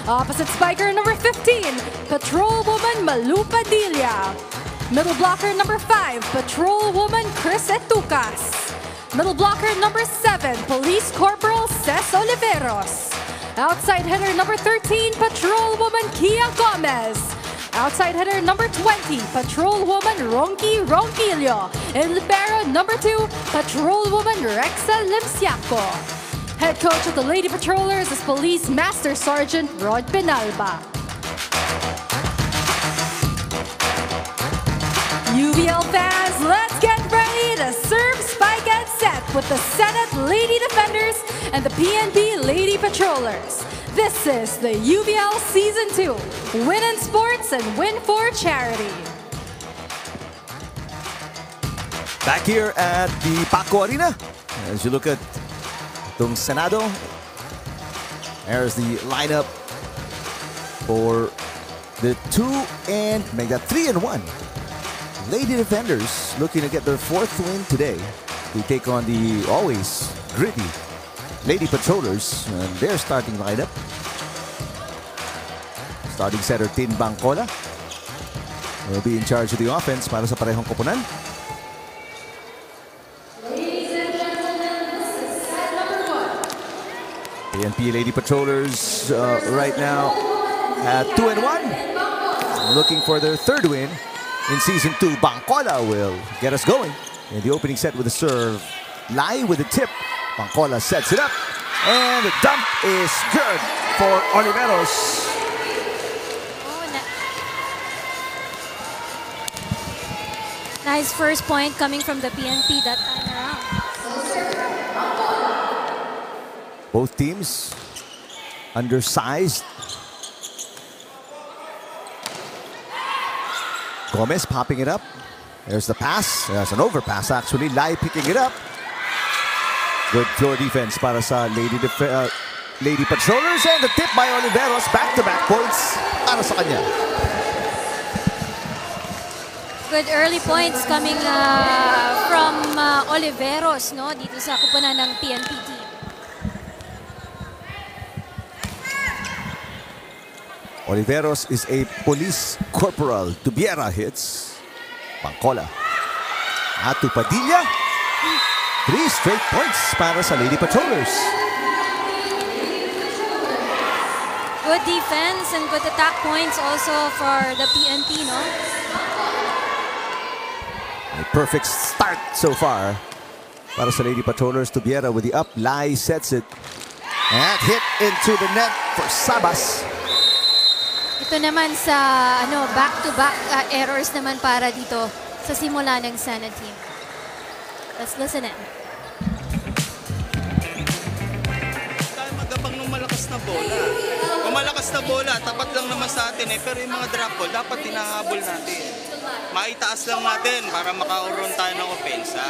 Opposite spiker number 15, Patrol Woman Malu Padilla. Middle blocker number five, Patrol Woman Chris Etucas. Middle blocker number seven, Police Corporal Ces Oliveros. Outside hitter number 13, Patrol Woman Kia Gomez. Outside hitter number 20, Patrol Woman Ronky Ronquillo. And libero number 2, Patrol Woman Rexa Limsiaco. Head coach of the Lady Patrollers is Police Master Sergeant Rod Penalba. UVL fans, let's get ready to serve, spike, and set with the Senate Lady Defenders and the PNP Lady Patrollers. This is the UVL Season 2. Win in sports and win for charity. Back here at the Paco Arena, as you look at Tung Senado, there's the lineup for the two and make that three and one. Lady Defenders looking to get their fourth win today. They take on the always gritty Lady Patrollers and their starting lineup. Starting setter Tin Bangkola will be in charge of the offense para sa parehong koponan. PNP Lady Patrollers uh, right now at 2 and 1. Looking for their third win in season 2. Bangkola will get us going in the opening set with a serve. Lai with a tip. Bangkola sets it up. And the dump is good for Oliveros. Nice first point coming from the PNP that time around. Both teams undersized. Gomez popping it up. There's the pass. There's an overpass actually. Lai picking it up. Good floor defense para sa Lady, Def uh, Lady Patrollers. And the tip by Oliveros. Back-to-back points para sa kanya. Good early points coming uh, from uh, Oliveros no dito sa kupunan ng PNP team. Oliveros is a police corporal. Tubiera hits. Pangkola. Atu Padilla. Three straight points para sa Lady Patrollers. Good defense and good attack points also for the PNP no. A perfect start so far para sa Lady Patrollers. Tubiera with the up. Lai sets it. And hit into the net for Sabas. Ito naman sa ano back-to-back uh, errors naman para dito sa simula ng Senate team. Let's listen in. tayo magabang ng malakas na bola. Kung malakas na bola, tapat lang naman sa atin eh. Pero yung mga drop ball, dapat tinahabol natin. Maitaas lang natin para makauron tayo ng opensa.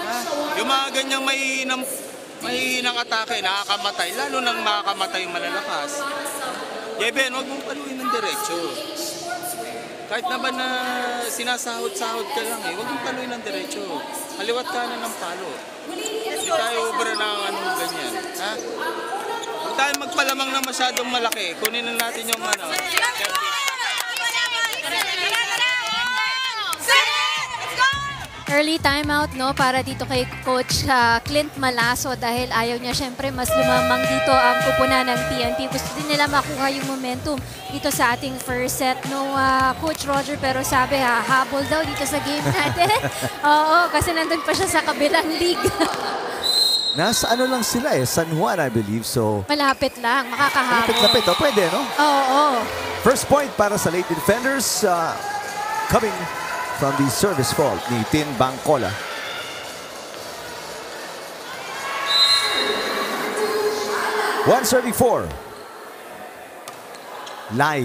Ha? Yung mga ganyang may mahihinang atake, nakakamatay, lalo nang makakamatay yung malalakas. Jeben, huwag mong paluin ng diretso. Kahit naman na sinasahod-sahod ka lang eh, huwag mong paluin ng diretso. Haliwat ka na ng palo. Hindi tayo obra ng anong ganyan. Ha? Huwag tayo magpalamang na masyadong malaki. Kunin na natin yung ano. Early timeout no para dito kay Coach ah, Clint Malaso dahil ayaw niya syempre mas lumamang dito ang kupuna ng PNP. Gusto din nila makuha yung momentum dito sa ating first set no ah, Coach Roger pero sabi ha habol daw dito sa game (laughs) natin. Oo, kasi nandun pa siya sa kabilang league. (laughs) Nasa ano lang sila eh, San Juan I believe. So, Malapit lang, makakahabol. lapit-lapit. Oh, pwede, no? Oo, oo. First point para sa Lady Defenders uh, coming from the service fault ni Tin Bangkola. One serving four. Lai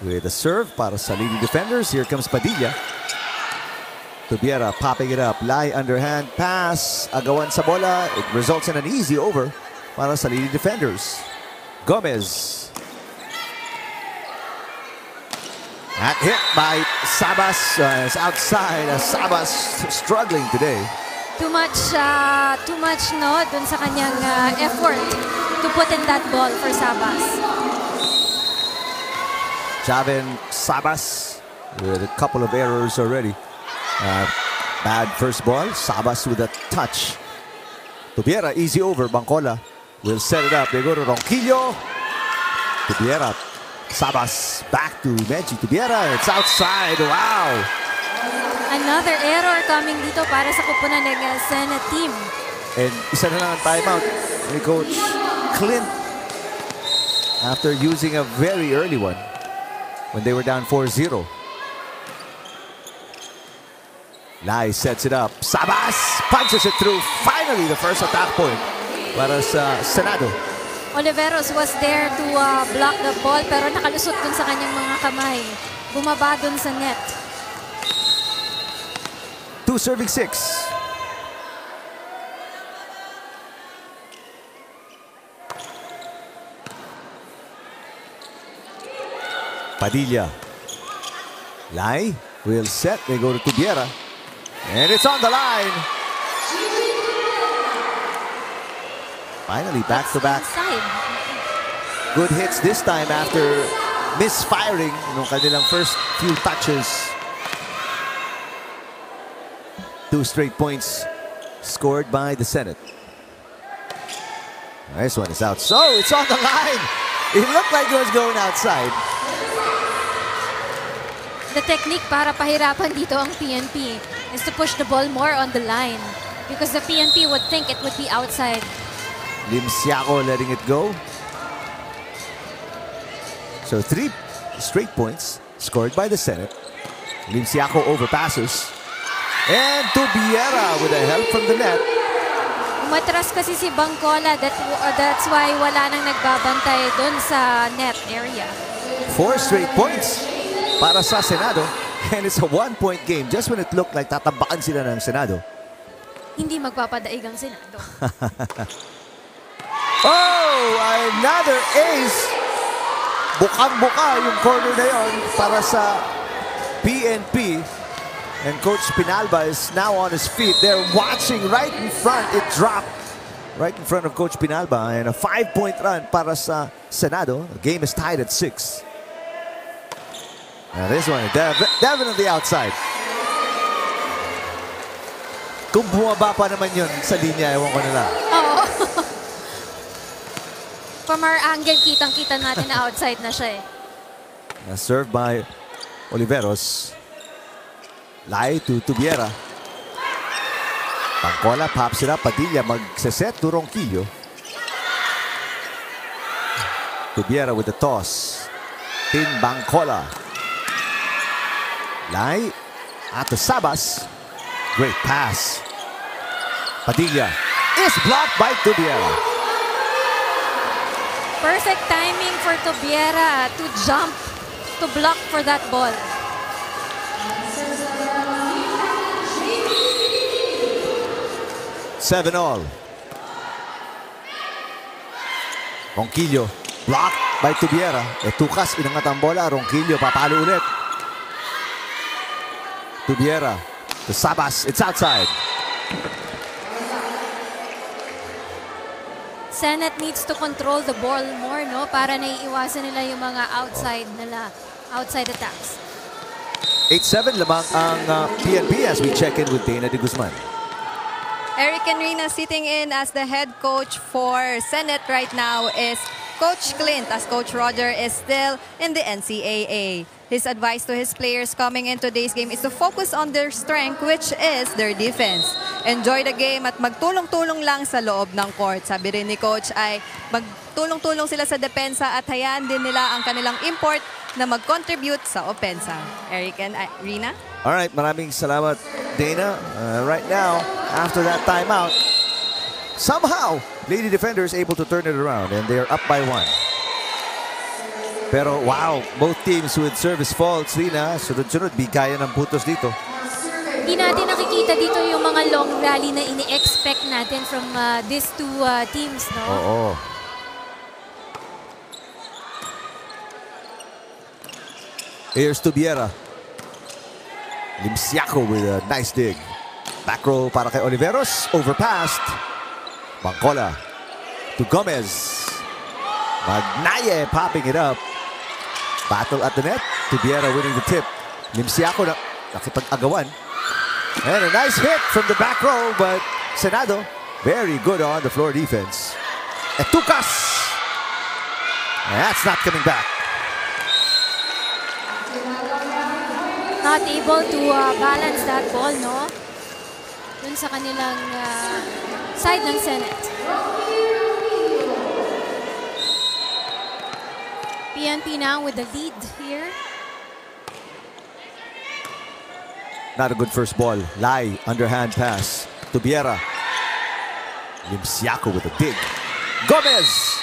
with a serve para sa Lady Defenders. Here comes Padilla. Tubiera popping it up. Lai underhand pass. Agawan sa bola. It results in an easy over para sa Lady Defenders. Gomez That hit by Sabas uh, is outside. Uh, Sabas struggling today. Too much, ah, too much no, dun sa kanyang ah, effort to put in that ball for Sabas. Javin Sabas with a couple of errors already. Uh, bad first ball. Sabas with a touch. Tubiera easy over. Bancola will set it up. They go to Ronquillo. Tubiera. Sabas back to Menchi. Tubiera. It's outside. Wow. Another error coming dito para sa kupunan ng uh, Senate team. And isa na lang ang timeout ni Coach Clint after using a very early one when they were down 4-0. Lai sets it up. Sabas punches it through. Finally, the first attack point para sa Senado. Oliveros was there to uh, block the ball pero nakalusot dun sa kanyang mga kamay. Bumaba dun sa net. Two serving six. Padilla. Lai will set. They go to Tubiera. And it's on the line. Finally, back to back. Inside. Good hits this time after misfiring nung kanilang first few touches. Two straight points scored by the Senate. This one is out. So it's on the line. It looked like it was going outside. The technique para pahirapan dito ang PNP is to push the ball more on the line because the PNP would think it would be outside. Lim Siako letting it go. So three straight points scored by the Senate. Lim Siako overpasses. And Tubiera with a help from the net. Umatras kasi si Bangkola. That, uh, that's why wala nang nagbabantay doon sa net area. Four straight points para sa Senado. (laughs) And it's a one-point game. Just when it looked like tatabakan sila ng Senado. Hindi magpapadaig ang Senado. (laughs) Oh, another ace. Bukang-buka yung corner na yon para sa PNP. And Coach Pinalba is now on his feet. They're watching right in front. It dropped right in front of Coach Pinalba. And a five-point run para sa Senado. The game is tied at six. Now this one, def- definitely outside. Kung bumaba pa naman yun sa linya, ewan ko na lang. Oo. (laughs) From our angle, kitang-kita natin na outside na siya eh. Uh, served by Oliveros. Lai to Tubiera. Pangkola pops it up. Padilla magsaset to Ronquillo. Tubiera with the toss. Tin Bangkola. Lai at the Sabas. Great pass. Padilla is blocked by Tubiera. Perfect timing for Tobiera to jump, to block for that ball. Seven all. Ronquillo, blocked by Tubiera. Etukas, inangat ang bola. Ronquillo, papalo ulit. Tubiera to Sabas. It's outside. Senate needs to control the ball more, no? Para naiiwasan nila yung mga outside nila, outside attacks. 8-7 lamang ang uh, PNP as we check in with Dana de Guzman. Eric Enrina sitting in as the head coach for Senate right now is Coach Clint as Coach Roger is still in the NCAA. His advice to his players coming in today's game is to focus on their strength which is their defense. Enjoy the game at magtulong-tulong lang sa loob ng court. Sabi rin ni Coach ay magtulong-tulong sila sa depensa at hayaan din nila ang kanilang import na mag-contribute sa opensa. Eric and uh, Rina? All right, maraming salamat, Dana. Uh, right now, after that timeout, somehow, Lady Defenders able to turn it around and they are up by one. Pero wow, both teams with service faults, Rina, sunod-sunod, bigaya ng putos dito. Hindi natin nakikita dito yung mga long rally na ini-expect natin from uh, these two uh, teams, no? Oo. Here's Tubiera. Limsiaco with a nice dig. Back row para kay Oliveros. Overpassed. Bangkola to Gomez. Magnaye popping it up. Battle at the net. Tubiera winning the tip. Limsiaco na nakipag-agawan. And a nice hit from the back row, but Senado very good on the floor defense. Etukas. That's not coming back. Not able to uh, balance that ball, no? Dun sa kanilang uh, side ng Senate. PNP now with the lead here. Not a good first ball. Lai, underhand pass. to Tubiera. Limsiaco with a dig. Gomez!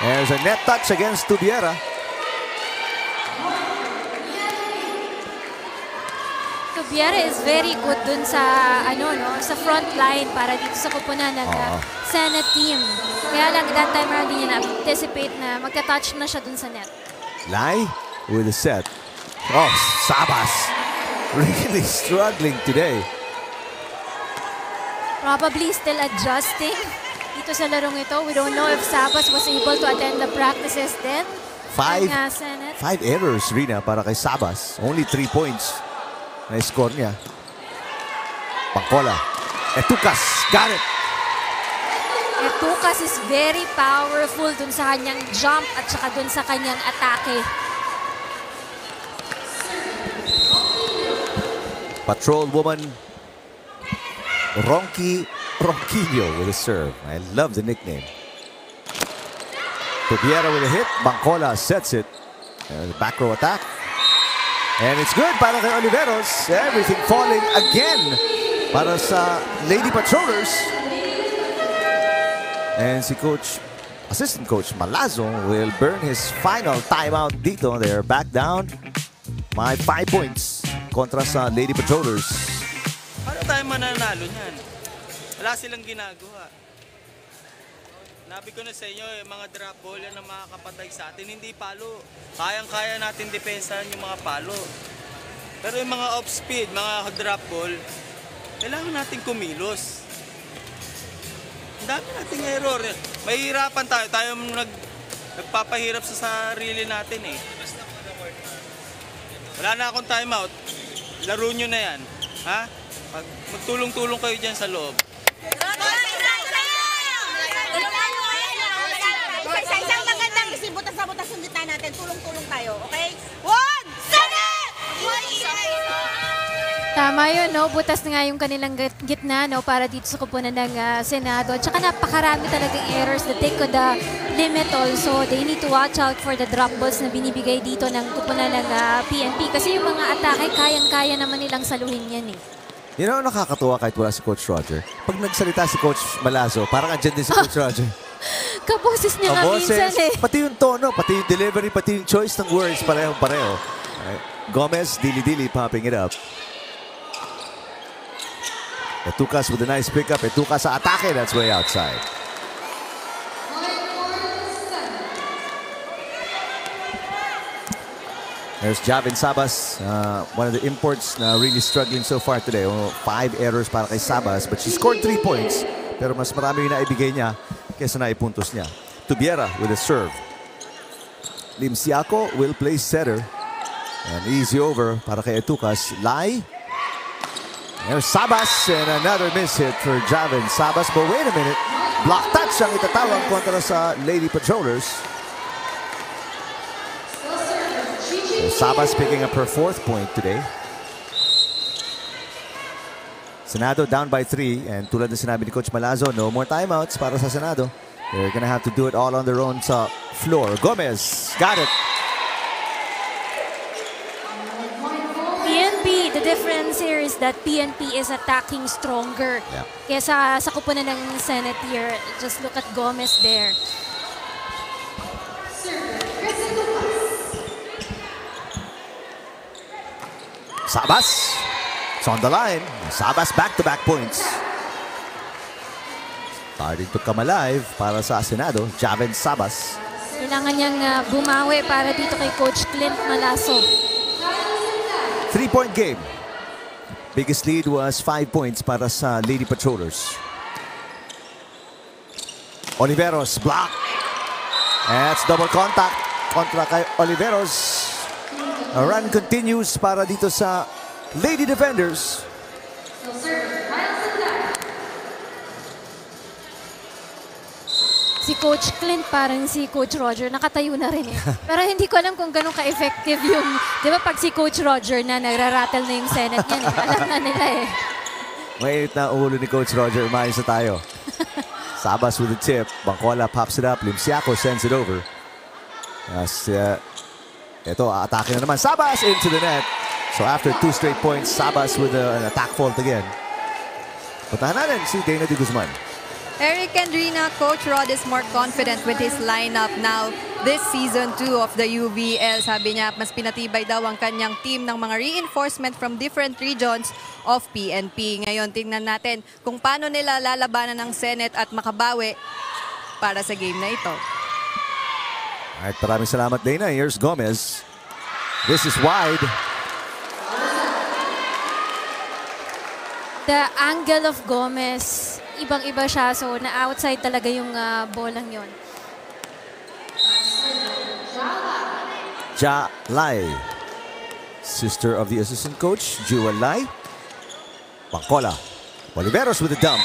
There's a net touch against Tubiera. Tubiera is very good dun sa ano no sa front line para dito sa kupunan ng uh, Senate team. Kaya lang that time around din niya na-anticipate na magka-touch na siya dun sa net. Lai with a set. Oh, Sabas really struggling today. Probably still adjusting dito sa larong ito. We don't know if Sabas was able to attend the practices then. Five, five errors, Rina, para kay Sabas. Only three points na score niya. Pangkola. Etukas. Got it. Etukas is very powerful dun sa kanyang jump at saka dun sa kanyang atake. Patrol woman Ronky Ronquillo with a serve. I love the nickname. Tubiera with a hit. Bangkola sets it. Uh, the back row attack. And it's good para kay Oliveros. Everything falling again para sa Lady Patrollers. And si Coach, Assistant Coach Malazo will burn his final timeout dito. They're back down. My five points kontra sa Lady Patrollers. Paano tayo mananalo niyan? Wala silang ginagawa. Nabi ko na sa inyo, yung mga drop ball yan ang makakapatay sa atin, hindi palo. Kayang-kaya natin depensahan yung mga palo. Pero yung mga off-speed, mga drop ball, kailangan natin kumilos. Ang dami nating error. Mahihirapan tayo. Tayo nag, nagpapahirap sa sarili natin eh. Wala na akong timeout. Laro nyo na yan. Ha? Magtulong-tulong kayo dyan sa loob. Isa-isang magandang kasi butas na butas yung gitna natin. Tulong-tulong tayo, okay? One! Senate! Tama yun, no? Butas na nga yung kanilang git- gitna, no? Para dito sa kupunan ng ah, Senado. At saka napakarami talagang errors that they could uh, limit also. They need to watch out for the drop balls na binibigay dito ng kupunan ng ah, PNP. Kasi yung mga atake, kayang-kaya naman nilang saluhin yan, eh. You know, nakakatuwa kahit wala si Coach Roger. Pag nagsalita si Coach Malazo, parang andyan din si Coach (laughs) Roger. Kaboses niya nga minsan eh. Pati yung tono, pati yung delivery, pati yung choice ng words, pareho-pareho. Gomez, dili-dili, popping it up. Etukas with a nice pickup. Etukas sa atake. That's way outside. There's Javin Sabas, uh, one of the imports na really struggling so far today. Oh, five errors para kay Sabas, but she scored three points. Pero mas marami yung naibigay niya kesa naipuntos niya. Tubiera with a serve. Lim Siako will play setter. An easy over para kay Etukas. Lai. There's Sabas and another miss hit for Javin Sabas. But wait a minute. Block touch ang itatawag kontra sa Lady Patrollers. So Sabas picking up her fourth point today. Senado down by three. And tulad na sinabi ni Coach Malazo, no more timeouts para sa Senado. They're gonna have to do it all on their own sa floor. Gomez got it. PNP, the difference here is that PNP is attacking stronger. Yeah. Kesa sa kupunan ng Senate here, just look at Gomez there. Sabas. It's on the line. Sabas back-to-back points. Starting to come alive para sa Senado, Javin Sabas. Kailangan niyang ah, bumawi para dito kay Coach Clint Malaso. Three-point game. Biggest lead was five points para sa Lady Patrollers. Oliveros, block. That's double contact kontra kay Oliveros. A run continues para dito sa Lady Defenders. Si Coach Clint, parang si Coach Roger, nakatayo na rin eh. (laughs) Pero hindi ko alam kung ganun ka-effective yung, di ba pag si Coach Roger na nagrarattle na yung Senate niyan eh. Alam na nila eh. Mainit na ulo ni Coach Roger. Umayos na tayo. (laughs) Sabas with the tip. Bangkola pops it up. Limsiaco sends it over. As, uh, ito, atake na naman. Sabas into the net. So after two straight points, Sabas with a- an attack fault again. Puntahan natin si Dana de Guzman. Eric Andrina, Coach Rod is more confident with his lineup now this season 2 of the UVL. Sabi niya, mas pinatibay daw ang kanyang team ng mga reinforcement from different regions of PNP. Ngayon, tingnan natin kung paano nila lalabanan ng Senate at makabawi para sa game na ito. Alright, maraming salamat Dana. Here's Gomez. This is wide. The angle of Gomez, ibang-iba siya. So, na-outside talaga yung uh, bolang yon. Ja Lai. Sister of the assistant coach, Jewel Lai. Bangkola. Oliveros with a dump.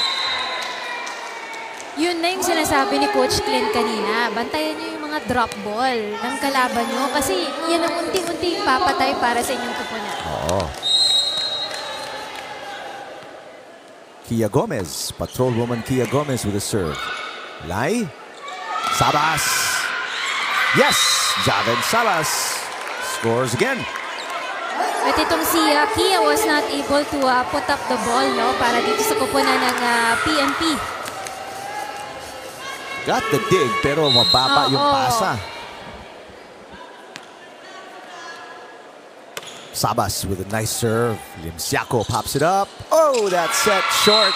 Yun na yung sinasabi ni Coach Clint kanina. Bantayan niyo yung mga drop ball ng kalaban niyo kasi yan ang unti-unting papatay para sa inyong kupunan. Oo. Kia Gomez. Patrol woman Kia Gomez with a serve. Lai. Sabas. Yes! Javen Sabas scores again. At itong si uh, Kia was not able to uh, put up the ball no para dito sa kupunan ng uh, PNP. Got the dig pero mababa yung Oo. pasa. Sabas with a nice serve. Limsiaco pops it up. Oh, that's set short.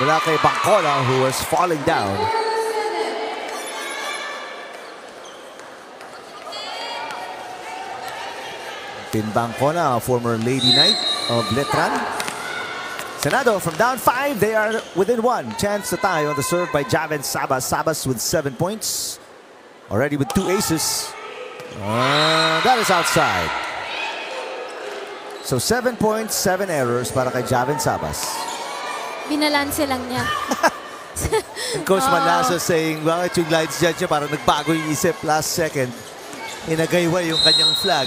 Mula kay Bangkola who was falling down. Pin Bangkola, former Lady Knight of Letran. Senado from down five, they are within one. Chance to tie on the serve by Javen Sabas. Sabas with seven points. Already with two aces. Uh, that is outside. So seven points, seven errors para kay Javen Sabas. Binalanse lang niya. (laughs) And Coach Oo. Manlaso saying, bakit yung lines judge niya parang nagbago yung isip last second. Inagaywa yung kanyang flag.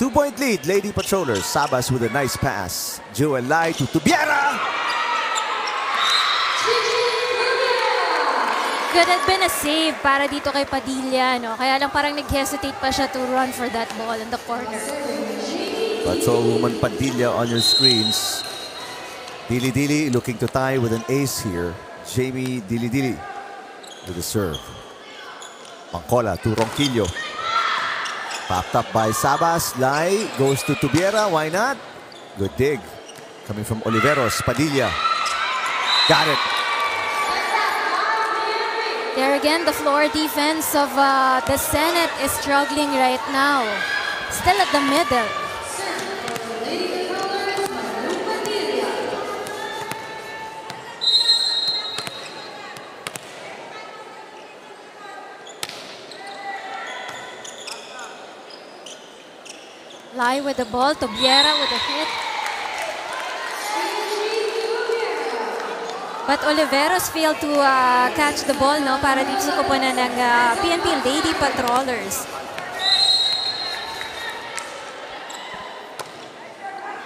Two-point lead, Lady Patrollers. Sabas with a nice pass. Jewel Lai to Tubiera. Could have been a save para dito kay Padilla. No? Kaya lang parang nag-hesitate pa siya to run for that ball in the corner. Patrol woman Padilla on your screens. Dili Dili looking to tie with an ace here. Jamie Dili Dili with the serve. Pangkola to Ronquillo. Popped up by Sabas. Lai goes to Tubiera. Why not? Good dig. Coming from Oliveros. Padilla. Got it. There again, the floor defense of uh, the Senate is struggling right now. Still at the middle. Lai with the ball, Tobiera with a hit. But Oliveros failed to uh, catch the ball no para dito sa kupunan ng uh, PNP Lady Patrollers.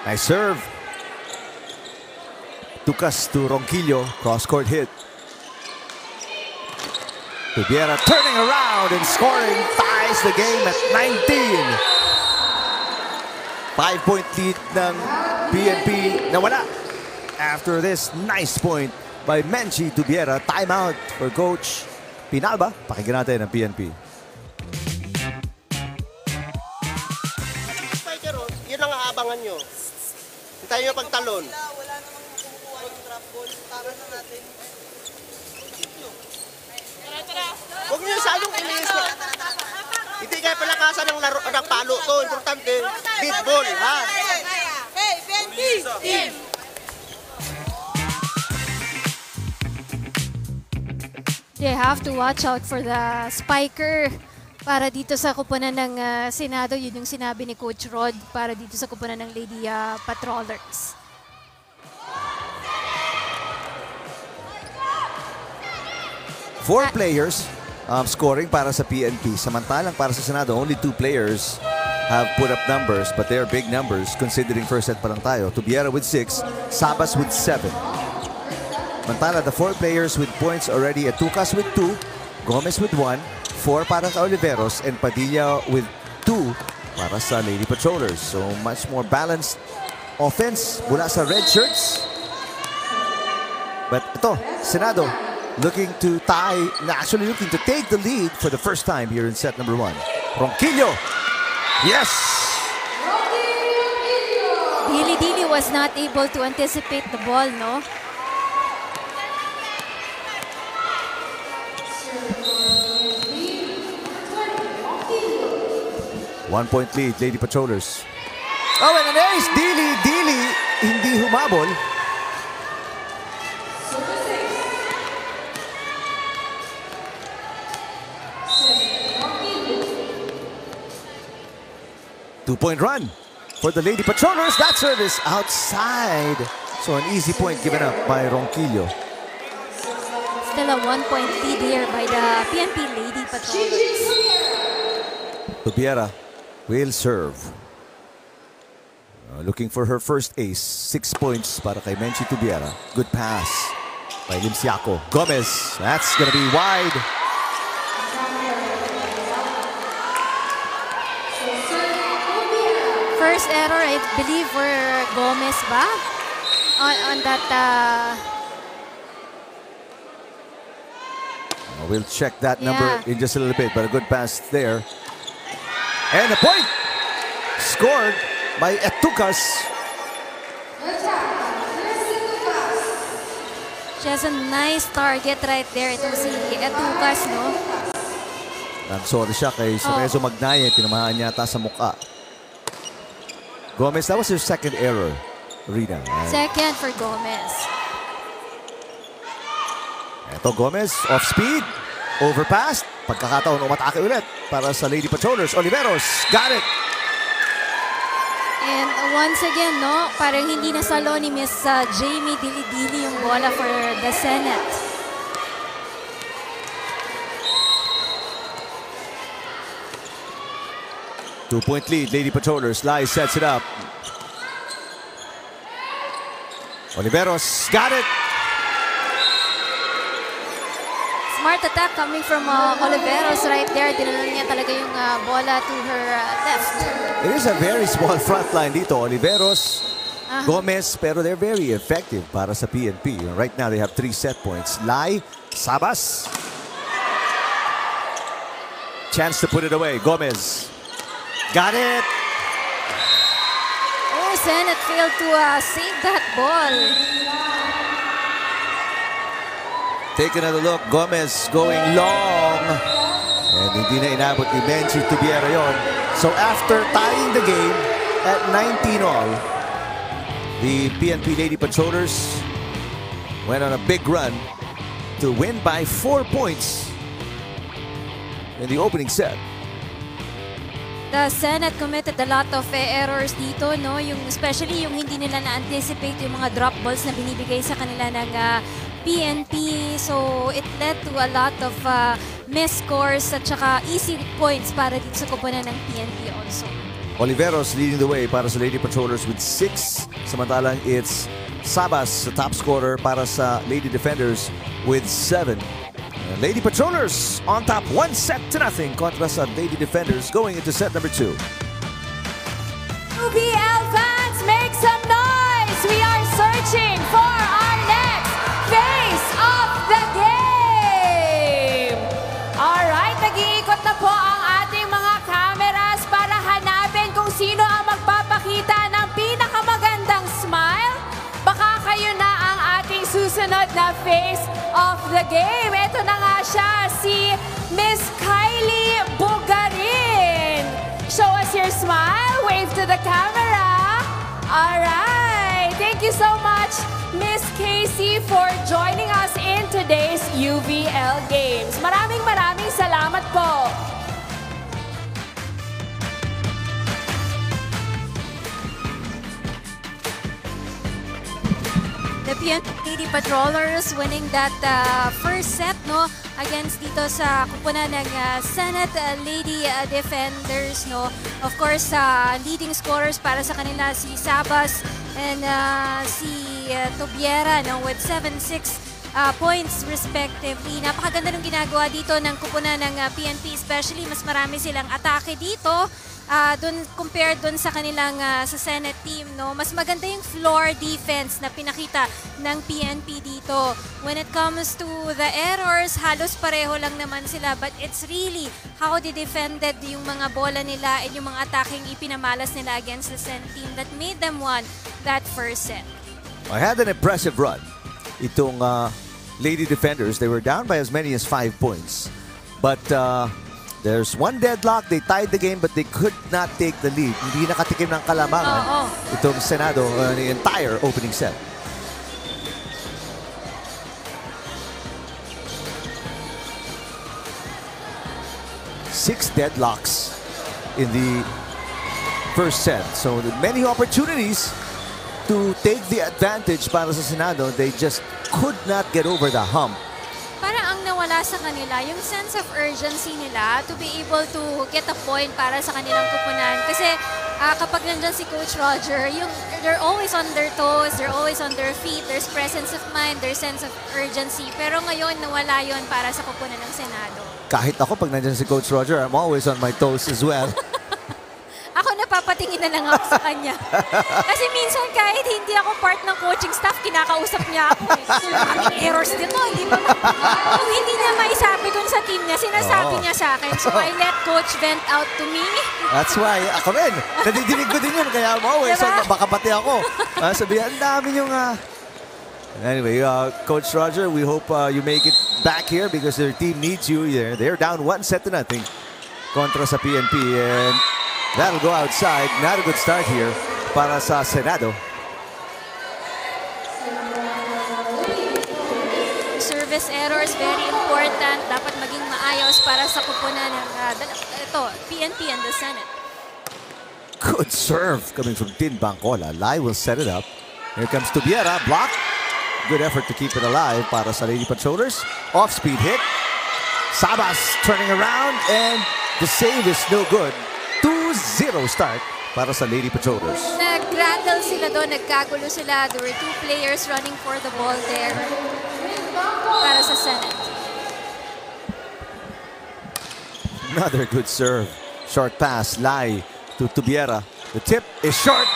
Nice serve. Tukas to Ronquillo. Cross-court hit. Tubiera turning around and scoring. Ties the game at 19. Five-point lead ng PNP na wala. After this nice point by Menchi Tubiera. Timeout for Coach Pinalba. Pakinggan natin ang PNP. Spiker, yun ang aabangan nyo. Hintayin nyo pagtalon. Huwag nyo masyadong ilis na. Hindi kayo palakasan ng, laro, ng palo to. Importante, ball, ha? Hey, Benji! Team! They have to watch out for the spiker para dito sa kupunan ng uh, Senado. Yun yung sinabi ni Coach Rod para dito sa kupunan ng Lady uh, Patrollers. Four players um, scoring para sa PNP. Samantalang para sa Senado, only two players have put up numbers, but they are big numbers considering first set pa lang tayo. Tubiera with six, Sabas with seven. Mantala, the four players with points already at Tucas with two, Gomez with one, four para sa Oliveros, and Padilla with two para sa Lady Patrollers. So much more balanced offense mula sa red shirts. But ito, Senado looking to tie, actually looking to take the lead for the first time here in set number one. Ronquillo. Yes! Dili Dili was not able to anticipate the ball, no? One point lead, Lady Patrollers. Oh, and an ace! Dili, Dili, hindi humabol. Two-point run for the Lady Patrollers. That service outside. So an easy point given up by Ronquillo. Still a one-point lead here by the PNP Lady Patrollers. Tubiera will serve. Uh, looking for her first ace. Six points para kay Menchi Tubiera. Good pass by Limsiaco. Gomez. That's going to be wide. First error, I believe, for Gomez ba? On, on that, uh, Uh, We'll check that number Yeah. in just a little bit, but a good pass there. And a point scored by Etukas. she has a nice target right there. Itong si Etukas, no? I'm sorry siya kay Sorezo Magnaye. Tinamahan niya ata sa mukha. Gomez, that was her second error. Rina. And Second for Gomez. Eto Gomez, off speed. Overpass. Pagkakataon, umatake ulit para sa Lady Patrollers. Oliveros, got it. And once again, no, parang hindi nasalo ni Miss uh, Jamie Dilidili yung bola for the Senate. Two-point lead, Lady Patrollers. Lai sets it up. Oliveros, got it. Smart attack coming from uh, Oliveros right there. Dinala niya talaga yung uh, bola to her uh, left. It is a very small front line dito. Oliveros, Ah. Gomez, pero they're very effective para sa PNP. Right now, they have three set points. Lai, Sabas. Chance to put it away. Gomez. Got it. Oh, Senate failed to uh, save that ball. Take another look. Gomez going long. And hindi na inabot ni Menchi Tubiera yon. So after tying the game at 19 all, the PNP Lady Patrollers went on a big run to win by four points in the opening set. the Senate committed a lot of eh, errors dito, no? Yung, especially yung hindi nila na-anticipate yung mga drop balls na binibigay sa kanila ng ah, PNP. So, it led to a lot of ah, missed scores at saka easy points para dito sa kupunan ng PNP also. Oliveros leading the way para sa Lady Patrollers with 6. Samantalang it's Sabas, the top scorer para sa Lady Defenders with 7. The Lady Patrollers on top one set to nothing kontra sa Lady Defenders going into set number two. UPL fans, make some noise! We are searching for our next face of the game! Alright, nag-iikot na po ang susunod na face of the game. Ito na nga siya, si Miss Kylie Bugarin. Show us your smile. Wave to the camera. All right. Thank you so much, Miss Casey, for joining us in today's UVL Games. Maraming maraming salamat po. The PNP Lady Patrollers winning that uh, first set no against dito sa kupunan ng uh, Senate uh, Lady uh, Defenders no. Of course, uh, leading scorers para sa kanila si Sabas and uh, si uh, Tobiera no with 7-6 uh, points respectively. Napakaganda ng ginagawa dito ng kupunan ng uh, PNP especially mas marami silang atake dito. Uh, dun, compared dun sa kanilang uh, sa Senate team, no, mas maganda yung floor defense na pinakita ng PNP dito. When it comes to the errors, halos pareho lang naman sila. But it's really how they defended yung mga bola nila and yung mga attacking ipinamalas nila against the Senate team that made them won that first set. I had an impressive run. Itong uh, Lady Defenders, they were down by as many as five points. But uh, there's one deadlock. They tied the game but they could not take the lead. Hindi nakatikim ng kalamangan itong Senado uh, the entire opening set. Six deadlocks in the first set. So many opportunities to take the advantage para sa Senado. They just could not get over the hump. Para ang nawala sa kanila, yung sense of urgency nila to be able to get a point para sa kanilang kupunan. Kasi ah, kapag nandyan si Coach Roger, yung, they're always on their toes, they're always on their feet, there's presence of mind, there's sense of urgency. Pero ngayon, nawala yon para sa kupunan ng Senado. Kahit ako, pag nandiyan si Coach Roger, I'm always on my toes as well. (laughs) Ako napapatingin na lang ako sa kanya. (laughs) Kasi minsan kahit hindi ako part ng coaching staff, kinakausap niya ako. Eh. Maraming errors dito. Hindi mo Kung hindi niya maisabi dun sa team niya, sinasabi Oo. niya sa akin. So I let coach vent out to me. That's why, ako rin. Nadidinig ko din yun, kaya I'm always Diba? on, baka pati ako. Uh, sabihan, ang dami yung... Uh... Anyway, uh, Coach Roger, we hope uh, you make it back here because their team needs you. They're, they're down one set to nothing kontra sa PNP. And that'll go outside. Not a good start here para sa Senado. Service errors, very important. Dapat maging maayos para sa kupunan ng uh, ito, PNP and the Senate. Good serve coming from Tin Bangkola. Lai will set it up. Here comes Tubiera. Block. Good effort to keep it alive para sa Lady Patrollers. Off-speed hit. Sabas turning around and the save is no good. 2-0 start para sa Lady Patrollers. Nag-rattle sila doon, nagkagulo sila. There were two players running for the ball there para sa Senate. Another good serve. Short pass. Lai to Tubiera. The tip is short.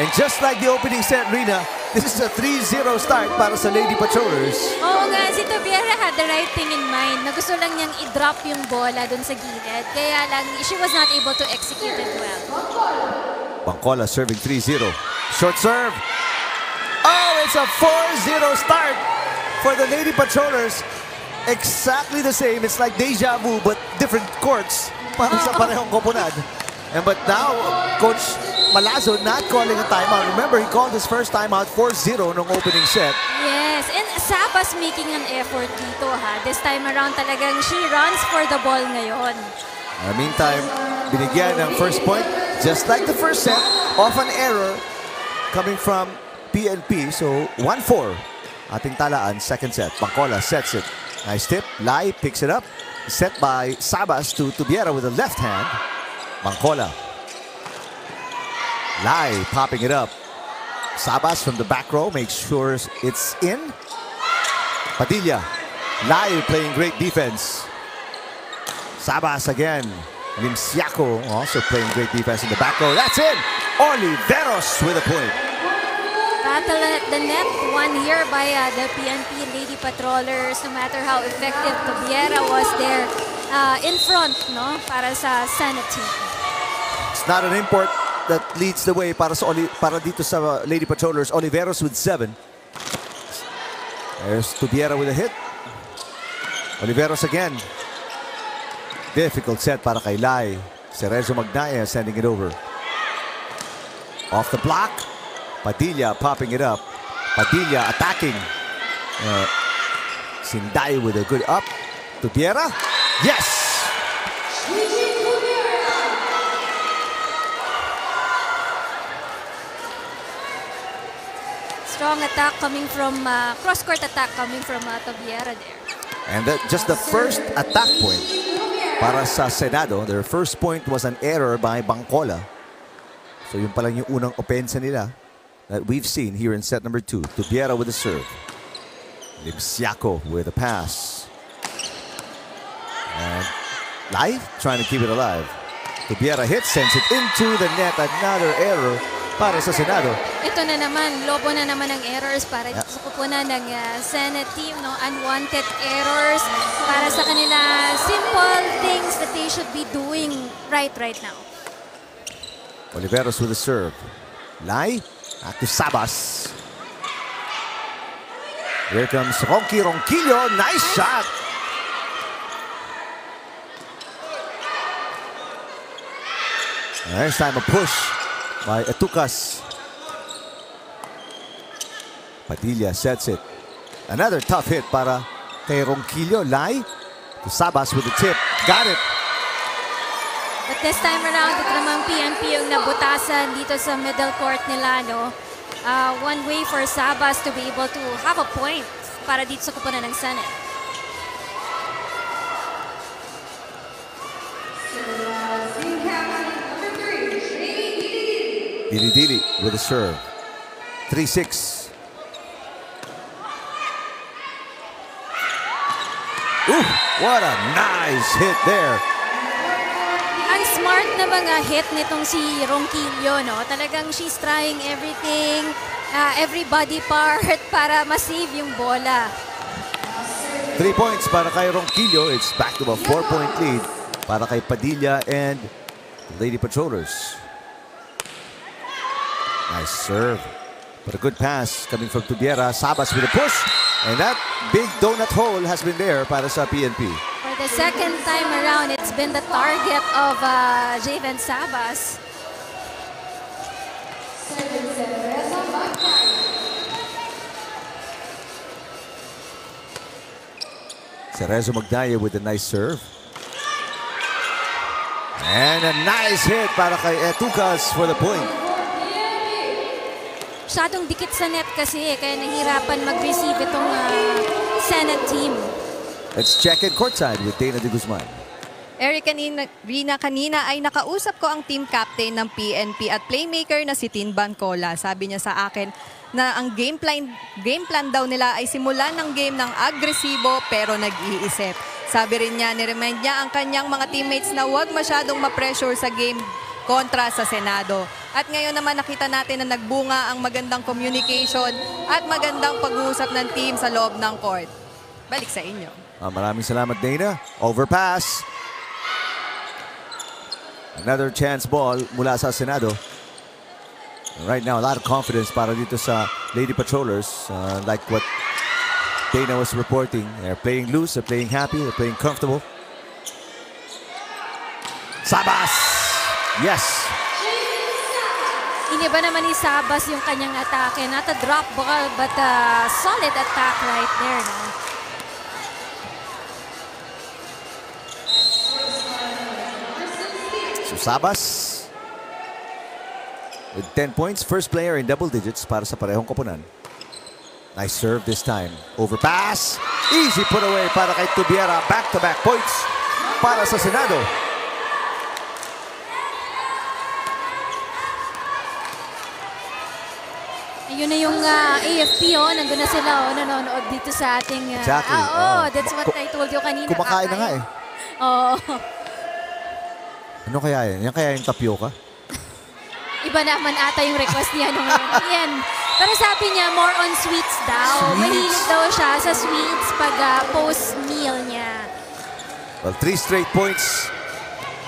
And just like the opening set, Rina, this is a 3-0 start para sa Lady Patrollers. Oo nga, si Tobiera had the right thing in mind na gusto lang niyang i-drop yung bola doon sa gilid. Kaya lang, she was not able to execute it well. Bangkola serving 3-0. Short serve. Oh, it's a 4-0 start for the Lady Patrollers. exactly the same. It's like deja vu, but different courts. Parang sa parehong koponad. And but now, Coach Malazo not calling a timeout. Remember, he called his first timeout 4-0 nung opening set. Yes, and Sabas making an effort dito ha. This time around talagang she runs for the ball ngayon. Uh, meantime, binigyan ng first point, just like the first set, off an error coming from PNP. So, 1-4. Ating talaan, second set. Bangkola sets it. Nice tip. Lai picks it up. Set by Sabas to Tubiera with a left hand. Bangkola. Lai popping it up. Sabas from the back row makes sure it's in. Padilla. Lai playing great defense. Sabas again. Limsiaco also playing great defense in the back row. That's it. Oliveros with a point. Battle at the net, one here by uh, the PNP Lady Patrollers. No matter how effective Tubiera was there uh, in front, no, para sa. It's not an import that leads the way para sa Oli, para dito sa Lady Patrollers. Oliveros with seven. There's Tubiera with a hit. Oliveros again. Difficult set para kay Lai. Cerezo Magnaya sending it over. Off the block. Padilla popping it up. Padilla attacking. Uh, Sinday with a good up. Tubiera. Yes! Strong attack coming from, uh, cross-court attack coming from uh, Tubiera there. And that, just the first attack point para sa Senado. Their first point was an error by Bangkola. So yun pa lang yung unang opensa nila that we've seen here in set number two. Tubiera with the serve. Limsiaco with a pass. And Lai trying to keep it alive. Tubiera hits, sends it into the net. Another error para sa Senado. Ito na naman, lobo na naman ng errors para dito sa kupunan ng uh, Senate team. No? Unwanted errors para sa kanila. Simple things that they should be doing right right now. Oliveros with the serve. Lai, to Sabas. Here comes Ronky Ronquillo. Nice shot. Next time a push by Etukas. Padilla sets it. Another tough hit para kay Ronquillo. Lai to Sabas with the tip. Got it. But this time around, ito naman PNP yung nabutasan dito sa middle court nila. No? Uh, one way for Sabas to be able to have a point para dito sa kupunan ng Senate. Dili Dili with a serve. 3-6. Ooh, what a nice hit there. Ang smart na mga hit nitong si Ronquillo, no? Talagang she's trying everything, uh, every body part (laughs) para ma-save yung bola. Three points para kay Ronquillo. It's back to a four-point lead para kay Padilla and Lady Patrollers. Nice serve. But a good pass coming from Tubiera. Sabas with a push. And that big donut hole has been there para sa PNP. For the second time around, it's been the target of uh, Javen Sabas. Cerezo Magdaya with a nice serve. And a nice hit para kay Etukas for the point. Masyadong dikit sa net kasi eh, kaya nahirapan mag-receive itong uh, Senate team. Let's check it courtside with Dana de Guzman. Eric kanina, Rina, kanina ay nakausap ko ang team captain ng PNP at playmaker na si Tin Bancola. Sabi niya sa akin na ang game plan, game plan daw nila ay simulan ng game ng agresibo pero nag-iisip. Sabi rin niya, niremind niya ang kanyang mga teammates na huwag masyadong ma-pressure sa game kontra sa Senado. At ngayon naman nakita natin na nagbunga ang magandang communication at magandang pag-uusap ng team sa loob ng court. Balik sa inyo. Ah, maraming salamat, Dana. Overpass. Another chance ball mula sa Senado. Right now, a lot of confidence para dito sa Lady Patrollers. Uh, like what Dana was reporting. They're playing loose, they're playing happy, they're playing comfortable. Sabas! Yes! Iniba naman ni Sabas yung kanyang atake. Not a drop ball, but a solid attack right there. No? So Sabas with 10 points, first player in double digits para sa parehong koponan. Nice serve this time. Overpass. Easy put away para kay Tubiera. Back-to-back points para sa Senado. Ayun na yung ah, AFP, oh. Nandun na sila, oh. Nanonood dito sa ating... ah, Exactly. ah, oh, Oh. that's what I told you kanina. Kumakain na nga eh. Oo. Ano kaya yan? Yan kaya yung tapioca? Iba naman ata yung request niya nung yan. Pero sabi niya, more on sweets daw. Sweets? Mahilig daw siya sa sweets pag ah, post-meal niya. Well, three straight points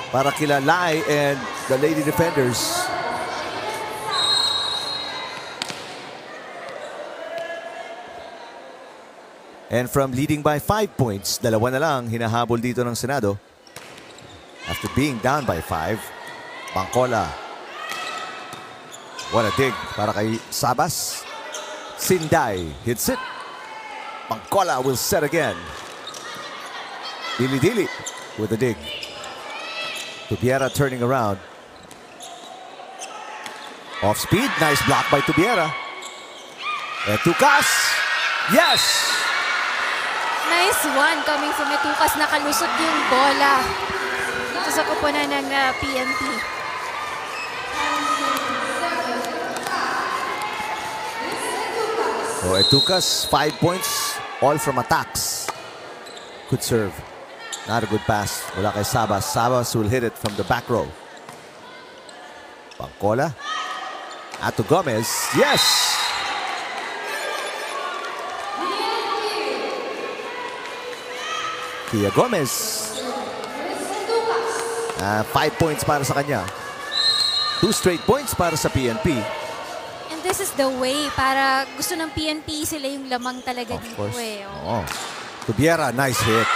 para kila Lai and the Lady Defenders. And from leading by five points, dalawa na lang hinahabol dito ng Senado. After being down by five, Bangkola. What a dig para kay Sabas. Sinday hits it. Bangkola will set again. Dili Dili with a dig. Tubiera turning around. Off speed, nice block by Tubiera. Etukas. Yes! Nice one coming from Etukas. Nakalusot yung bola. Dito sa kupunan ng ah, PNP. So Etukas, five points, all from attacks. Good serve. Not a good pass. Wala kay Sabas. Sabas will hit it from the back row. Bangkola. Ato Gomez. Yes! Kia Gomez. Ah, five points para sa kanya. Two straight points para sa PNP. And this is the way para gusto ng PNP sila yung lamang talaga dito course. eh. oh. Oh. Tubiera, nice hit.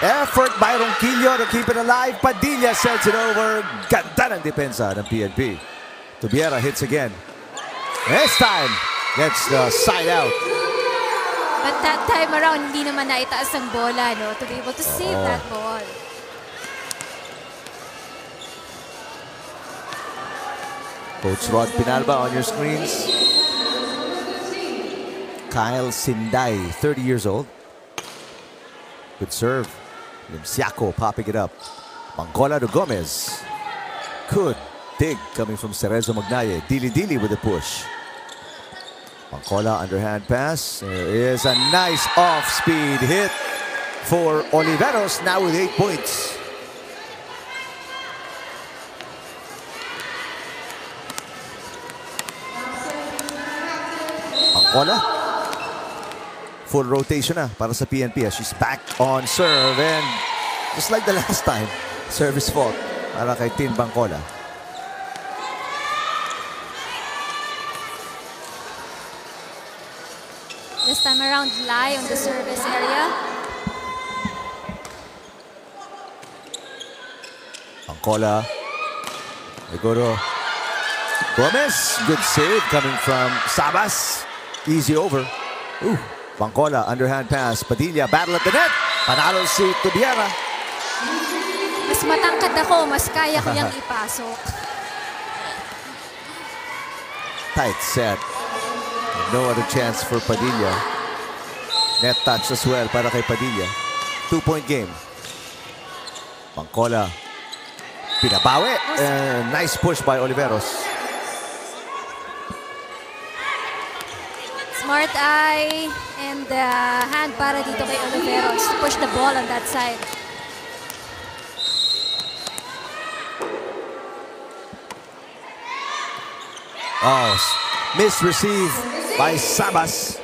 Effort by Ronquillo to keep it alive. Padilla sends it over. Ganda ng depensa ng PNP. Tubiera hits again. This time, gets the side out. But that time around, hindi naman naitaas ang bola no, to be able to save Oo. that ball. Coach Rod Pinalba on your screens. Kyle Sinday, 30 years old. Good serve. Limsiaco popping it up. Mangola to Gomez. Good dig coming from Cerezo Magnaye. Dili Dili with the push. Mangola underhand pass. There is a nice off-speed hit for Oliveros now with eight points. Mangola. Full rotation na para sa PNP as ah. she's back on serve and just like the last time, (laughs) service fault para kay Tin Bangkola. This time around, lie on the service area. Bangkola. Seguro. Gomez. Good save coming from Sabas. Easy over. Ooh. Bangkola, underhand pass. Padilla, battle at the net. Panalo si Tubiera. Mas matangkad ako, mas kaya ko yung (laughs) ipasok. Tight set. No other chance for Padilla. Net touch as well para kay Padilla. Two-point game. Bangkola. Pinabawi. Uh, nice push by Oliveros. Smart eye and uh, hand para dito kay Oliveros to push the ball on that side. Oh, misreceive by Sabas.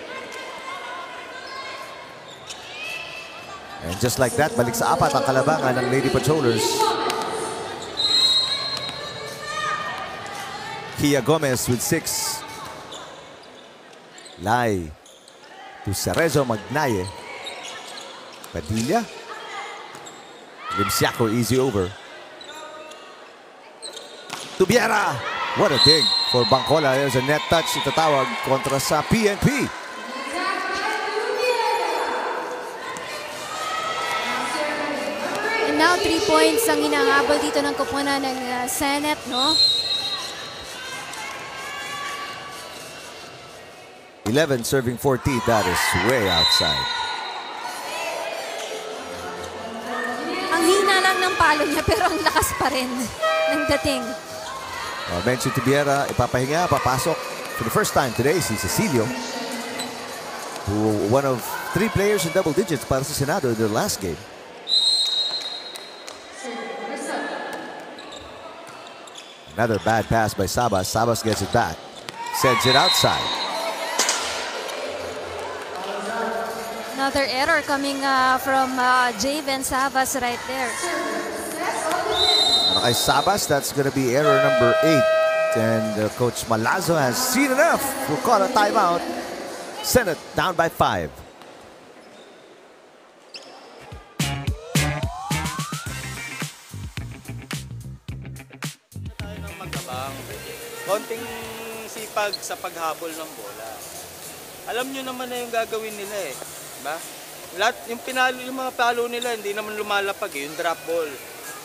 And just like that, balik sa apat ang kalabangan ng Lady Patrollers. Kia Gomez with six. Lai to Cerezo Magnaye. Padilla. Limsiaco easy over. Tubiera. What a dig for Bangkola. There's a net touch itatawag kontra sa PNP. And now, three points ang hinahabol dito ng kupunan ng uh, Senate, no? 11 serving 14. That is way outside. Ang hina lang ng palo niya, (laughs) pero ang lakas pa rin ng dating. Uh, mention Tubiera, ipapahinga, papasok for the first time today si Cecilio. Who one of three players in double digits para sa Senado in their last game. Another bad pass by Sabas. Sabas gets it back. Sends it outside. Another error coming uh, from uh, Javen Savas right there. Kay Sabas, that's going to be error number eight. And uh, Coach Malazzo has seen enough. We'll call a timeout. Senate down by five. Konting sipag sa paghabol ng bola. Alam nyo naman na yung gagawin nila eh. Diba? Lahat, yung, pinalo, yung mga palo nila, hindi naman lumalapag eh, yung drop ball.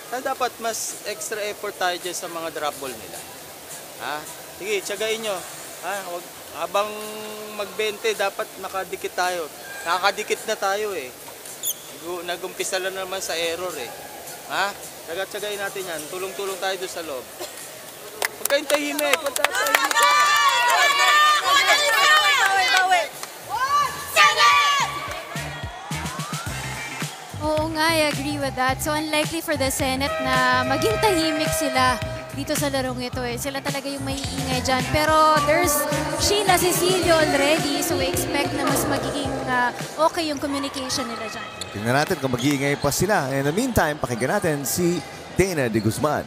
Kaya dapat mas extra effort tayo dyan sa mga drop ball nila. Ha? Sige, tsagain nyo. Ha? Wag, habang mag-20, dapat nakadikit tayo. Nakakadikit na tayo eh. Nag- Nag-umpisa lang naman sa error eh. Ha? Tsaga-tsagain natin yan. Tulong-tulong tayo doon sa loob. Huwag kayong tahimik. Huwag kayong tahimik. Oo nga, I agree with that. So unlikely for the Senate na maging tahimik sila dito sa larong ito eh. Sila talaga yung may iingay dyan. Pero there's Sheila Cecilio already, so we expect na mas magiging ah, okay yung communication nila dyan. Tingnan natin kung mag-iingay pa sila. In the meantime, pakinggan natin si Dana de Guzman.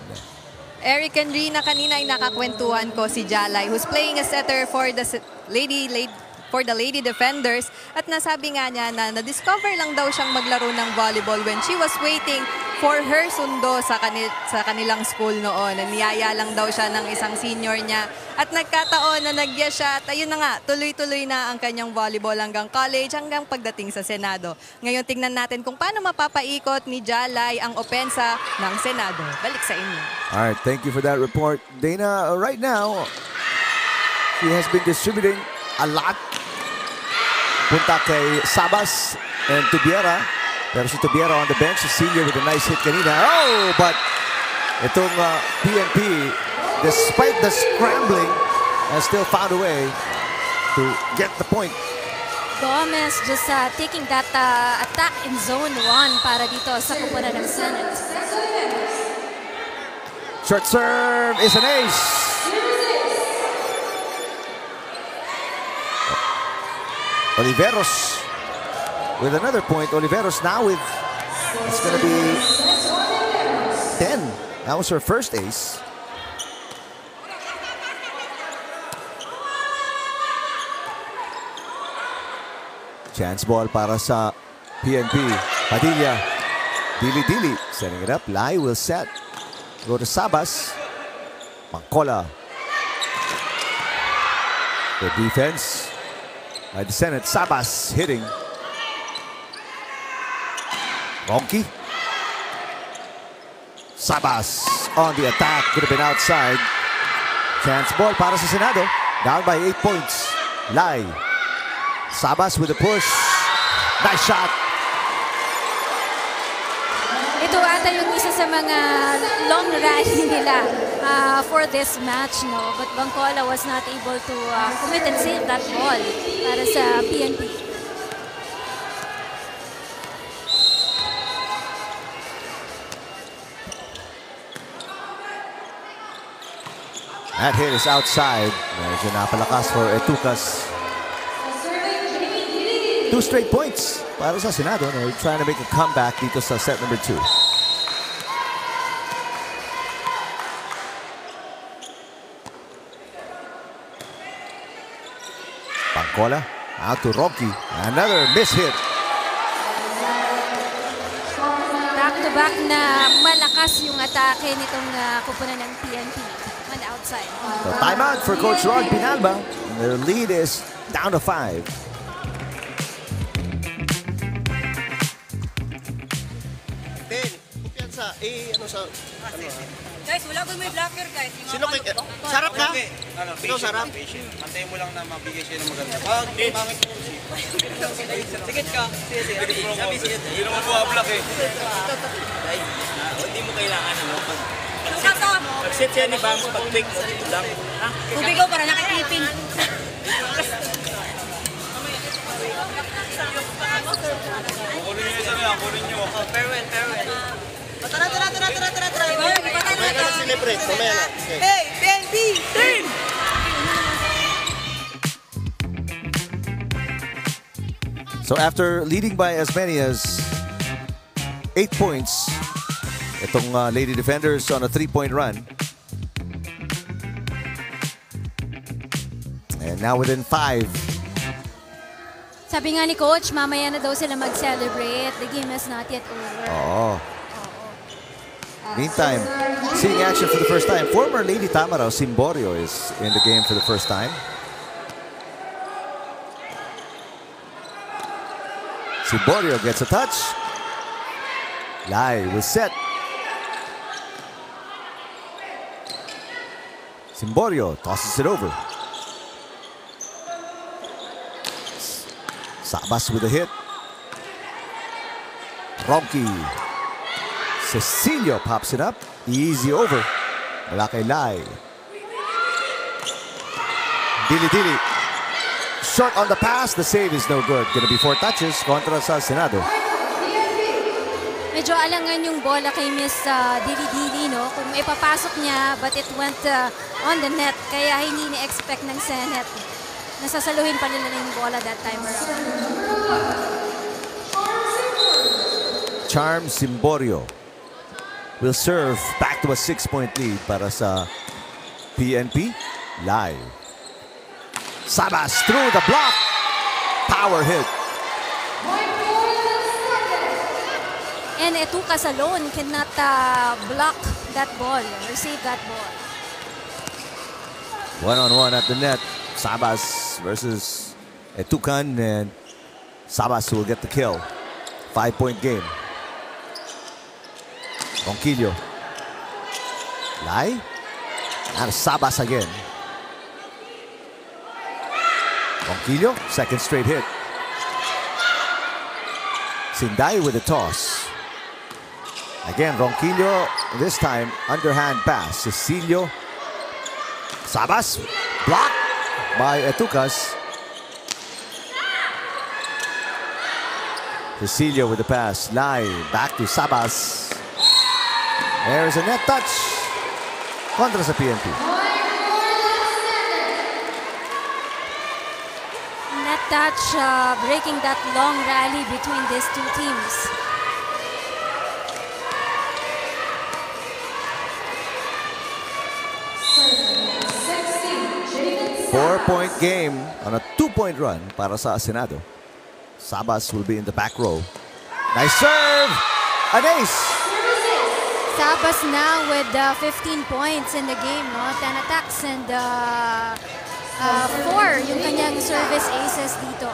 Eric and Rina, kanina ay nakakwentuhan ko si Jalay who's playing a setter for the lady, lady for the Lady Defenders at nasabi nga niya na na-discover lang daw siyang maglaro ng volleyball when she was waiting for her sundo sa, kanil- sa kanilang school noon. Niyaya lang daw siya ng isang senior niya at nagkataon na nagya siya at ayun na nga, tuloy-tuloy na ang kanyang volleyball hanggang college hanggang pagdating sa Senado. Ngayon tingnan natin kung paano mapapaikot ni Jalay ang opensa ng Senado. Balik sa inyo. All right, thank you for that report. Dana, uh, right now, she has been distributing a lot. Punta kay Sabas and Tubiera. Pero si Tubiera on the bench, si Senior with a nice hit kanina. Oh, but itong uh, PNP, despite the scrambling, has still found a way to get the point. Gomez just uh, taking that uh, attack in zone 1 para dito sa kupunan ng Senate. Short serve is an ace. Oliveros with another point. Oliveros now with, it's going to be 10. That was her first ace. Chance ball para sa PNP. Padilla. Dili-dili. Setting it up. Lai will set. Go to Sabas. Mangkola. The defense by the Senate. Sabas hitting. Ronki. Sabas on the attack. Could have been outside. Chance ball para sa Senado. Down by eight points. Lai. Sabas with a push. Nice shot. Ito ata yung isa sa mga long rally (laughs) nila uh, for this match, no? But Bangkola was not able to uh, commit and save that ball para sa PNP. That hit is outside. Medyo napalakas for Etukas. Two straight points para sa Senado. They're trying to make a comeback dito sa set number two. Pangkola. Out to Rocky. Another miss hit. Back-to-back na malakas yung atake nitong uh, kupunan ng PNP on the outside. So timeout for Coach Ron Pinalba. Their lead is down to five. Ben, kumpiyansa. Eh, ano sa... Ano, Guys, wala ko may blocker, guys. Yung Sino kay... palo- Sarap ka? Ano, Ikaw, sarap? Antayin mo lang na mabigay siya ng maganda. Pag pangit mo si... Sige ka. Sige, sige. Sabi, sige. Hindi naman buhablock eh. Hindi mo kailangan ano. Pag, Kasa! pag-set siya ni Bangs, pag-pick mo, lang. Tubig ko para nakatipin. Kukunin niyo isa nila, kukunin niyo. Farewell, farewell. Tara, tara, tara, tara, tara, Mamaya ka na celebrate. Mamaya na. Okay. Hey, PNP! Team! So after leading by as many as eight points, itong uh, Lady Defenders on a three-point run. And now within five. Sabi nga ni Coach, mamaya na daw sila mag-celebrate. The game is not yet over. Oh. Meantime, seeing action for the first time, former Lady Tamara Simborio is in the game for the first time. Simborio gets a touch. Lai was set. Simborio tosses it over. Sabas with a hit. Ronky. Cecilio pops it up. Easy over. Wala kay Lai. Dili Dili. Short on the pass. The save is no good. Gonna be four touches kontra sa Senado. Medyo alangan yung bola kay Miss uh, Dili-Dili, no? Kung ipapasok niya, but it went uh, on the net. Kaya hindi ni-expect ng Senate. Nasasaluhin pa nila yung bola that time around. Charm Simborio will serve back to a six-point lead para sa PNP. Live. Sabas through the block. Power hit. And Etukas alone cannot uh, block that ball, receive that ball. One-on-one at the net. Sabas versus Etukan and Sabas will get the kill. Five-point game. Ronquillo. Lai. And Sabas again. Ronquillo, second straight hit. Sinday with the toss. Again, Ronquillo, this time underhand pass. Cecilio. Sabas, blocked by Etucas. Cecilio with the pass. Lai back to Sabas. There's a net touch. Contra sa PNP. Net touch uh, breaking that long rally between these two teams. Four-point game on a two-point run para sa Senado. Sabas will be in the back row. Nice serve! An ace! Sabas now with uh, 15 points in the game, no? 10 attacks and uh, uh, 4 yung kanyang service aces dito.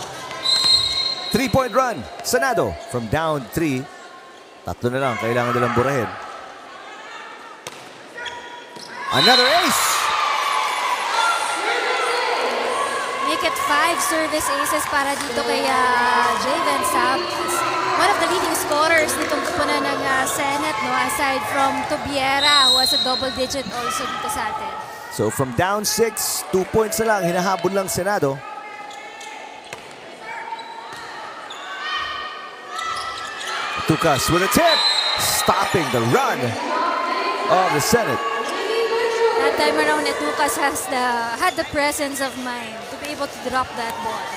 Three-point run. Senado from down three. Tatlo na lang. Kailangan nilang burahin. Another ace! Make it 5 service aces para dito kay uh, Javen Sabas. One of the leading scorers nitong kupunan ng uh, Senate, no? Aside from Tobiera, who has a double digit also dito sa atin. So from down six, two points na lang. Hinahabol lang Senado. Tukas with a tip. Stopping the run of the Senate. That time around, Etukas has the, had the presence of mind to be able to drop that ball.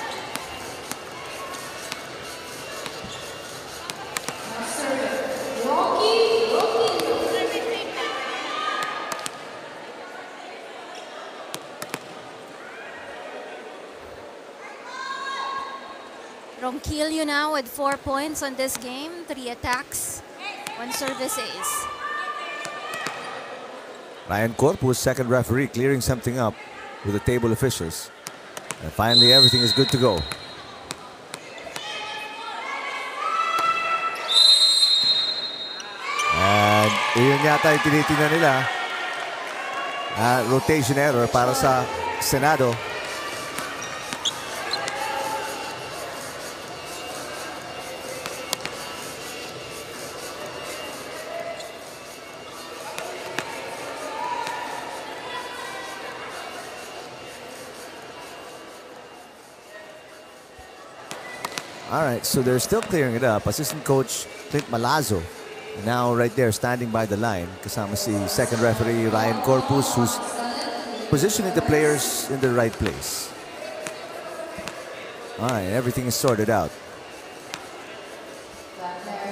Ronquillo now with four points on this game. Three attacks, one service ace. Ryan Corpus, second referee, clearing something up with the table officials. And finally, everything is good to go. And yun yata yung tinitingnan nila. Ah, rotation error para sa Senado. All right, so they're still clearing it up. Assistant coach Clint Malazzo now right there standing by the line. Kasama si second referee Ryan Corpus who's positioning the players in the right place. All right, everything is sorted out.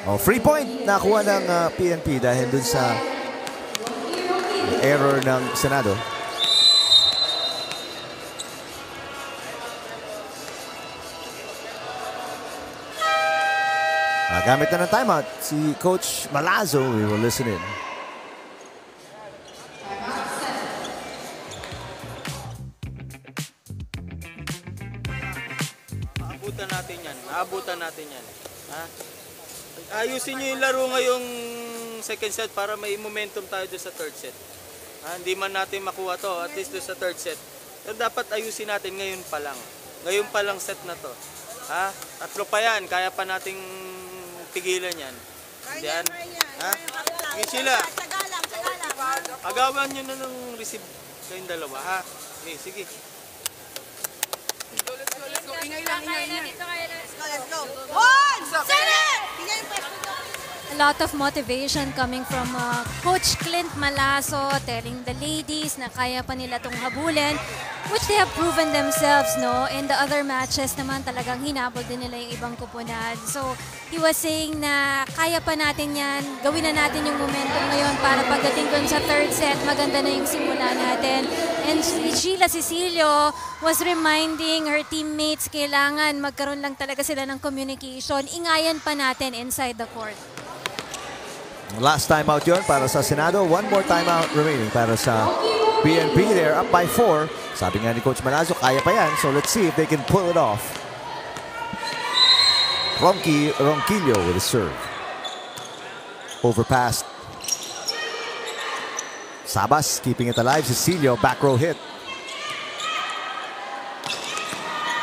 Oh, free point nakuha ng uh, PNP dahil dun sa error ng Senado. Ah, gamit na ng timeout si Coach Malazzo. We will listen in. Aabutan natin yan. Aabutan natin yan. Ha? Ayusin nyo yung laro ngayong second set para may momentum tayo doon sa third set. Ha? Hindi man natin makuha to, at least doon sa third set. Pero dapat ayusin natin ngayon pa lang. Ngayon pa lang set na to. Ha? Tatlo pa yan, kaya pa nating tigilan yan. Hindi yan? Ha? Sige sila. Agawan nyo na ng receive kayong dalawa, ha? Okay, sige. Ingay lang, ingay, ingay. Let's go, let's go. One! Senate! Ingay yung pwesto. A lot of motivation coming from uh, Coach Clint Malaso telling the ladies na kaya pa nila itong habulin which they have proven themselves no? In the other matches naman talagang hinabol din nila yung ibang kupunan so he was saying na kaya pa natin yan gawin na natin yung momentum ngayon para pagdating dun sa third set maganda na yung simula natin. And Sheila Cecilio was reminding her teammates kailangan magkaroon lang talaga sila ng communication. Ingayan pa natin inside the court Last timeout yun para sa Senado. One more timeout remaining para sa PNP. They're up by four. Sabi nga ni Coach Malazzo, kaya pa yan. So let's see if they can pull it off. Ronqui, Ronquillo with a serve. Overpassed. Sabas keeping it alive. Cecilio, back row hit.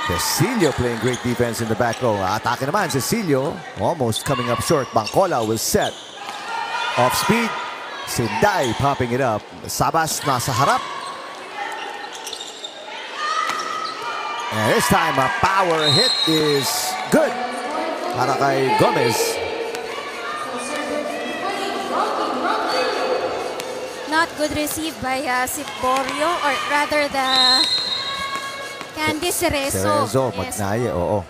Cecilio playing great defense in the back row. Atake naman, Cecilio almost coming up short. Bangkola will set. Off speed. Sinday popping it up. Sabas nasa harap. And this time a power hit is good. Para kay Gomez. Not good received by uh, or rather the Candy Cerezo. Cerezo, Yes. Magnaye, oo.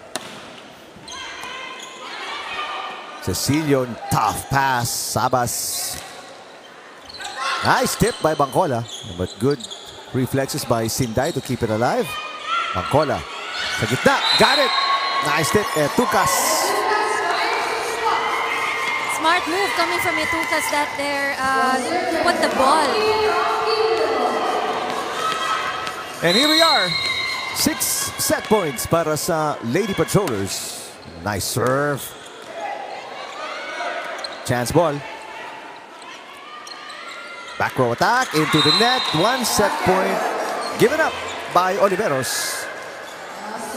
Cecilio, tough pass. Sabas. Nice tip by Bangkola. But good reflexes by Sinday to keep it alive. Bangkola. Sa gitna. Got it. Nice tip. Eh, Tukas. Smart move coming from Itukas that there uh, put the ball. And here we are. Six set points para sa Lady Patrollers. Nice serve. Chance ball. Back row attack into the net. One set point given up by Oliveros.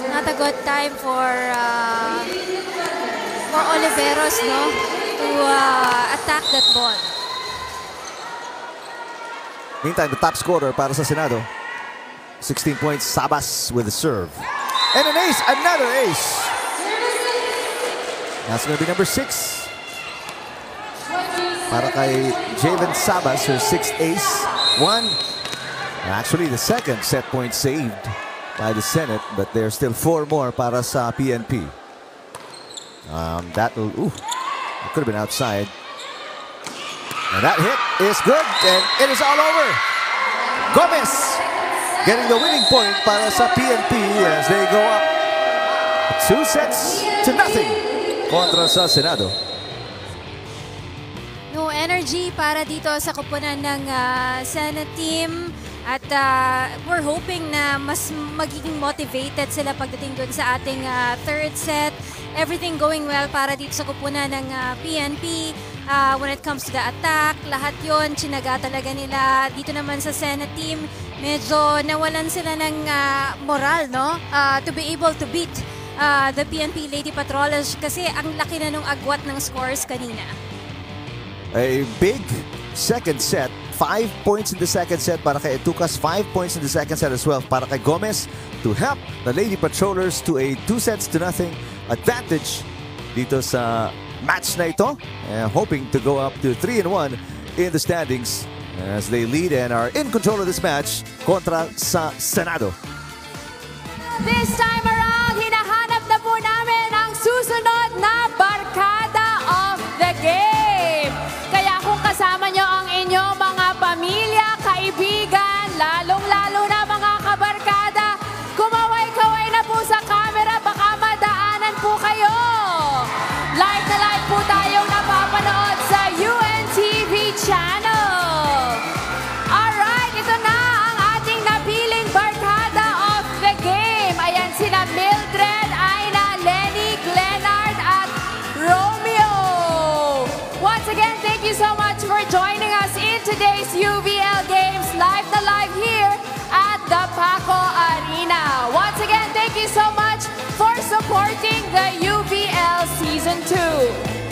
Not a good time for uh, for Oliveros, no, to uh, attack that ball. Meantime, the top scorer para sa Senado. 16 points, Sabas with the serve. And an ace, another ace. That's going to be number six. Para kay Javen Sabas, her sixth ace. One. Actually, the second set point saved by the Senate, but there's still four more para sa PNP. Um, that will, ooh, it could have been outside. And that hit is good, and it is all over. Gomez getting the winning point para sa PNP as they go up Two sets to nothing kontra sa Senado. Energy para dito sa kupunan ng ah, Senate team. At ah, we're hoping na mas magiging motivated sila pagdating dun sa ating ah, third set. Everything going well para dito sa kupunan ng ah, PNP. Ah, when it comes to the attack, lahat yon chinaga talaga nila. Dito naman sa Senate team, medyo nawalan sila ng ah, moral, no? Ah, to be able to beat ah, the PNP Lady Patrollers kasi ang laki na nung agwat ng scores kanina. A big second set. Five points in the second set para kay Etukas. Five points in the second set as well para kay Gomez to help the Lady Patrollers to a two sets to nothing advantage dito sa match na ito. Uh, hoping to go up to 3 and 1 in the standings as they lead and are in control of this match kontra sa Senado. This time around, hinahanap na po namin ang susunod na barkada of the game. Kasama nyo ang inyong mga pamilya, kaibigan, lalong-lalo na today's UVL Games live na live here at the Paco Arena. Once again, thank you so much for supporting the UVL Season 2.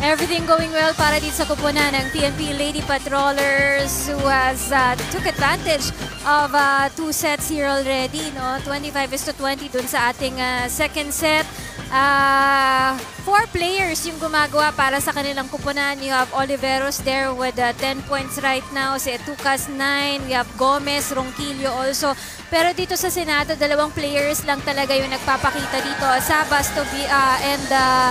Everything going well para dito sa kupunan ng PNP Lady Patrollers who has uh, took advantage of uh, two sets here already. No? 25 is to 20 dun sa ating uh, second set. Uh, four players yung gumagawa para sa kanilang kupunan. You have Oliveros there with uh, 10 points right now. Si Etucas 9. We have Gomez, Ronquillo also. Pero dito sa Senado, dalawang players lang talaga yung nagpapakita dito. Sabas to be, uh, and uh,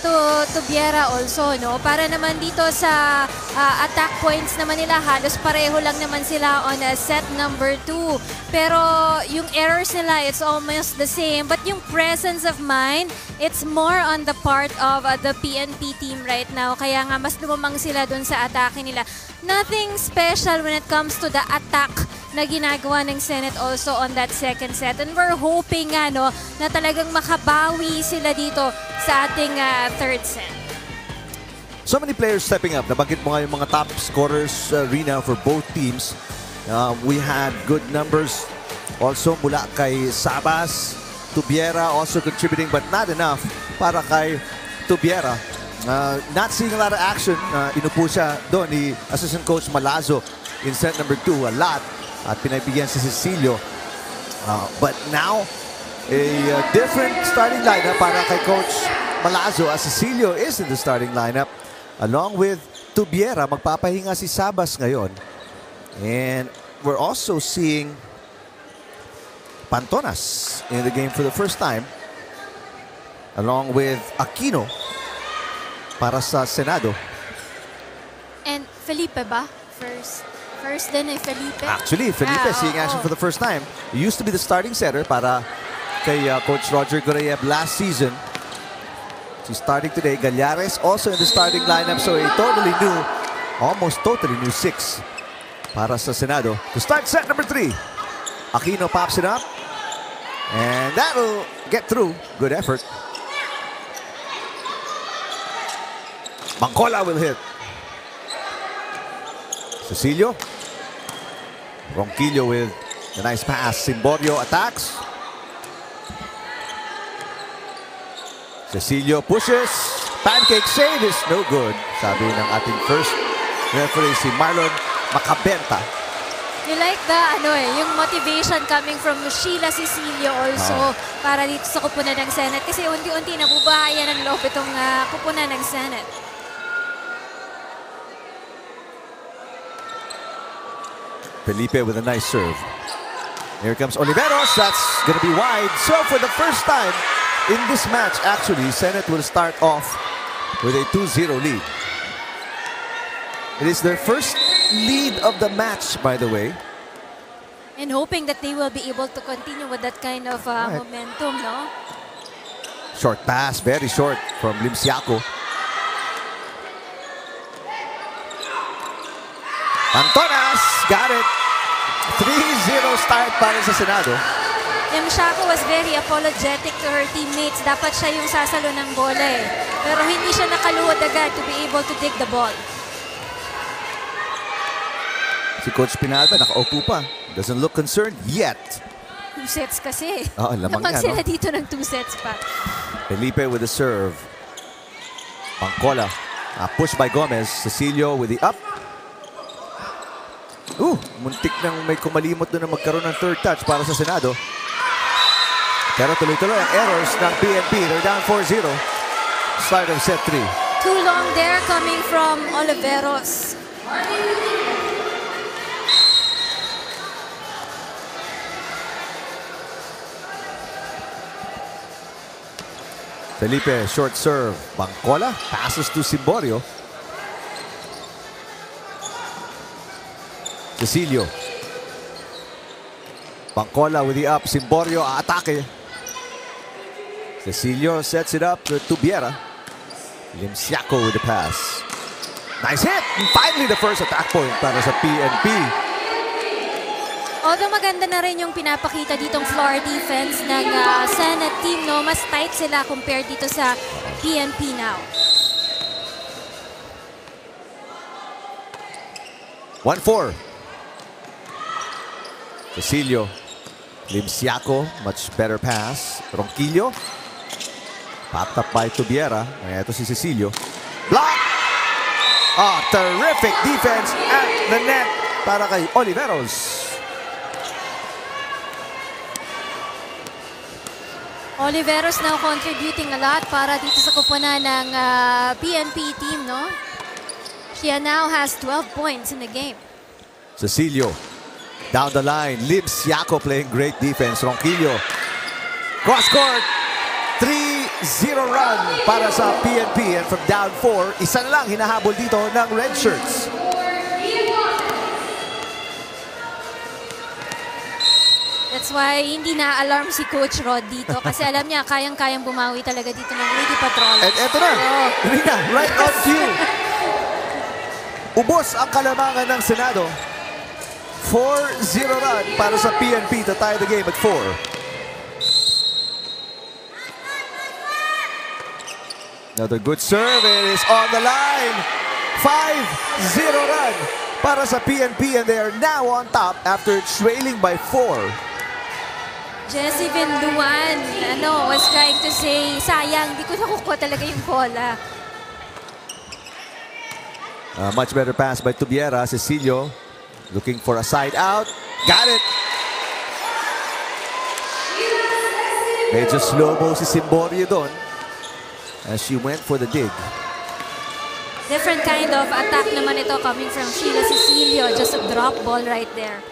to Tubiera also, no? Para naman dito sa uh, attack points naman nila, halos pareho lang naman sila on uh, set number 2. Pero yung errors nila, it's almost the same. But yung presence of mind, it's more on the part of uh, the PNP team right now. Kaya nga, mas lumamang sila dun sa atake nila. Nothing special when it comes to the attack na ginagawa ng Senate also on that second set. And we're hoping nga, no, na talagang makabawi sila dito sa ating uh, third set. So many players stepping up. Nabanggit mo nga yung mga top scorers uh, Rina for both teams. Uh, we had good numbers also mula kay Sabas, Tubiera also contributing but not enough para kay Tubiera. Uh, not seeing a lot of action. Uh, inupo siya doon ni Assistant Coach Malazo in set number 2 a lot at pinagbigyan si Cecilio. Uh, but now, a uh, different starting lineup para kay Coach Malazo as Cecilio is in the starting lineup along with Tubiera. Magpapahinga si Sabas ngayon. And we're also seeing Pantonas in the game for the first time along with Aquino para sa Senado. And Felipe ba? First. First din eh, Felipe. Actually, Felipe Ah, seeing oo. action for the first time. He used to be the starting setter para kay uh, Coach Roger Goreyev last season. She's starting today. Gallares also in the starting lineup. So a totally new, almost totally new six para sa Senado. To start set number three. Aquino pops it up. And that'll get through. Good effort. Mancola will hit. Cecilio. Ronquillo with the nice pass. Simborio attacks. Cecilio pushes. Pancake save is no good. Sabi ng ating first referee si Marlon Macabenta. You like the, ano eh, yung motivation coming from Sheila Cecilio also Oo. para dito sa kupunan ng Senate. Kasi unti-unti nabubahayan ng loob itong ah, kupunan ng Senate. Felipe with a nice serve. Here comes Oliveros. That's going to be wide. So for the first time in this match, actually, Senate will start off with a 2-0 lead. It is their first lead of the match, by the way. And hoping that they will be able to continue with that kind of uh, Right. momentum, no? Short pass, very short from Limsiaco. Antonas, got it. 3-0 start para sa Senado. Yung Shako was very apologetic to her teammates. Dapat siya yung sasalo ng bola eh. Pero hindi siya nakaluhod agad to be able to dig the ball. Si Coach Pinalba, nakaupo pa. Doesn't look concerned yet. Two sets kasi. Oo, lamang Lamang yan, sila no? dito ng two sets pa. Felipe with the serve. Pangkola. Ah, push by Gomez. Cecilio with the up. Ooh, muntik nang may kumalimot doon na magkaroon ng third touch para sa Senado. Pero tuloy-tuloy ang errors ng PNP. They're down 4-0. Start of set 3. Too long there coming from Oliveros. Felipe, short serve. Bangkola, passes to Simborio. Cecilio. Bangkola with the up. Simborio, atake. Cecilio sets it up to Tubiera. Limsiaco with the pass. Nice hit! And finally, the first attack point para sa PNP. Although maganda na rin yung pinapakita ditong floor defense ng uh, Senate team, no? Mas tight sila compared dito sa PNP now. 1-4. Cecilio. Limsiaco, much better pass. Ronquillo. Popped up by Tubiera. Ito si Cecilio. Block! Ah, terrific defense at the net para kay Oliveros. Oliveros now contributing a lot para dito sa kupunan ng uh, PNP team, no? She now has 12 points in the game. Cecilio. Down the line. Limsiaco playing great defense. Ronquillo. Cross court. 3-0 run para sa PNP. And from down 4, isa na lang hinahabol dito ng red shirts. That's why hindi na-alarm si Coach Rod dito kasi alam niya kayang-kayang bumawi talaga dito ng Lady Patrol. And eto na. Rina, right on cue. (laughs) Ubos ang kalamangan ng Senado. 4-0 run para sa PNP to tie the game at 4. Another good serve. It is on the line. 5-0 run para sa PNP and they are now on top after trailing by 4. Jessie Vinduan, ano, was trying to say, sayang, di ko nakukuha talaga yung bola. Uh, much better pass by Tubiera. Cecilio looking for a side out. Got it. Medyo slow-mo si Simborio doon as she went for the dig. Different kind of attack naman ito coming from Sheila Cecilio. Just a drop ball right there.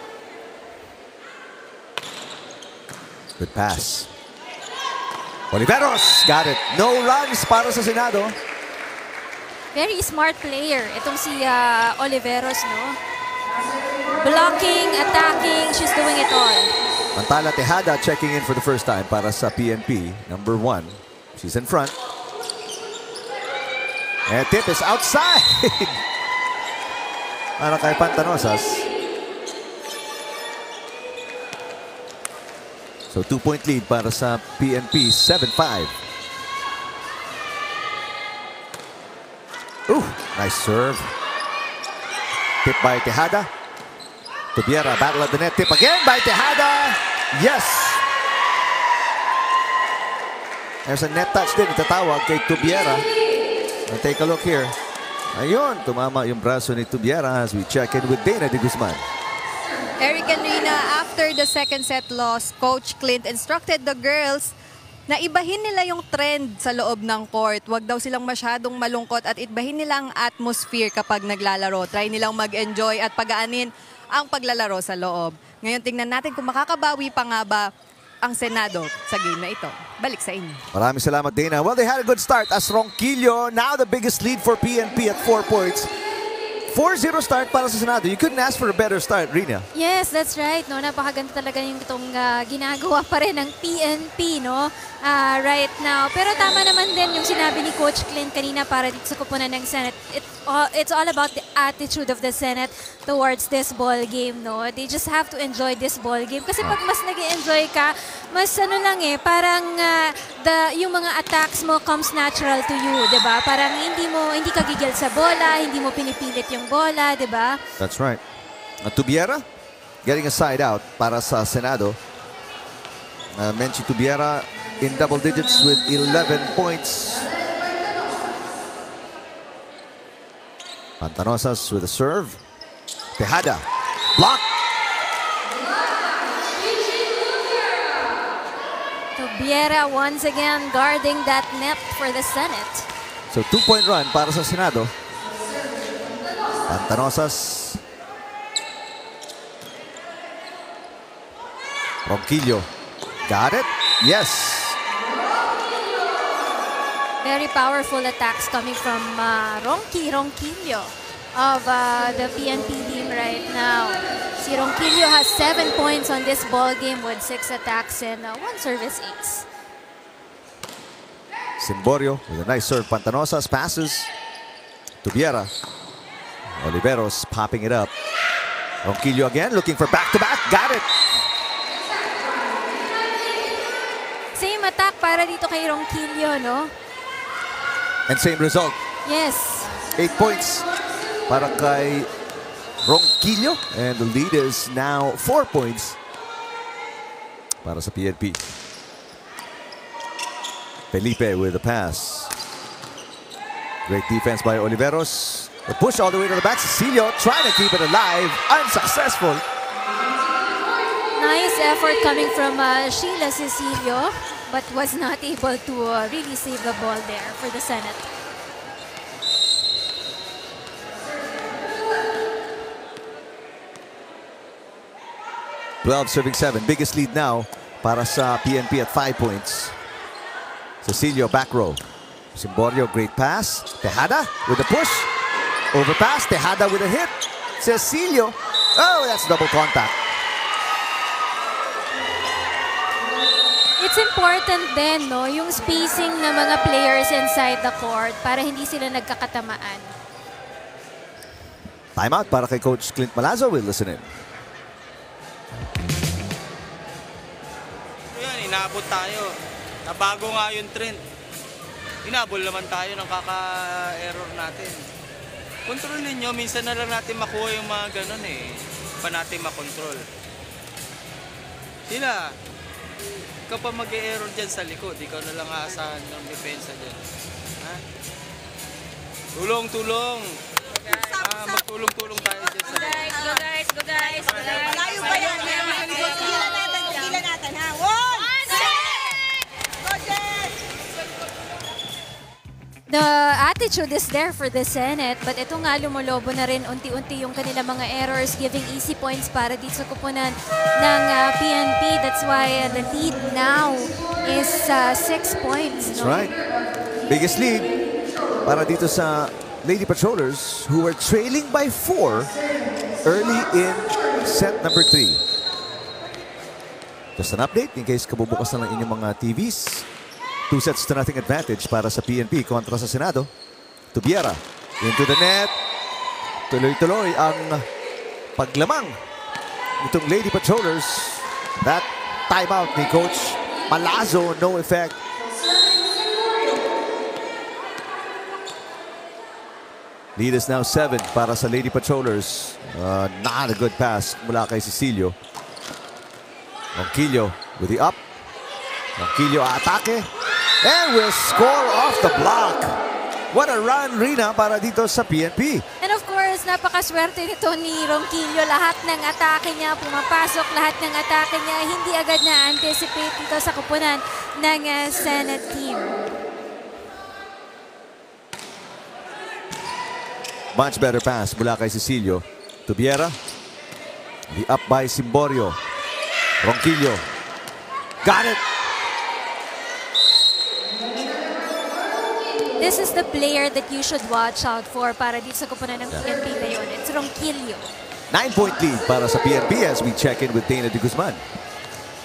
Good pass. Oliveros got it. No runs para sa Senado. Very smart player. Itong si ah, Oliveros, no? Blocking, attacking, she's doing it all. Mantala Tejada checking in for the first time para sa PNP. Number one. She's in front. And tip is outside. (laughs) para kay Pantanosas. So two-point lead para sa PNP, 7-5. Ooh, nice serve. Tip by Tejada. Tubiera, battle at the net. Tip again by Tejada. Yes! There's a net touch din. Itatawag kay Tubiera. And take a look here. Ayun, tumama yung braso ni Tubiera as we check in with Dana de Guzman. Eric and Rina, after the second set loss, Coach Clint instructed the girls na ibahin nila yung trend sa loob ng court. Huwag daw silang masyadong malungkot at ibahin nila ang atmosphere kapag naglalaro. Try nilang mag-enjoy at pagaanin ang paglalaro sa loob. Ngayon tingnan natin kung makakabawi pa nga ba ang Senado sa game na ito. Balik sa inyo. Maraming salamat, Dana. Well, they had a good start as Ronquillo, now the biggest lead for PNP at 4 points. 4-0 start para sa Senado. You couldn't ask for a better start, Rina. Yes, that's right. No, napakaganda talaga yung itong ah, ginagawa pa rin ng PNP no ah, right now. Pero tama naman din yung sinabi ni Coach Clint kanina para dito sa kupunan ng Senate. It, uh, it's all about the attitude of the Senate towards this ball game. No, they just have to enjoy this ball game kasi pag mas nag enjoy ka, mas ano lang eh, parang ah, the yung mga attacks mo comes natural to you, 'di ba? Parang hindi mo hindi ka gigil sa bola, hindi mo pinipilit yung bola, 'di ba? That's right. Uh, Tubiera getting a side out para sa Senado. Uh, Menchi Tubiera in double digits with 11 points. Pantanosas with a serve. Tejada. Block. Tobiera once again guarding that net for the Senate. So two-point run para sa Senado. Pantanosas. Ronquillo. Got it? Yes. Very powerful attacks coming from uh, Ronqui Ronquillo of uh, the PNP team right now. Si Ronquillo has seven points on this ball game with six attacks and uh, one service ace. Simborio with a nice serve. Pantanosas passes. to Tubiera. Oliveros popping it up. Ronquillo again looking for back-to-back. Got it. Same attack para dito kay Ronquillo, no? And same result. Yes. Eight points para kay Ronquillo. And the lead is now four points para sa PNP. Felipe with the pass. Great defense by Oliveros. The push all the way to the back. Cecilio trying to keep it alive. Unsuccessful. Nice effort coming from uh, Sheila Cecilio, but was not able to uh, really save the ball there for the Senate. Twelve serving seven. Biggest lead now para sa PNP at five points. Cecilio back row. Simborio, great pass. Tejada with the push. Overpass. Tejada with a hit. Cecilio. Oh, that's double contact. It's important din, no, yung spacing ng mga players inside the court para hindi sila nagkakatamaan. Timeout para kay Coach Clint Malazzo. We'll listen in. Yan, inaabot tayo. Nabago nga yung trend. Inabol naman tayo ng kaka-error natin. Kontrolin nyo, minsan na lang natin makuha yung mga ganun eh. Pa natin makontrol. Sila, ikaw pa mag-error dyan sa likod, ikaw na lang aasahan ng depensa dyan. Ha? Tulong, tulong! Ah, magtulong-tulong tayo dyan sa likod. Go guys, go guys, go guys. Malayo pa yan. Tigilan natin, tigilan natin ha. One, Go, Jess! The attitude is there for the Senate, but ito nga lumolobo na rin unti-unti yung kanila mga errors, giving easy points para dito sa kupunan ng uh, PNP. That's why uh, the lead now is uh, six points. That's no? right. Biggest lead para dito sa Lady Patrollers who were trailing by four early in set number three. Just an update in case kabubukas na ng inyong mga TVs. Two sets to nothing advantage para sa PNP kontra sa Senado. Tubiera into the net. Tuloy-tuloy ang paglamang nitong Lady Patrollers. That timeout ni Coach Malazzo, no effect. Lead is now seven para sa Lady Patrollers. Uh, not a good pass mula kay Cecilio. Ronquillo with the up. Ronquillo atake. And will score off the block. What a run, Rina, para dito sa PNP. And of course, napakaswerte nito ni Ronquillo. Lahat ng atake niya pumapasok, lahat ng atake niya hindi agad na-anticipate dito sa kupunan ng uh, Senate team. Much better pass mula kay Cecilio. Tubiera. The up by Simborio. Ronquillo. Got it. This is the player that you should watch out for para dito sa kupunan ng PNP ngayon. It's Ronquillo. Nine-point lead para sa PNP as we check in with Dana de Guzman.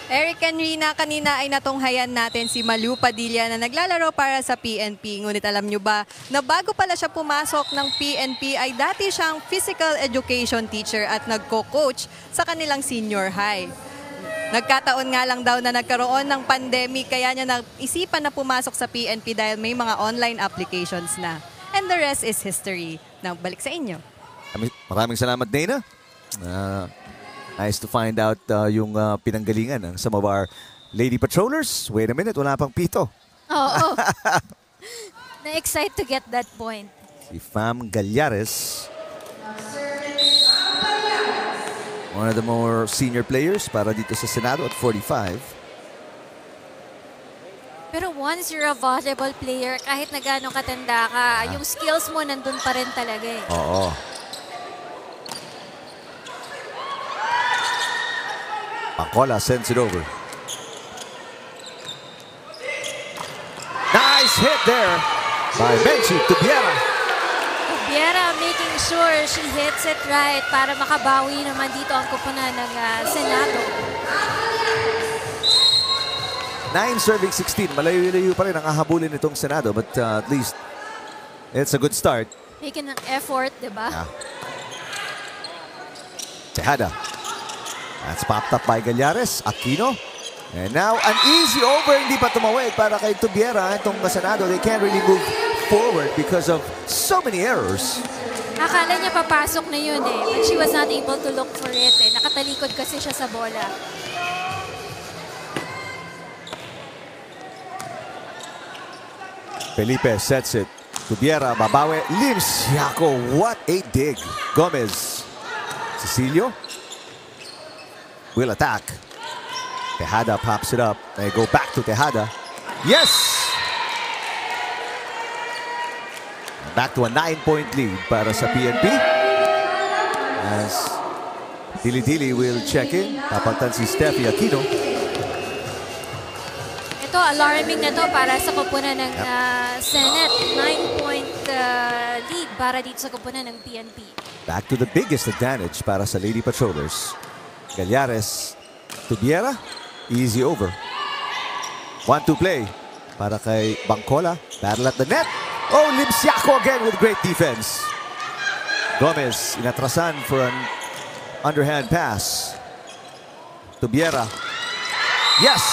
Eric Enrina, kanina ay natunghayan natin si Malu Padilla na naglalaro para sa PNP. Ngunit alam nyo ba na bago pala siya pumasok ng PNP ay dati siyang physical education teacher at nagko-coach sa kanilang senior high. Nagkataon nga lang daw na nagkaroon ng pandemic kaya niya naisipan na pumasok sa PNP dahil may mga online applications na. And the rest is history. Now, balik sa inyo. Maraming- salamat, Dana. Uh, nice to find out uh, yung uh, pinanggalingan ng some of our lady patrollers. Wait a minute, wala pang pito. Oo. (laughs) Na-excite to get that point. Si Fam Gallares. One of the more senior players para dito sa Senado at 45. Pero once you're a volleyball player, kahit na gano'ng katanda ka, yung skills mo nandun pa rin talaga eh. Oo. Pacola sends it over. Nice hit there by Benchi Tubiera. Biera making sure she hits it right para makabawi naman dito ang kupunan ng ah, Senado. 9 serving 16. Malayo-layo pa rin ang ahabulin nitong Senado but uh, at least it's a good start. Making an effort, di ba? Yeah. Tejada. That's popped up by Gallares. Aquino. And now, an easy over. Hindi pa tumawid para kay Tubiera. Itong Senado, they can't really move forward because of so many errors. Akala niya papasok na yun eh. But she was not able to look for it eh. Nakatalikod kasi siya sa bola. Felipe sets it. Tubiera, babawi. Lims. Yako, what a dig. Gomez. Cecilio. Will attack. Tejada pops it up. They go back to Tejada. Yes! Back to a nine-point lead para sa PNP. As Dili Dili will check in. Tapagtan si Steffi Aquino. Ito, alarming na to para sa kupunan ng ah, Senate. Nine-point ah, lead para dito sa kupunan ng PNP. Back to the biggest advantage para sa Lady Patrollers. Gallares, Tubiera, easy over. One-two play para kay Bangkola. Battle at the net. Oh, Limsiaco again with great defense. Gomez inatrasan for an underhand pass. Tubiera. Yes!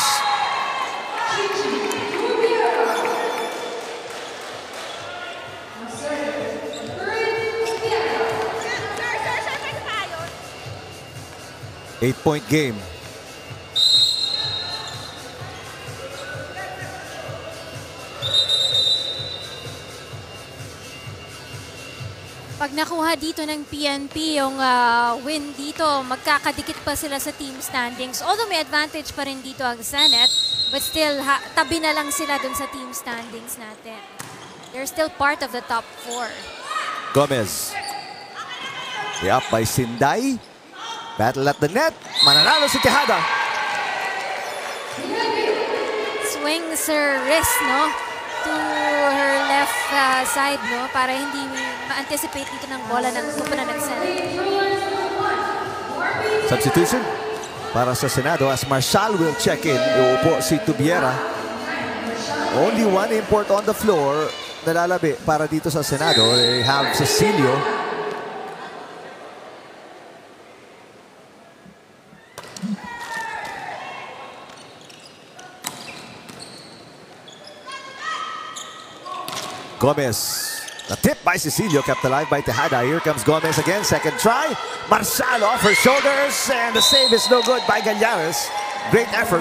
Eight-point game. Pag nakuha dito ng PNP yung ah, win dito, magkakadikit pa sila sa team standings. Although may advantage pa rin dito ang Senate, but still, ha- tabi na lang sila dun sa team standings natin. They're still part of the top four. Gomez. Up by Sinday. Battle at the net. Mananalo si Tejada. Swings her wrist, no? To her left ah, side, no? Para hindi ma-anticipate dito ng bola ng kupunan ng Senate. Substitution para sa Senado as Marshall will check in. Uupo si Tubiera. Only one import on the floor na lalabi para dito sa Senado. They have Cecilio. Gomez. The tip by Cecilio kept alive by Tejada. Here comes Gomez again. Second try. Marshall off her shoulders. And the save is no good by Gallares. Great effort.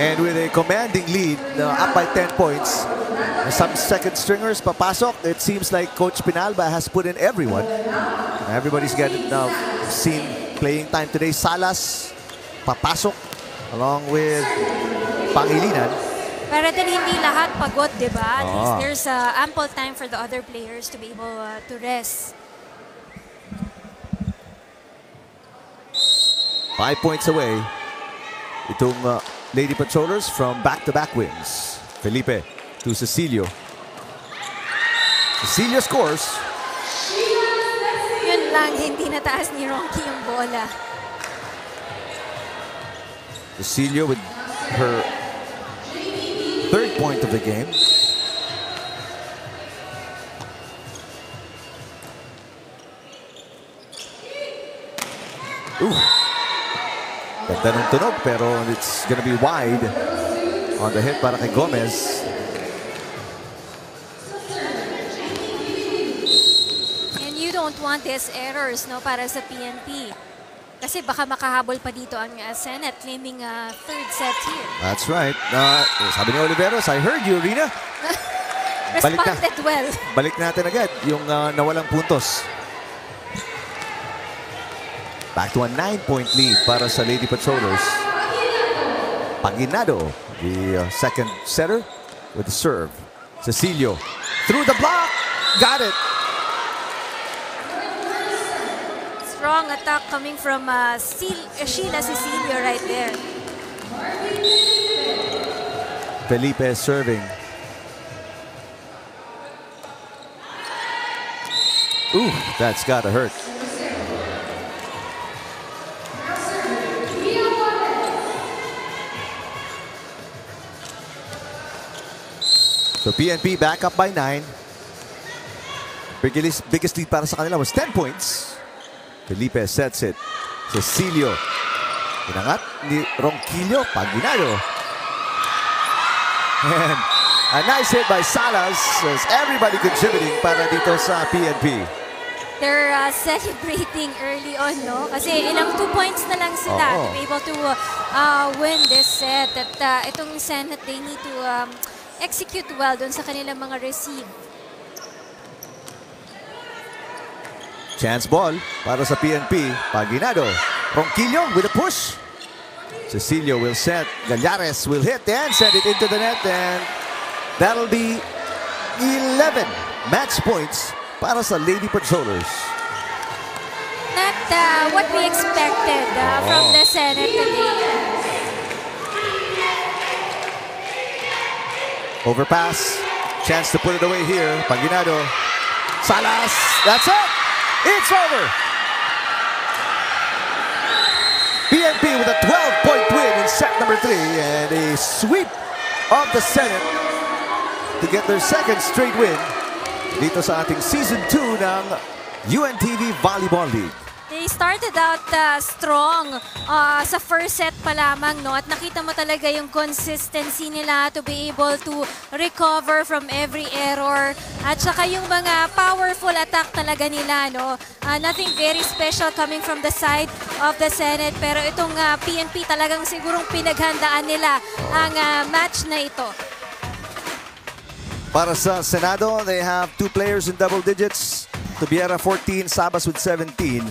And with a commanding lead, uh, up by 10 points, some second stringers papasok. It seems like Coach Pinalba has put in everyone. Everybody's getting now seen playing time today. Salas, papasok, along with Pangilinan. Pero din hindi lahat pagod, di ba? At least there's uh, ample time for the other players to be able uh, to rest. Five points away. Itong uh, Lady Patrollers from back-to-back wins. Felipe to Cecilio. Cecilio scores. Yun lang, hindi nataas ni Ronky yung bola. Cecilio with her third point of the game. Ooh. Ganda ng tunog pero it's gonna be wide on the hit para kay Gomez. And you don't want these errors no para sa PNP. Kasi baka makahabol pa dito ang uh, Senate claiming a third set here. That's right. Uh, sabi ni Oliveros, I heard you, Rina. (laughs) Balik na. Well. Balik natin agad yung uh, nawalang puntos. Back to a nine-point lead para sa Lady Patrollers. Paginado, the uh, second setter with the serve. Cecilio through the block. Got it. Strong attack coming from uh, Sil- uh, Sheila Cecilio right there. Felipe serving. Ooh, that's gotta hurt. So PNP back up by nine. Biggest, biggest lead para sa kanila was 10 points. Felipe sets it. Cecilio. Inangat ni Ronquillo. Paginado. And a nice hit by Salas as everybody contributing para dito sa PNP. They're uh, celebrating early on, no? Kasi ilang two points na lang sila Oo. to be able to uh, win this set. At uh, itong Senate, they need to um, execute well doon sa kanilang mga receive. Chance ball para sa PNP. Paginado. Ronquillo with a push. Cecilio will set. Gallares will hit and send it into the net. And that'll be 11 match points para sa Lady Patrollers. Not uh, what we expected uh, from Oo. the Senate today. Overpass. Chance to put it away here. Paginado. Salas. That's it. It's over. PNP with a 12-point win in set number three and a sweep of the Senate to get their second straight win dito sa ating Season 2 ng UNTV Volleyball League. They started out uh, strong uh, sa first set pa lamang, no? At nakita mo talaga yung consistency nila to be able to recover from every error. At saka yung mga powerful attack talaga nila, no? Uh, nothing very special coming from the side of the Senate. Pero itong uh, PNP talagang sigurong pinaghandaan nila ang uh, match na ito. Para sa Senado, they have two players in double digits. Tubiera 14, Sabas with 17.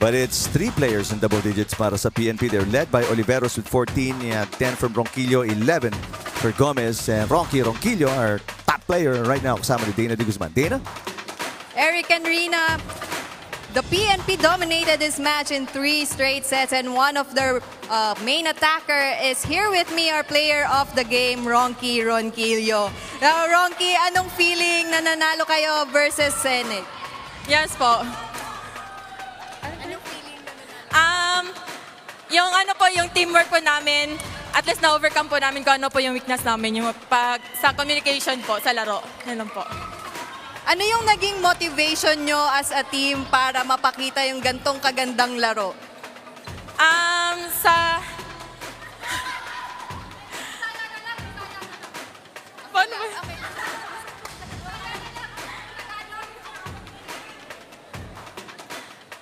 But it's three players in double digits para sa PNP. They're led by Oliveros with 14. You have 10 from Ronquillo, 11 for Gomez. And Ronqui Ronquillo, our top player right now, kasama ni Dana de Guzman. Dana? Eric and Rina, the PNP dominated this match in three straight sets and one of their uh, main attacker is here with me, our player of the game, Ronky Ronquillo. Now, Ronky, anong feeling na nanalo kayo versus Senate? Yes po. Um, yung ano po, yung teamwork po namin, at least na-overcome po namin kung ano po yung weakness namin, yung pag, sa communication po, sa laro. Yan lang po. Ano yung naging motivation nyo as a team para mapakita yung gantong kagandang laro? Um, sa... Paano ba?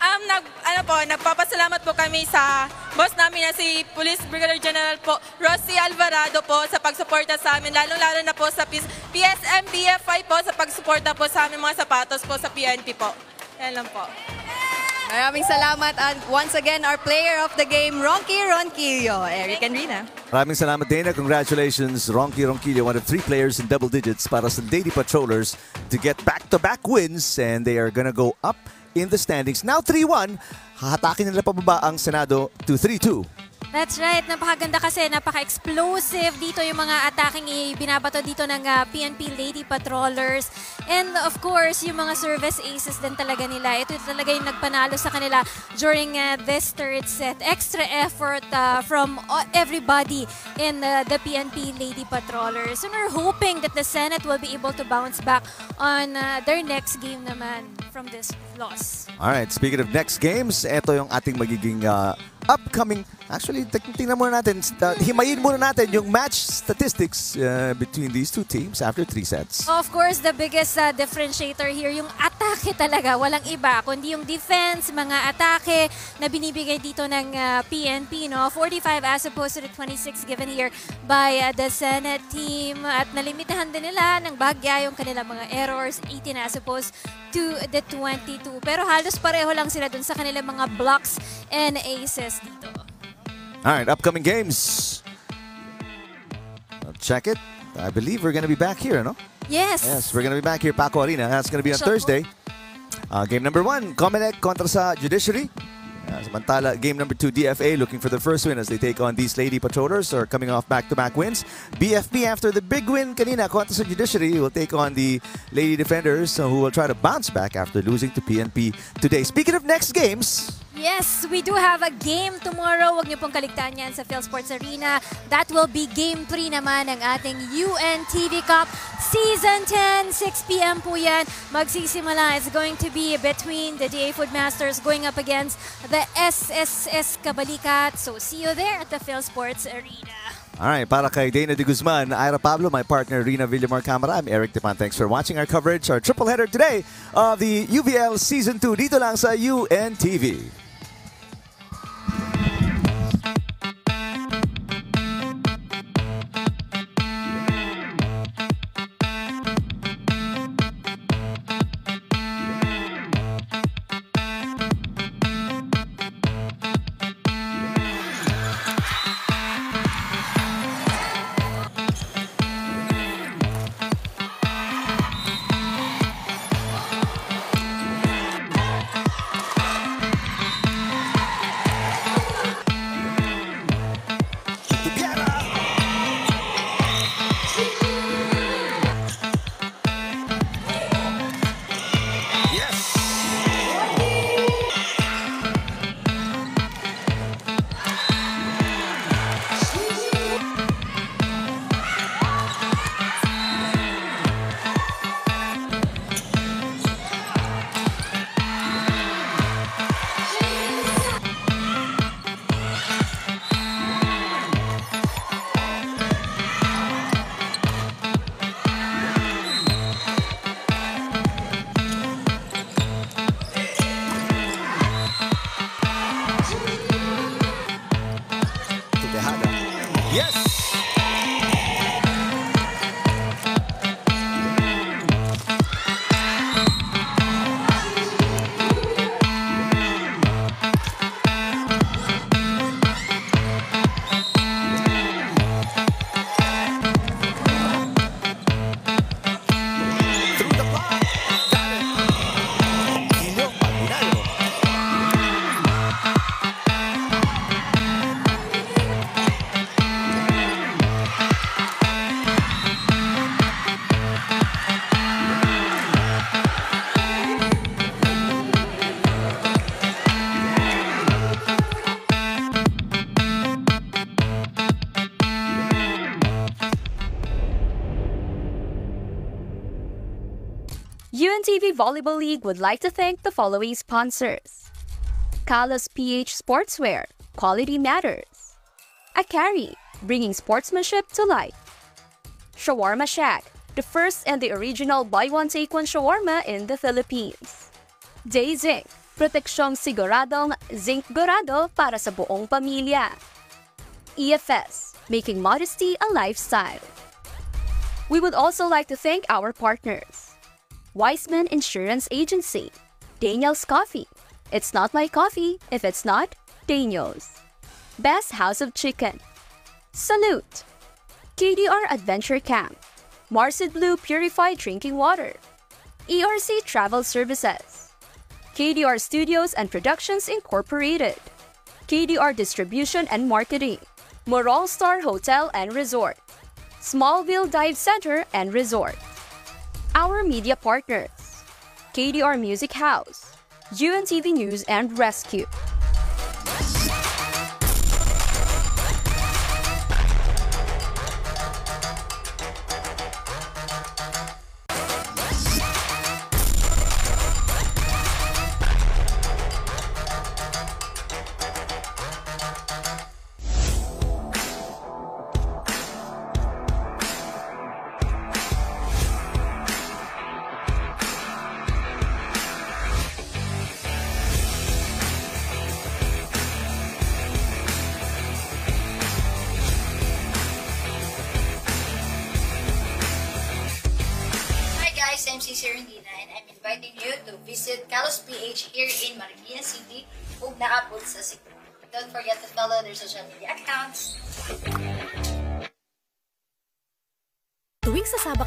Um, nag, ano po, nagpapasalamat po kami sa boss namin na si Police Brigadier General po, Rossi Alvarado po sa pagsuporta sa amin, lalong-lalo na po sa PS- PSM DFI po sa pagsuporta po sa aming mga sapatos po sa PNP po. Yan lang po. Maraming salamat and once again, our player of the game, Ronky Ronquillo, Eric and Rina. Maraming salamat, Dana. Congratulations, Ronqui Ronquillo, one of three players in double digits para sa Lady Patrollers to get back-to-back wins. And they are gonna go up in the standings. Now 3-1, hahatakin nila pababa ang Senado to 3-2. That's right. Napakaganda kasi, napaka-explosive dito yung mga ataking ibinabato dito ng ah, PNP Lady Patrollers. And of course, yung mga service aces din talaga nila. Ito talaga yung nagpanalo sa kanila during ah, this third set. Extra effort ah, from uh, everybody in ah, the PNP Lady Patrollers. And we're hoping that the Senate will be able to bounce back on ah, their next game naman from this loss. Alright, speaking of next games, ito yung ating magiging uh, upcoming... Actually, tingnan muna natin, uh, himayin muna natin yung match statistics uh, between these two teams after three sets. Of course, the biggest uh, differentiator here, yung atake talaga. Walang iba, kundi yung defense, mga atake na binibigay dito ng uh, PNP. No? 45 as opposed to the 26 given here by uh, the Senate team. At nalimitahan din nila ng bagya yung kanilang mga errors, 18 as opposed to the 22. Pero halos pareho lang sila dun sa kanilang mga blocks and aces dito. Alright, upcoming games. I'll check it. I believe we're going to be back here, no? Yes. Yes, we're going to be back here, Paco Arena. That's going to be on Thursday. Uh, game number one, Comelec kontra sa Judiciary. Uh, samantala, game number two, DFA looking for the first win as they take on these Lady Patrollers are coming off back-to-back wins. BFP after the big win kanina kontra sa Judiciary will take on the Lady Defenders uh, who will try to bounce back after losing to PNP today. Speaking of next games, Yes, we do have a game tomorrow. Huwag niyo pong kaligtaan yan sa Phil Sports Arena. That will be Game 3 naman ng ating UNTV Cup Season 10. 6pm po yan. Magsisimula. It's going to be between the DA Food Masters going up against the SSS Kabalikat. So see you there at the Phil Sports Arena. Alright, para kay Dana de Guzman, Ira Pablo, my partner Rina Villamar Camara, I'm Eric Tepan. Thanks for watching our coverage, our triple header today of the UVL Season 2 dito lang sa UNTV. Volleyball League would like to thank the following sponsors. Kalos PH Sportswear, Quality Matters. Akari, bringing sportsmanship to life. Shawarma Shack, the first and the original buy one take one shawarma in the Philippines. Day Zinc, proteksyong siguradong zinc gorado para sa buong pamilya. EFS, making modesty a lifestyle. We would also like to thank our partners. Weisman Insurance Agency, Daniel's Coffee. It's not my coffee if it's not Daniel's. Best House of Chicken. Salute. KDR Adventure Camp. Marcid Blue Purified Drinking Water. ERC Travel Services. KDR Studios and Productions Incorporated, KDR Distribution and Marketing, Moral Star Hotel and Resort, Smallville Dive Center and Resort. Our media partners, KDR Music House, UNTV News and Rescue.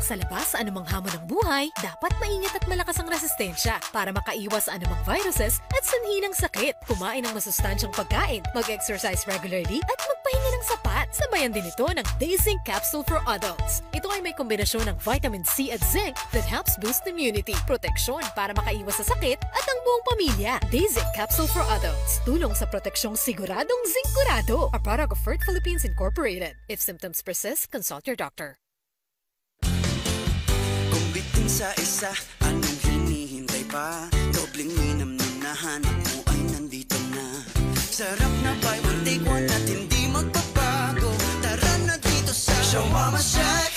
Sa labas anumang hamon ng buhay, dapat maingat at malakas ang resistensya para makaiwas anumang viruses at sanhi ng sakit. Kumain ng masustansyang pagkain, mag-exercise regularly at magpahinga ng sapat. Sabayan din ito ng Day Zinc Capsule for Adults. Ito ay may kombinasyon ng vitamin C at zinc that helps boost immunity, proteksyon para makaiwas sa sakit at ang buong pamilya. Day Zinc Capsule for Adults. Tulong sa proteksyong siguradong zinkurado. A product of Fert Philippines Incorporated. If symptoms persist, consult your doctor sa isa Anong hinihintay pa? Dobling minamnam na hanap mo ay nandito na. Sarap na buy one take one at hindi magbabago. Tara na dito sa Shawarma Shack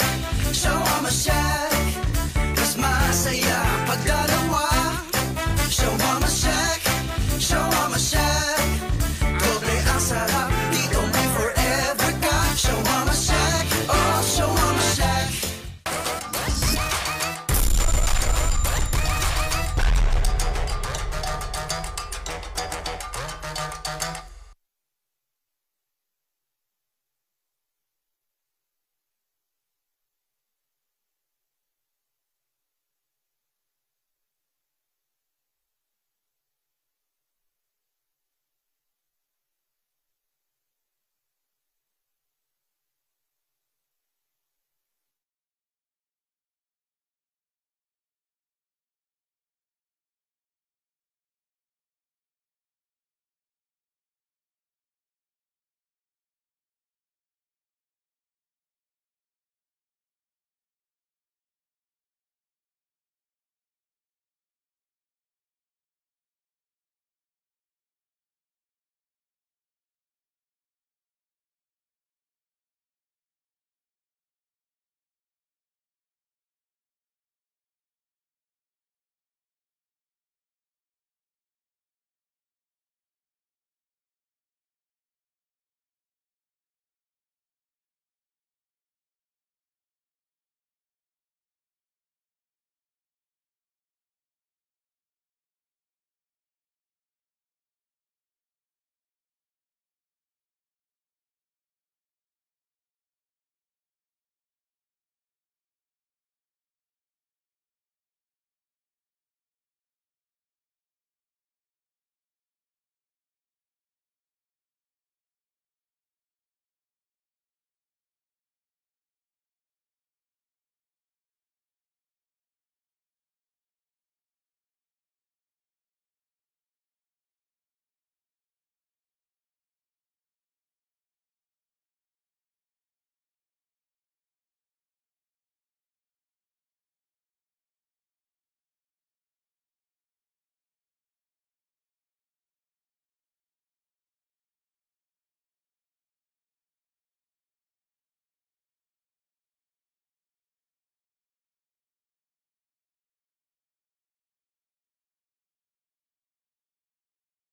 Shawarma Shack. Mas masaya pag dalawa. Shawarma Shack Shawarma Shack.